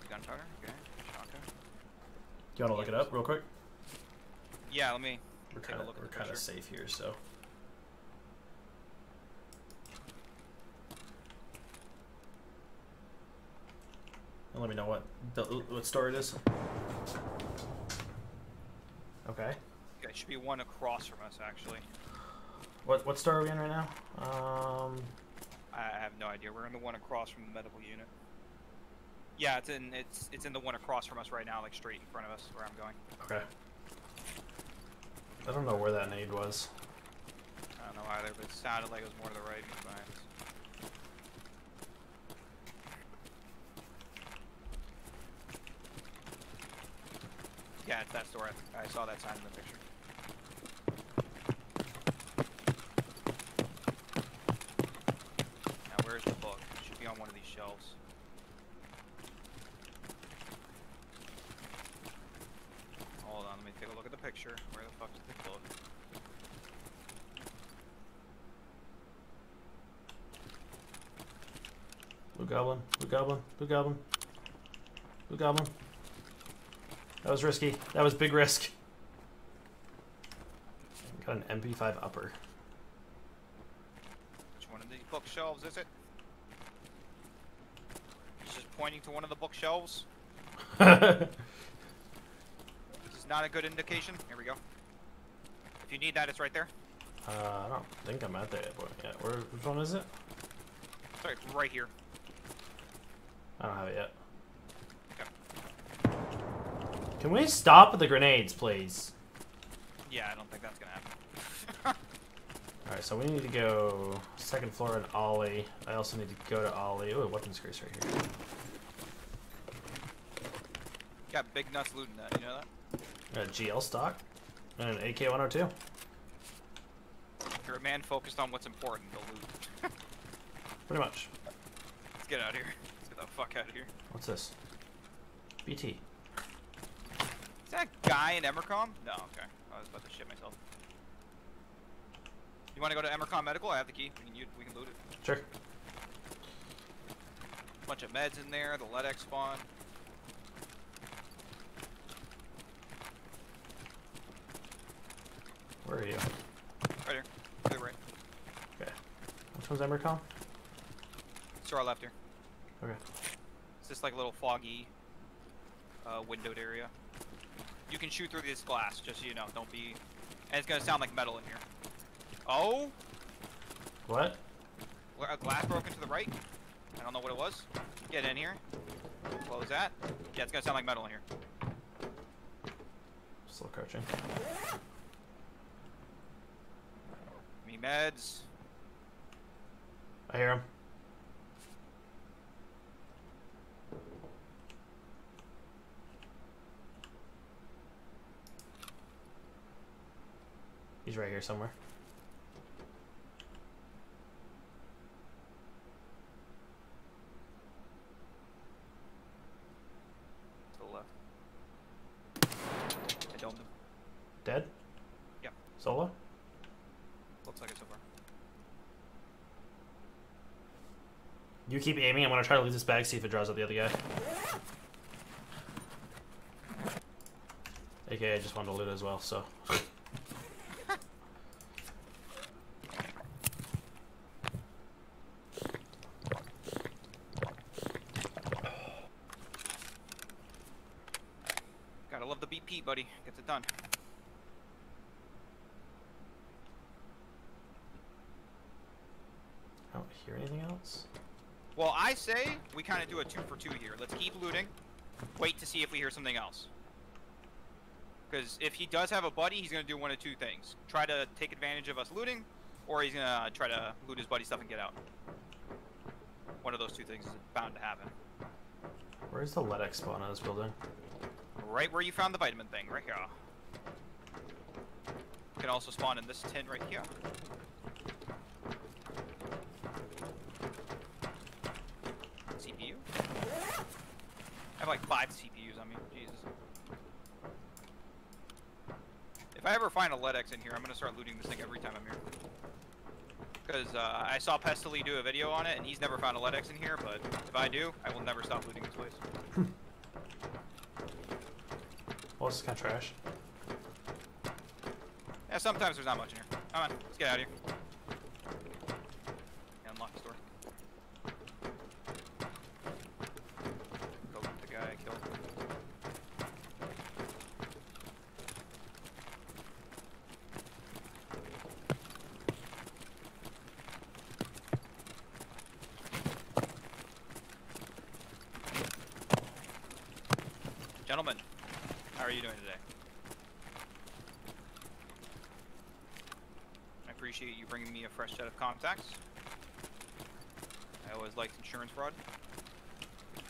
Gunpowder, okay. Shotgun. Do you want to look it up real quick? Yeah, let me We're take a kind of look at we're the kind picture. safe here, so. And let me know what the, what store it is. Okay. Yeah, it should be one across from us, actually. What what store are we in right now? Um, I I have no idea. We're in the one across from the medical unit. Yeah, it's in it's it's in the one across from us right now, like straight in front of us, where I'm going. okay. I don't know where that nade was. I don't know either, but it sounded like it was more to the right behind us. Yeah, it's that store. I saw that sign in the picture. Now, where's the book? It should be on one of these shelves. Hold on, let me take a look at the picture. Where the fuck is the book? Blue Goblin, Blue Goblin, Blue Goblin, Blue Goblin. That was risky. That was big risk. Got an MP5 upper. Which one of these bookshelves is it? He's just pointing to one of the bookshelves. uh, (laughs) This is not a good indication. Here we go. If you need that, it's right there. I don't think I'm at that point yet. Where, which one is it? Sorry, it's right here. I don't have it yet. Can we stop the grenades, please? Yeah, I don't think that's gonna happen. (laughs) Alright, so we need to go second floor and OLI. I also need to go to OLI. Ooh, weapons case right here. Got big nuts looting that. You know that? Uh, a GL stock and an AK 102. You're a man focused on what's important. The loot. (laughs) Pretty much. Let's get out of here. Let's get the fuck out of here. What's this? BT. Is that guy in Emercom? No. Okay. I was about to shit myself. You want to go to Emercom Medical? I have the key. We can we can loot it. Sure. Bunch of meds in there. The LEDX spawn. Where are you? Right here. To the right. Okay. Which one's Emercom? It's to our left here. Okay. This like little foggy, uh, windowed area. You can shoot through this glass, just so you know. Don't be. And it's gonna sound like metal in here. Oh, What? A glass broken to the right. I don't know what it was. Get in here. Close that. Yeah, it's gonna sound like metal in here. Still crouching. Me meds. I hear him. He's right here somewhere. To the left. I don't know. Dead? Yep. Solo? Looks like it so far. You keep aiming. I'm gonna try to leave this bag, see if it draws out the other guy. Okay, I just wanted to loot as well, so. (laughs) done. I don't hear anything else. Well, I say we kind of do a two for two here. Let's keep looting. Wait to see if we hear something else. Because if he does have a buddy, he's gonna do one of two things: try to take advantage of us looting, or he's gonna try to loot his buddy stuff and get out. One of those two things is bound to happen. Where's the LEDX spawn on this building? Right where you found the vitamin thing, right here. You Can also spawn in this tin right here. CPU. I have like five CPUs on me. Jesus. If I ever find a LEDX in here, I'm gonna start looting this thing every time I'm here. Because uh, I saw Pestily do a video on it, and he's never found a LEDX in here. But if I do, I will never stop looting this place. (laughs) This is kind of trash. Yeah, sometimes there's not much in here. Come on, let's get out of here. Yeah, unlock the door. Go loot the guy I killed. Gentlemen, how are you doing today? I appreciate you bringing me a fresh set of contacts. I always liked insurance fraud.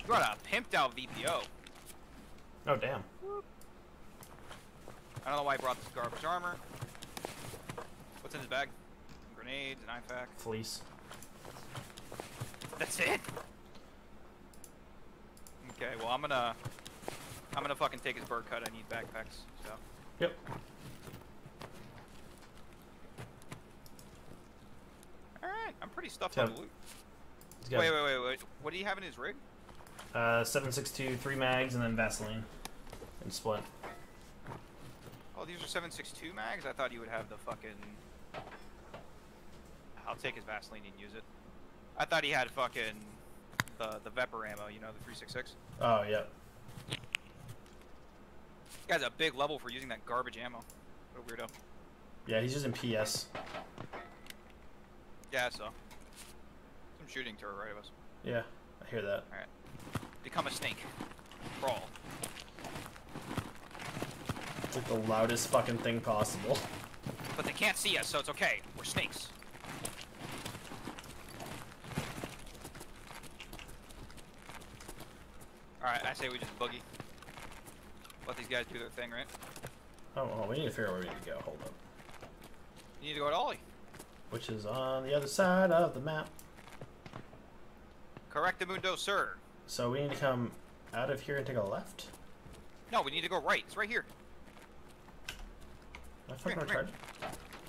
You got a pimped out VPO. Oh, damn. I don't know why I brought this garbage armor. What's in his bag? Some grenades, an IFAK. Fleece. That's it? Okay, well I'm gonna... I'm gonna fucking take his Berkut. I need backpacks, so... Yep. Alright, I'm pretty stuffed Yep. on loot. Wait, wait, wait, wait. What do you have in his rig? Uh, 762, three mags, and then Vaseline. And splint. Oh, these are 7.62 mags? I thought you would have the fucking... I'll take his Vaseline and use it. I thought he had fucking... The, the Vepr ammo, you know, the 366. Oh, yeah. This guy's a big level for using that garbage ammo. What a weirdo. Yeah, he's using PS. Yeah, so. Shooting to our right of us. Yeah, I hear that. Alright. Become a snake. Crawl. It's like the loudest fucking thing possible. But they can't see us, so it's okay. We're snakes. Alright, I say we just boogie. Let these guys do their thing, right? Oh, well, we need to figure out where we need to go. Hold up. You need to go to OLI. Which is on the other side of the map. Correct the mundo, sir. So we need to come out of here and take a left? No, we need to go right. It's right here. Am I fucking Here, here.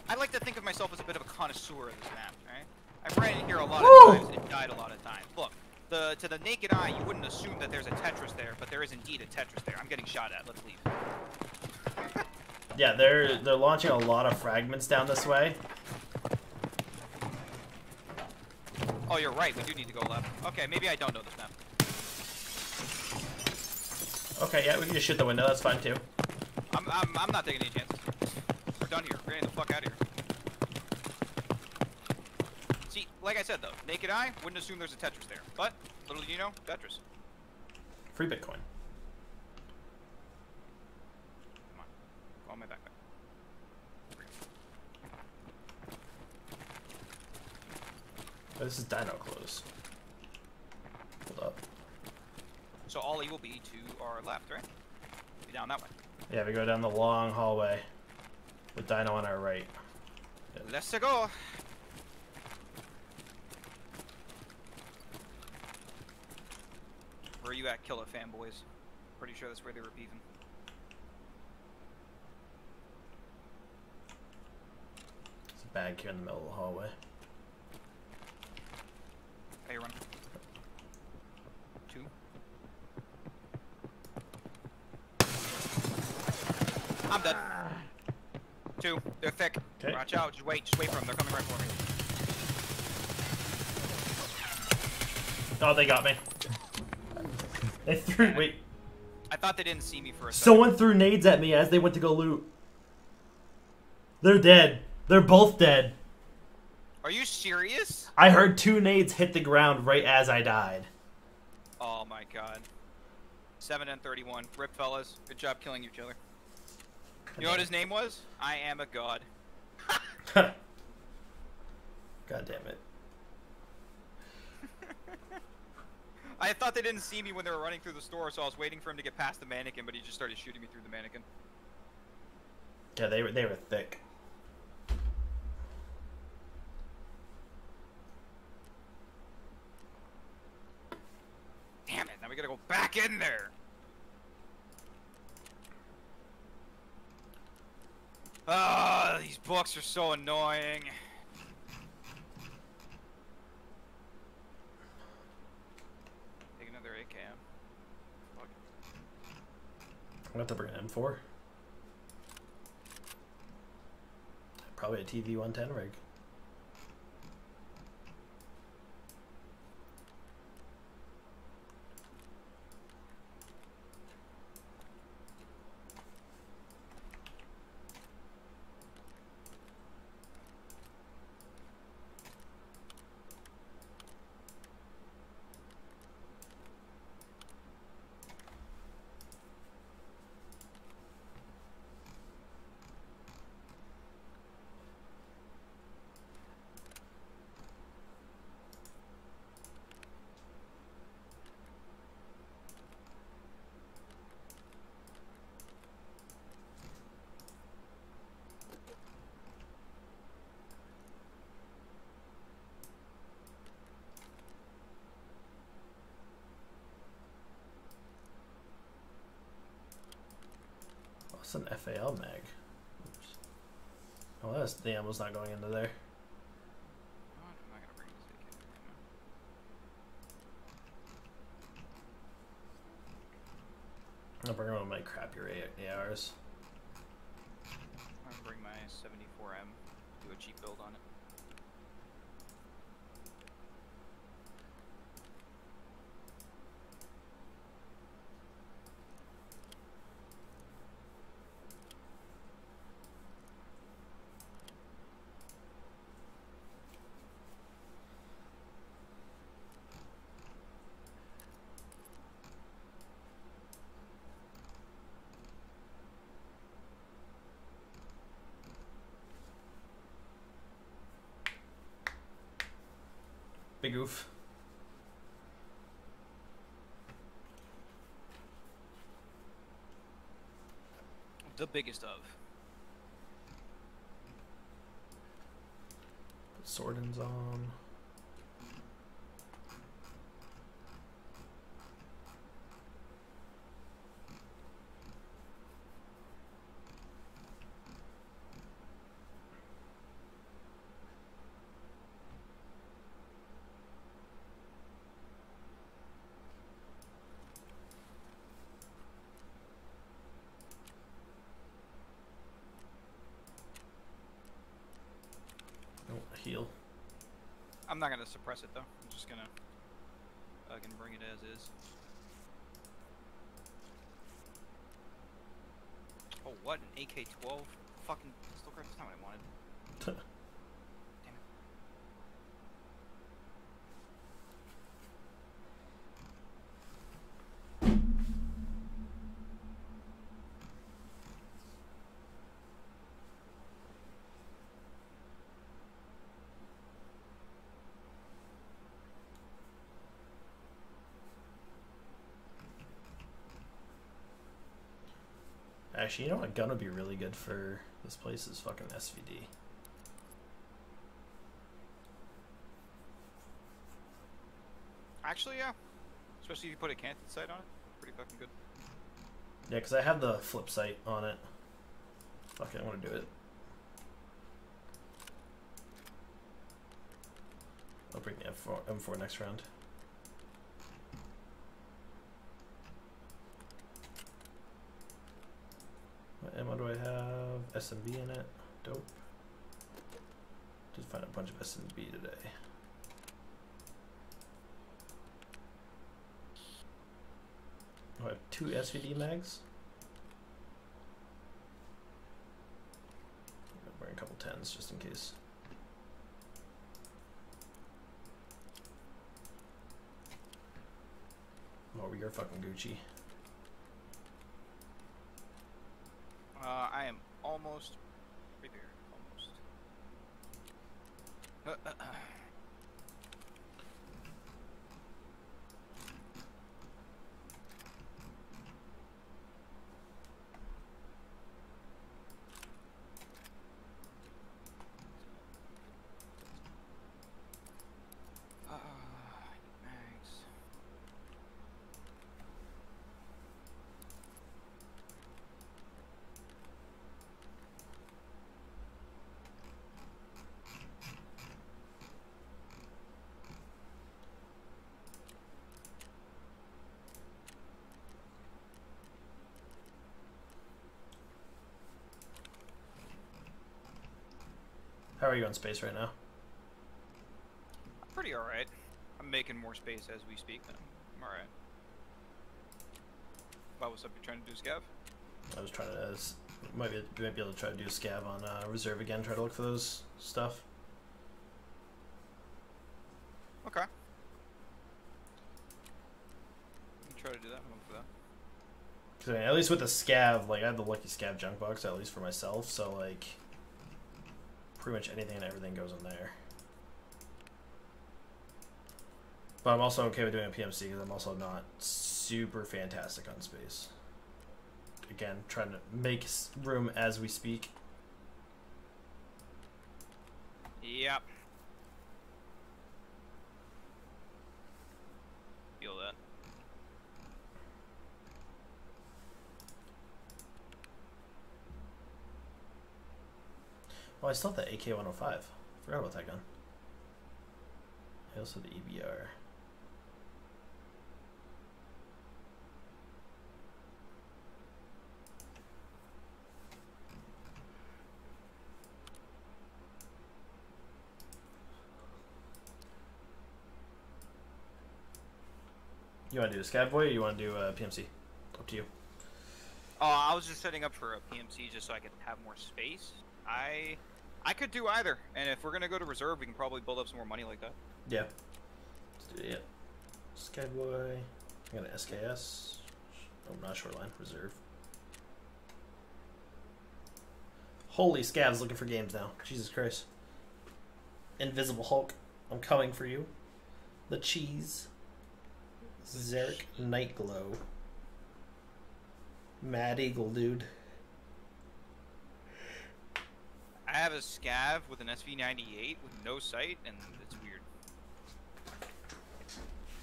I like to think of myself as a bit of a connoisseur of this map, right? I've ran in here a lot Woo! of times and died a lot of times. Look, the to the naked eye, you wouldn't assume that there's a Tetris there, but there is indeed a Tetris there. I'm getting shot at. Let's leave. Yeah, they're they're launching a lot of fragments down this way. Oh, you're right. We do need to go left. Okay, maybe I don't know this map. Okay, yeah, we can just shoot the window. That's fine too. I'm, I'm, I'm not taking any chances. We're done here. We're getting the fuck out of here. See, like I said though, naked eye wouldn't assume there's a Tetris there, but little do you know, Tetris. Free Bitcoin. Come on, go on my backpack. Oh, this is Dino Clothes. Hold up. So OLI will be to our left, right? Be down that way. Yeah, we go down the long hallway with Dino on our right. Let's go. Where are you at, Killa fanboys? Pretty sure that's where they were beefing. It's a bag here in the middle of the hallway. Hey, run. Two. I'm dead. Two. They're thick. 'Kay. Watch out. Just wait. Just wait for them. They're coming right for me. Oh, they got me. They threw. Wait. I thought they didn't see me for a second. Someone threw nades at me as they went to go loot. They're dead. They're both dead. Are you serious? I heard two nades hit the ground right as I died. Oh my god. 7 and 31. Rip, fellas. Good job killing each other. You know what his name was? I am a god. God damn it. (laughs) I thought they didn't see me when they were running through the store, so I was waiting for him to get past the mannequin, but he just started shooting me through the mannequin. Yeah, they were they were thick. Damn it, now we gotta go back in there! Ah, these books are so annoying. Take another AKM. Fuck. I'm have to bring an M4. Probably a TV 110 rig. What's an FAL mag? Oops. Oh, that's the ammo's not going into there. I'll bring one of my crappier ARs. I'm gonna bring my 74M, do a cheap build on it. Big oof. The biggest of. Put Sordins on. Oh, heal. I'm not gonna suppress it though. I'm just gonna I can bring it as is. Oh, what an AK-12 fucking pistol grip? That's not what I wanted. Actually, you know what gun would be really good for this place is fucking SVD. Actually, yeah. Especially if you put a canted sight on it. Pretty fucking good. Yeah, because I have the flip sight on it. Fuck it, I want to do it. I'll bring the M4, M4 next round. SNB in it. Dope. Just find a bunch of SNB today. Oh, I have two SVD mags. Gonna bring a couple tens just in case. Oh, you're fucking Gucci. Uh, I am almost right there. Almost. Uh, mags. How are you on space right now? Pretty alright. I'm making more space as we speak now. I'm alright. What was up you trying to do, Scav? I was trying to uh, might be might be able to try to do a scav on uh, reserve again. Try to look for those stuff. Okay. I'll try to do that. I'm for that. Cause I mean, at least with the scav, like I have the lucky scav junk box at least for myself. So like, pretty much anything and everything goes in there. But I'm also okay with doing a PMC because I'm also not super fantastic on space. Again, trying to make room as we speak. Yep. Feel that. Oh, I still have the AK-105. Forgot about that gun. I also have the EBR. You want to do a scav boy or you want to do uh, a PMC? Up to you. Oh, I was just setting up for a PMC just so I could have more space. I I could do either, and if we're gonna go to reserve, we can probably build up some more money like that. Yeah. Let's do it. Skyboy. I got an SKS. Oh, not Shoreline. Reserve. Holy scavs looking for games now. Jesus Christ. Invisible Hulk. I'm coming for you. The cheese. Zarek Nightglow. Mad Eagle, dude. I have a scav with an SV98 with no sight, and it's weird.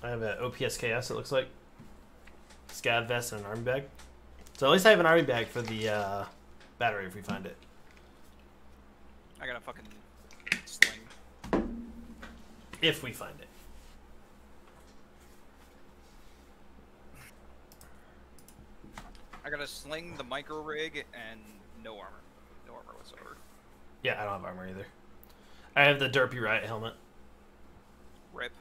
I have an OPSKS, it looks like. Scav vest and an army bag. So at least I have an army bag for the uh, battery if we find it. I got a fucking sling. If we find it. I got a sling, the micro rig, and no armor. No armor whatsoever. Yeah, I don't have armor either. I have the Derpy Riot helmet. Rip.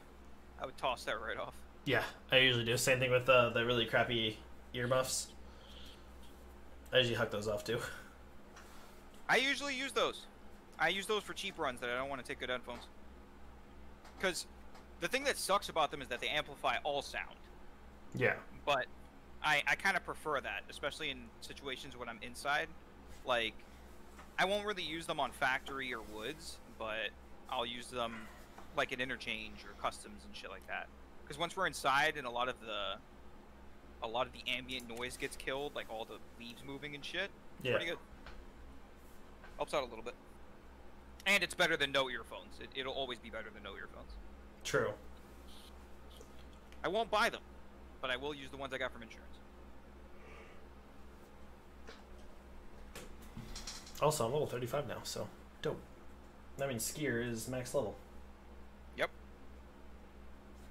I would toss that right off. Yeah, I usually do. Same thing with uh, the really crappy earmuffs. I usually huck those off too. I usually use those. I use those for cheap runs that I don't want to take good headphones. Because the thing that sucks about them is that they amplify all sound. Yeah. But I, I kind of prefer that, especially in situations when I'm inside. Like, I won't really use them on factory or woods, but I'll use them like in interchange or customs and shit like that. Because once we're inside and a lot of the a lot of the ambient noise gets killed, like all the leaves moving and shit, Yeah. pretty good. Helps out a little bit. And it's better than no earphones. It, it'll always be better than no earphones. True. I won't buy them, but I will use the ones I got from insurance. Also, I'm level 35 now, so dope. That means skier is max level. Yep.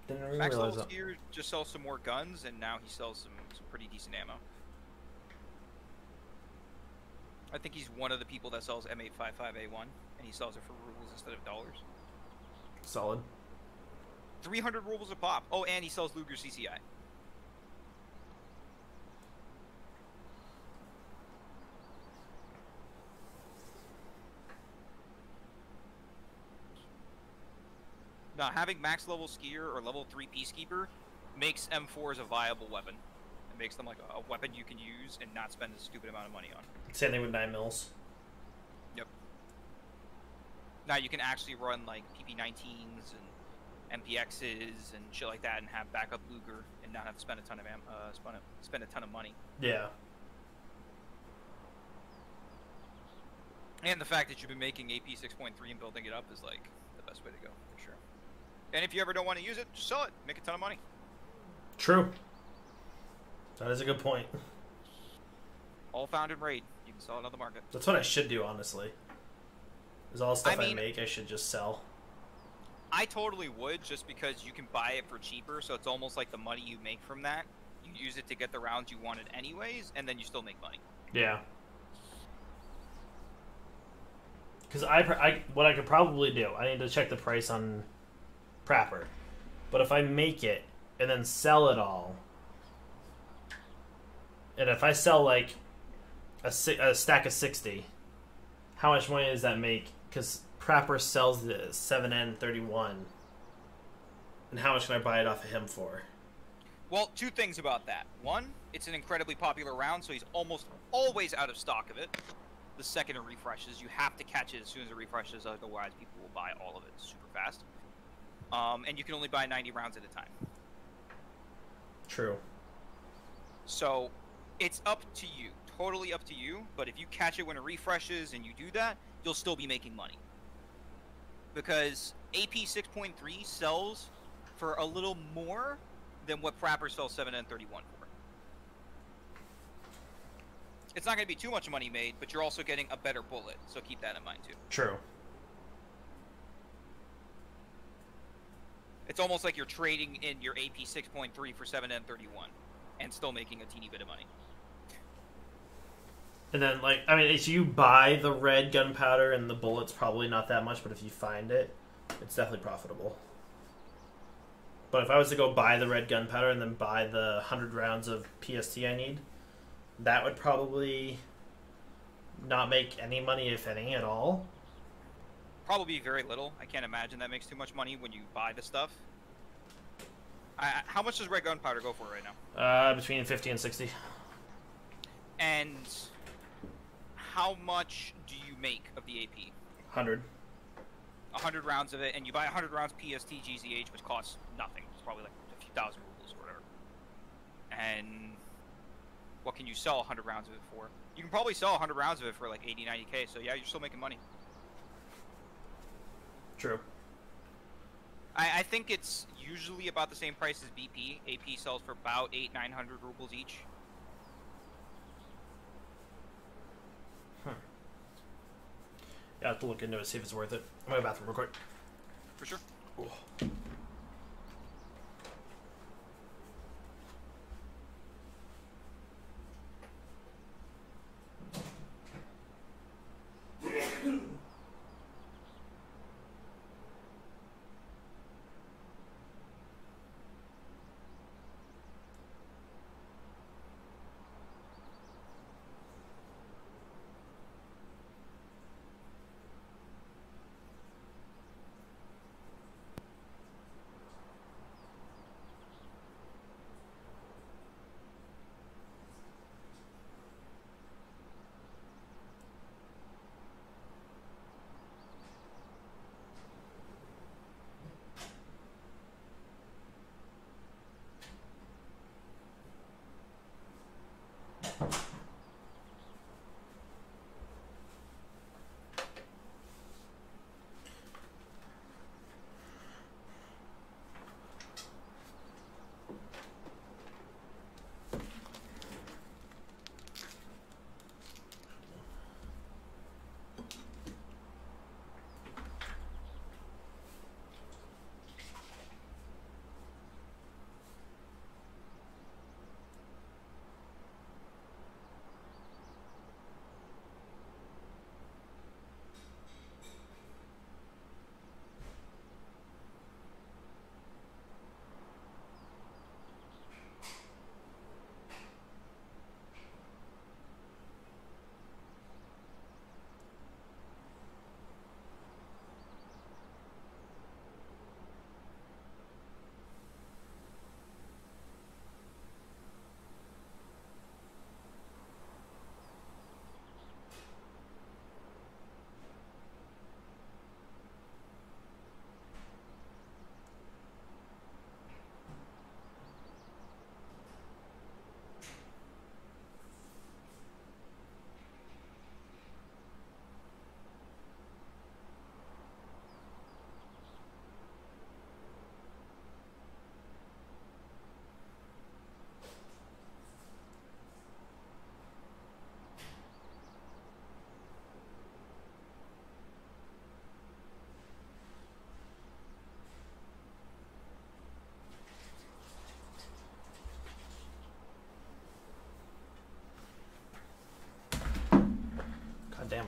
Didn't even Max Level that. Skier just sells some more guns, and now he sells some, some pretty decent ammo. I think he's one of the people that sells M855A1, and he sells it for rubles instead of dollars. Solid. 300 rubles a pop. Oh, and he sells Luger CCI. Now, having max level skier or level 3 peacekeeper makes M4s a viable weapon. It makes them like a, weapon you can use and not spend a stupid amount of money on. Same thing with nine mils. Yep. Now you can actually run like PP19s and MPXs and shit like that and have backup Luger and not have to spend a ton of am- uh, spend, a, spend a ton of money. Yeah. And the fact that you've been making AP 6.3 and building it up is like the best way to go for sure. And if you ever don't want to use it, just sell it, make a ton of money. True. That is a good point. All found in raid, you can sell it on the market. That's what I should do, honestly. Is all the stuff I, mean- make I should just sell. I totally would just because you can buy it for cheaper, so it's almost like the money you make from that. You use it to get the rounds you wanted anyways, and then you still make money. Yeah. Because I, I, what I could probably do, I need to check the price on Prapor. But if I make it and then sell it all, and if I sell like a, a stack of 60, how much money does that make? Because Prapor sells the 7N31. And how much can I buy it off of him for? Well, two things about that. One, it's an incredibly popular round, so he's almost always out of stock of it. The second it refreshes, you have to catch it as soon as it refreshes, otherwise people will buy all of it super fast. Um, and you can only buy 90 rounds at a time. True. So it's up to you, totally up to you. But if you catch it when it refreshes and you do that, you'll still be making money. Because AP 6.3 sells for a little more than what Prapor sells 7N31 for. It's not going to be too much money made, but you're also getting a better bullet, so keep that in mind too. True. It's almost like you're trading in your AP 6.3 for 7N31 and still making a teeny bit of money. And then, like, I mean, if you buy the red gunpowder and the bullets, probably not that much, but if you find it, it's definitely profitable. But if I was to go buy the red gunpowder and then buy the 100 rounds of PST I need, that would probably not make any money, if any, at all. Probably very little. I can't imagine that makes too much money when you buy the stuff. I, how much does red gunpowder go for right now? Uh, between 50 and 60. And how much do you make of the AP? 100. 100 rounds of it, and you buy 100 rounds PST GZH, which costs nothing. It's probably like a few thousand rubles or whatever. And what can you sell 100 rounds of it for? You can probably sell 100 rounds of it for like 80, 90k, so yeah, you're still making money. True. I, I think it's usually about the same price as BP. AP sells for about eight, nine hundred rubles each. Hmm. Yeah, I have to look into it, see if it's worth it. I'm in the bathroom real quick. For sure. Damn,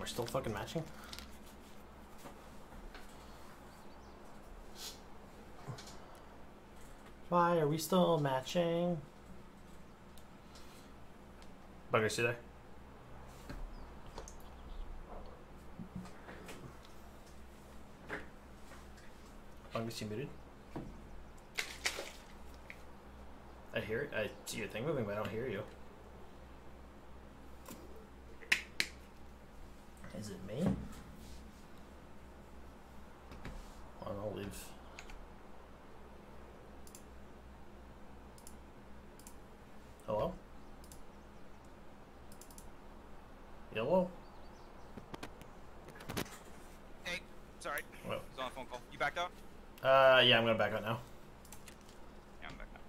still fucking matching. Why are we still matching? Bugger, see there? Bugger, you muted? I hear it. I see your thing moving, but I don't hear you. Is it me? Hold on, I'll leave. Hello? Hello? Hey, sorry. What? I was on a phone call. You backed out? Uh, yeah, I'm gonna back out now. Yeah, I'm back now.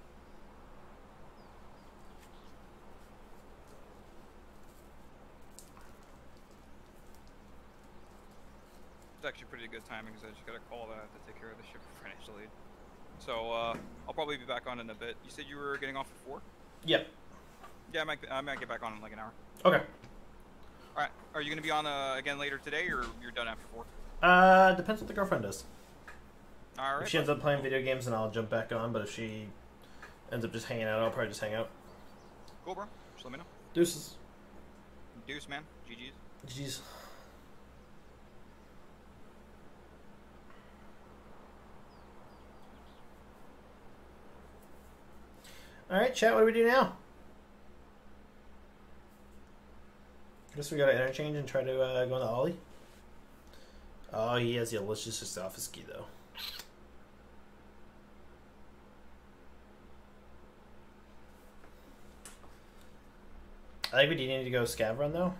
It's actually pretty good timing because I just got a call that I have to take care of the ship (laughs) financially. So uh, I'll probably be back on in a bit. You said you were getting off at four? Yep. Yeah, I might, I might get back on in like an hour. Okay. All right. Are you gonna be on uh, again later today, or you're done after four? Uh, depends what the girlfriend does. All right. if she ends up playing video games, then I'll jump back on. But if she ends up just hanging out, I'll probably just hang out. Cool, bro. Just let me know. Deuces. Deuce, man. GG's. Jeez. All right, chat. What do we do now? I Guess we gotta interchange and try to uh, go on the OLI. Oh, he has the Alicious office key though. I think we do need to go scav run though.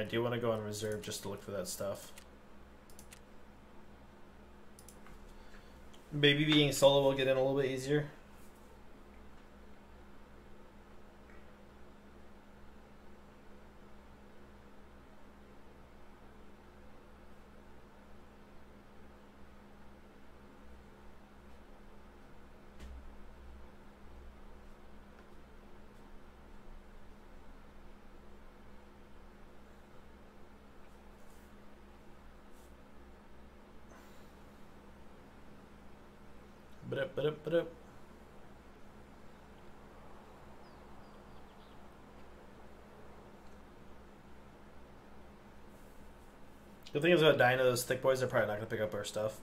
I do want to go on reserve just to look for that stuff. Maybe being solo will get in a little bit easier. The thing is about dying to those thick boys, they're probably not gonna pick up our stuff.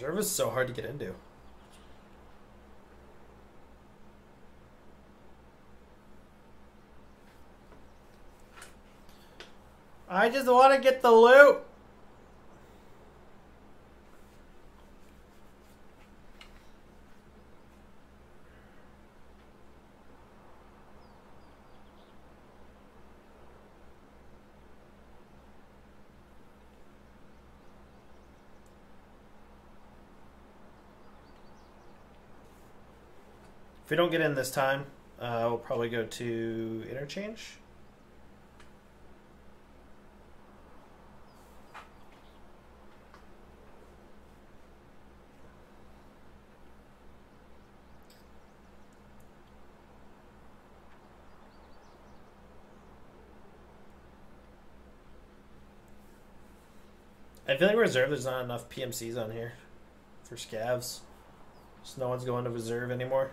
Reserve is so hard to get into. I just want to get the loot. If we don't get in this time, uh, we'll probably go to interchange. I feel like reserve. There's not enough PMCs on here for scavs. So no one's going to reserve anymore.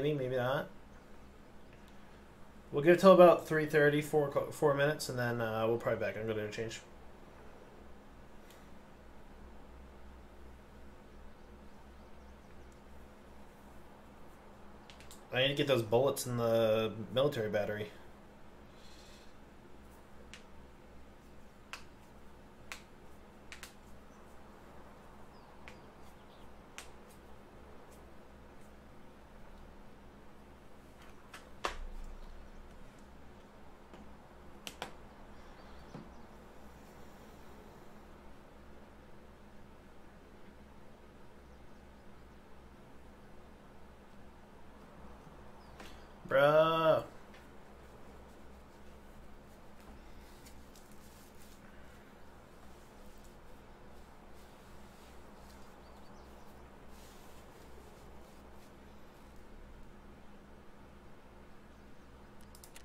Maybe, maybe not. We'll give it till about 3.30, four, four minutes, and then uh, we'll probably back and go to interchange. I need to get those bullets in the military battery. Bruh.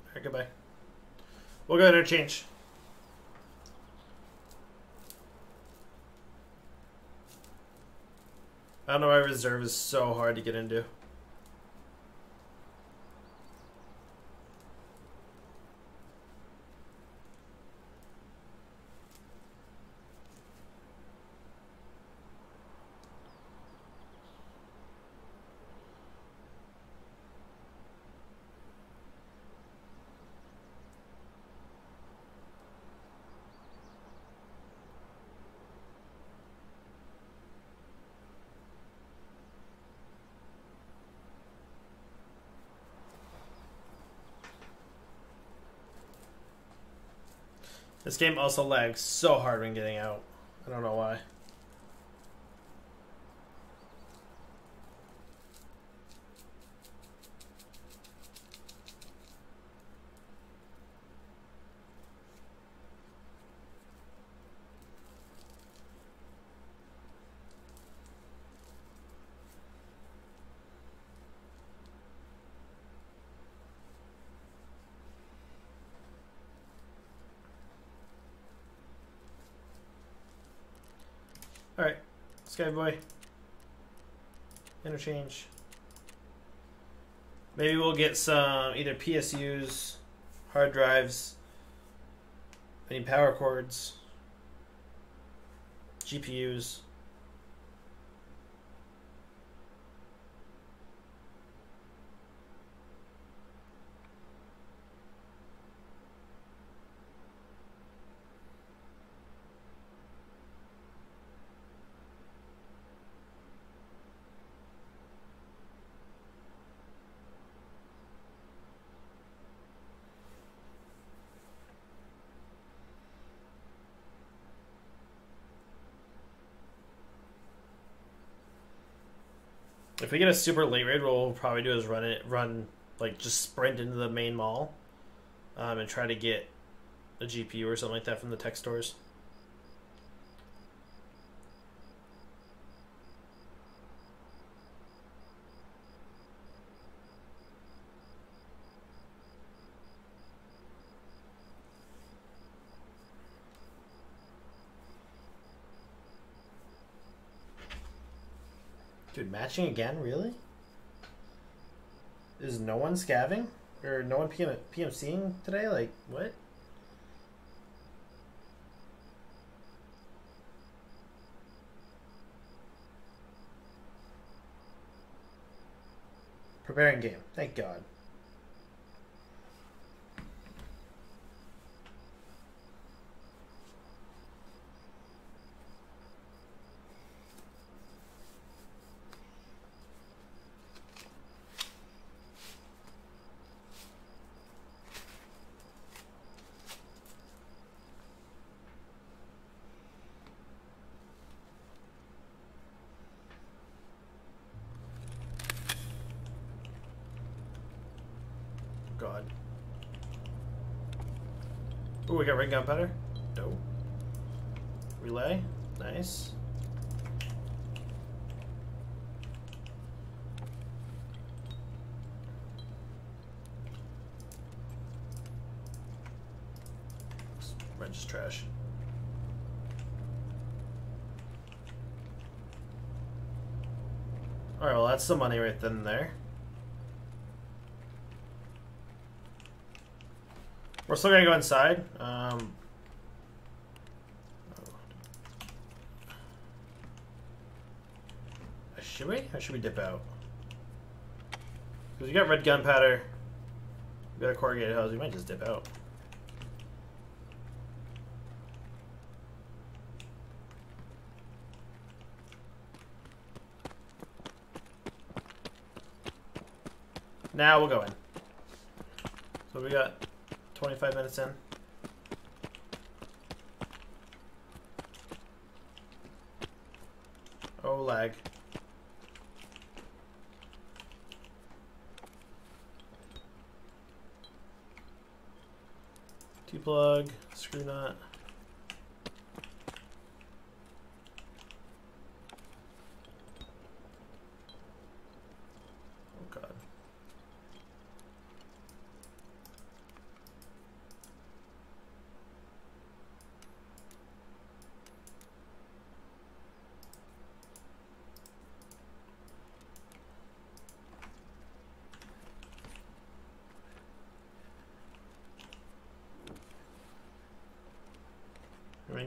Alright, goodbye. We'll go interchange. I don't know why reserve is so hard to get into. This game also lags so hard when getting out. I don't know why. Alright, Skyboy. Interchange. Maybe we'll get some either PSUs, hard drives, any power cords, GPUs. We get a super late raid, what we'll probably do is run it, run like just sprint into the main mall, um, and try to get a GPU or something like that from the tech stores. Matching again? Really? Is no one scavving? Or no one PM- PMCing today? Like, what? Preparing game. Thank. God. gunpowder? Nope. Relay? Nice. Wrench is trash. Alright, well that's the money right then and there. We're still gonna go inside. Should we? Dip out? Because we got red gunpowder. We got a corrugated hose. We might just dip out. Now we'll go in. So we got 25 minutes in. Oh, lag. T-plug, screw nut. Oh god.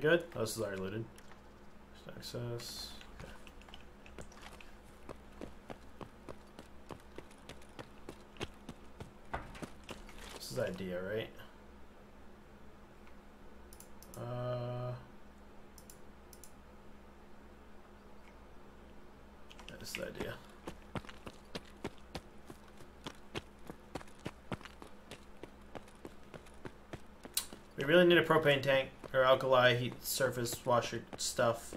Good? Oh, this is already. Just access. Okay. This is IDEA, right? Uh. is the IDEA. We really need a propane tank or alkali heat surface washer stuff.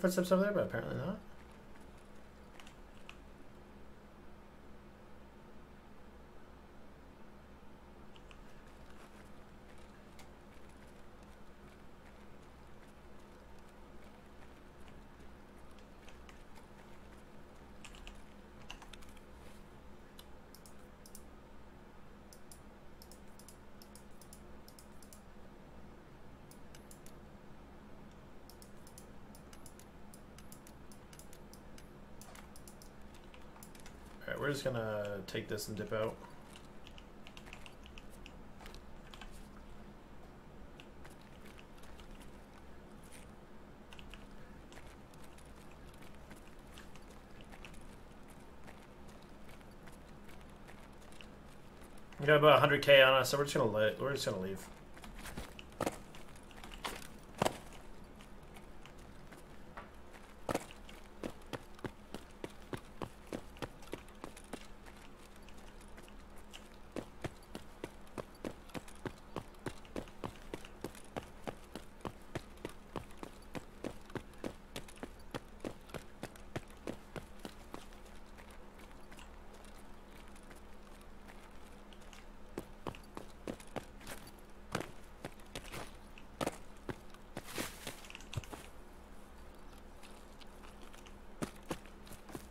Footsteps over there, but apparently not. Just gonna take this and dip out. We got about 100k on us, so we're just gonna let, we're just gonna leave.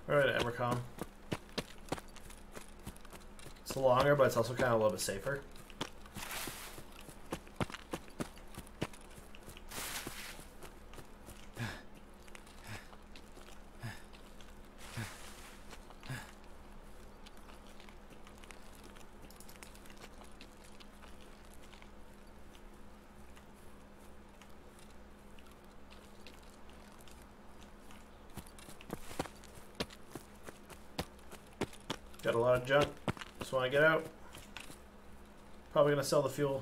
Alright, Emercom. It's longer, but it's also kind of a little bit safer. Junk. Just want to get out. Probably gonna sell the fuel.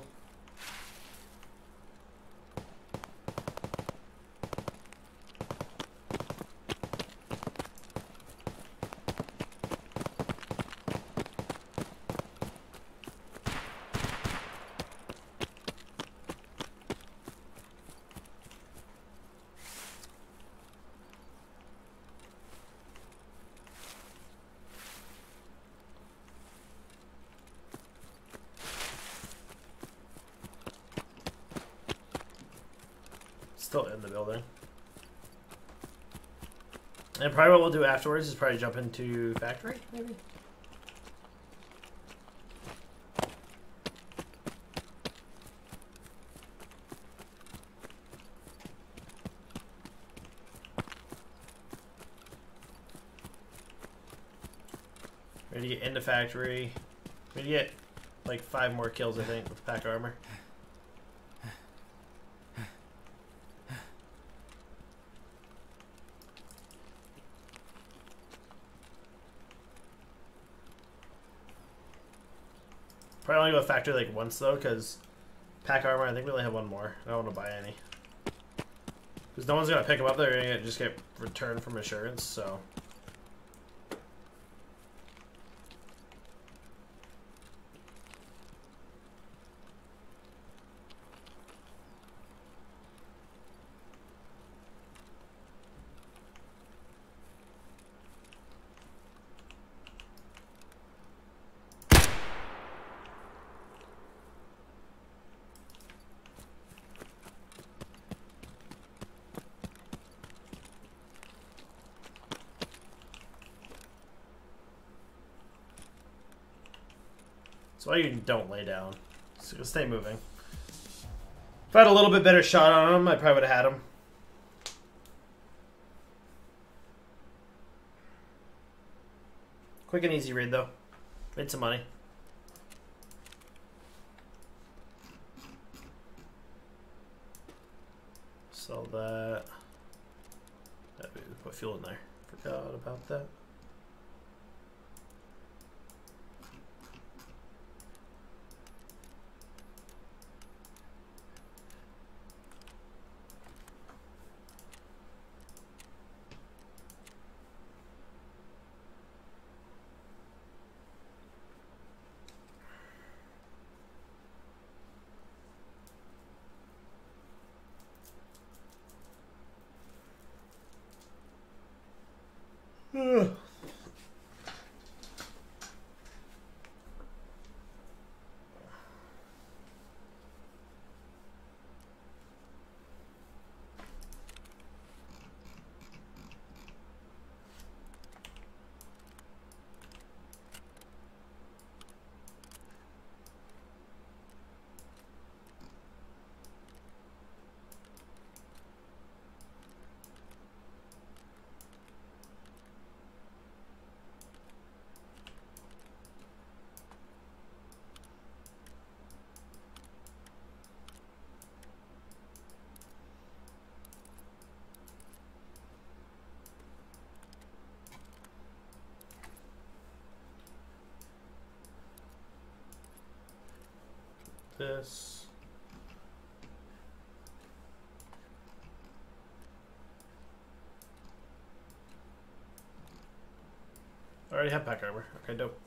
Probably what we'll do afterwards is probably jump into factory, maybe. Ready to get into factory. Ready to get like five more kills, I think, with PACA armor. Like once though, because PACA armor. I think we only have one more. I don't want to buy any. Because no one's gonna pick them up. They're gonna get, just get returned from assurance. So. Why you don't lay down. So stay moving. If I had a little bit better shot on him, I probably would have had him. Quick and easy read, though. Made some money. Sell that. That we put fuel in there. Forgot about that. This. I already have PACA armor. Okay, dope.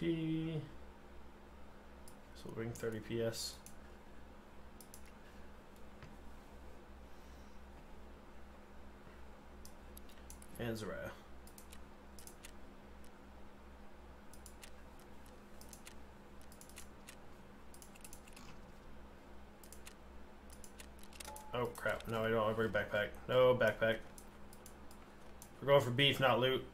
BP. So we'll bring 30 PS. And Zarya. Oh crap, no I don't bring a backpack. No backpack. We're going for beef, not loot.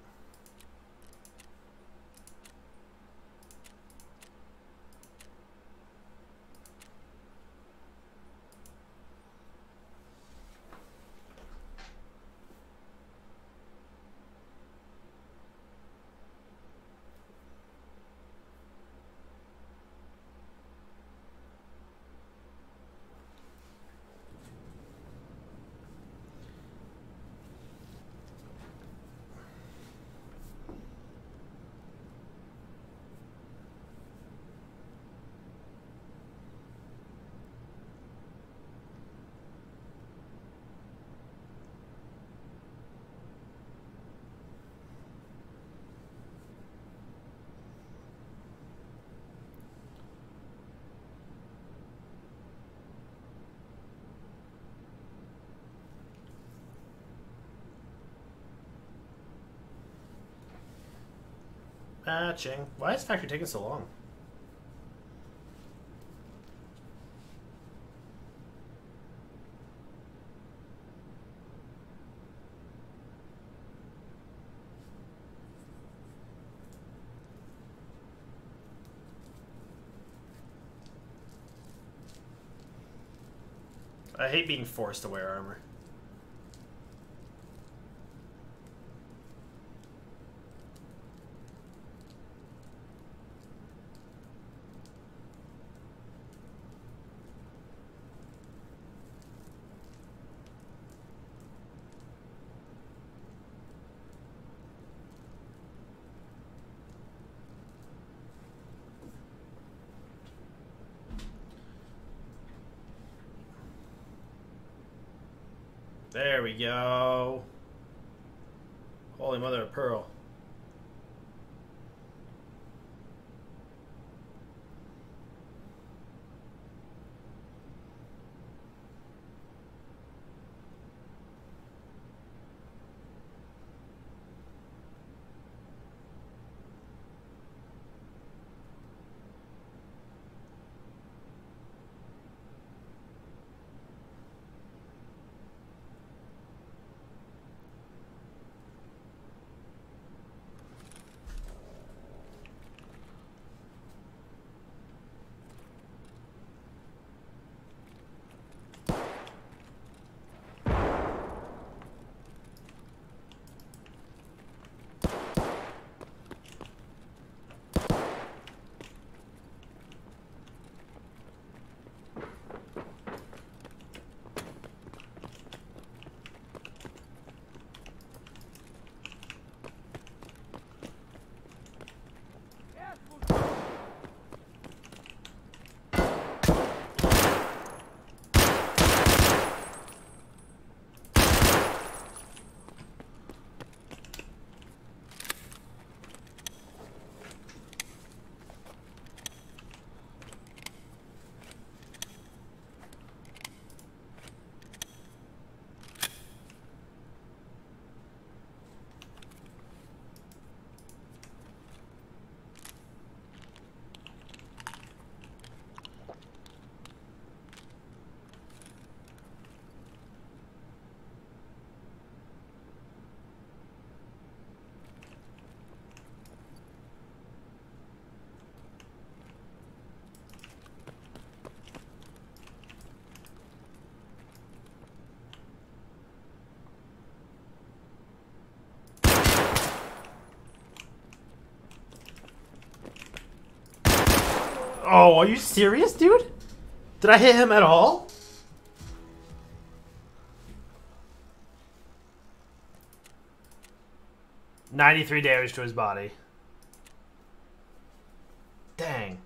Why is factory taking so long? I hate being forced to wear armor. There we go. Holy mother of pearl. Oh, are you serious, dude? Did I hit him at all? Ninety-three damage to his body. Dang.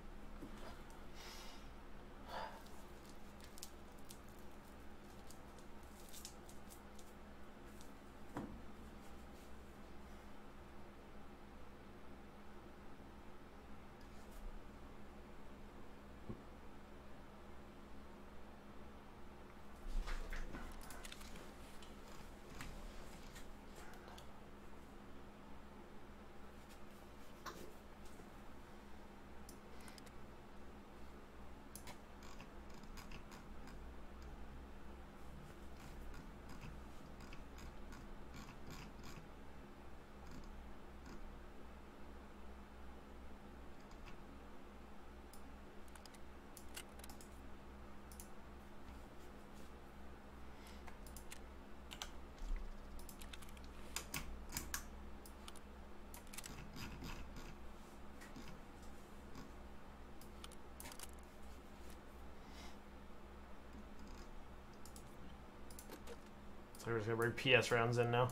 So we're just gonna PS rounds in now.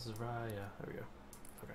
This is. Yeah, there we go. Okay.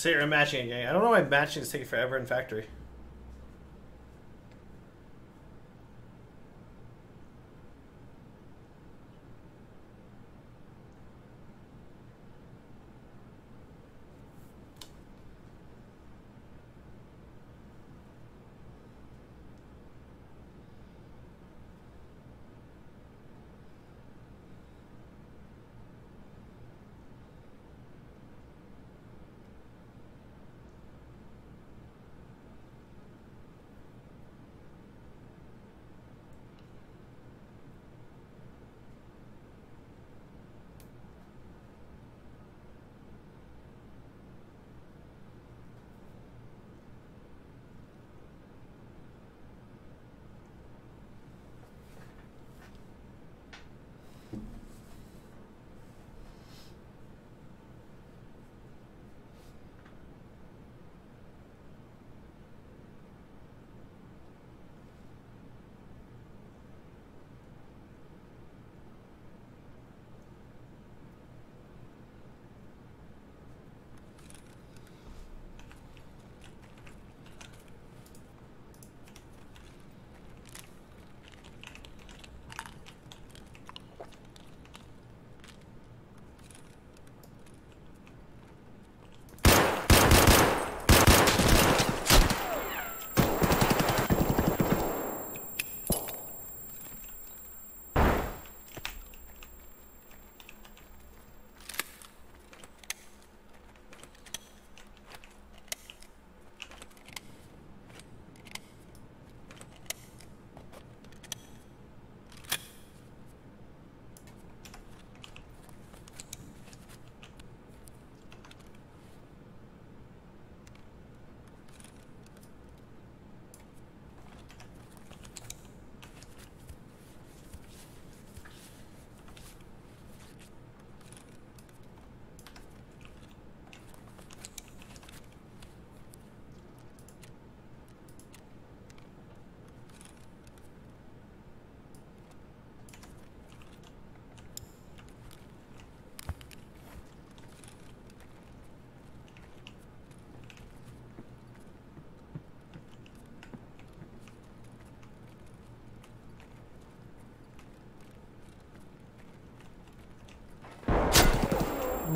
Say you're matching again. I don't know why matching is taking forever in factory.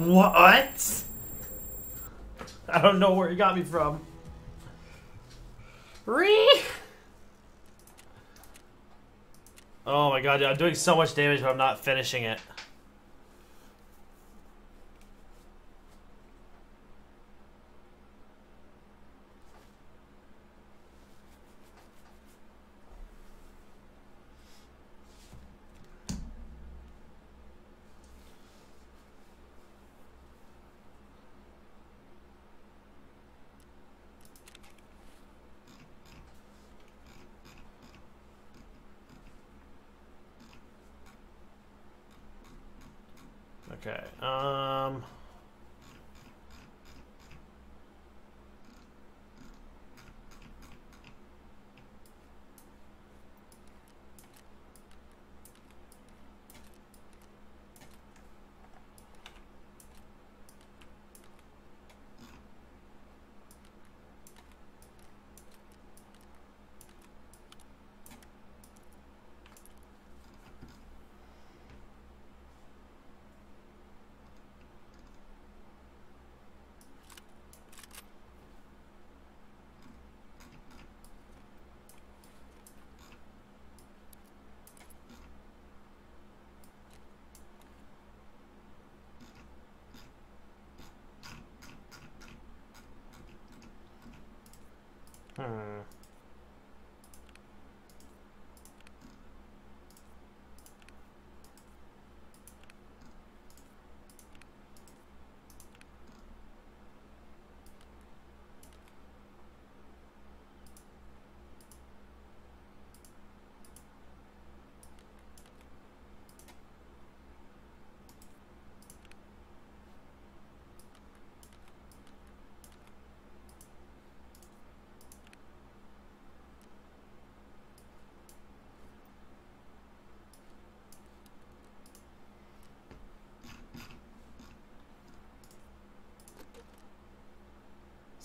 What? I don't know where he got me from. Re? Oh my god, I'm doing so much damage, but I'm not finishing it.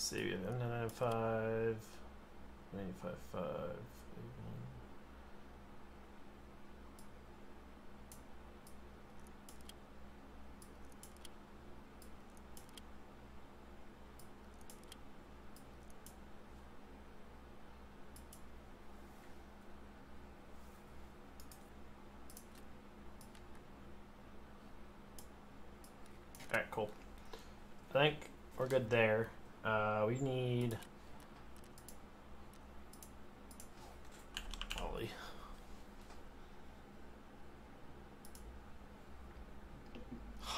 See, we have M995, 955, Alright, cool. I think we're good there.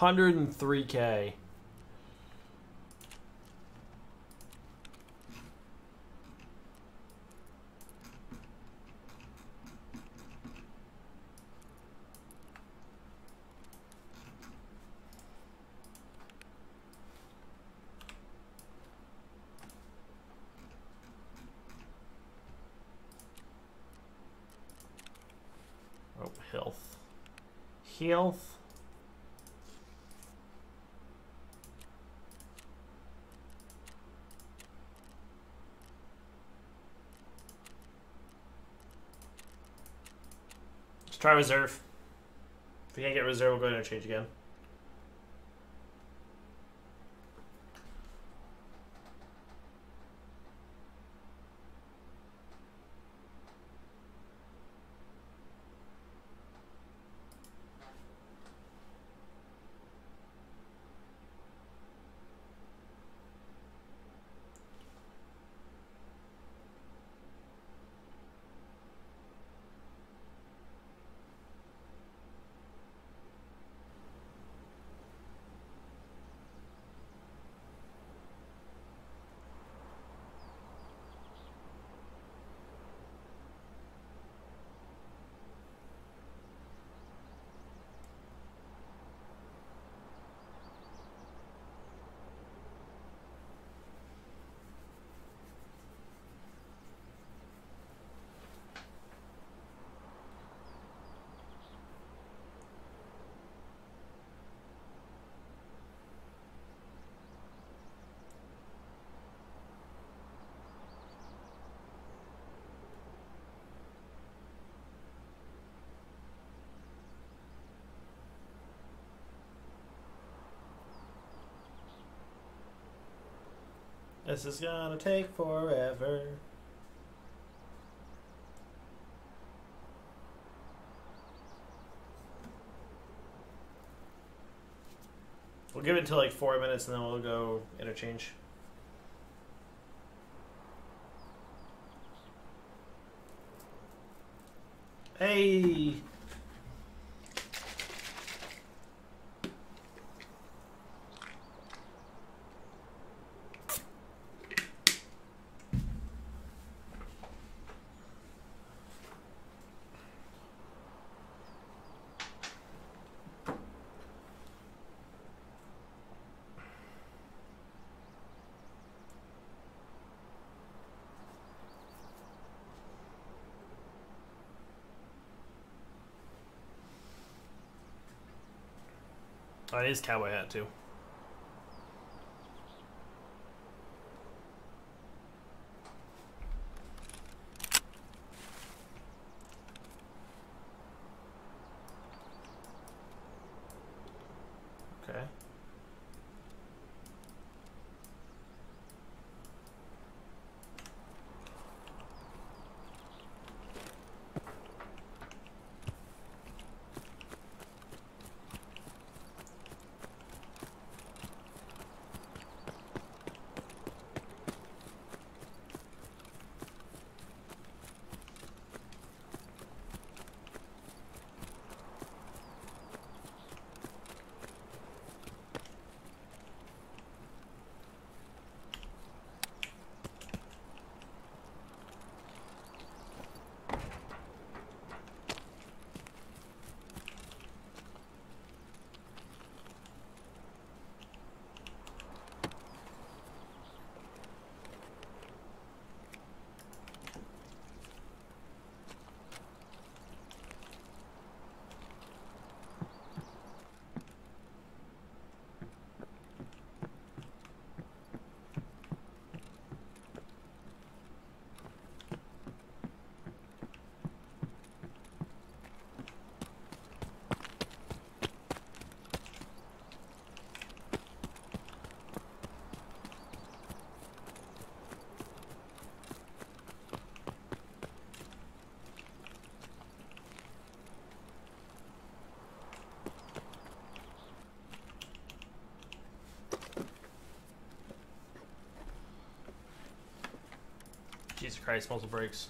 103K. Try reserve. If we can't get reserve, we'll go interchange again. This is gonna take forever. We'll give it until like four minutes and then we'll go interchange. Hey! It is cowboy hat too. Okay. Jesus Christ, multiple breaks.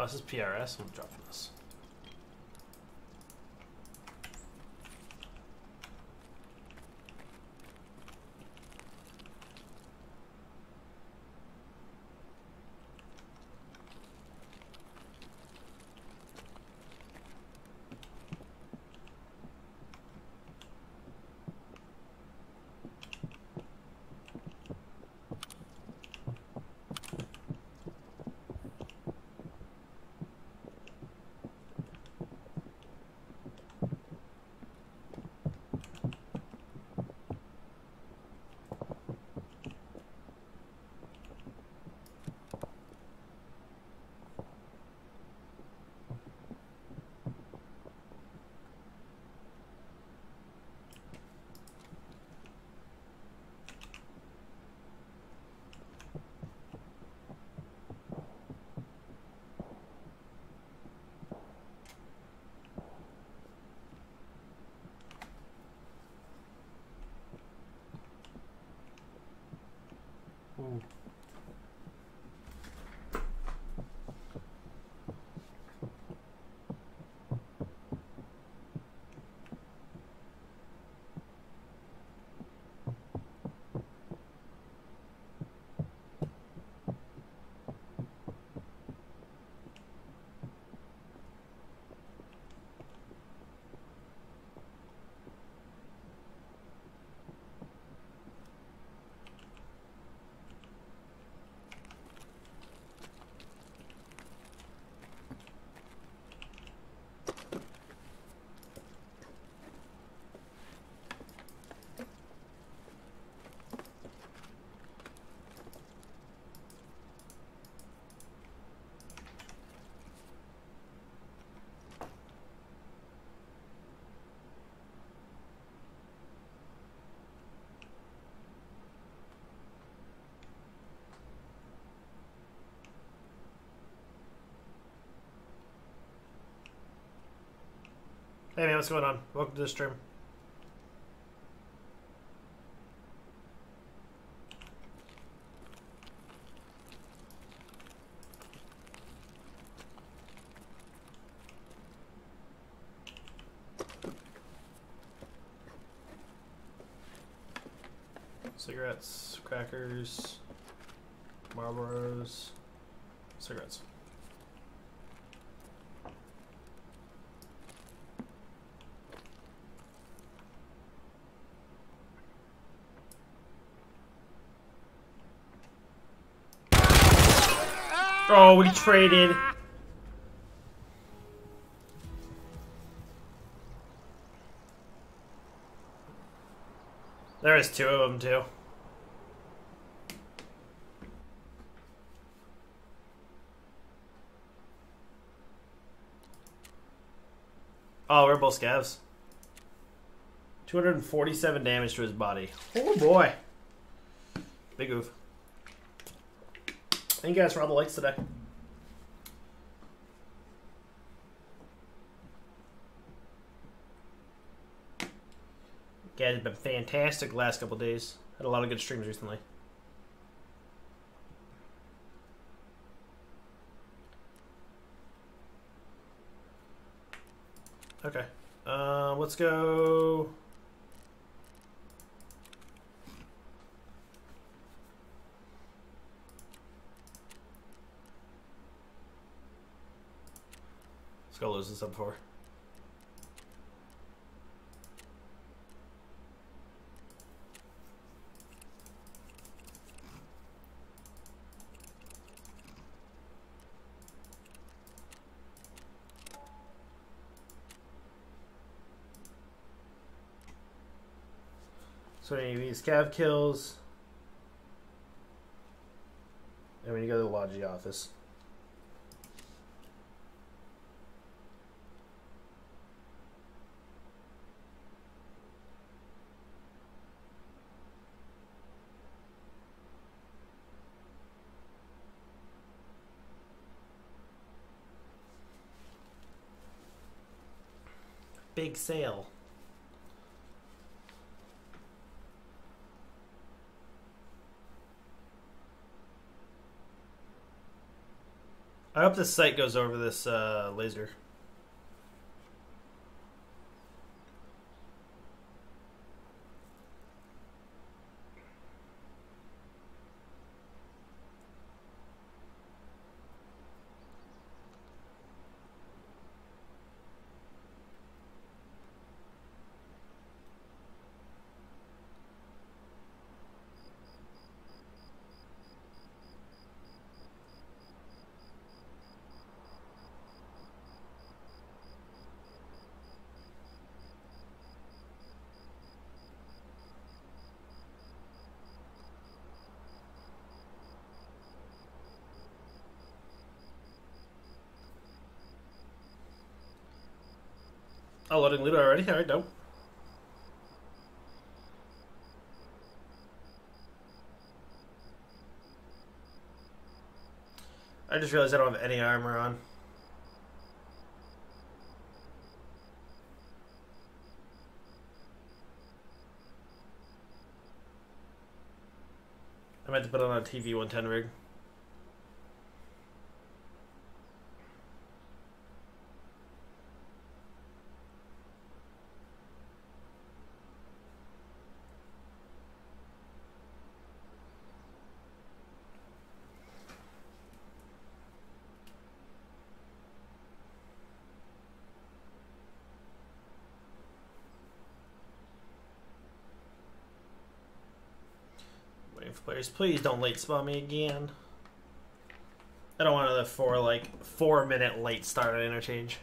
Oh, this is PRS. I'm dropping this. Hey man, what's going on? Welcome to the stream. Cigarettes, crackers. Marlboros, cigarettes. Oh, we traded. There is two of them too. Oh, we're both scavs. 247 damage to his body. Oh boy. Big oof. Thank you guys for all the likes today. Guys have been fantastic last couple days. Had a lot of good streams recently. Okay. Uh, let's go. Go lose this up four. So any of these scav kills. And when you go to the Logi office. Big sale. I hope this sight goes over this uh, laser. Loading loot already? Alright, dope. I just realized I don't have any armor on. I meant to put on a TV 110 rig. Players. Please don't late spawn me again. I don't want another four like four minute late start interchange.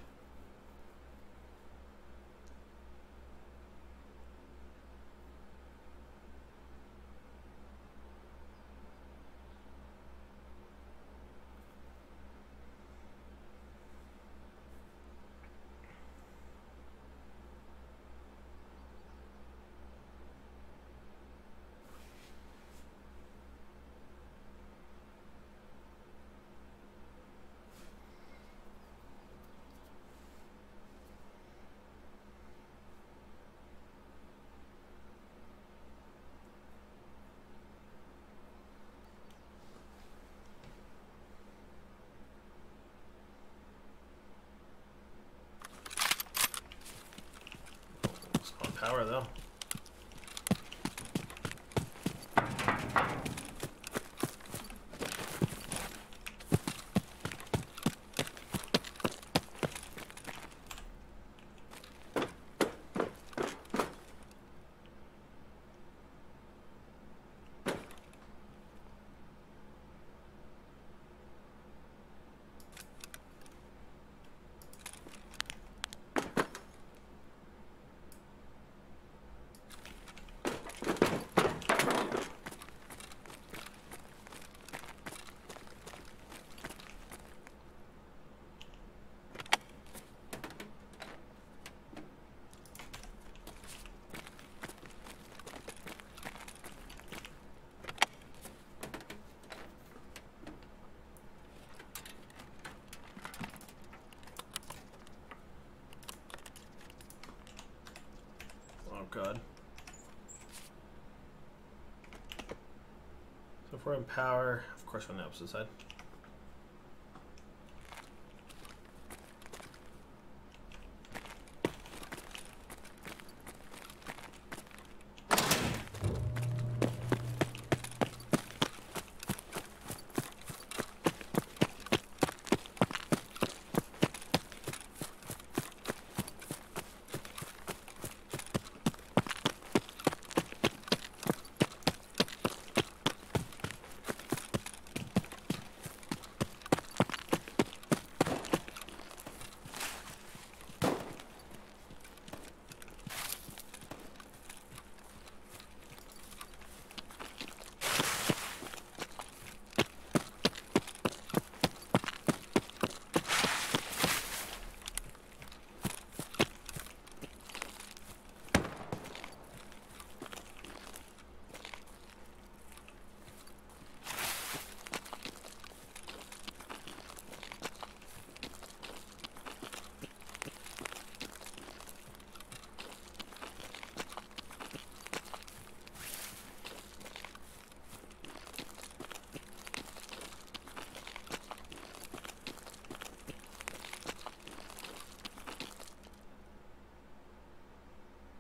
Power, of course on the opposite side.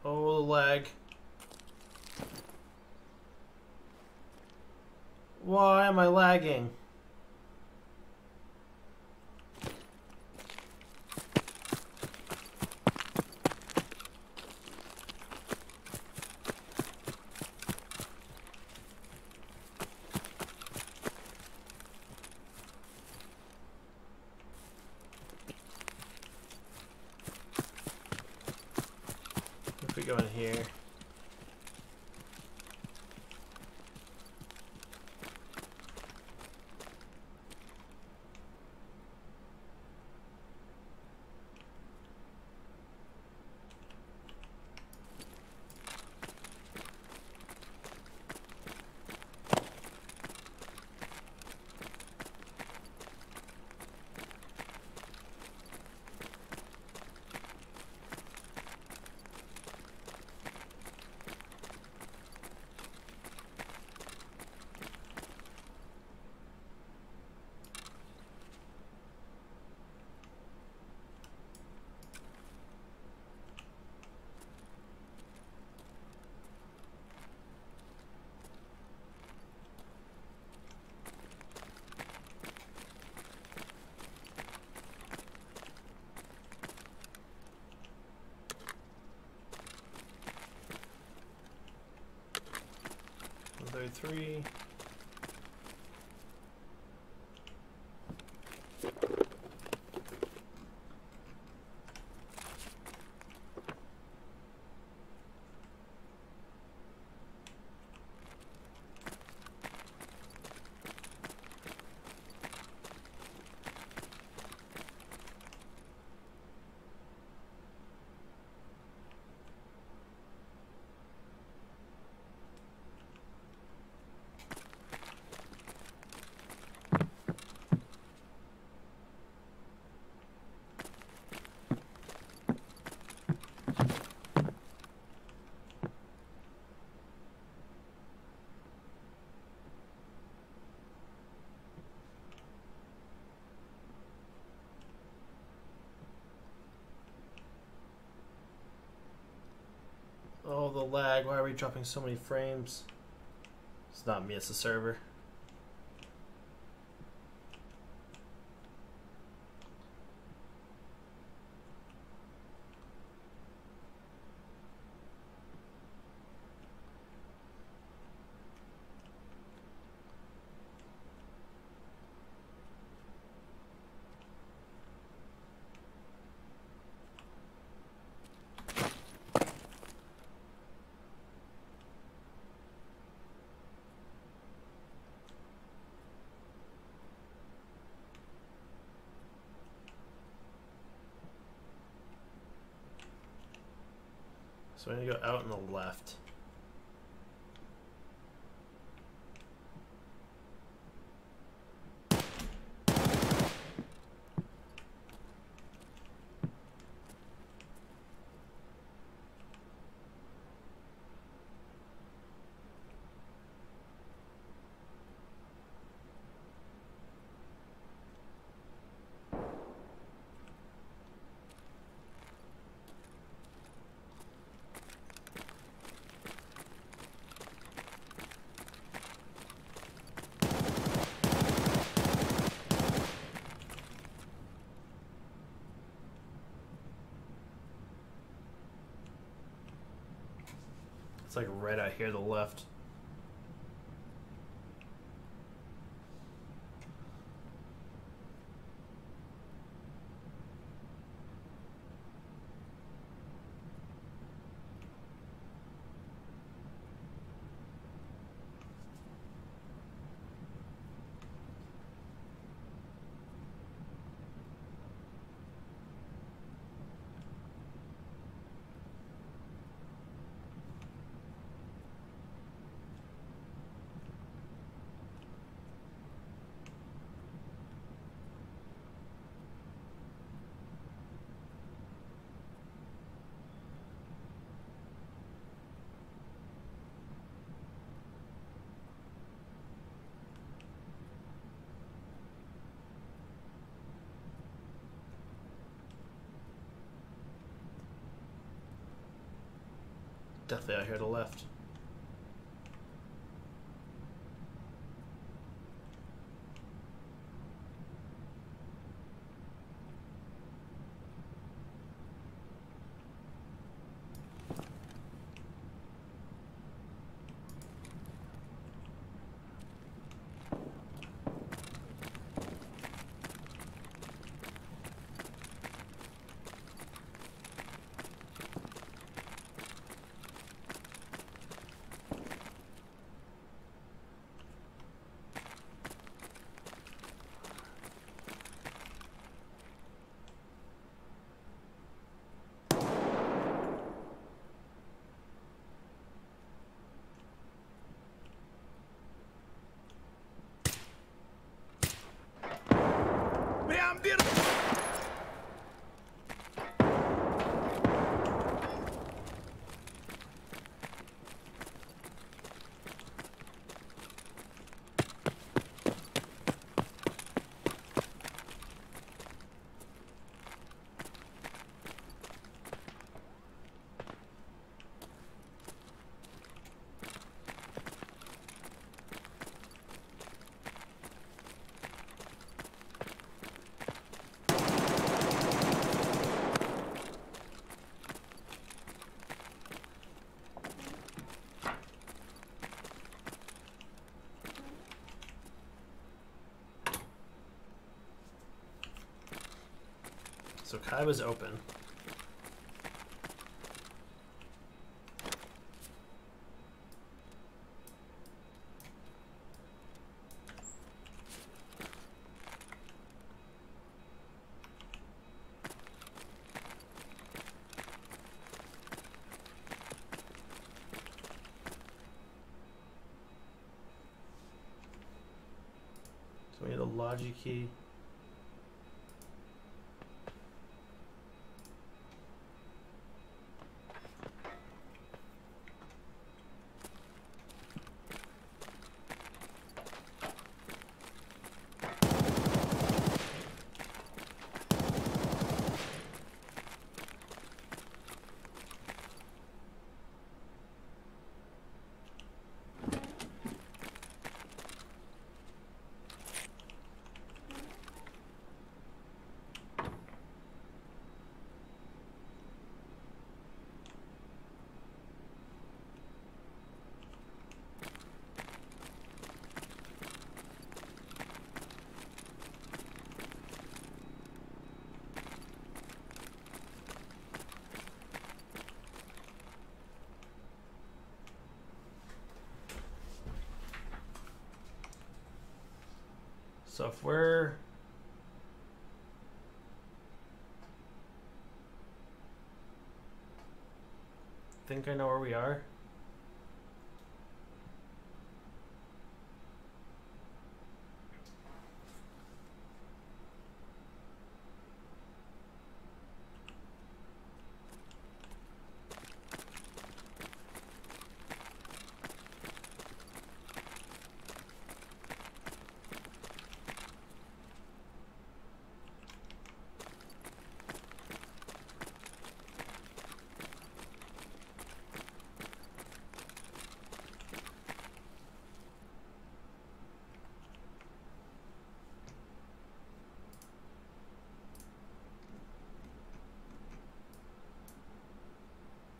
Oh, the lag. Why am I lagging? episode 3. Lag. Why are we dropping so many frames? It's not me, it's the server. So I'm gonna go out on the left. Red out here to the left. Definitely out here to the left. So Kai was open. So we need a logic key. So if we're think I know where we are.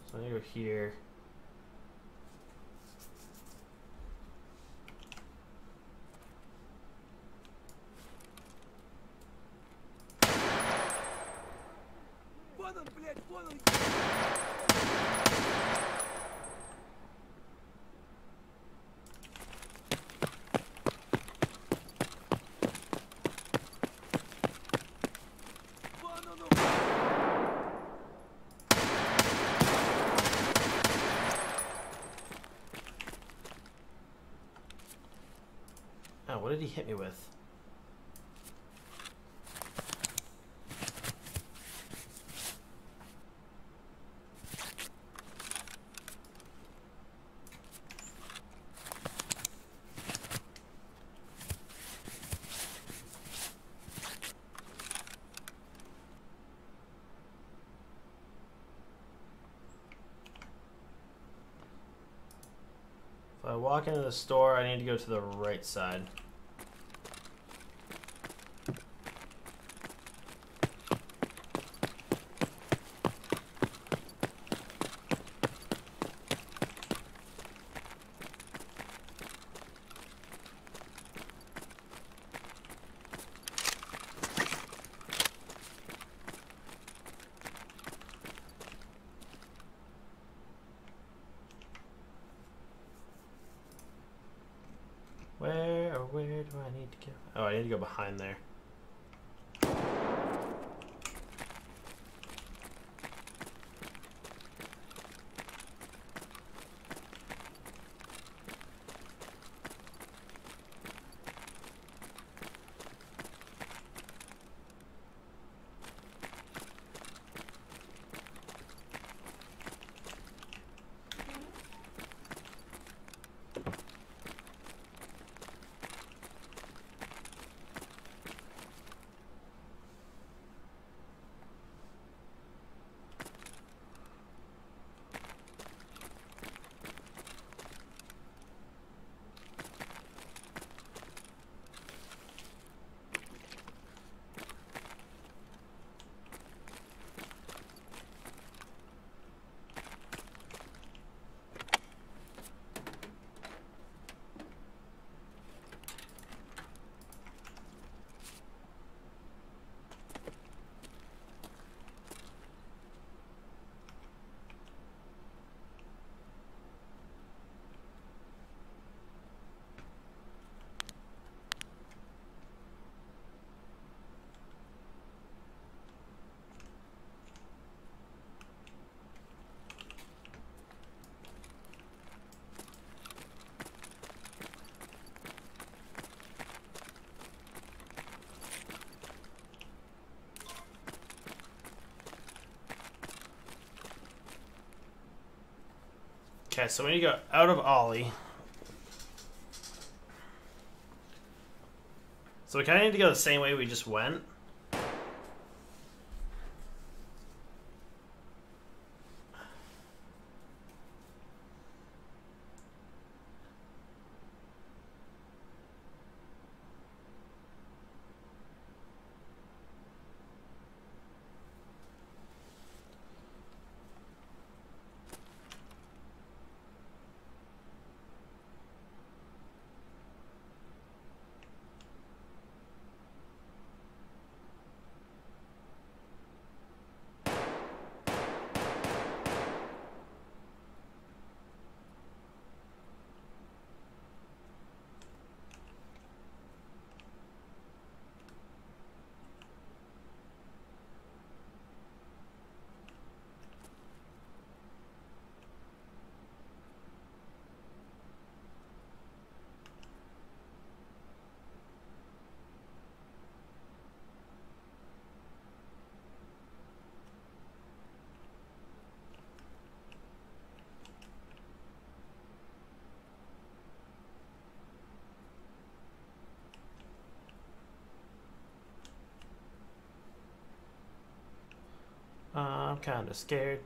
So I'm gonna go here. What blade, what. He hit me with? If I walk into the store, I need to go to the right side. Where or where do I need to go behind there. Okay, so we need to go out of OLI. So we kind of need to go the same way we just went. I'm kind of scared.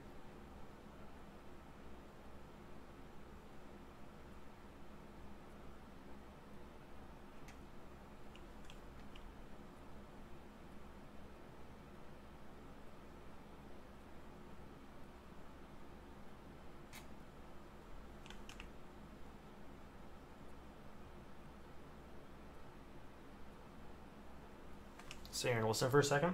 So, Aaron, listen for a second.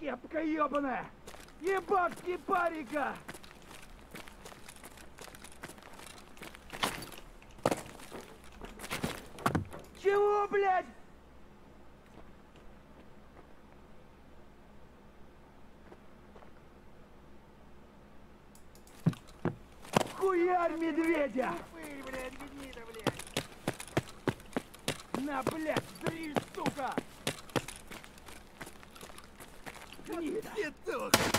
Кепка ебаная! Ебать кипарика! Чего, блядь? Хуярь медведя! Look.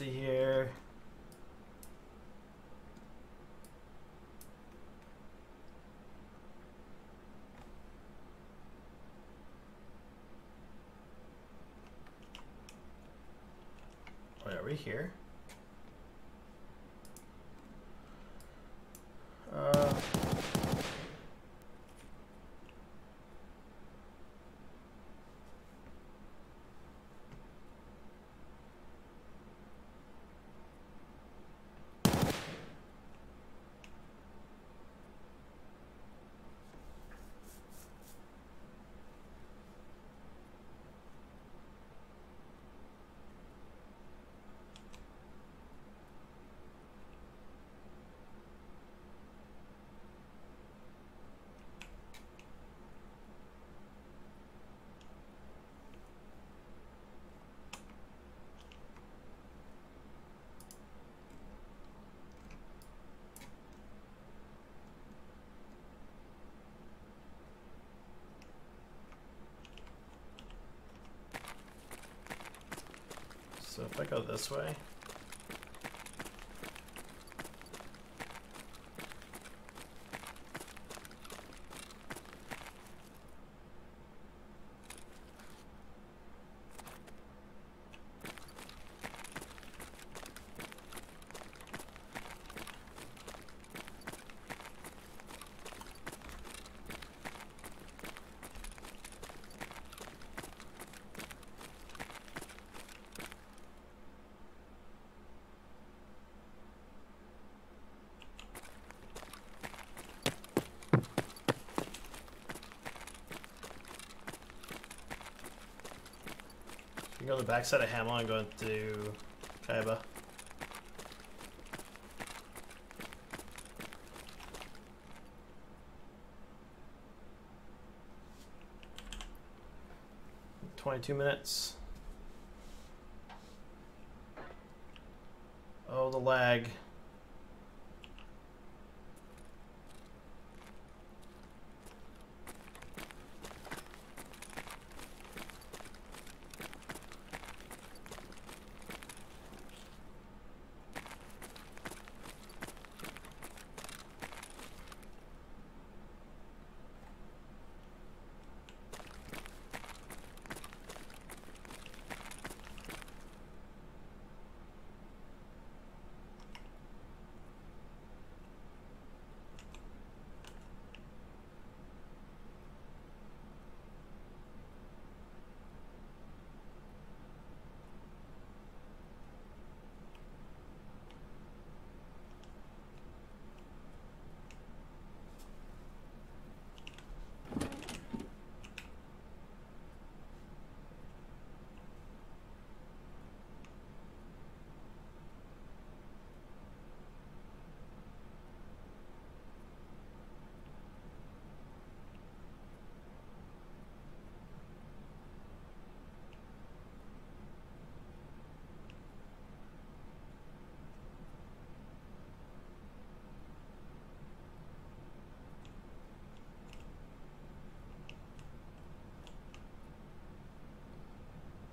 See here. Wait, are we here? Uh, so if I go this way. The backside of Hamlin and go into Kiba. Twenty-two minutes. Oh, the lag.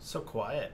So quiet.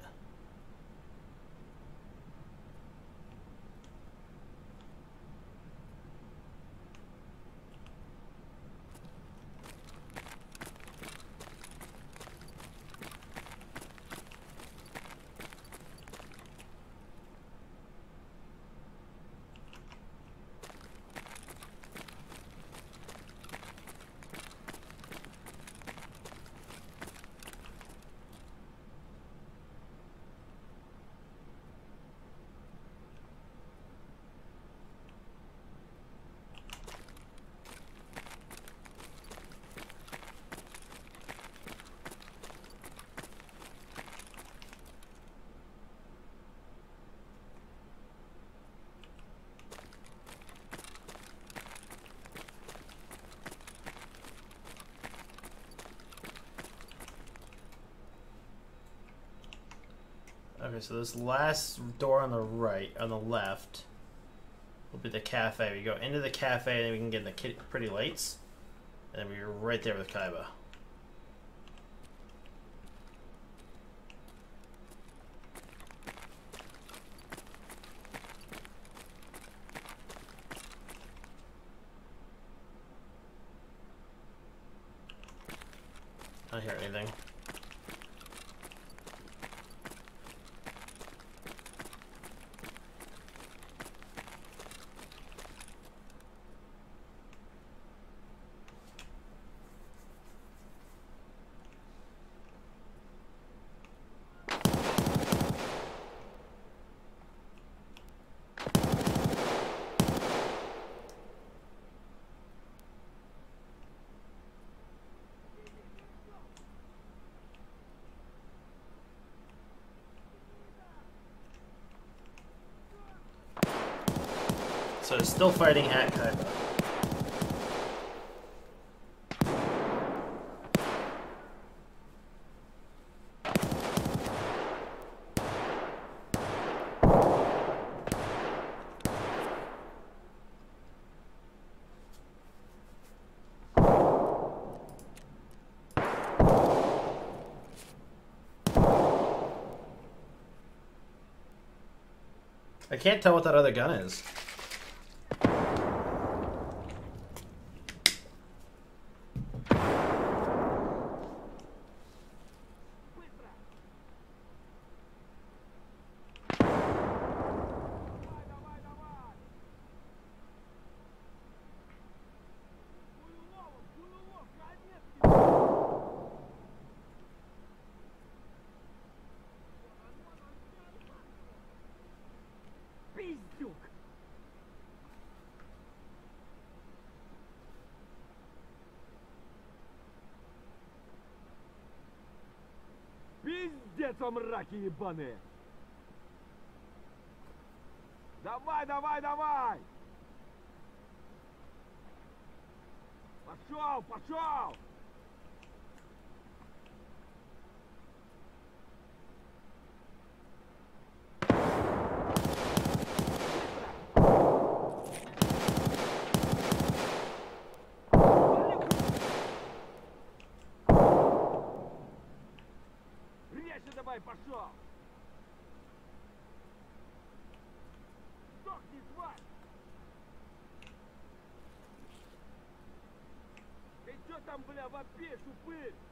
Okay, so this last door on the right, on the left, will be the cafe. We go into the cafe, and then we can get in the pretty lights, and then we're right there with Kiba. I don't hear anything. So it's still fighting at Kiba. I can't tell what that other gun is. Вам раки ебаные! Давай, давай, давай! Пошел, пошел! бля, вообще, шупырь!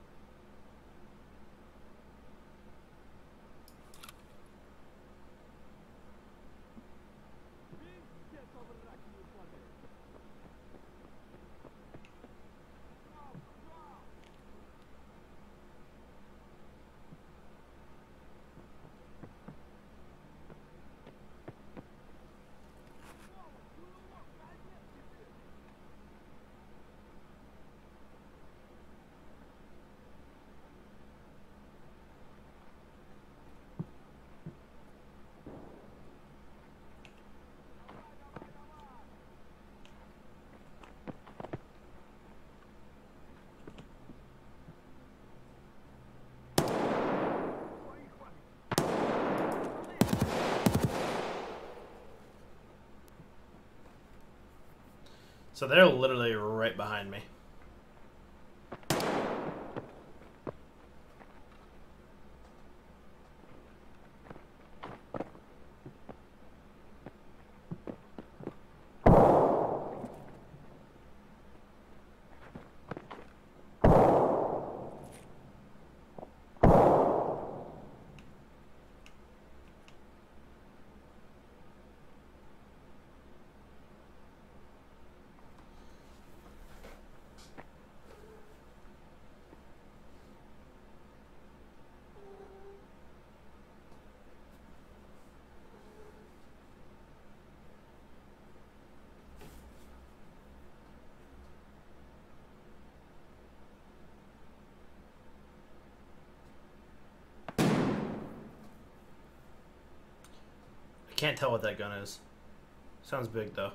So they're literally right behind me. Can't tell what that gun is. Sounds big though.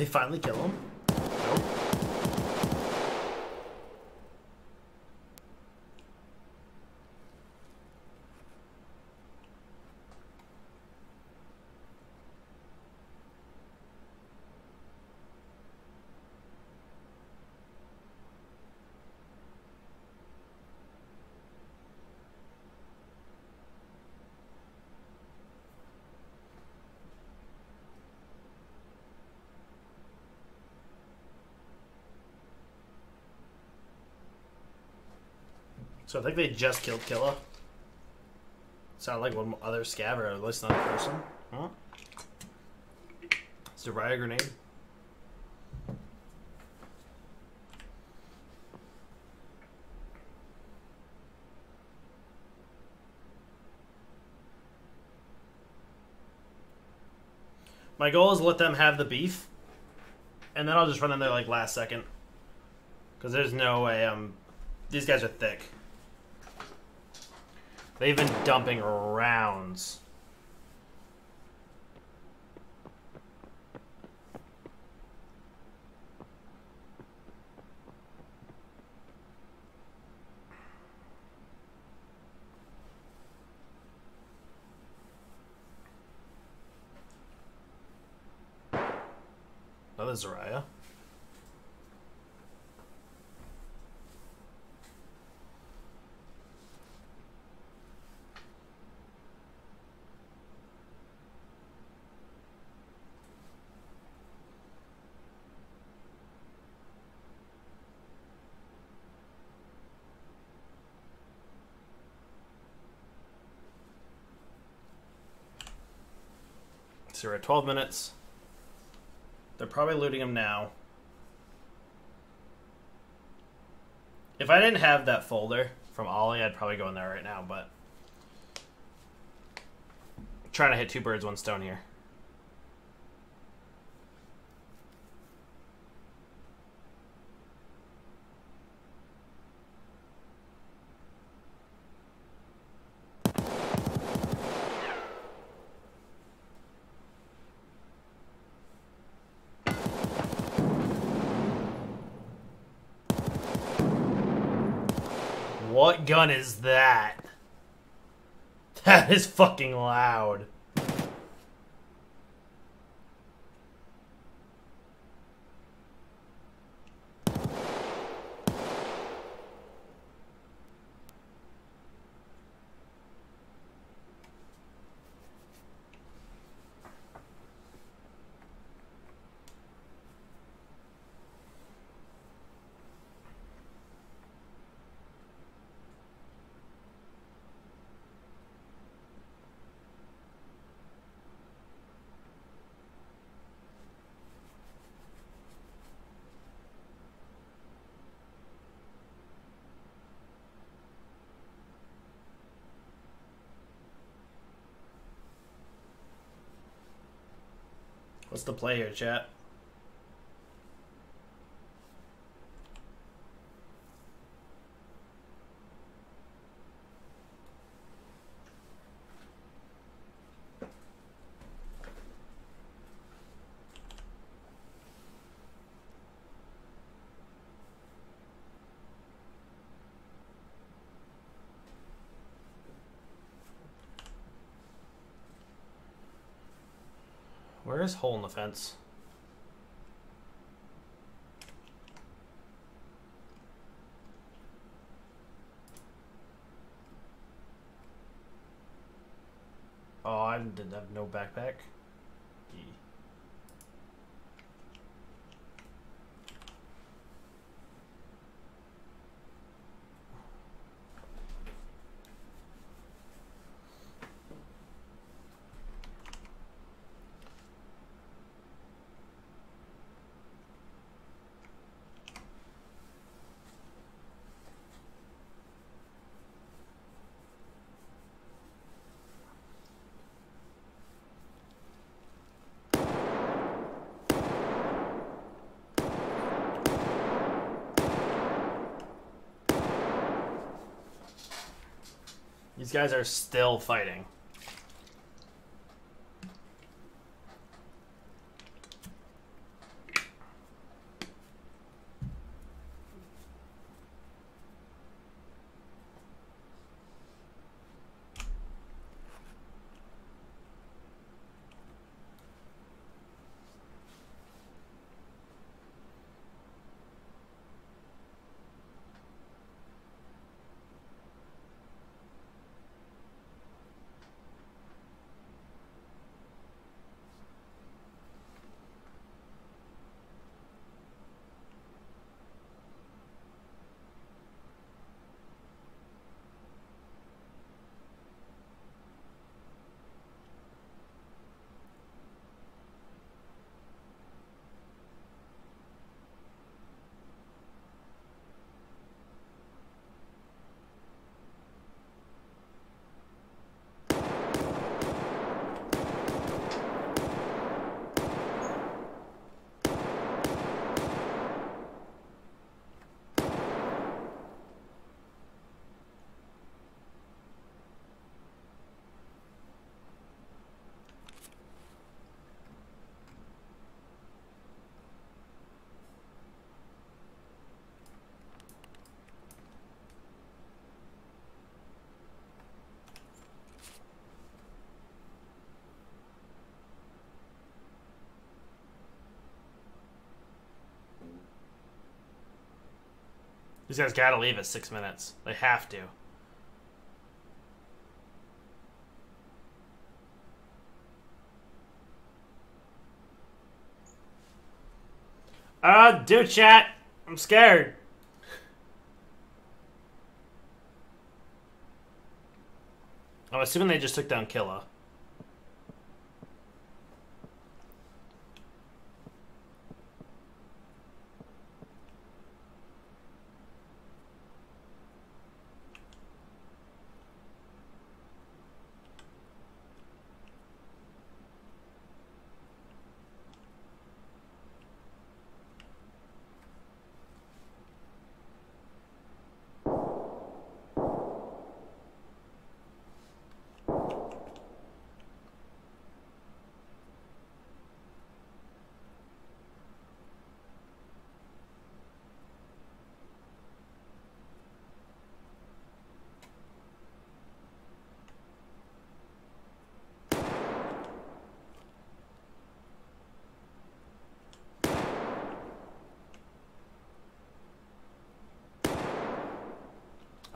They finally kill him. So I think they just killed Killa. Sound like one other scav or at least another person. Huh? Is it a riot grenade? My goal is to let them have the beef, and then I'll just run in there like last second. Because there's no way um, these guys are thick. They've been dumping rounds. Another Zarya. So we're at 12 minutes. They're probably looting him now. If I didn't have that folder from OLI, I'd probably go in there right now, but trying to hit two birds, one stone here. Is that? (laughs) That is fucking loud. What's the play here, chat? Hole in the fence. Oh, I didn't have no backpack. These guys are still fighting. Guys gotta leave at six minutes. They have to. Uh, do chat. I'm scared. I'm assuming they just took down Killa.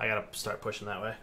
I gotta start pushing that way.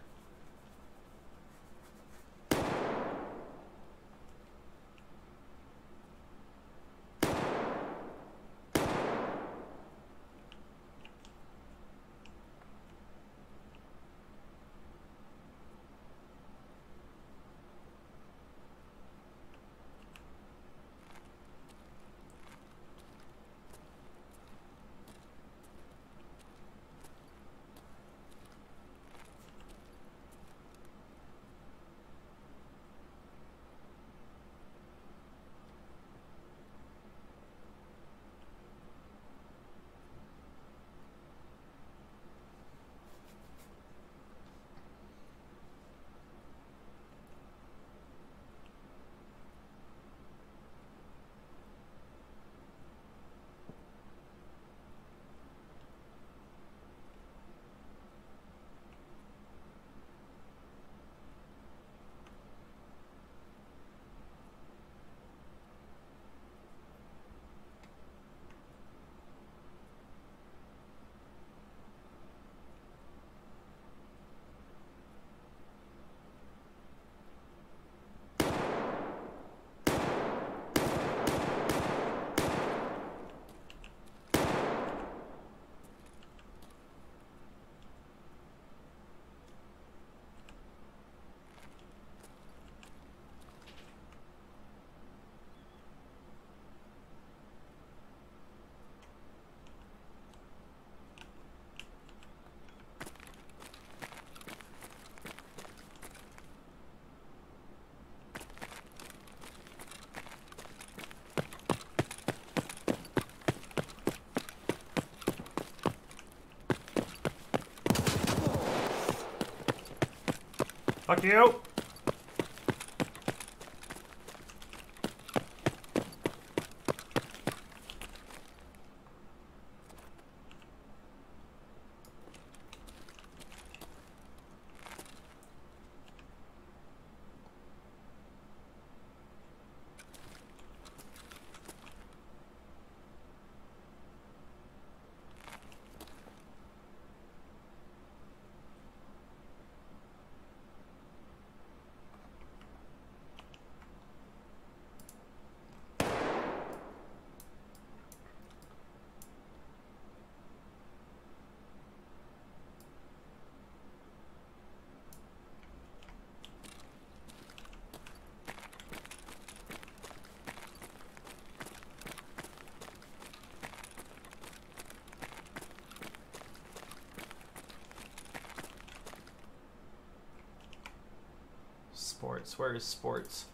Fuck you! Sports. Where is sports?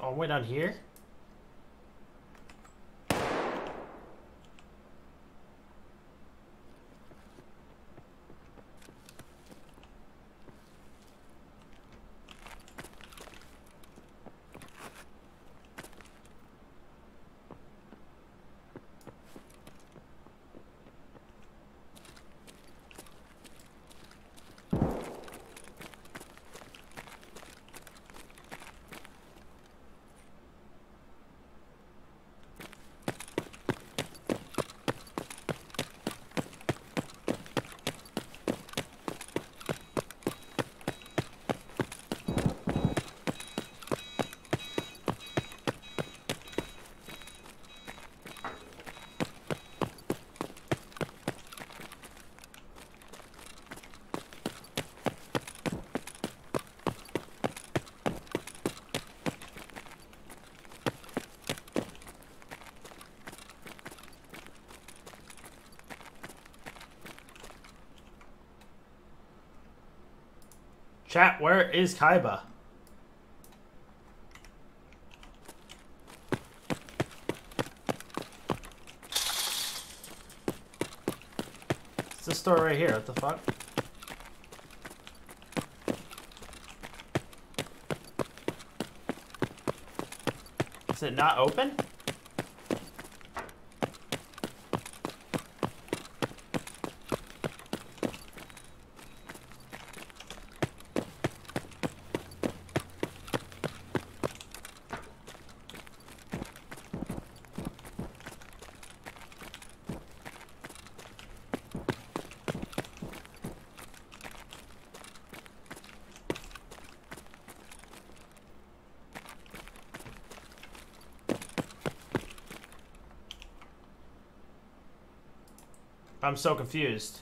Oh, way down here? Chat, where is Kiba? It's this store right here. What the fuck? Is it not open? I'm so confused.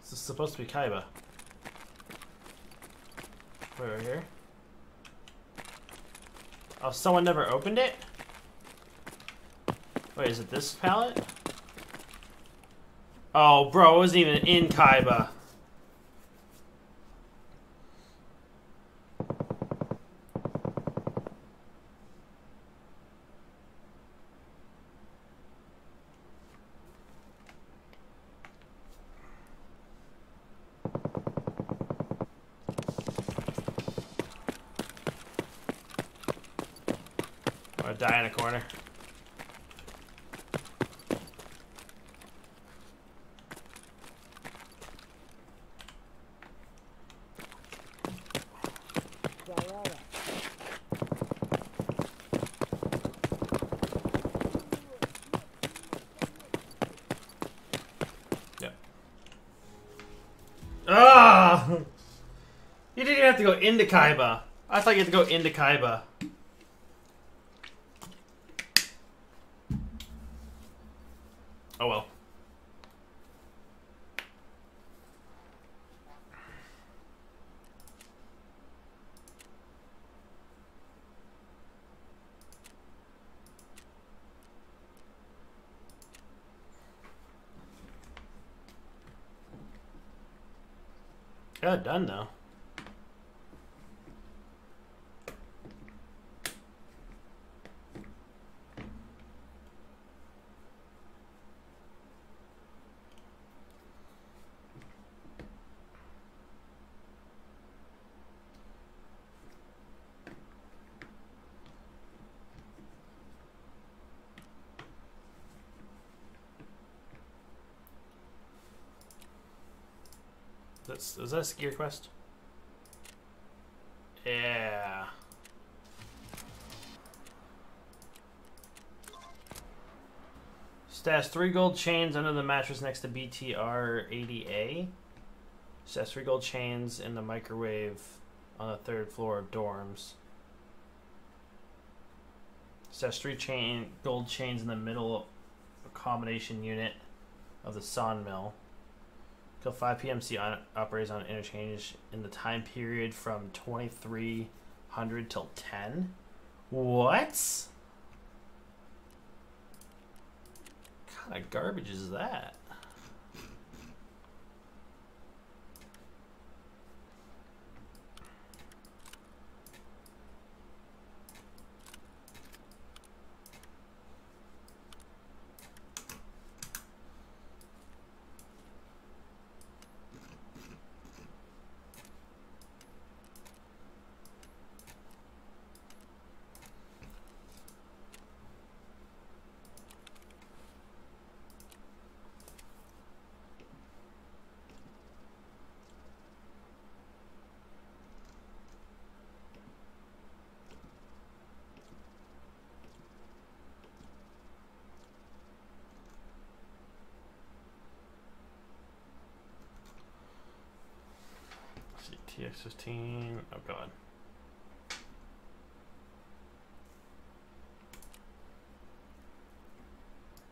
This is supposed to be Kiba. Wait, right here? Oh, someone never opened it? Wait, is it this palette? Oh, bro, it wasn't even in Kiba. I'm gonna die in a corner. Salada. Yep. Ah! You didn't even have to go into Kiba. I thought you had to go into Kiba. Oh well. Got done though. Is that a gear quest? Yeah. Stash three gold chains under the mattress next to BTR 80A. Stash three gold chains in the microwave on the third floor of dorms. Stash three chain gold chains in the middle of accommodation unit of the sawmill. Till 5 p.m. See on, operates on interchange in the time period from 2300 till 10. What? kind of garbage is that? Let's see, TX15. Oh god.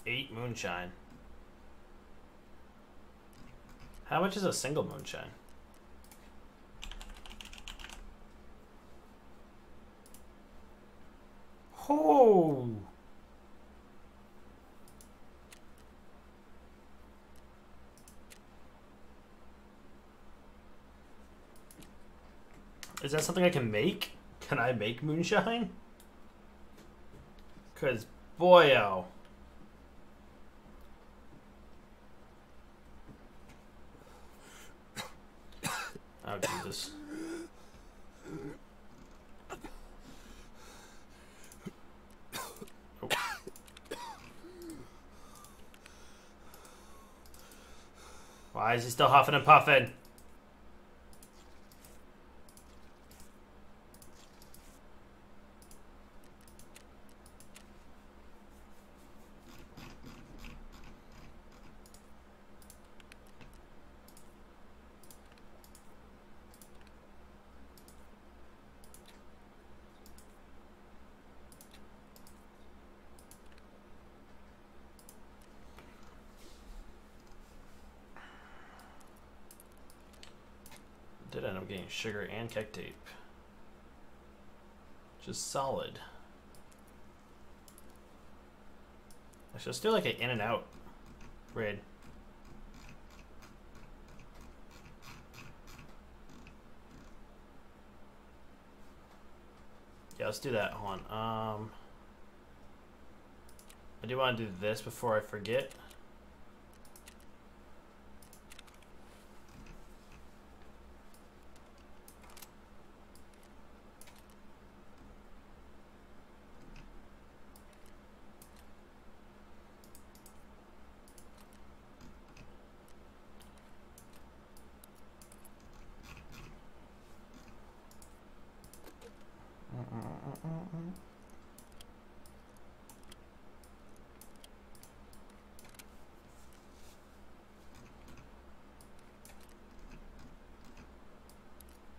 Eight moonshine. How much is a single moonshine? Oh. Is that something I can make? Can I make moonshine? Cause boy oh. Oh Jesus. Oh. Is he still huffing and puffing? Did end up getting sugar and keg tape. Just solid. Actually, let's do like an in and out raid. Yeah, let's do that. Hold on. Um, I do want to do this before I forget.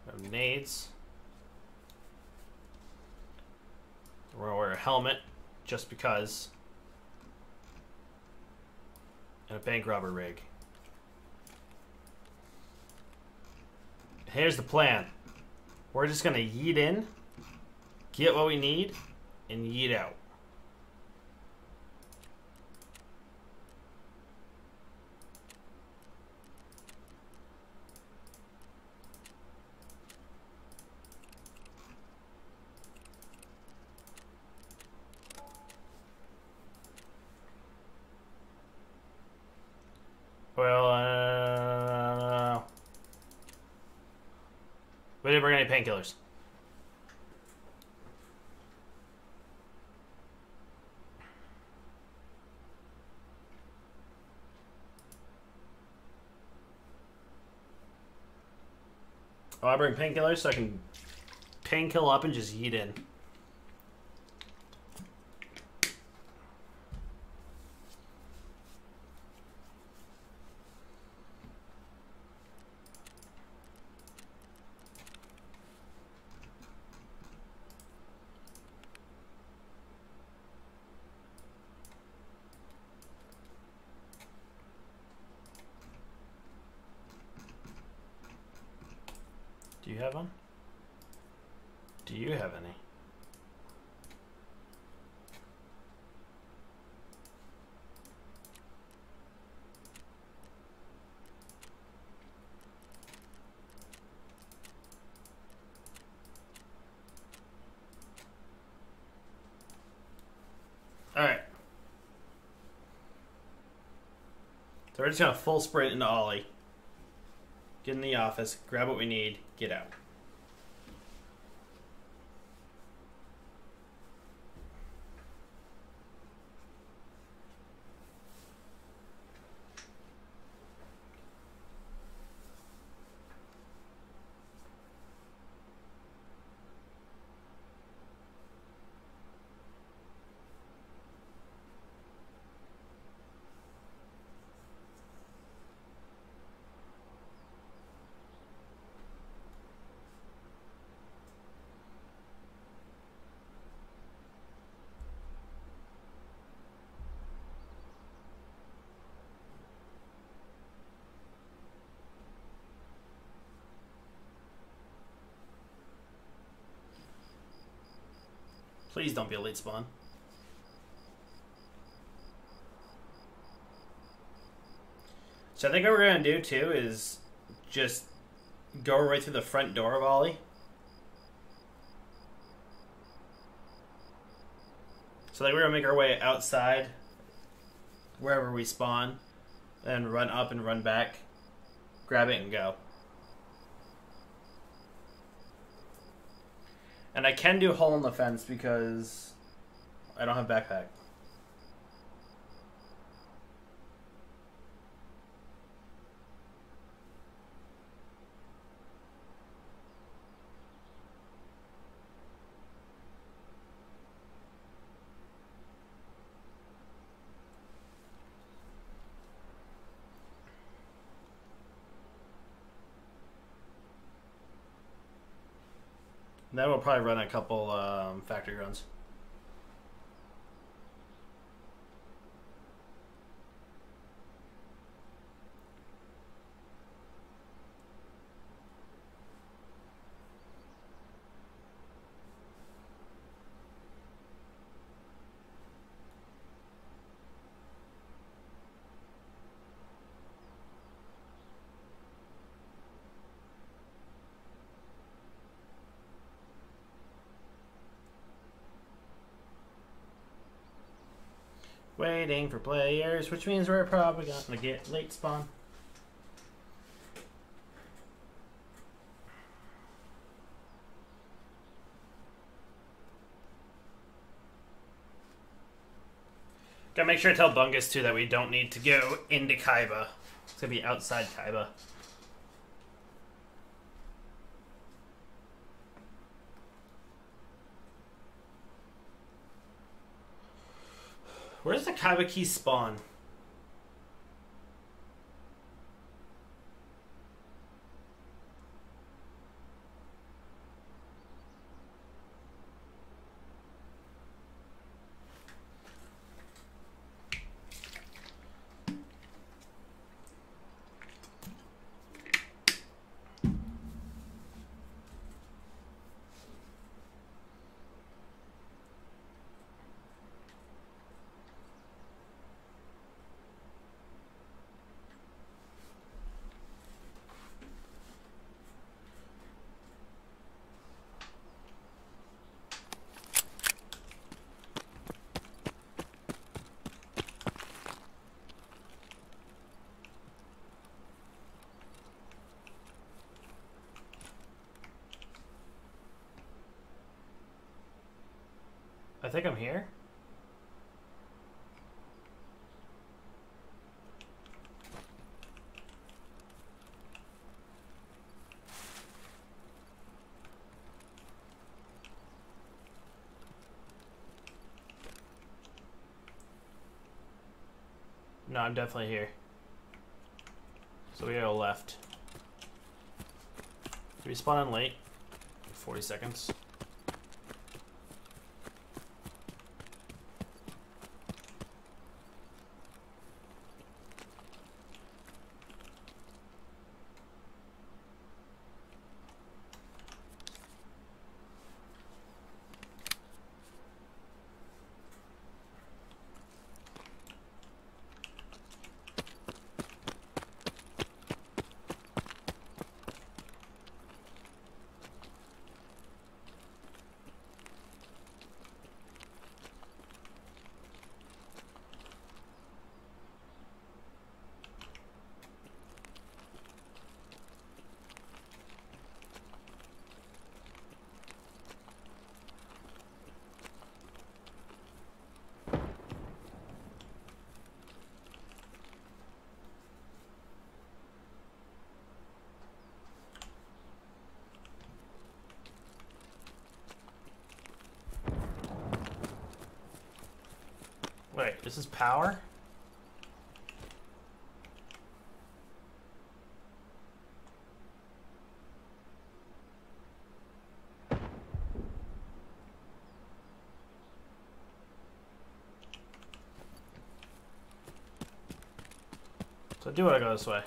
Got nades. We're gonna wear a helmet just because. And a bank robber rig. Here's the plan. We're just gonna yeet in, get what we need, and yeet out. We didn't bring any painkillers. Oh, I bring painkillers so I can painkill up and just yeet in. Do you have one? Do you have any? Alright. So just gonna full sprint into OLI. Get in the office, grab what we need, get out. Please don't be a late spawn. So I think what we're gonna do too is just go right through the front door of OLI. So like we're gonna make our way outside wherever we spawn, and run up and run back, grab it and go. And I can do hole in the fence because I don't have backpack. Probably run a couple um, factory runs. Waiting for players, which means we're probably gonna get late spawn. Gotta make sure to tell Bungus too that we don't need to go into Kiba. It's gonna be outside Kiba. Where does the Kiba key spawn? Think I'm here. No, I'm definitely here. So we go left. Respawn in late. 40 seconds. Wait, this is power? So do want to go this way.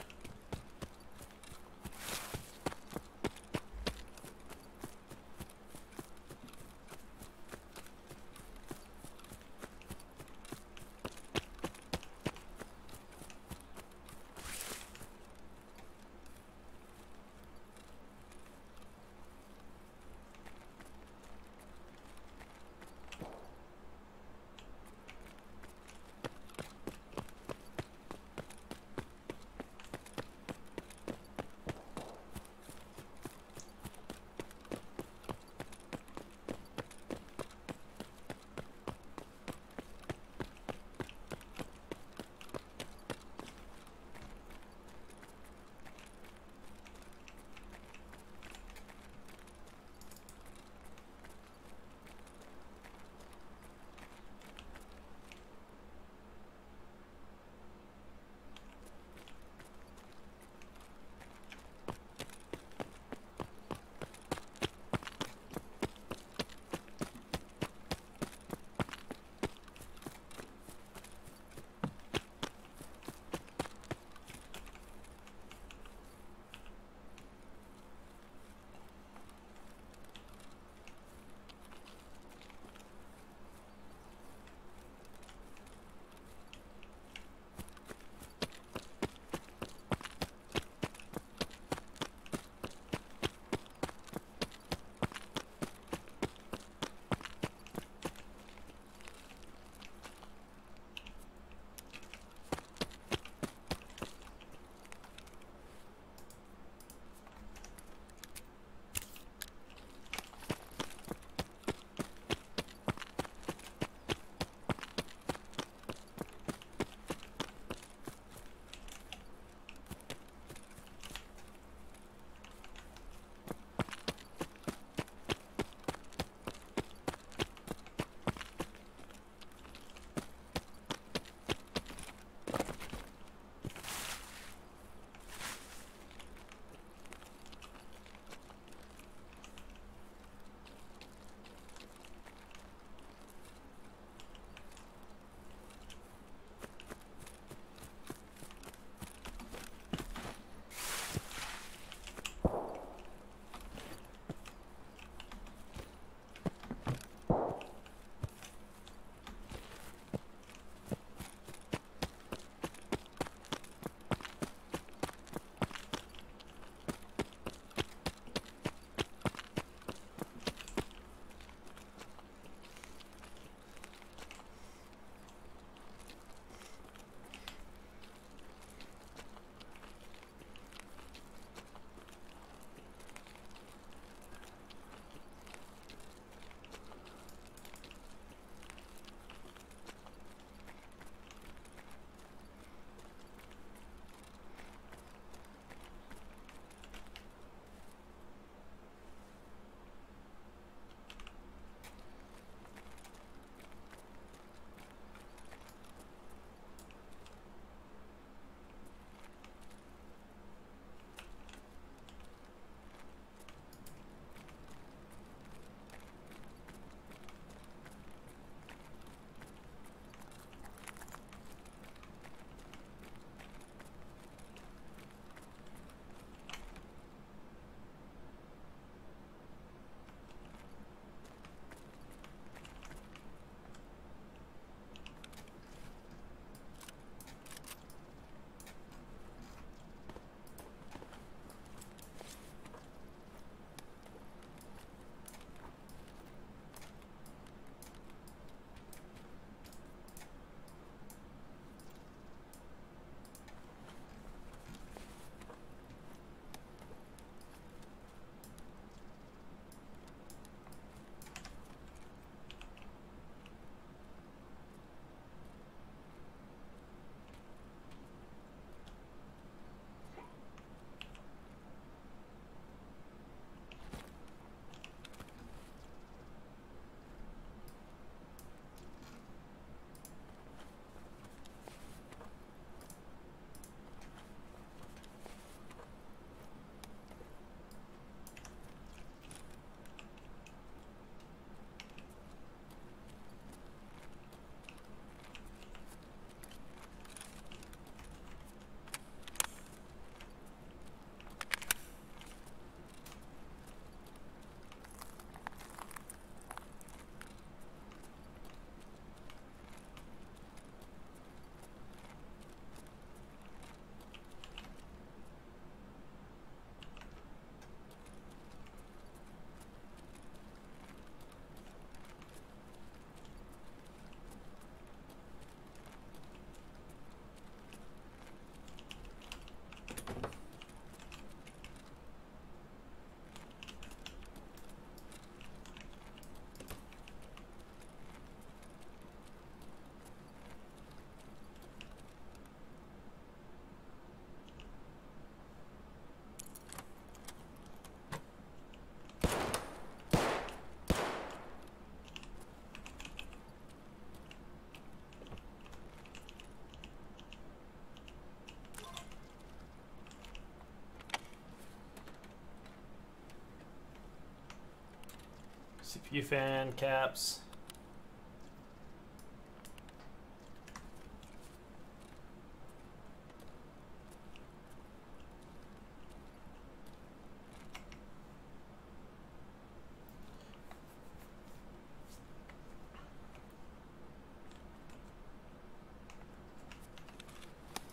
CPU fan caps.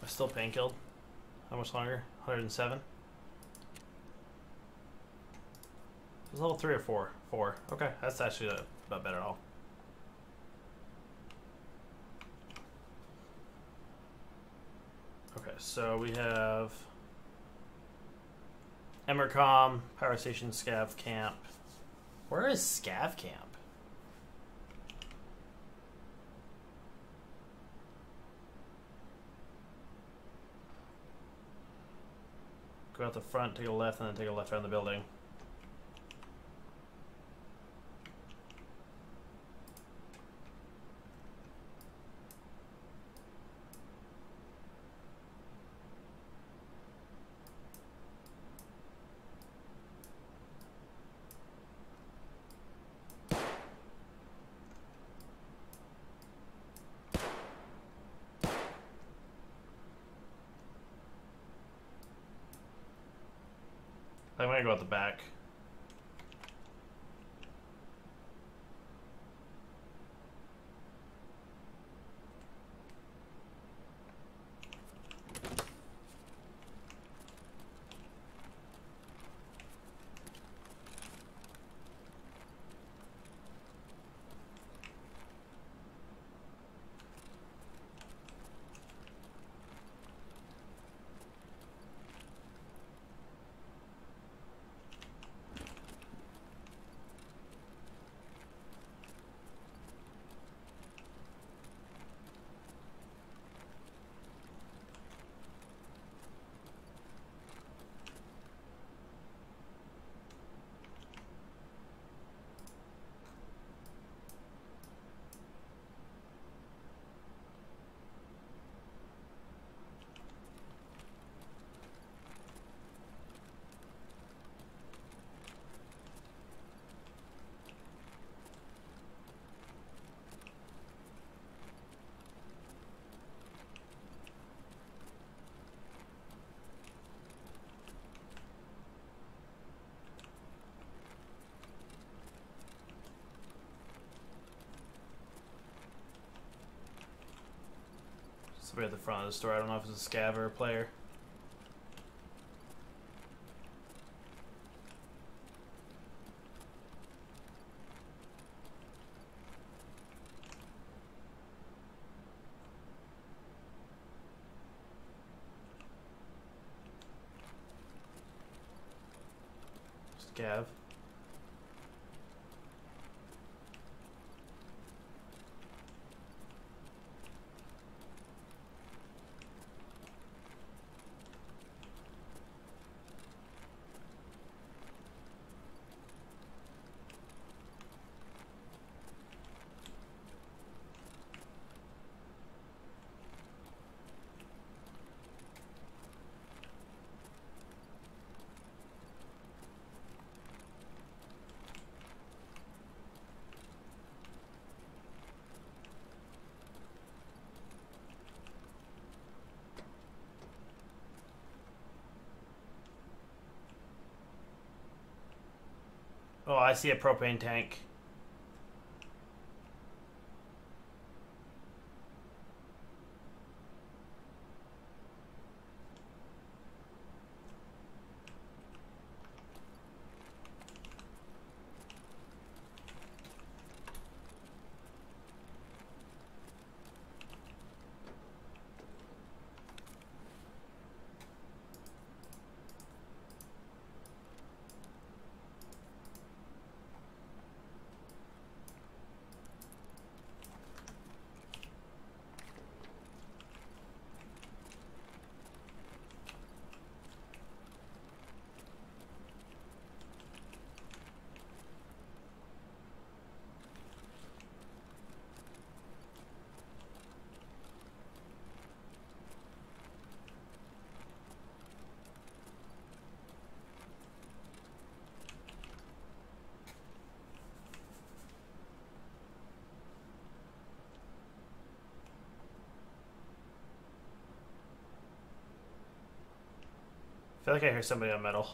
I still pain killed. How much longer? 107. It was level three or four? Four. Okay, that's actually not bad at all. Okay, so we have Emercom, Power Station, Scav Camp. Where is Scav Camp? Go out the front, take a left, and then take a left around the building. The back. Somebody at the front of the store. I don't know if it's a scav or a player. Scav. Oh, I see a propane tank. Feel like I hear somebody on metal.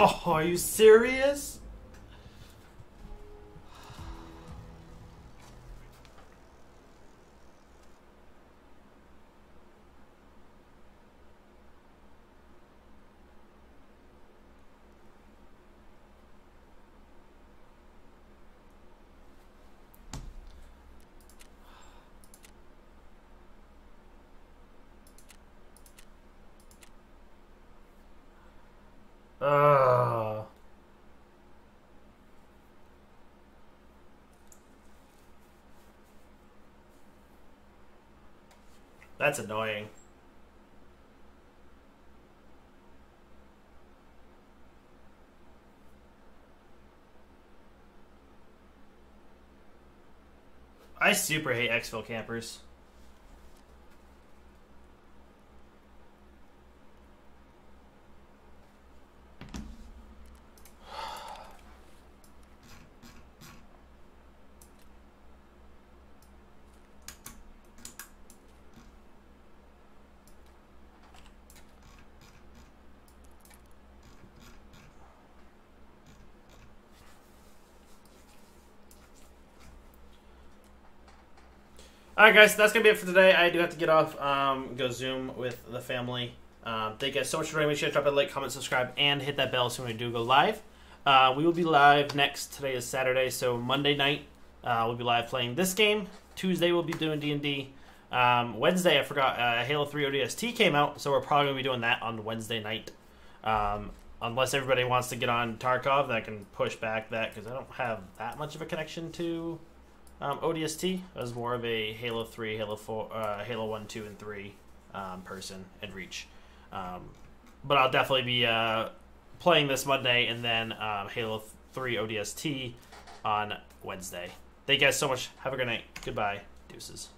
Oh, are you serious? That's annoying. I super hate exfil campers. Right, guys, that's gonna be it for today. I do have to get off, um, go Zoom with the family. Um, thank you guys so much for joining. Make sure to drop a like, comment, subscribe, and hit that bell so when we do go live. Uh, we will be live next. Today is Saturday, so Monday night uh, we'll be live playing this game. Tuesday we'll be doing D and D. Um, Wednesday I forgot uh, Halo Three ODST came out, so we're probably gonna be doing that on Wednesday night. Um, unless everybody wants to get on Tarkov, then I can push back that because I don't have that much of a connection to um, ODST. Was more of a Halo 3, Halo 4, uh, Halo 1, 2, and 3 um, person and Reach. Um, but I'll definitely be uh, playing this Monday and then um, Halo 3 ODST on Wednesday. Thank you guys so much. Have a good night. Goodbye. Deuces.